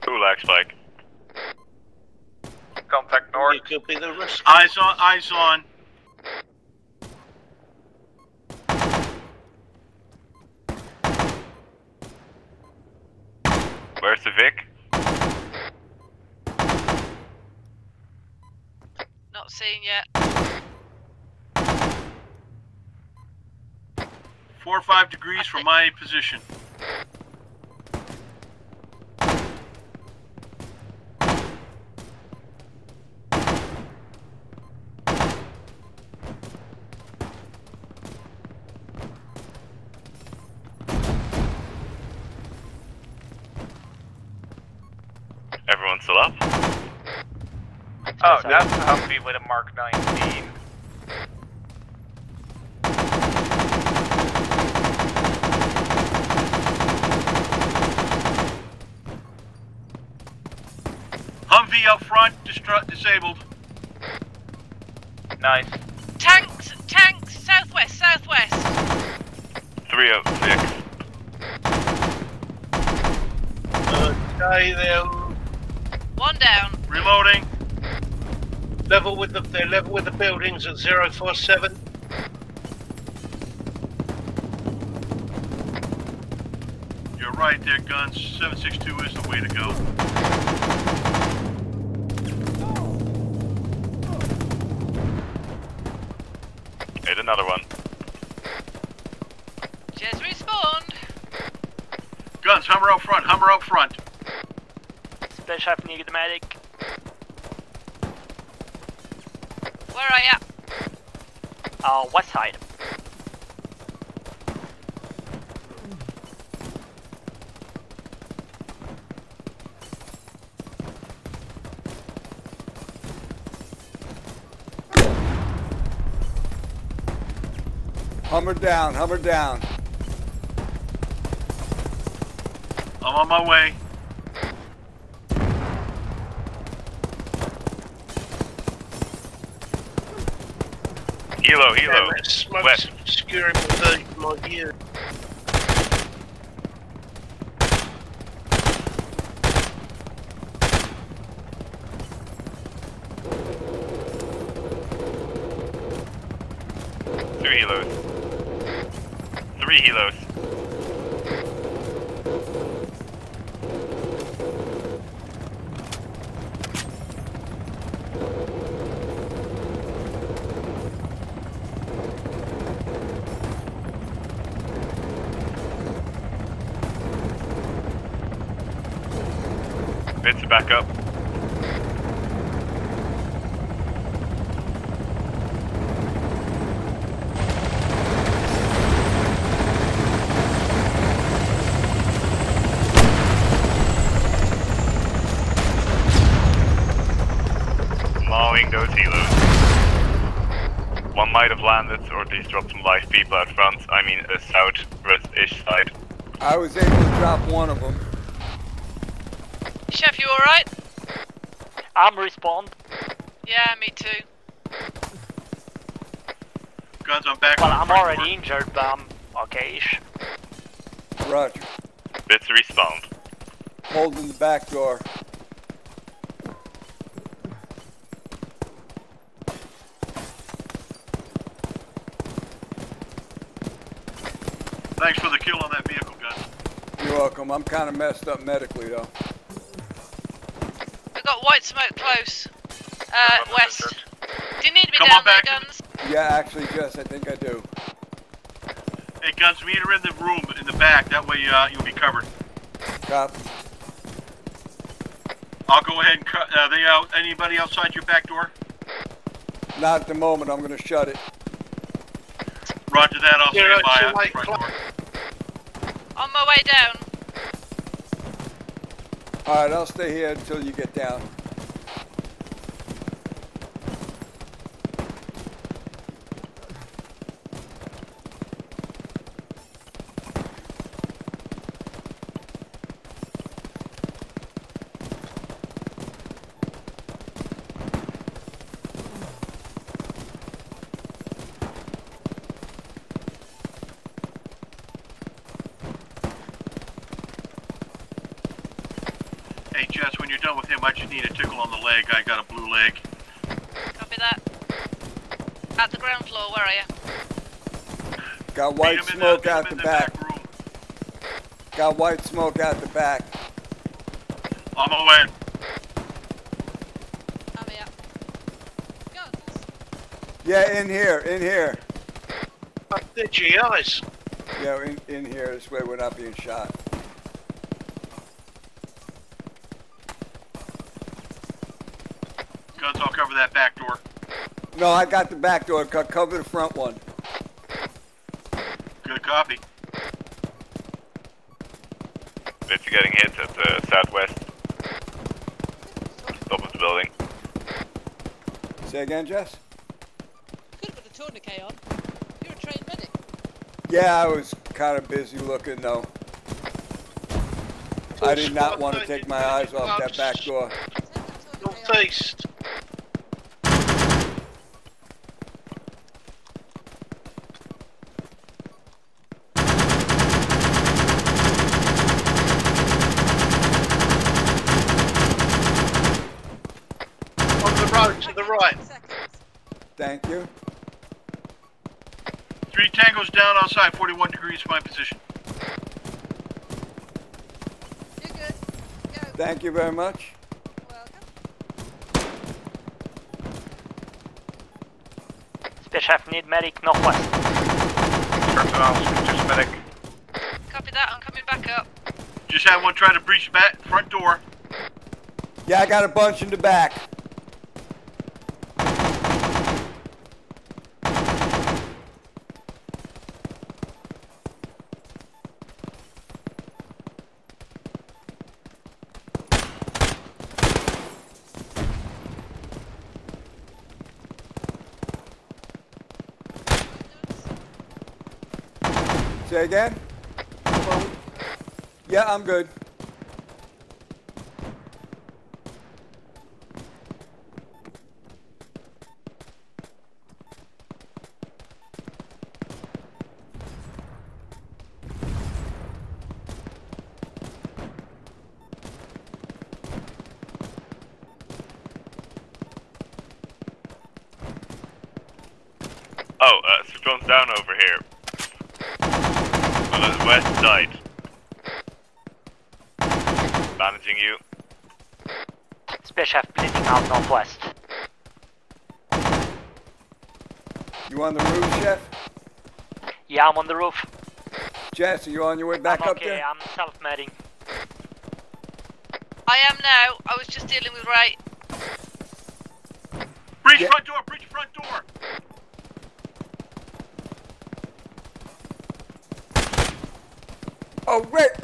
Speaker 16: Cool, X-Spike.
Speaker 5: Contact north.
Speaker 13: It could be the risk.
Speaker 14: Eyes on, eyes on.
Speaker 16: Where's the Vic?
Speaker 22: Not seen yet.
Speaker 14: Four or five degrees from my position.
Speaker 16: Everyone still up?
Speaker 5: Oh, that's a Humvee with a Mark 19.
Speaker 14: Out front, distru- disabled.
Speaker 5: Nice.
Speaker 22: Tanks, tanks, southwest, southwest.
Speaker 16: Three of six.
Speaker 13: Uh, okay, they're
Speaker 22: One down.
Speaker 14: Reloading.
Speaker 13: level with the they're level with the buildings at 047.
Speaker 14: You're right there, Gunz. 762 is the way to go.
Speaker 16: Another one.
Speaker 22: Just respawned.
Speaker 14: Gunz, Hummer out front, Hummer out front.
Speaker 17: Special need the medic.
Speaker 22: Where are ya?
Speaker 17: Uh, west side.
Speaker 4: Hummer down, Hummer down.
Speaker 14: I'm on my way.
Speaker 16: Helo,
Speaker 13: Damn,
Speaker 16: helo.
Speaker 13: that smoke's
Speaker 16: West.
Speaker 13: obscuring my, my view.
Speaker 16: Three helos. Three helos. Bits back up. Mauling those helos. One might have landed or at least dropped some live people out front. I mean, uh, south-ish side.
Speaker 4: I was able to drop one of them.
Speaker 22: Chef, you alright?
Speaker 17: I'm respawned.
Speaker 22: Yeah, me too.
Speaker 14: Gunz, I'm back
Speaker 17: Well,
Speaker 14: on
Speaker 17: I'm already
Speaker 14: door.
Speaker 17: injured, but I'm okay-ish.
Speaker 4: Roger.
Speaker 16: Bits respawned.
Speaker 4: Holding the back door.
Speaker 14: Thanks for the kill on that vehicle, Gunz.
Speaker 4: You're welcome. I'm kind of messed up medically, though.
Speaker 22: We've got white smoke close. Uh, west. Do you need me
Speaker 14: Come
Speaker 22: down there, Gunz?
Speaker 4: Yeah, actually, Jess, I think I do.
Speaker 14: Hey, Gunz, meet her in the room in the back. That way uh, you'll be covered.
Speaker 4: Copy.
Speaker 14: I'll go ahead and cut. Uh, they out? Anybody outside your back door?
Speaker 4: Not at the moment. I'm going to shut it.
Speaker 14: Roger that. I'll
Speaker 13: You're
Speaker 14: stand by
Speaker 13: at your
Speaker 14: at the front door.
Speaker 22: On my way down.
Speaker 4: All right, I'll stay here until you get down.
Speaker 14: Hey, Jess, when you're done with him, I just need a tickle on the leg. I got a blue leg.
Speaker 22: Copy that. At the ground floor, where are you?
Speaker 4: Got white
Speaker 14: him the-
Speaker 4: smoke out the
Speaker 14: the
Speaker 4: back.
Speaker 14: back.
Speaker 4: Got white smoke out the back.
Speaker 14: On my way.
Speaker 20: I'm here. Gunz.
Speaker 4: Yeah, in here, in here.
Speaker 13: Up the GIs.
Speaker 4: Yeah, in, in here. This way we're not being shot.
Speaker 14: Gunz, I'll cover that back door.
Speaker 4: No, I got the back door. Cover the front one.
Speaker 14: Good copy.
Speaker 16: Bits are getting hit at the southwest. Top of the building.
Speaker 4: Say again, Jess?
Speaker 20: Could have put a tourniquet on. You're a trained medic.
Speaker 4: Yeah, I was kind of busy looking though. I did not want to take my eyes off that back door.
Speaker 13: northeast. On the road to the right.
Speaker 4: Thank you.
Speaker 14: Three tangos down outside, 41 degrees my position. You're good.
Speaker 4: Thank you very much.
Speaker 17: Spear chef, need medic northwest.
Speaker 5: Personnel, just medic.
Speaker 22: Copy that, I'm coming back up.
Speaker 14: Just had one try to breach back front door.
Speaker 4: Yeah, I got a bunch in the back. Again? Yeah, I'm good.
Speaker 16: Oh, uh, Citron's down over here. On the west side. Managing you.
Speaker 17: Spear chef, bleeding out northwest.
Speaker 4: You on the roof, Chef?
Speaker 17: Yeah, I'm on the roof.
Speaker 4: Jess, are you on your way back
Speaker 17: I'm
Speaker 4: up
Speaker 17: okay,
Speaker 4: there?
Speaker 17: I'm self-medding.
Speaker 22: I am now. I was just dealing with Ray.
Speaker 14: Breach front door, breach front door.
Speaker 4: Oh, Rick!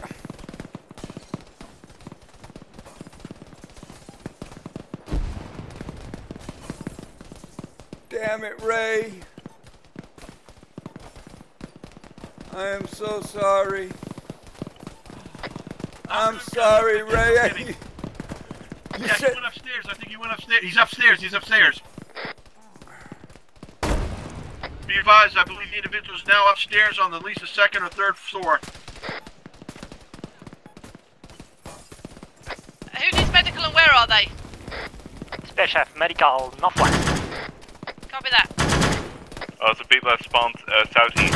Speaker 4: Damn it, Ray. I am so sorry. I'm sorry, Ray. I- *laughs*
Speaker 14: Yeah, he went upstairs. I think he went upstairs. He's upstairs. He's upstairs. Be advised, I believe the individual is now upstairs on at least the second or third floor.
Speaker 22: Who needs medical and where are they?
Speaker 17: Spear chef, medical northwest.
Speaker 22: Copy that.
Speaker 16: Oh, so people have spawned uh, southeast.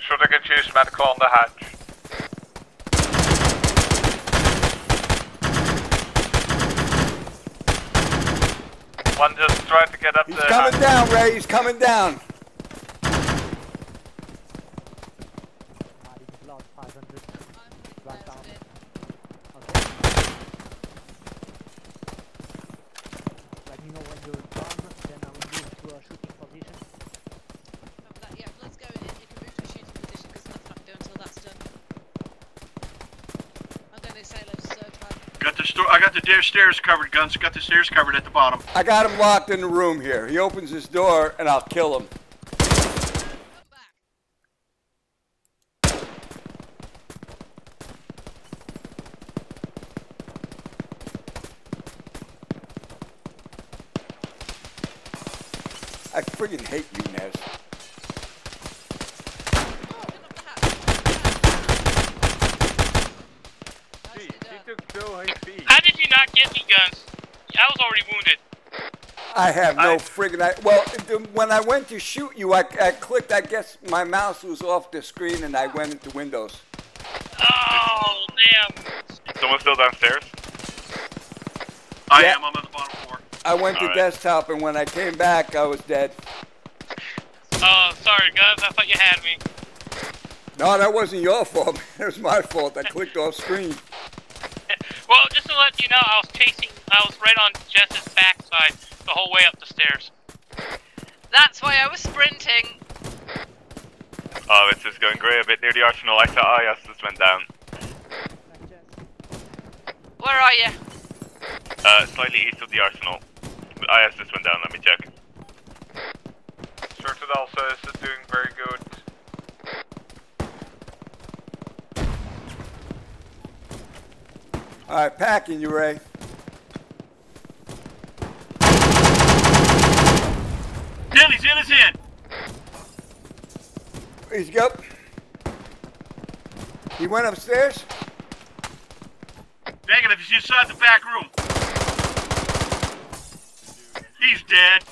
Speaker 5: Should I get use medical on the hatch? One just tried to get up
Speaker 4: He's coming
Speaker 5: hatch.
Speaker 4: down, Ray. He's coming down.
Speaker 12: Blood 500. Right down. Let me know when you're done, then I will move to a shooting position.
Speaker 20: Remember that? Yeah, let's go in. You can move to a shooting position because nothing I can do until that's done. I'm going to say let's search man.
Speaker 14: Got the sto- I got the da- stairs covered, Gunz. Got the stairs covered at the bottom.
Speaker 4: I got him locked in the room here. He opens his door and I'll kill him. I friggin' hate you, Nez.
Speaker 6: How did you not get me Gunz? I was already wounded.
Speaker 4: I have no friggin' I, well, the, when I went to shoot you, I, I clicked, I guess my mouse was off the screen and I went into Windows.
Speaker 6: Oh, damn.
Speaker 16: Someone still downstairs?
Speaker 14: I
Speaker 4: Yeah.
Speaker 14: am. I'm on the bottom floor.
Speaker 4: I went to
Speaker 16: Alright.
Speaker 4: desktop and when I came back, I was dead.
Speaker 6: Oh, sorry, guys. I thought you had me.
Speaker 4: No, that wasn't your fault. *laughs* It was my fault. I clicked off screen. *laughs*
Speaker 6: Well, just to let you know, I was chasing. I was right on Jess's backside the whole way up the stairs.
Speaker 22: That's why I was sprinting.
Speaker 16: Oh, it's just going grey a bit near the arsenal. I saw IS just went down.
Speaker 22: Where are you?
Speaker 16: Uh, slightly east of the arsenal. I IS just went down, let me check.
Speaker 5: Shorted also is doing very good.
Speaker 4: All All right, packing you, Ray.
Speaker 20: Denny's in his head.
Speaker 4: He's up. He went upstairs.
Speaker 20: Negative, he's inside the back room. He's dead.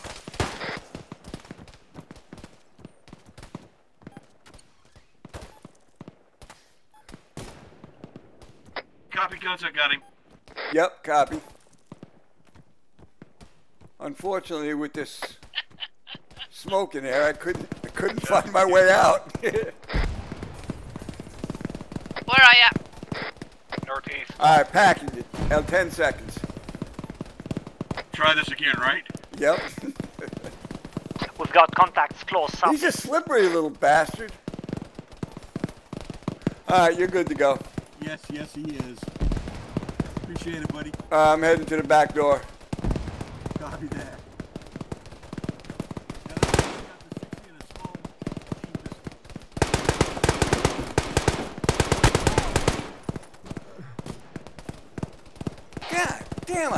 Speaker 20: Copy Gunz, I got him.
Speaker 4: Yep, copy. Unfortunately, with this smoke in there, I couldn't couldn't find my way out. *laughs*
Speaker 22: Where are you?
Speaker 5: Northeast.
Speaker 4: All right, packing it. Held 10 seconds.
Speaker 20: Try this again, right?
Speaker 4: Yep. *laughs*
Speaker 17: We've got contacts close south.
Speaker 4: He's a slippery little bastard. All right, you're good to go.
Speaker 14: Yes, yes, he is. Appreciate it, buddy.
Speaker 4: Uh, I'm heading to the back door.
Speaker 14: Copy that.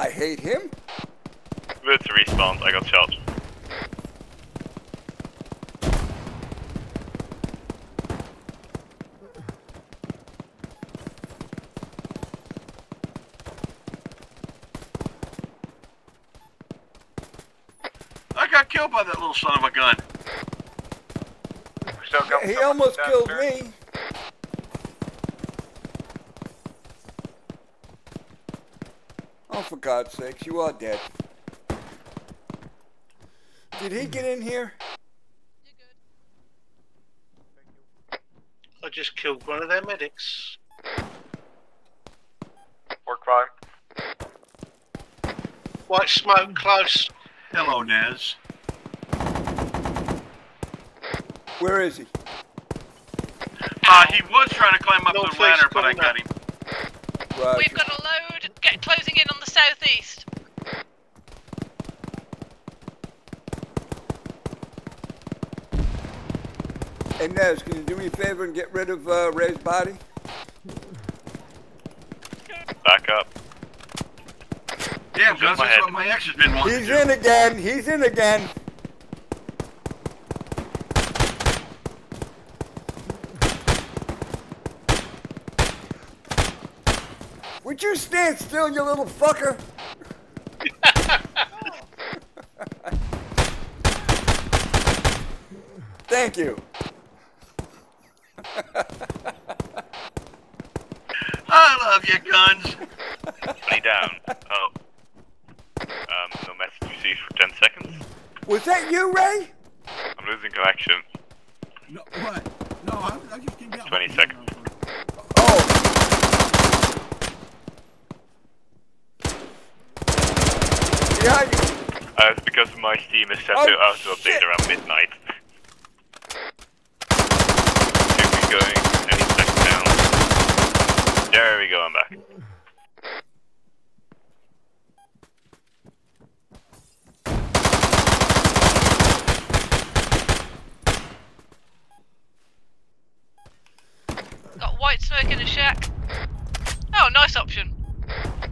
Speaker 4: God damn, I hate him.
Speaker 16: Good to respawn, I got shot.
Speaker 20: I got killed by that little son of a gun.
Speaker 5: Still
Speaker 4: He almost killed
Speaker 5: downstairs.
Speaker 4: me. For God's sakes, you are dead. Did he get in here?
Speaker 13: I just killed one of their medics.
Speaker 5: Or crime.
Speaker 13: White smoke close.
Speaker 20: Hello, Nez.
Speaker 4: Where is he?
Speaker 20: Uh, he was trying to climb up the ladder, but I got him.
Speaker 22: We've got a load get closing in on the southeast.
Speaker 4: Hey, Nez, can you do me a favor and get rid of uh, Ray's body?
Speaker 16: Back up.
Speaker 20: Damn,
Speaker 16: Shoot my
Speaker 20: that's what my ex has been wanting
Speaker 4: He's
Speaker 20: to do.
Speaker 4: in again. He's in again. Stand still, you little fucker? Thank you.
Speaker 20: I love you, Gunz.
Speaker 16: Money down. Oh. Um, no message received for 10 seconds.
Speaker 4: Was that you, Ray?
Speaker 16: I'm losing connection.
Speaker 14: No, what? No, I, I just came down.
Speaker 16: 20 seconds.
Speaker 4: Yeah, you.
Speaker 16: Uh, it's because my Steam is set
Speaker 4: Oh,
Speaker 16: to auto update around midnight. Should be going any second now. There we go, I'm back.
Speaker 22: Got white smoke in a shack. Oh, nice option.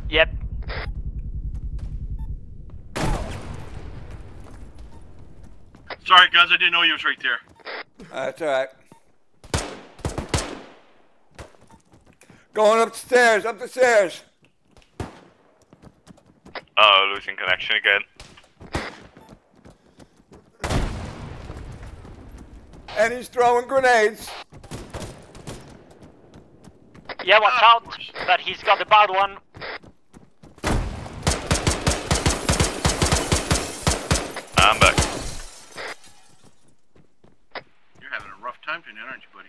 Speaker 17: Yep.
Speaker 20: Sorry, guns, I didn't know you was right there.
Speaker 4: That's all right. Going up the stairs, up the stairs.
Speaker 16: Oh, losing connection again.
Speaker 4: And he's throwing grenades.
Speaker 17: Yeah, watch ah, out, but he's got the bad one.
Speaker 16: I'm back.
Speaker 20: You're having a rough time tonight, aren't you, buddy?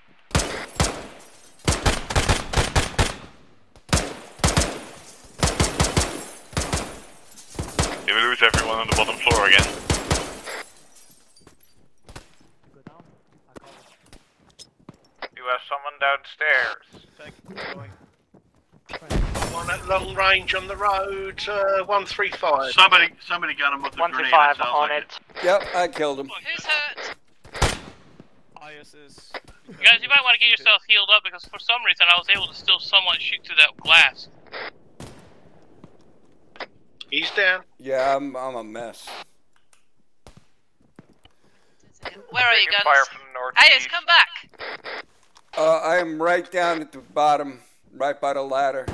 Speaker 16: Did we lose everyone on the bottom floor again?
Speaker 5: You have someone downstairs.
Speaker 13: One at long range on the road, uh, 135.
Speaker 20: Somebody, somebody got him with a grenade. it sounds like
Speaker 4: Yep, I killed him.
Speaker 22: Who's hurt?
Speaker 18: ISS.
Speaker 24: Guys, you might want to get yourself healed up because for some reason I was able to still somewhat shoot through that glass.
Speaker 13: He's down.
Speaker 4: Yeah, I'm, I'm a mess.
Speaker 22: Where are you,
Speaker 5: Taking
Speaker 22: Gunz?
Speaker 5: fire from the northeast.
Speaker 22: Ayers, come back.
Speaker 4: Uh, I am right down at the bottom, right by the ladder.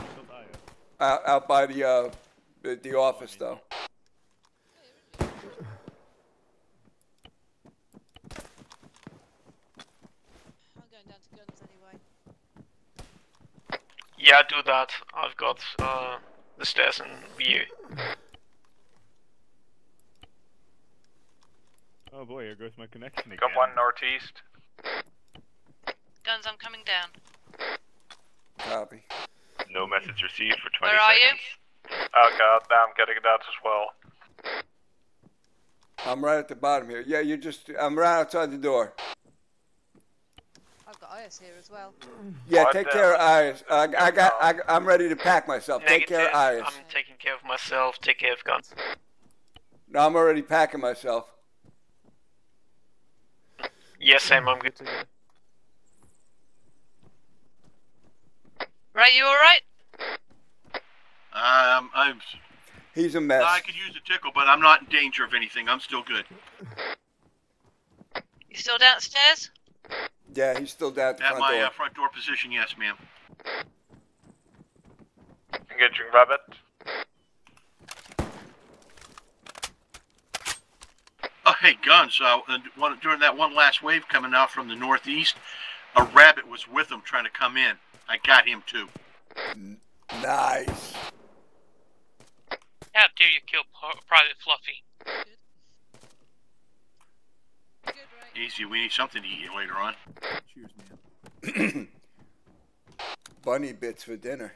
Speaker 4: Out, out by the, uh, the, the office, though.
Speaker 20: I'm going down to guns anyway.
Speaker 24: Yeah, do that. I've got uh, the stairs in view.
Speaker 39: Oh boy, here goes my connection again.
Speaker 5: Got one northeast.
Speaker 22: Gunz, I'm coming down.
Speaker 4: Copy.
Speaker 16: No message received for 20
Speaker 22: Where are you?
Speaker 5: Oh god, now I'm getting that as well.
Speaker 4: I'm right at the bottom here. Yeah, you're just, I'm right outside the door.
Speaker 20: I've Ayers here as well.
Speaker 4: Yeah, take
Speaker 5: the-
Speaker 4: care of Iris. I, I got, I, I'm ready to pack myself. Take care of Iris.
Speaker 24: I'm taking care of myself. Take care of Gunz.
Speaker 4: No, I'm already packing myself.
Speaker 24: Yes, Sam, I'm good to go.
Speaker 22: Right, you alright?
Speaker 14: Um, I'm.
Speaker 4: He's a mess.
Speaker 14: I could use a tickle, but I'm not in danger of anything. I'm still good.
Speaker 22: You still downstairs?
Speaker 4: Yeah, he's still down at the
Speaker 14: At
Speaker 4: front
Speaker 14: my
Speaker 4: door.
Speaker 14: uh, front door position, yes, ma'am.
Speaker 5: Engaging rabbit.
Speaker 14: Oh, hey, Gunz. Uh, one, during that one last wave coming out from the northeast, a rabbit was with him trying to come in. I got him too.
Speaker 4: Nice.
Speaker 6: How dare you kill P- Private Fluffy?
Speaker 14: Easy. We need something to eat later on.
Speaker 40: Cheers, man. *clears throat*
Speaker 4: Bunny bits for dinner.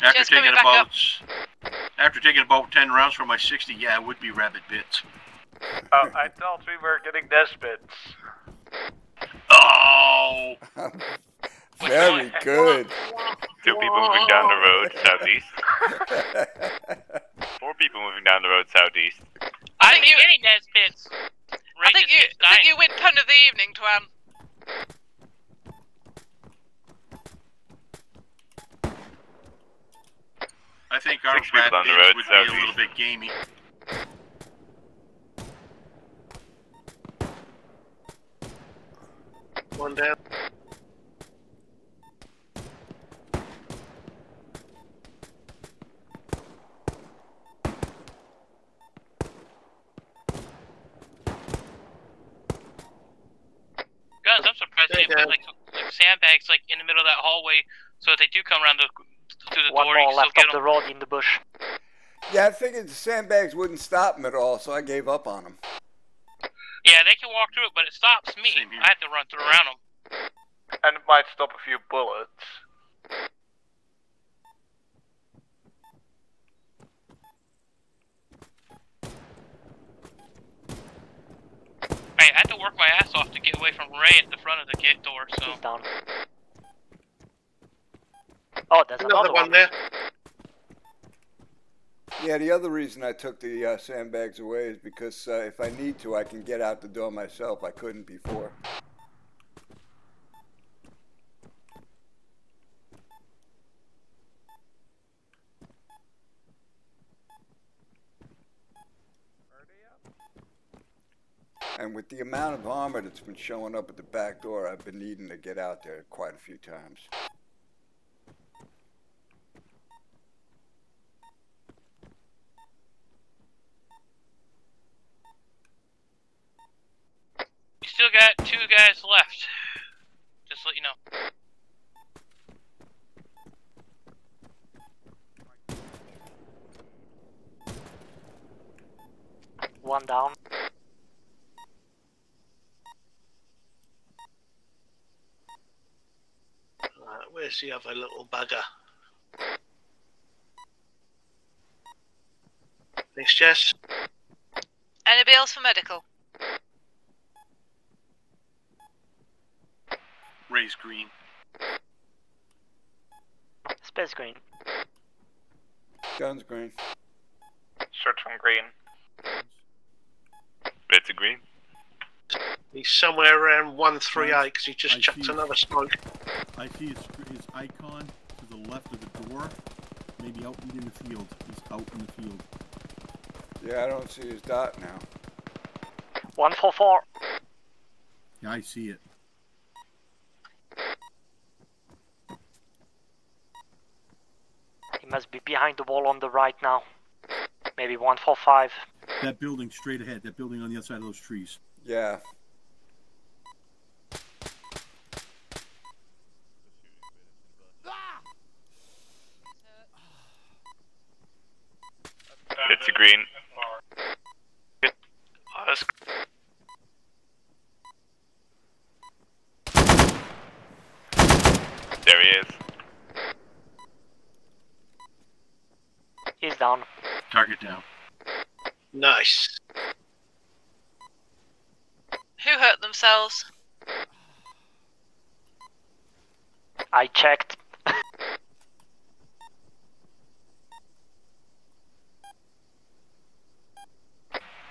Speaker 14: After
Speaker 22: Just
Speaker 14: taking about
Speaker 22: up.
Speaker 14: after taking about ten rounds from my sixty, yeah, it would be rabbit bits. *laughs*
Speaker 5: Oh, I thought we were getting this bits.
Speaker 14: Oh. *laughs*
Speaker 4: Very good.
Speaker 16: Two people moving down the road southeast. *laughs* Four people moving down the road southeast.
Speaker 6: I think you any Nesbits.
Speaker 22: I think you, I think you win pun of the evening, Twan.
Speaker 14: I think our
Speaker 16: Six people
Speaker 14: rat
Speaker 16: down the road,
Speaker 14: would be a little bit gamey.
Speaker 13: One down.
Speaker 6: Gunz, I'm surprised they put like, like sandbags like in the middle of that hallway, so if they do come around the, through the
Speaker 17: One
Speaker 6: door, you
Speaker 17: more
Speaker 6: can still
Speaker 17: left
Speaker 6: get
Speaker 17: up
Speaker 6: them.
Speaker 17: the road in the bush.
Speaker 4: Yeah, I figured the sandbags wouldn't stop them at all, so I gave up on them.
Speaker 6: Yeah, they can walk through it, but it stops me. I have to run through around them.
Speaker 5: And it might stop a few bullets.
Speaker 6: I had to work my ass off to get away from Ray at the front of the gate door. So
Speaker 17: He's down. Oh, there's
Speaker 13: Another one there.
Speaker 4: Yeah, the other reason I took the uh, sandbags away is because uh, if I need to, I can get out the door myself. I couldn't before. And with the amount of armor that's been showing up at the back door, I've been needing to get out there quite a few times.
Speaker 6: you still got two guys left. Just to let you know.
Speaker 17: One down.
Speaker 13: Right, where's the other little bugger? Thanks, Jess.
Speaker 22: Anybody else for medical?
Speaker 14: Ray's green.
Speaker 17: Space green.
Speaker 4: Gunz green.
Speaker 5: Search from green.
Speaker 16: Red's a green.
Speaker 13: He's somewhere around 138 because he just
Speaker 40: I
Speaker 13: chucked
Speaker 40: see.
Speaker 13: another smoke.
Speaker 40: I see his, his icon to the left of the door.
Speaker 14: Maybe out in the field. He's out in the field.
Speaker 4: Yeah, I don't see his dot now.
Speaker 17: 144.
Speaker 14: Yeah, I see it.
Speaker 17: He must be behind the wall on the right now. Maybe 145.
Speaker 14: That building straight ahead. That building on the other side of those trees.
Speaker 4: Yeah.
Speaker 16: It's a green. There he is.
Speaker 17: He's down.
Speaker 41: Target down.
Speaker 13: Nice.
Speaker 22: Who hurt themselves?
Speaker 17: I checked.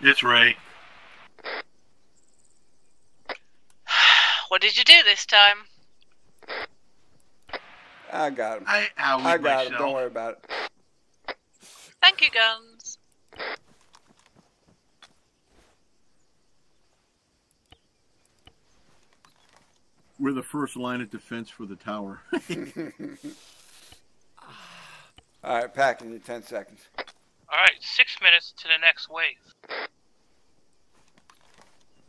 Speaker 41: It's Ray. *sighs*
Speaker 22: What did you do this time?
Speaker 4: I got him.
Speaker 41: I
Speaker 4: I got him. Don't worry about it.
Speaker 22: Thank you, Gunz.
Speaker 14: We're the first line of defense for the tower. *laughs*
Speaker 4: All right, packing you 10 seconds.
Speaker 6: Alright, six minutes to the next wave.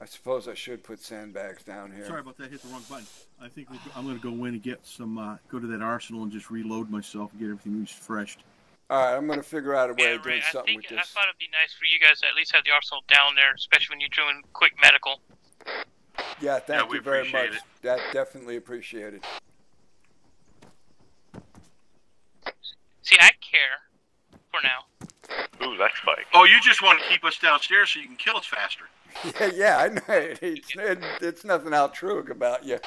Speaker 4: I suppose I should put sandbags down here.
Speaker 14: Sorry about that. Hit the wrong button. I think we, I'm going to go in and get some. Uh, go to that arsenal and just reload myself and get everything refreshed.
Speaker 4: All right, I'm going to figure out a way
Speaker 6: Yeah,
Speaker 4: of doing
Speaker 6: Ray, I
Speaker 4: something
Speaker 6: think
Speaker 4: with
Speaker 6: I thought it'd be nice for you guys to at least have the arsenal down there, especially when you're doing quick medical.
Speaker 4: Yeah, thank
Speaker 41: we
Speaker 4: you very much.
Speaker 41: it.
Speaker 4: That definitely appreciated.
Speaker 6: See, I care for now.
Speaker 16: Ooh, that's spike.
Speaker 41: Oh, you just want to keep us downstairs so you can kill us faster. *laughs*
Speaker 4: Yeah, yeah, I know. *laughs* It's, it, it's nothing altruic about you.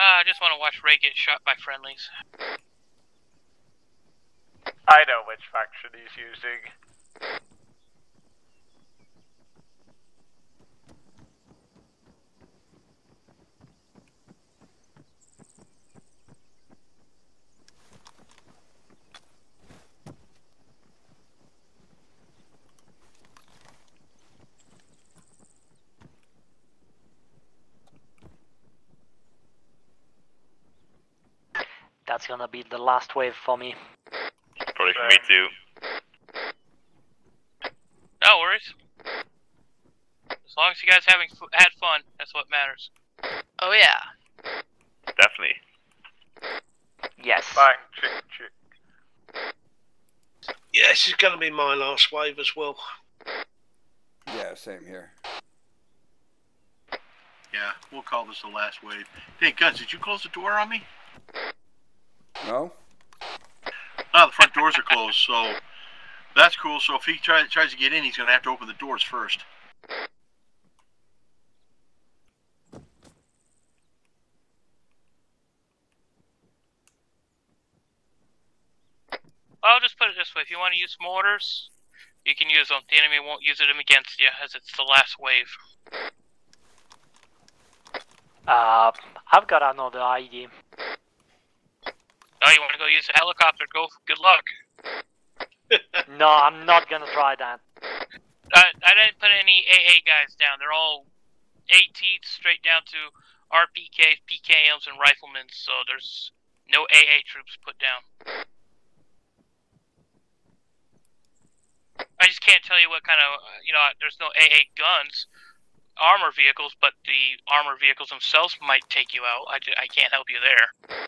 Speaker 6: Uh, I just want to watch Ray get shot by friendlies.
Speaker 5: I know which faction he's using.
Speaker 17: That's gonna be the last wave for me.
Speaker 16: Probably for me too.
Speaker 6: No worries. As long as you guys having f- had fun, that's what matters.
Speaker 22: Oh yeah.
Speaker 16: Definitely.
Speaker 17: Yes.
Speaker 5: Bang, chick, chick.
Speaker 13: Yeah, this is going to be my last wave as well.
Speaker 4: Yeah, same here.
Speaker 41: Yeah, we'll call this the last wave. Hey, Gunz, did you close the door on me?
Speaker 4: No?
Speaker 41: Oh, the front doors are closed, so that's cool. So if he try, tries to get in, he's going to have to open the doors first.
Speaker 6: I'll just put it this way: if you want to use mortars, you can use them. The enemy won't use them against you, as it's the last wave.
Speaker 17: Uh, I've got another idea.
Speaker 6: Oh, you want to go use a helicopter? Go. Good luck. *laughs*
Speaker 17: No, I'm not gonna try that.
Speaker 6: I, I didn't put any AA guys down. They're all AT straight down to RPKs, PKMs, and riflemen. So there's no AA troops put down. I just can't tell you what kind of uh, you know. There's no AA guns, armor vehicles, but the armor vehicles themselves might take you out. I, I can't help you there.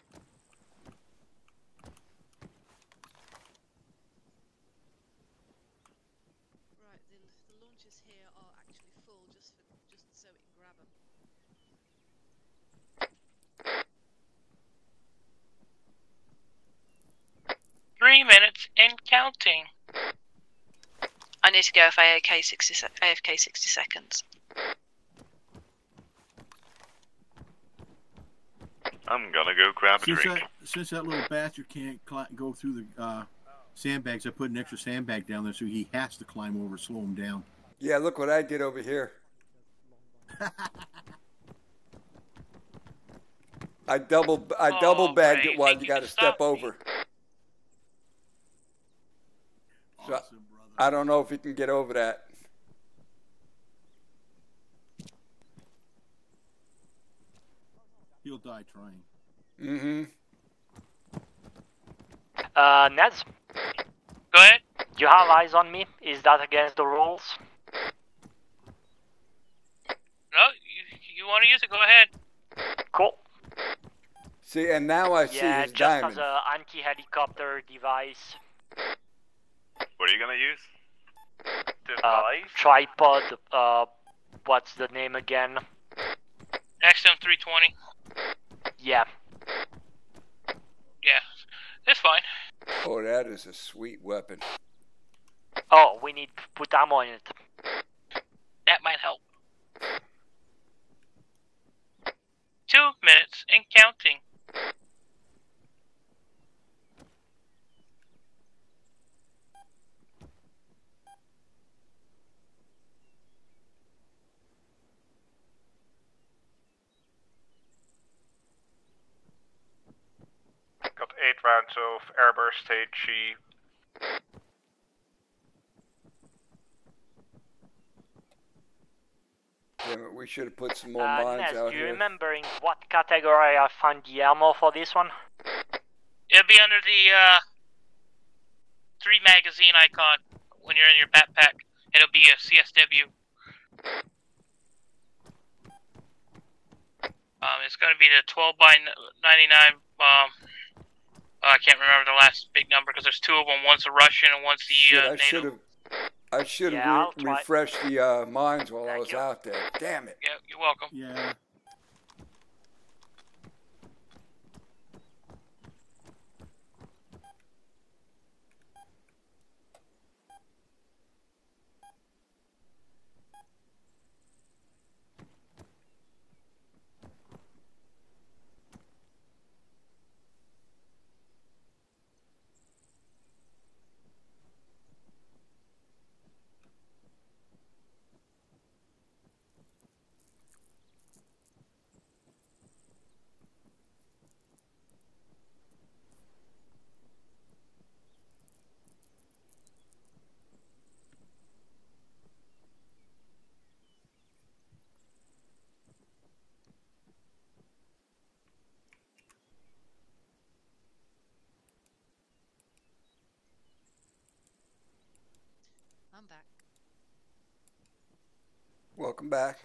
Speaker 20: Right, the, the launchers here are actually full just for just so we can grab them.
Speaker 6: Three minutes and counting.
Speaker 22: I need to go for AFK 60, se- AFK 60 seconds.
Speaker 16: I'm gonna go grab a
Speaker 14: Since
Speaker 16: drink.
Speaker 14: that, since that little bastard can't cli- go through the uh, sandbags, I put an extra sandbag down there so he has to climb over, slow him down.
Speaker 4: Yeah, look what I did over here. *laughs* I double I double
Speaker 6: Oh,
Speaker 4: bagged
Speaker 6: great.
Speaker 4: it while
Speaker 6: Think
Speaker 4: you
Speaker 6: you
Speaker 4: got to step
Speaker 6: stop me.
Speaker 4: over. So I don't know if he can get over that.
Speaker 14: He'll die trying.
Speaker 4: Mm-hmm.
Speaker 17: Uh, Nez?
Speaker 6: Go ahead.
Speaker 17: You have eyes on me? Is that against the rules?
Speaker 6: No, you, you want to use it? Go ahead.
Speaker 17: Cool.
Speaker 4: See, and now I see
Speaker 17: yeah,
Speaker 4: his
Speaker 17: just as a anti-helicopter device.
Speaker 16: What are you gonna use?
Speaker 17: Uh, tripod. Uh, what's the name again?
Speaker 6: XM320.
Speaker 17: Yeah.
Speaker 6: Yeah, it's fine.
Speaker 4: Oh, that is a sweet weapon.
Speaker 17: Oh, we need to put ammo in it.
Speaker 6: That might help. Two minutes and counting.
Speaker 5: Got eight rounds of airburst HE.
Speaker 4: Damn it, we should have put some more
Speaker 17: Uh,
Speaker 4: mines
Speaker 17: Nez,
Speaker 4: out
Speaker 17: do you
Speaker 4: here.
Speaker 17: remember in what category I found the ammo for this one?
Speaker 6: It'll be under the uh, three magazine icon when you're in your backpack. It'll be a CSW. Um, it's going to be the 12 by 99. Um, I can't remember the last big number because there's two of them. One's the Russian and one's the
Speaker 4: Shit,
Speaker 6: uh,
Speaker 4: I should have. I should have
Speaker 6: Yeah,
Speaker 4: re- refreshed the uh, mines while I was out there. Damn it.
Speaker 6: Yeah, you're welcome.
Speaker 14: Yeah.
Speaker 4: Welcome back.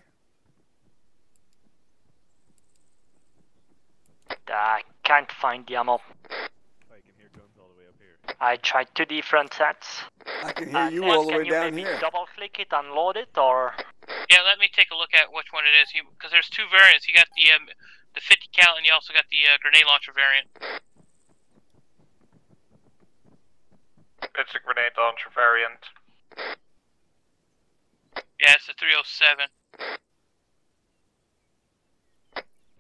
Speaker 17: I can't find the ammo.
Speaker 42: I can hear guns all the way up here.
Speaker 17: I tried two different sets.
Speaker 4: I can hear
Speaker 17: Uh,
Speaker 4: you all the
Speaker 17: can
Speaker 4: way
Speaker 17: you
Speaker 4: down
Speaker 17: maybe
Speaker 4: here.
Speaker 17: double click it, unload it, or
Speaker 6: Yeah, let me take a look at which one it is. Because there's two variants. You got the um, the 50 cal, and you also got the uh, grenade launcher variant.
Speaker 5: It's a grenade launcher variant.
Speaker 6: Yeah, it's a 307.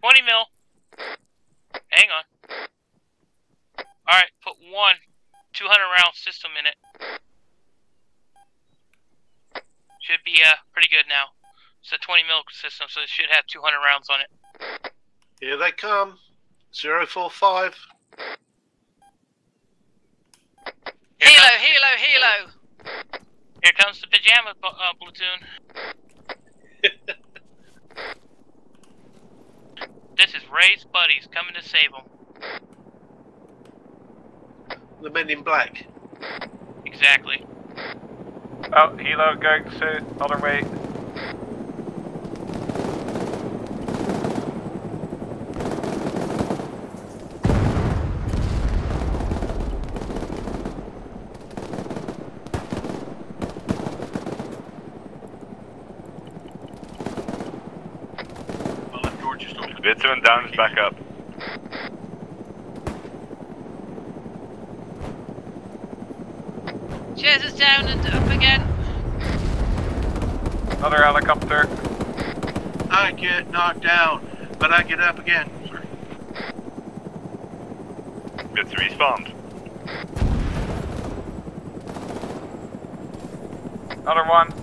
Speaker 6: 20 mil. Hang on. Alright, put one 200 round system in it. Should be uh, pretty good now. It's a 20 mil system, so it should have 200 rounds on it.
Speaker 13: Here they come. 045.
Speaker 22: Helo, helo, helo.
Speaker 6: Here comes the pajama uh, platoon. *laughs* this is Ray's buddies coming to save him.
Speaker 13: The men in black.
Speaker 6: Exactly.
Speaker 5: Oh, helo going to other way.
Speaker 43: My left door just opened.
Speaker 16: Down is back up.
Speaker 22: Chairs is down and up again.
Speaker 5: Another helicopter.
Speaker 43: I get knocked down, but I get up again. Sorry.
Speaker 16: It's respawned.
Speaker 5: Another one.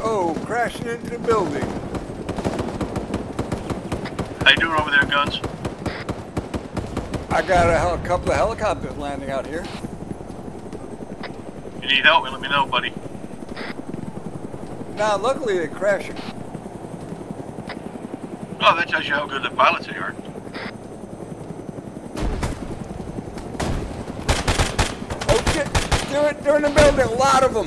Speaker 4: Oh, crashing into the building.
Speaker 14: How you doing over there, Gunz?
Speaker 4: I got a hel- couple of helicopters landing out here.
Speaker 14: You need help? Let me know, buddy.
Speaker 4: Now, luckily they're crashing.
Speaker 14: Oh, that tells you how good the pilots they are.
Speaker 4: Oh shit! They're, they're in the building, a lot of them.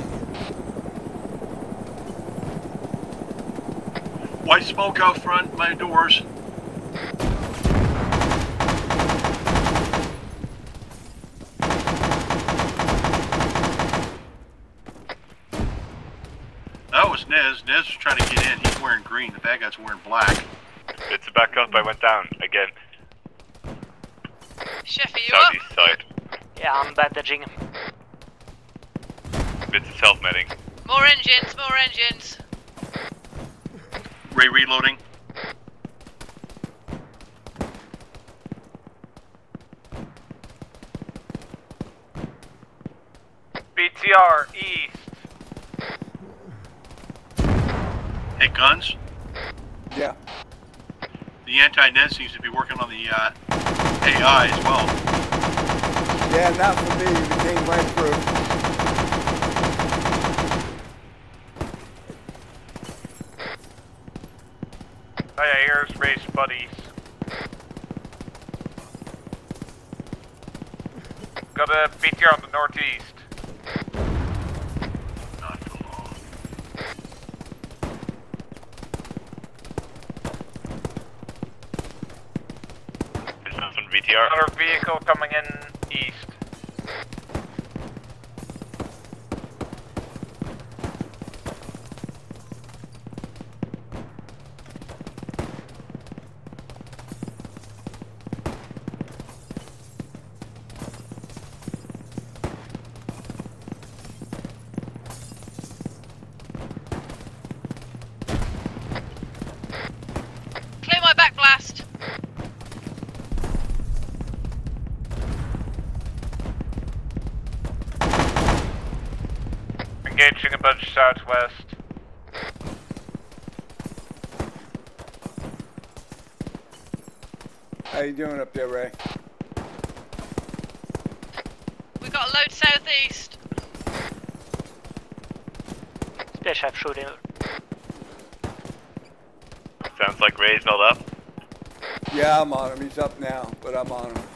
Speaker 14: White smoke out front, my doors. That was Nez. Nez was trying to get in. He's wearing green. The bad guy's wearing black.
Speaker 16: It's back up. I went down again.
Speaker 22: Chef, are you up?
Speaker 16: Southeast side.
Speaker 17: Yeah, I'm bandaging.
Speaker 16: It's self-medding.
Speaker 22: More engines, more engines.
Speaker 14: Ray reloading.
Speaker 5: BTR east.
Speaker 14: Hey, Gunz.
Speaker 4: Yeah.
Speaker 14: The anti-Nez seems to be working on the uh, AI as well.
Speaker 4: Yeah, not for me. We came right through.
Speaker 5: Oh yeah, race buddies. Got a BTR on the northeast.
Speaker 16: There's
Speaker 5: Another vehicle coming in east.
Speaker 22: Clear my back blast.
Speaker 5: Engaging a bunch southwest.
Speaker 4: How you doing up there, Ray?
Speaker 22: We got a load southeast.
Speaker 17: Splash have shooting.
Speaker 16: Sounds like Ray's not up.
Speaker 4: Yeah, I'm on him. He's up now, but I'm on him.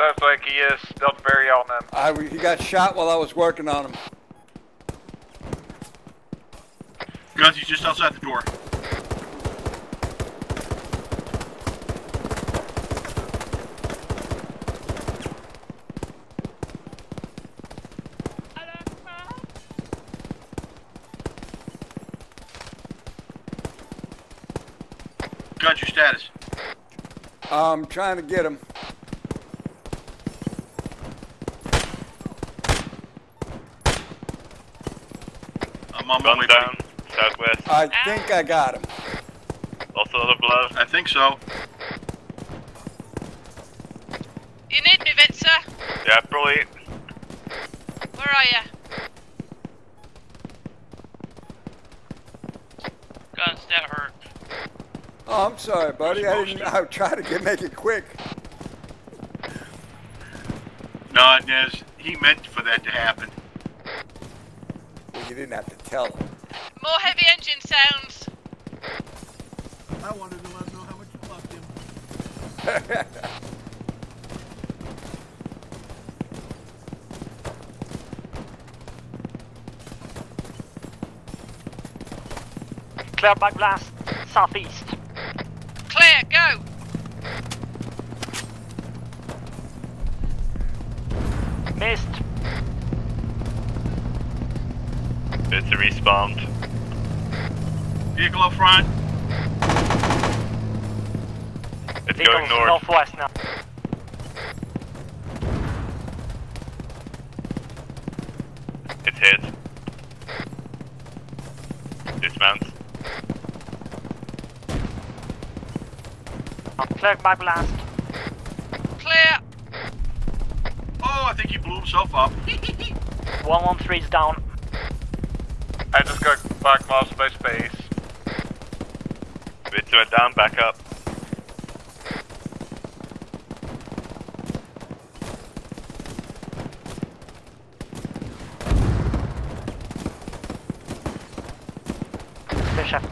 Speaker 5: Sounds like he is still very on them.
Speaker 4: I, he got shot while I was working on him.
Speaker 14: Gunz, he's just outside the door. Gunz, your status.
Speaker 4: I'm trying to get him.
Speaker 14: I'm my
Speaker 16: Gun
Speaker 14: way,
Speaker 16: down, southwest.
Speaker 4: I think I got him.
Speaker 16: Also other blood.
Speaker 14: I think so.
Speaker 22: You need me, Vitzer?
Speaker 16: Yeah, probably.
Speaker 22: Where are you?
Speaker 6: Gunz, that hurt.
Speaker 4: Oh, I'm sorry, buddy. I didn't. I tried to get make it quick.
Speaker 14: No, Nez, he meant for that to happen.
Speaker 4: Well, you didn't have to tell him.
Speaker 22: More heavy engine sounds.
Speaker 44: I wanted to let him know how much you loved him.
Speaker 17: Clear back blast. Southeast.
Speaker 14: vehicle up front.
Speaker 16: It's going north.
Speaker 17: northwest now.
Speaker 16: It's hit. Dismount.
Speaker 17: Clear my blast.
Speaker 22: Clear!
Speaker 14: Oh, I think he blew himself up. *laughs*
Speaker 17: 113 is down.
Speaker 5: I just got back, Mars
Speaker 16: base. Went down, back up.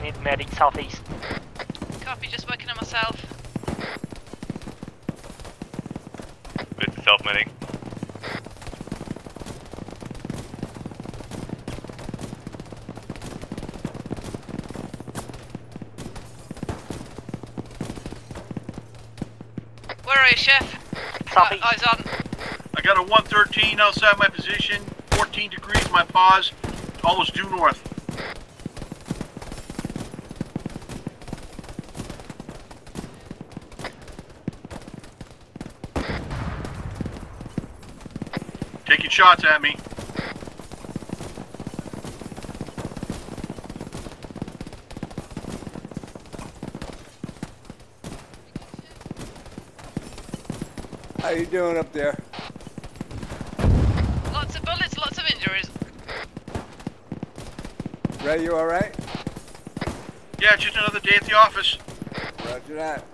Speaker 17: Need medic southeast.
Speaker 22: Copy, just working on myself.
Speaker 16: Bits self-medic.
Speaker 22: Where are you, Chef?
Speaker 17: Southeast.
Speaker 22: Eyes on.
Speaker 14: I got a 113 outside my position, 14 degrees my pause, almost due north. Taking shots at me.
Speaker 4: How you doing up there?
Speaker 22: Lots of bullets, lots of injuries.
Speaker 4: Ray, you alright?
Speaker 14: Yeah, just another day at the office.
Speaker 4: Roger that.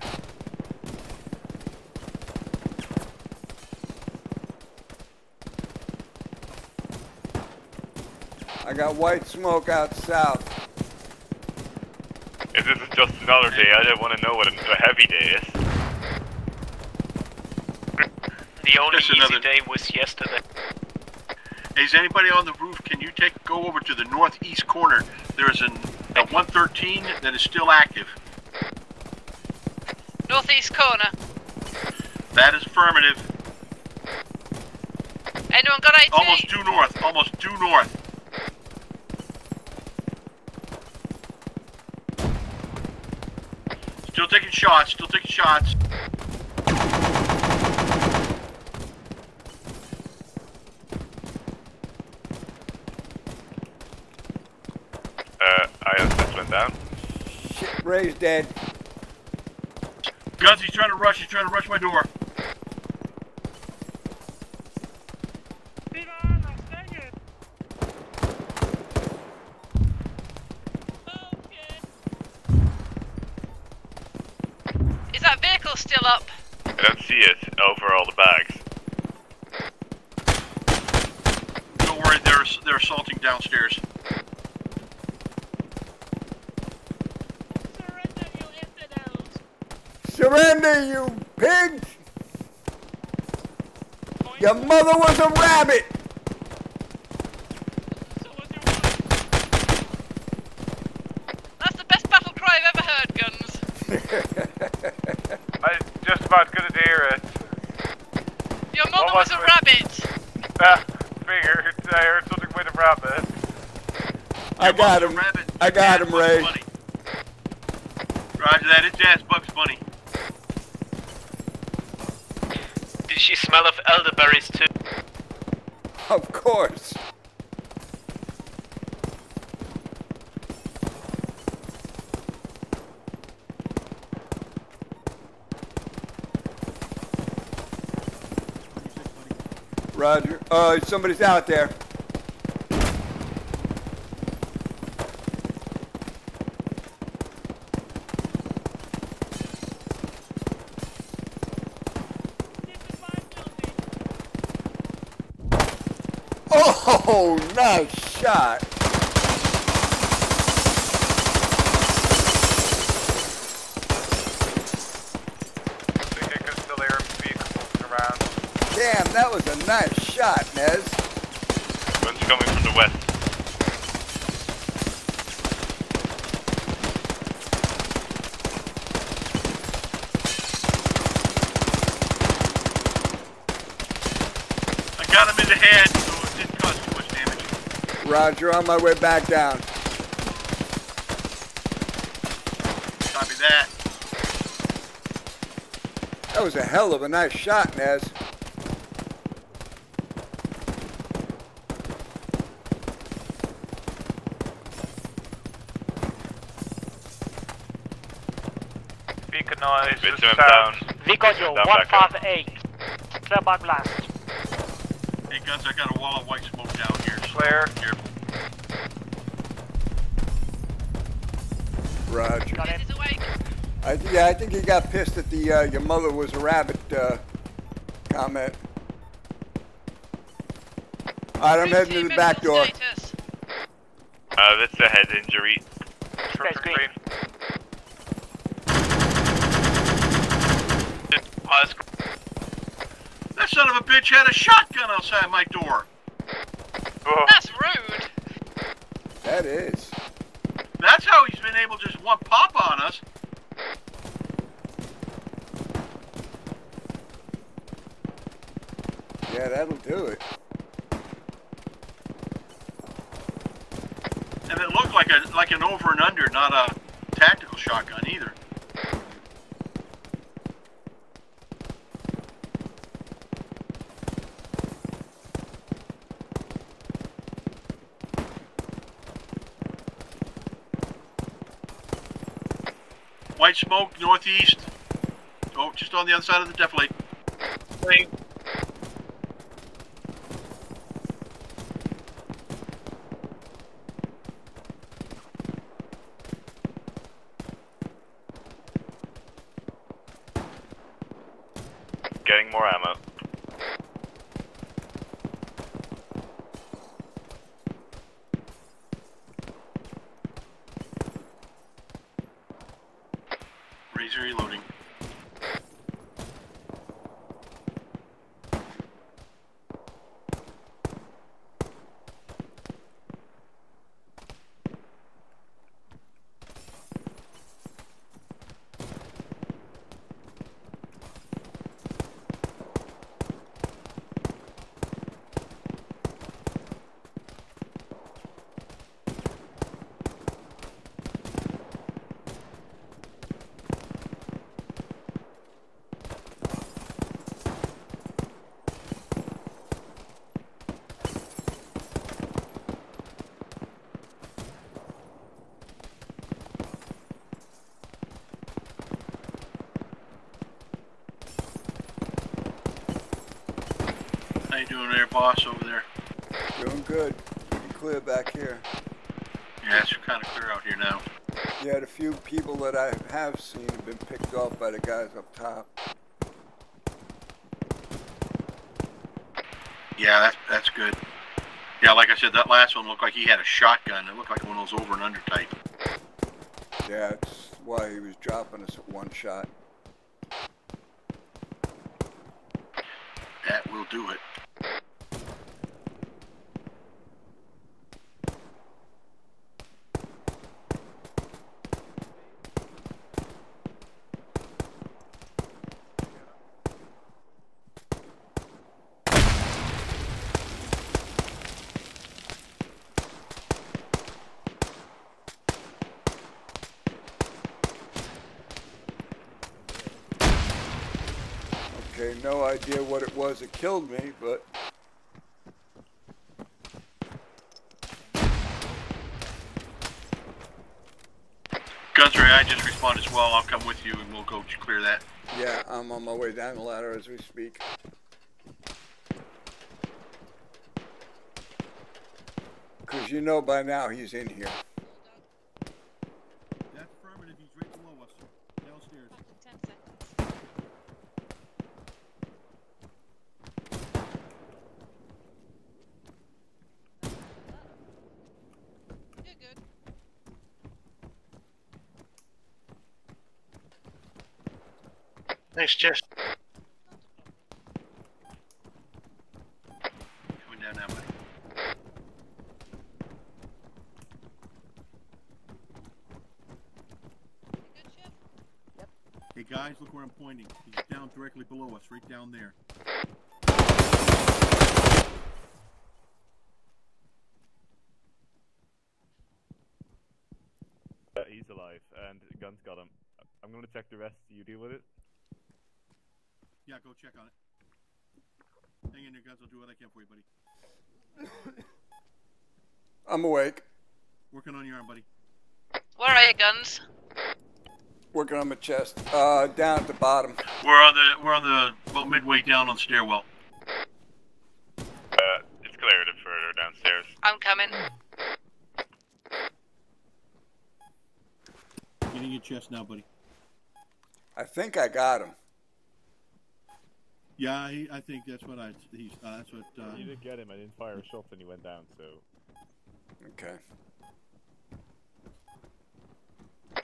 Speaker 4: I got white smoke out south.
Speaker 16: If this is just another day, I don't want to know what a, a heavy day is.
Speaker 14: The only
Speaker 24: Just another day was yesterday.
Speaker 14: Is anybody on the roof? Can you take go over to the northeast corner? There is an, a 113 that is still active.
Speaker 22: Northeast corner.
Speaker 14: That is affirmative.
Speaker 22: Anyone got IT?
Speaker 14: Almost due north. Almost due north. Still taking shots. Still taking shots.
Speaker 16: Uh, ISS went down.
Speaker 4: Shit, dead.
Speaker 14: Gunz, he's trying to rush. He's trying to rush my door.
Speaker 22: Is that vehicle still up?
Speaker 16: I don't see it oh, over all the bags.
Speaker 14: Don't worry, they're they're assaulting downstairs.
Speaker 4: Surrender, you pigs! Your mother was a rabbit!
Speaker 22: That's the best battle cry I've ever heard, Gunz. *laughs*
Speaker 5: I just about couldn't hear it.
Speaker 22: Your mother
Speaker 5: What
Speaker 22: was
Speaker 5: was
Speaker 22: a
Speaker 5: it?
Speaker 22: rabbit.
Speaker 5: Ah, figured. I heard something with a rabbit.
Speaker 4: I got him. I got him, Ray.
Speaker 14: Roger that. It's Dad's Bugs Bunny.
Speaker 24: Did she smell of elderberries too?
Speaker 4: Of course. Roger. Uh, somebody's out there. Oh, nice shot.
Speaker 5: I think I can still hear vehicles moving shot.
Speaker 4: Damn, that was a nice shot, Nez.
Speaker 16: One's coming from the west.
Speaker 14: I got him in the head, so it didn't cause too much damage.
Speaker 4: Roger, on my way back down.
Speaker 14: Copy that.
Speaker 4: That was a hell of a nice shot, Nez.
Speaker 5: Beacon No, it's just south.
Speaker 45: down.
Speaker 17: Vigojo,
Speaker 45: Down back
Speaker 17: 158. Clear by blast.
Speaker 14: Hey, Gunz, I got a wall of white smoke down here. So
Speaker 5: Clear.
Speaker 14: Careful.
Speaker 4: I, yeah, I think he got pissed at the uh, your mother was a rabbit uh, comment. Alright, I'm heading to the back door.
Speaker 45: Uh, that's a head injury.
Speaker 17: Space.
Speaker 14: That son of a bitch had a shotgun outside my door.
Speaker 22: That's rude.
Speaker 4: That is.
Speaker 14: That's how he's been able to just one pop on us.
Speaker 4: Yeah, that'll do it.
Speaker 14: And it looked like a like an over and under, not a tactical shotgun either. White smoke northeast. Oh, just on the other side of the deflate. Wait.
Speaker 45: Getting more ammo.
Speaker 14: Razor reloading. How you doing there, boss, over there?
Speaker 4: Doing good. Pretty clear back here.
Speaker 14: Yeah, it's kind of clear out here now.
Speaker 4: Yeah, the few people that I have seen have been picked off by the guys up top.
Speaker 14: Yeah, that's that's good. Yeah, like I said, that last one looked like he had a shotgun. It looked like one of those over and under type.
Speaker 4: Yeah, that's why he was dropping us at one shot.
Speaker 14: That will do it.
Speaker 4: Okay, no idea what it was that killed me, but
Speaker 14: Gunsray, I just respond as well. I'll come with you and we'll go clear that.
Speaker 4: yeah, I'm on my way down the ladder as we speak. Because you know by now he's in here.
Speaker 20: That's affirmative. He's right below us, downstairs.
Speaker 46: You're good.
Speaker 13: Thanks, Jess.
Speaker 14: Coming down now, buddy.
Speaker 20: Hey guys, look where I'm pointing. He's down directly below us, right down there.
Speaker 16: Uh, he's alive, and Gun's got him. I'm gonna check the rest. You deal with it.
Speaker 20: Yeah, go check on it. Hang in there, guys. I'll do what I can for you, buddy. *coughs*
Speaker 4: I'm awake.
Speaker 20: Working on your arm, buddy.
Speaker 22: Where are your guns?
Speaker 4: Working on my chest. Uh, down at the bottom.
Speaker 20: We're on the we're on the about midway down on the stairwell.
Speaker 16: Uh, it's cleared further downstairs.
Speaker 22: I'm coming.
Speaker 14: Getting your chest now, buddy.
Speaker 4: I think I got him.
Speaker 14: Yeah, he, I think that's what I. He's, uh, that's what. Uh,
Speaker 23: You didn't get him. I didn't fire a shot and he went down. So
Speaker 4: Okay.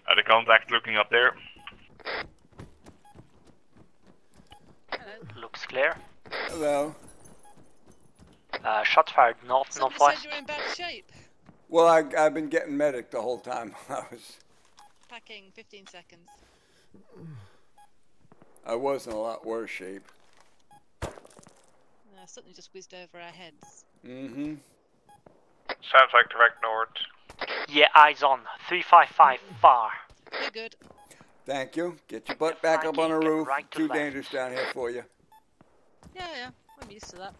Speaker 16: Are the contact looking up there? Hello.
Speaker 17: Looks clear.
Speaker 4: Hello.
Speaker 17: Uh, shots fired north,
Speaker 10: Somebody
Speaker 17: northwest.
Speaker 10: said you're in bad shape.
Speaker 4: Well, I, I've been getting medic the whole time. *laughs* I was
Speaker 10: Packing 15 seconds.
Speaker 4: I was in a lot worse shape.
Speaker 10: Something just whizzed over our heads.
Speaker 4: Mm-hmm.
Speaker 5: Sounds like direct north.
Speaker 17: Yeah, eyes on. 355 far.
Speaker 10: You're good.
Speaker 4: Thank you. Get your butt back up on the roof.
Speaker 17: right
Speaker 4: Too
Speaker 17: left.
Speaker 4: dangerous down here for you.
Speaker 10: Yeah, yeah. I'm used to that.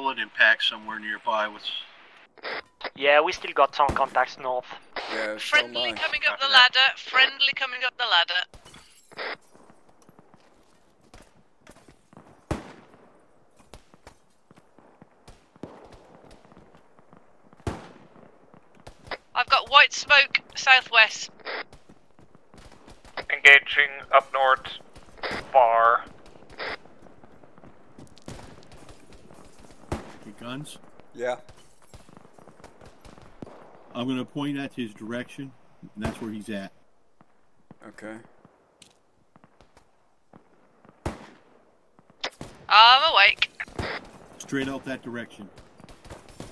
Speaker 20: Bullet impact somewhere nearby. What's
Speaker 17: Yeah, we still got some contacts north.
Speaker 4: Yeah,
Speaker 22: Friendly coming up the ladder. Friendly coming up the ladder. I've got white smoke southwest.
Speaker 5: Engaging up north. Far.
Speaker 14: your guns.
Speaker 4: Yeah.
Speaker 14: I'm going to point at his direction, and that's where he's at.
Speaker 4: Okay.
Speaker 22: I'm awake.
Speaker 14: Straight out that direction.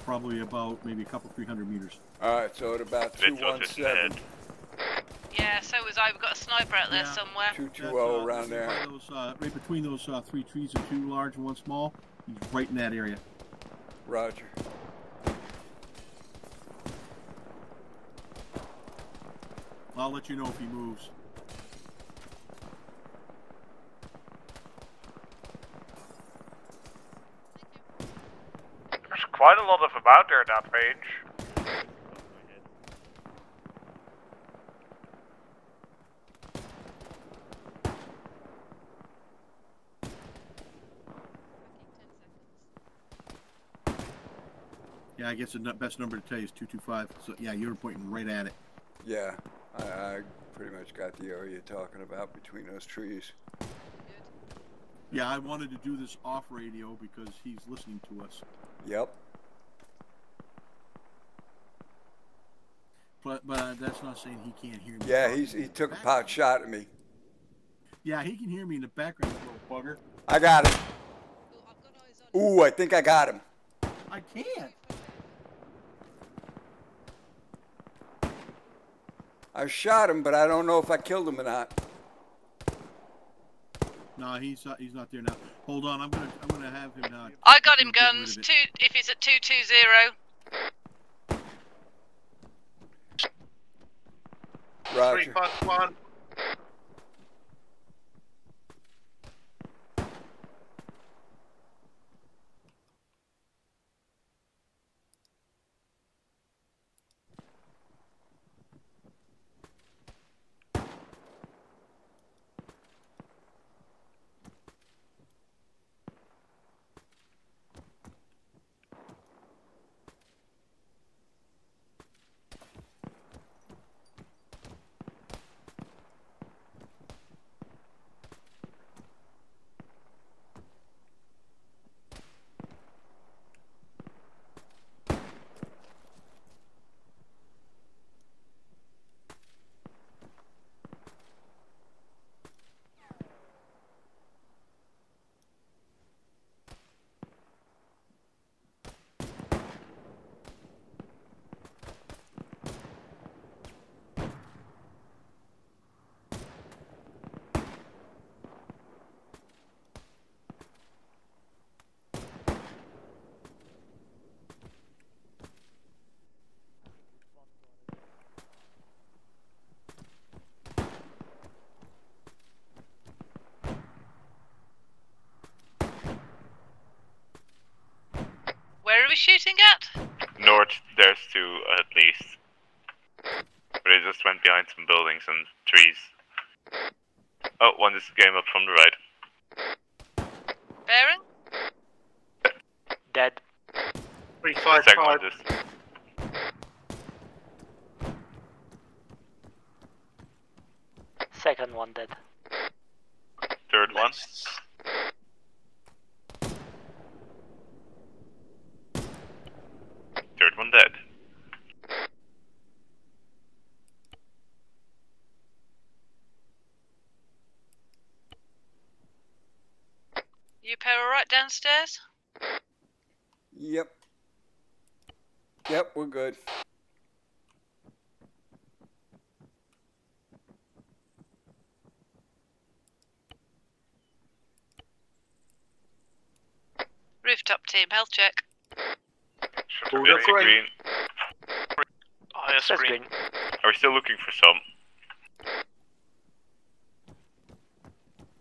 Speaker 14: Probably about maybe a couple, three hundred meters.
Speaker 4: All right. So at about two one seven.
Speaker 22: Yeah, so was I. We've got a sniper out there
Speaker 14: Yeah.
Speaker 22: somewhere.
Speaker 4: Two two
Speaker 14: That's,
Speaker 4: zero
Speaker 14: uh,
Speaker 4: around there.
Speaker 14: Those, uh, right between those uh, three trees, are two large and one small. He's right in that area.
Speaker 4: Roger.
Speaker 14: I'll let you know if he moves.
Speaker 5: There's quite a lot of them out there at
Speaker 14: I guess the best number to tell you is two two five. So yeah, you're pointing right at it.
Speaker 4: Yeah. I, I pretty much got the area you're talking about between those trees.
Speaker 14: Yeah, I wanted to do this off radio because he's listening to us.
Speaker 4: Yep.
Speaker 14: But but uh, that's not saying he can't hear me.
Speaker 4: Yeah. He's he took a pot shot at me.
Speaker 14: Yeah, he can hear me in the background, little bugger.
Speaker 4: I got him. Ooh, I think I got him.
Speaker 14: I can't.
Speaker 4: I shot him, but I don't know if I killed him or not.
Speaker 14: No, he's uh, he's not there now. Hold on, I'm gonna I'm gonna have him now.
Speaker 22: I got him
Speaker 14: Gunz.
Speaker 22: Two. If he's at two two zero.
Speaker 4: Roger.
Speaker 13: five one.
Speaker 22: Are we shooting at?
Speaker 16: North, there's two at least. But they just went behind some buildings and trees. Oh, one just came up from the right.
Speaker 22: Bearing?
Speaker 17: Dead.
Speaker 13: Three five
Speaker 16: Second
Speaker 13: five.
Speaker 16: one just.
Speaker 17: Second one dead.
Speaker 16: Third one. Third one dead.
Speaker 22: You pair all right downstairs?
Speaker 4: Yep. Yep, we're good.
Speaker 22: Rooftop team, health check.
Speaker 16: Should
Speaker 13: That's
Speaker 16: be
Speaker 13: right.
Speaker 16: green.
Speaker 6: Oh, yes, green.
Speaker 17: green.
Speaker 16: Are we still looking for some?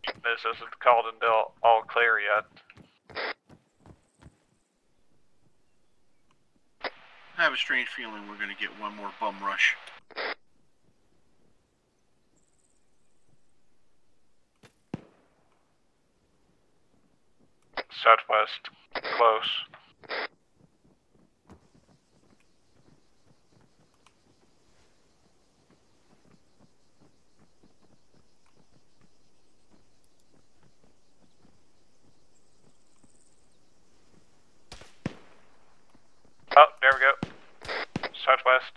Speaker 5: This isn't called into all, all clear yet.
Speaker 14: I have a strange feeling we're going to get one more bum rush.
Speaker 5: Southwest, close. Oh, there we go. Southwest.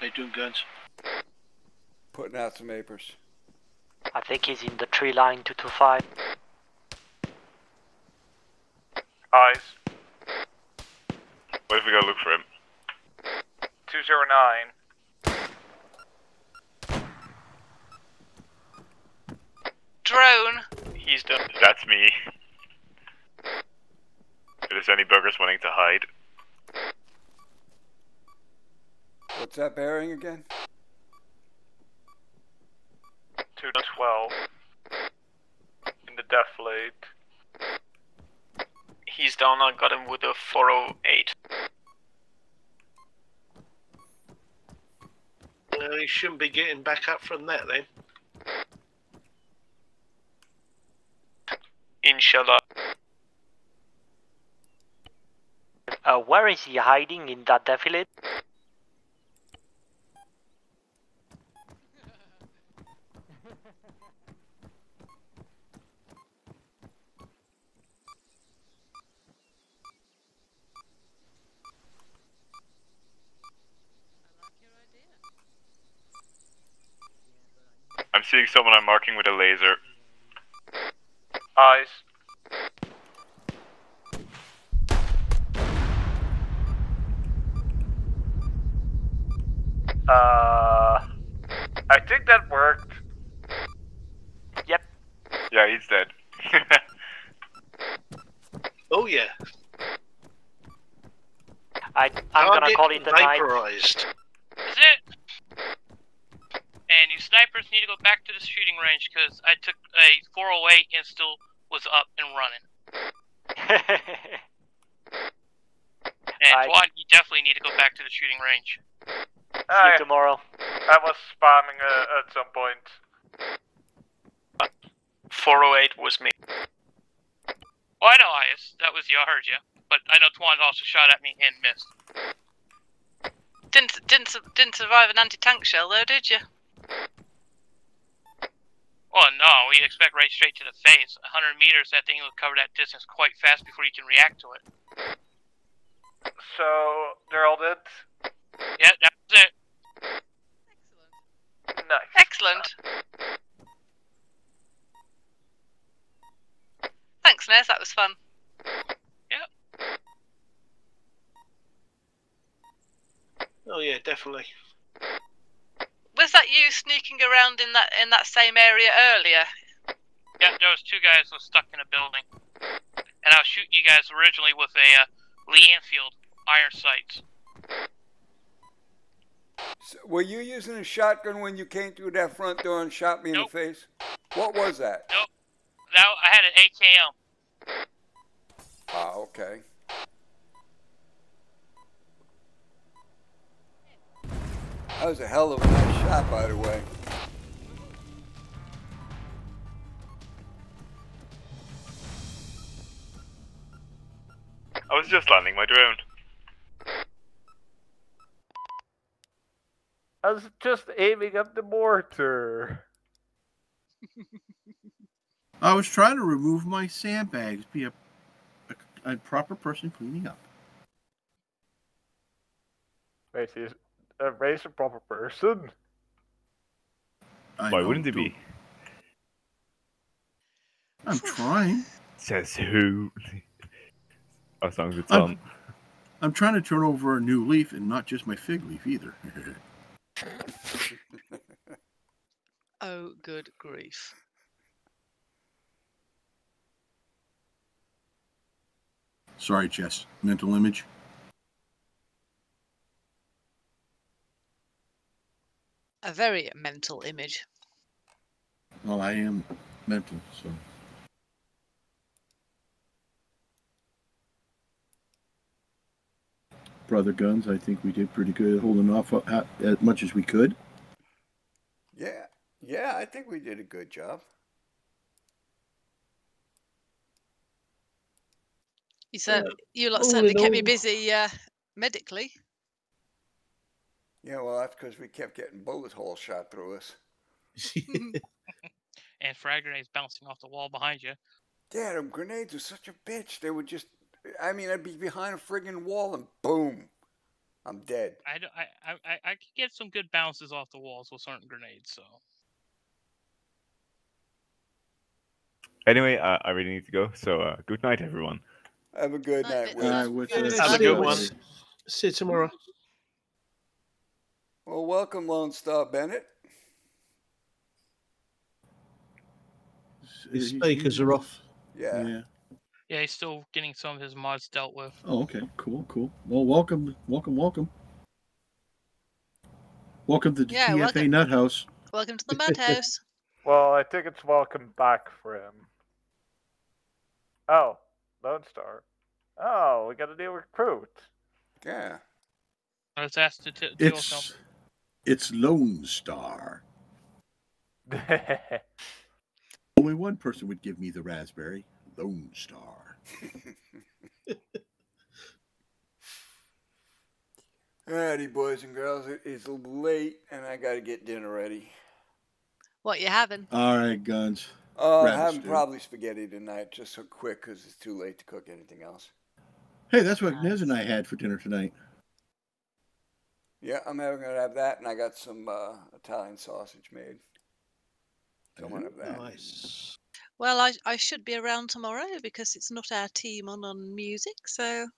Speaker 14: They doing guns?
Speaker 4: Putting out some apers.
Speaker 17: I think he's in the tree line 225.
Speaker 5: Eyes.
Speaker 16: What if we go look for him?
Speaker 5: 209.
Speaker 22: Drone.
Speaker 6: He's done.
Speaker 16: That's me. If there's any buggers wanting to hide.
Speaker 4: What's that bearing again?
Speaker 5: 212. In the defilade.
Speaker 6: He's down. I got him with a 408.
Speaker 13: Uh, he shouldn't be getting back up from that then.
Speaker 6: Inshallah.
Speaker 17: Uh, where is he hiding in that defilade?
Speaker 16: I'm seeing someone I'm marking with a laser.
Speaker 5: Eyes. Uh, I think that worked.
Speaker 17: Yep.
Speaker 16: Yeah, he's dead. *laughs*
Speaker 13: Oh yeah.
Speaker 17: I, I'm gonna call it a night.
Speaker 13: vaporized.
Speaker 6: Is it? And you snipers need to go back to the shooting range because I took a 408 and still was up and running. *laughs* And
Speaker 17: I-
Speaker 6: Juan, you definitely need to go back to the shooting range.
Speaker 17: See you tomorrow.
Speaker 5: I was spamming uh, at some point.
Speaker 6: 408 was me. Well, I know Ias. That was you. I heard you. But I know Twan also shot at me and missed.
Speaker 22: Didn't didn't didn't survive an anti-tank shell though, did you?
Speaker 6: No, you expect right straight to the face. 100 meters, that thing will cover that distance quite fast before you can react to it.
Speaker 5: So, they're all dead?
Speaker 6: Yeah, that was it. Excellent.
Speaker 5: Nice.
Speaker 22: Excellent. Thanks, Nez. That was fun. Yep.
Speaker 13: Oh yeah, definitely.
Speaker 22: Was that you sneaking around in that in that same area earlier?
Speaker 6: Yeah, there was two guys was stuck in a building. And I was shooting you guys originally with a uh, Lee Enfield iron sights.
Speaker 4: So, were you using a shotgun when you came through that front door and shot me in the face? What was that?
Speaker 6: Nope. that I had an AKM.
Speaker 4: Ah, okay. That was a hell of a nice shot, by the way.
Speaker 47: I was just landing my drone.
Speaker 9: I was just aiming at the mortar. *laughs*
Speaker 14: I was trying to remove my sandbags, be a, a, a proper person cleaning up.
Speaker 9: Wait, he's a race a proper person.
Speaker 14: I
Speaker 16: Why wouldn't it be?
Speaker 14: I'm trying. *laughs*
Speaker 16: Says who? As long as it's
Speaker 14: I'm-
Speaker 16: on.
Speaker 14: I'm trying to turn over a new leaf and not just my fig leaf either. *laughs*
Speaker 10: Oh, good grief.
Speaker 14: Sorry, Jess. Mental image.
Speaker 10: A very mental image.
Speaker 14: Well, I am mental, so. Brother Gunz, I think we did pretty good holding off uh, as much as we could.
Speaker 4: Yeah, yeah, I think we did a good job.
Speaker 10: You said
Speaker 4: Yeah.
Speaker 10: you lot
Speaker 4: All
Speaker 10: certainly
Speaker 4: in
Speaker 10: kept me busy uh, medically.
Speaker 4: Yeah, well, that's because we kept getting bullet holes shot through us. *laughs*
Speaker 6: And frag grenades bouncing off the wall behind you.
Speaker 4: Yeah, them grenades are such a bitch. They would just, I mean, I'd be behind a friggin' wall and boom, I'm dead.
Speaker 6: I I I could get some good bounces off the walls with certain grenades, so.
Speaker 16: Anyway, uh, I really need to go. So uh, good night, everyone.
Speaker 4: Have a good night, Will.
Speaker 14: Night, Will.
Speaker 13: Have
Speaker 16: Have
Speaker 13: a
Speaker 16: a
Speaker 13: good
Speaker 16: good
Speaker 13: one.
Speaker 16: one.
Speaker 13: See you tomorrow.
Speaker 4: Well, welcome, Lone Star Bennett.
Speaker 13: His speakers are off.
Speaker 4: Yeah.
Speaker 14: Yeah.
Speaker 6: Yeah, he's still getting some of his mods dealt with.
Speaker 14: Oh, okay. Cool, cool. Well, welcome, welcome, welcome. Welcome to the
Speaker 10: Yeah,
Speaker 14: TFA
Speaker 10: welcome.
Speaker 14: Nut House.
Speaker 10: Welcome to the *laughs* madhouse.
Speaker 9: Well, I think it's welcome back for him. Oh, Lone Star. Oh, we got a new recruit.
Speaker 4: Yeah.
Speaker 6: I was asked to, to, to
Speaker 14: It's it's Lone Star. *laughs* Only one person would give me the raspberry. Lone Star.
Speaker 4: Alrighty, boys and girls, it is late and I gotta get dinner ready.
Speaker 10: What you having?
Speaker 14: All right, Gunz.
Speaker 4: Uh,
Speaker 14: Rabbit
Speaker 4: having
Speaker 14: stew.
Speaker 4: probably spaghetti tonight, just so quick because it's too late to cook anything else.
Speaker 14: Hey, that's what Nez and I had for dinner tonight.
Speaker 4: Yeah, I'm having gonna have that, and I got some uh, Italian sausage made. So I'm gonna have that.
Speaker 13: Nice.
Speaker 10: Well, I, I should be around tomorrow because it's not our team on on music, so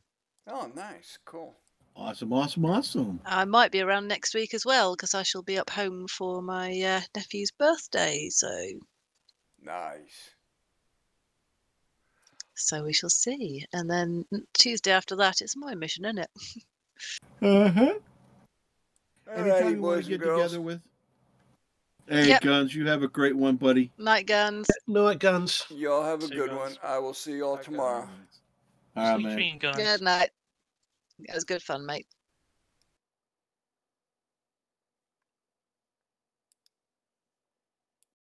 Speaker 4: Oh, nice, cool.
Speaker 14: Awesome, awesome, awesome.
Speaker 10: I might be around next week as well because I shall be up home for my uh, nephew's birthday. So
Speaker 4: Nice.
Speaker 10: so we shall see. And then Tuesday after that, it's my mission, isn't it?
Speaker 14: Uh huh. Anytime
Speaker 4: Alrighty,
Speaker 14: you want to get
Speaker 4: girls.
Speaker 14: together with. Hey,
Speaker 10: Yep.
Speaker 14: Gunz, you have a great one, buddy.
Speaker 10: Night Gunz.
Speaker 13: Night Gunz.
Speaker 4: Y'all have a
Speaker 9: See
Speaker 4: good
Speaker 9: guys.
Speaker 4: one. I will see y'all tomorrow.
Speaker 14: All right, man.
Speaker 6: Gunz.
Speaker 10: Good night. It was good fun, mate.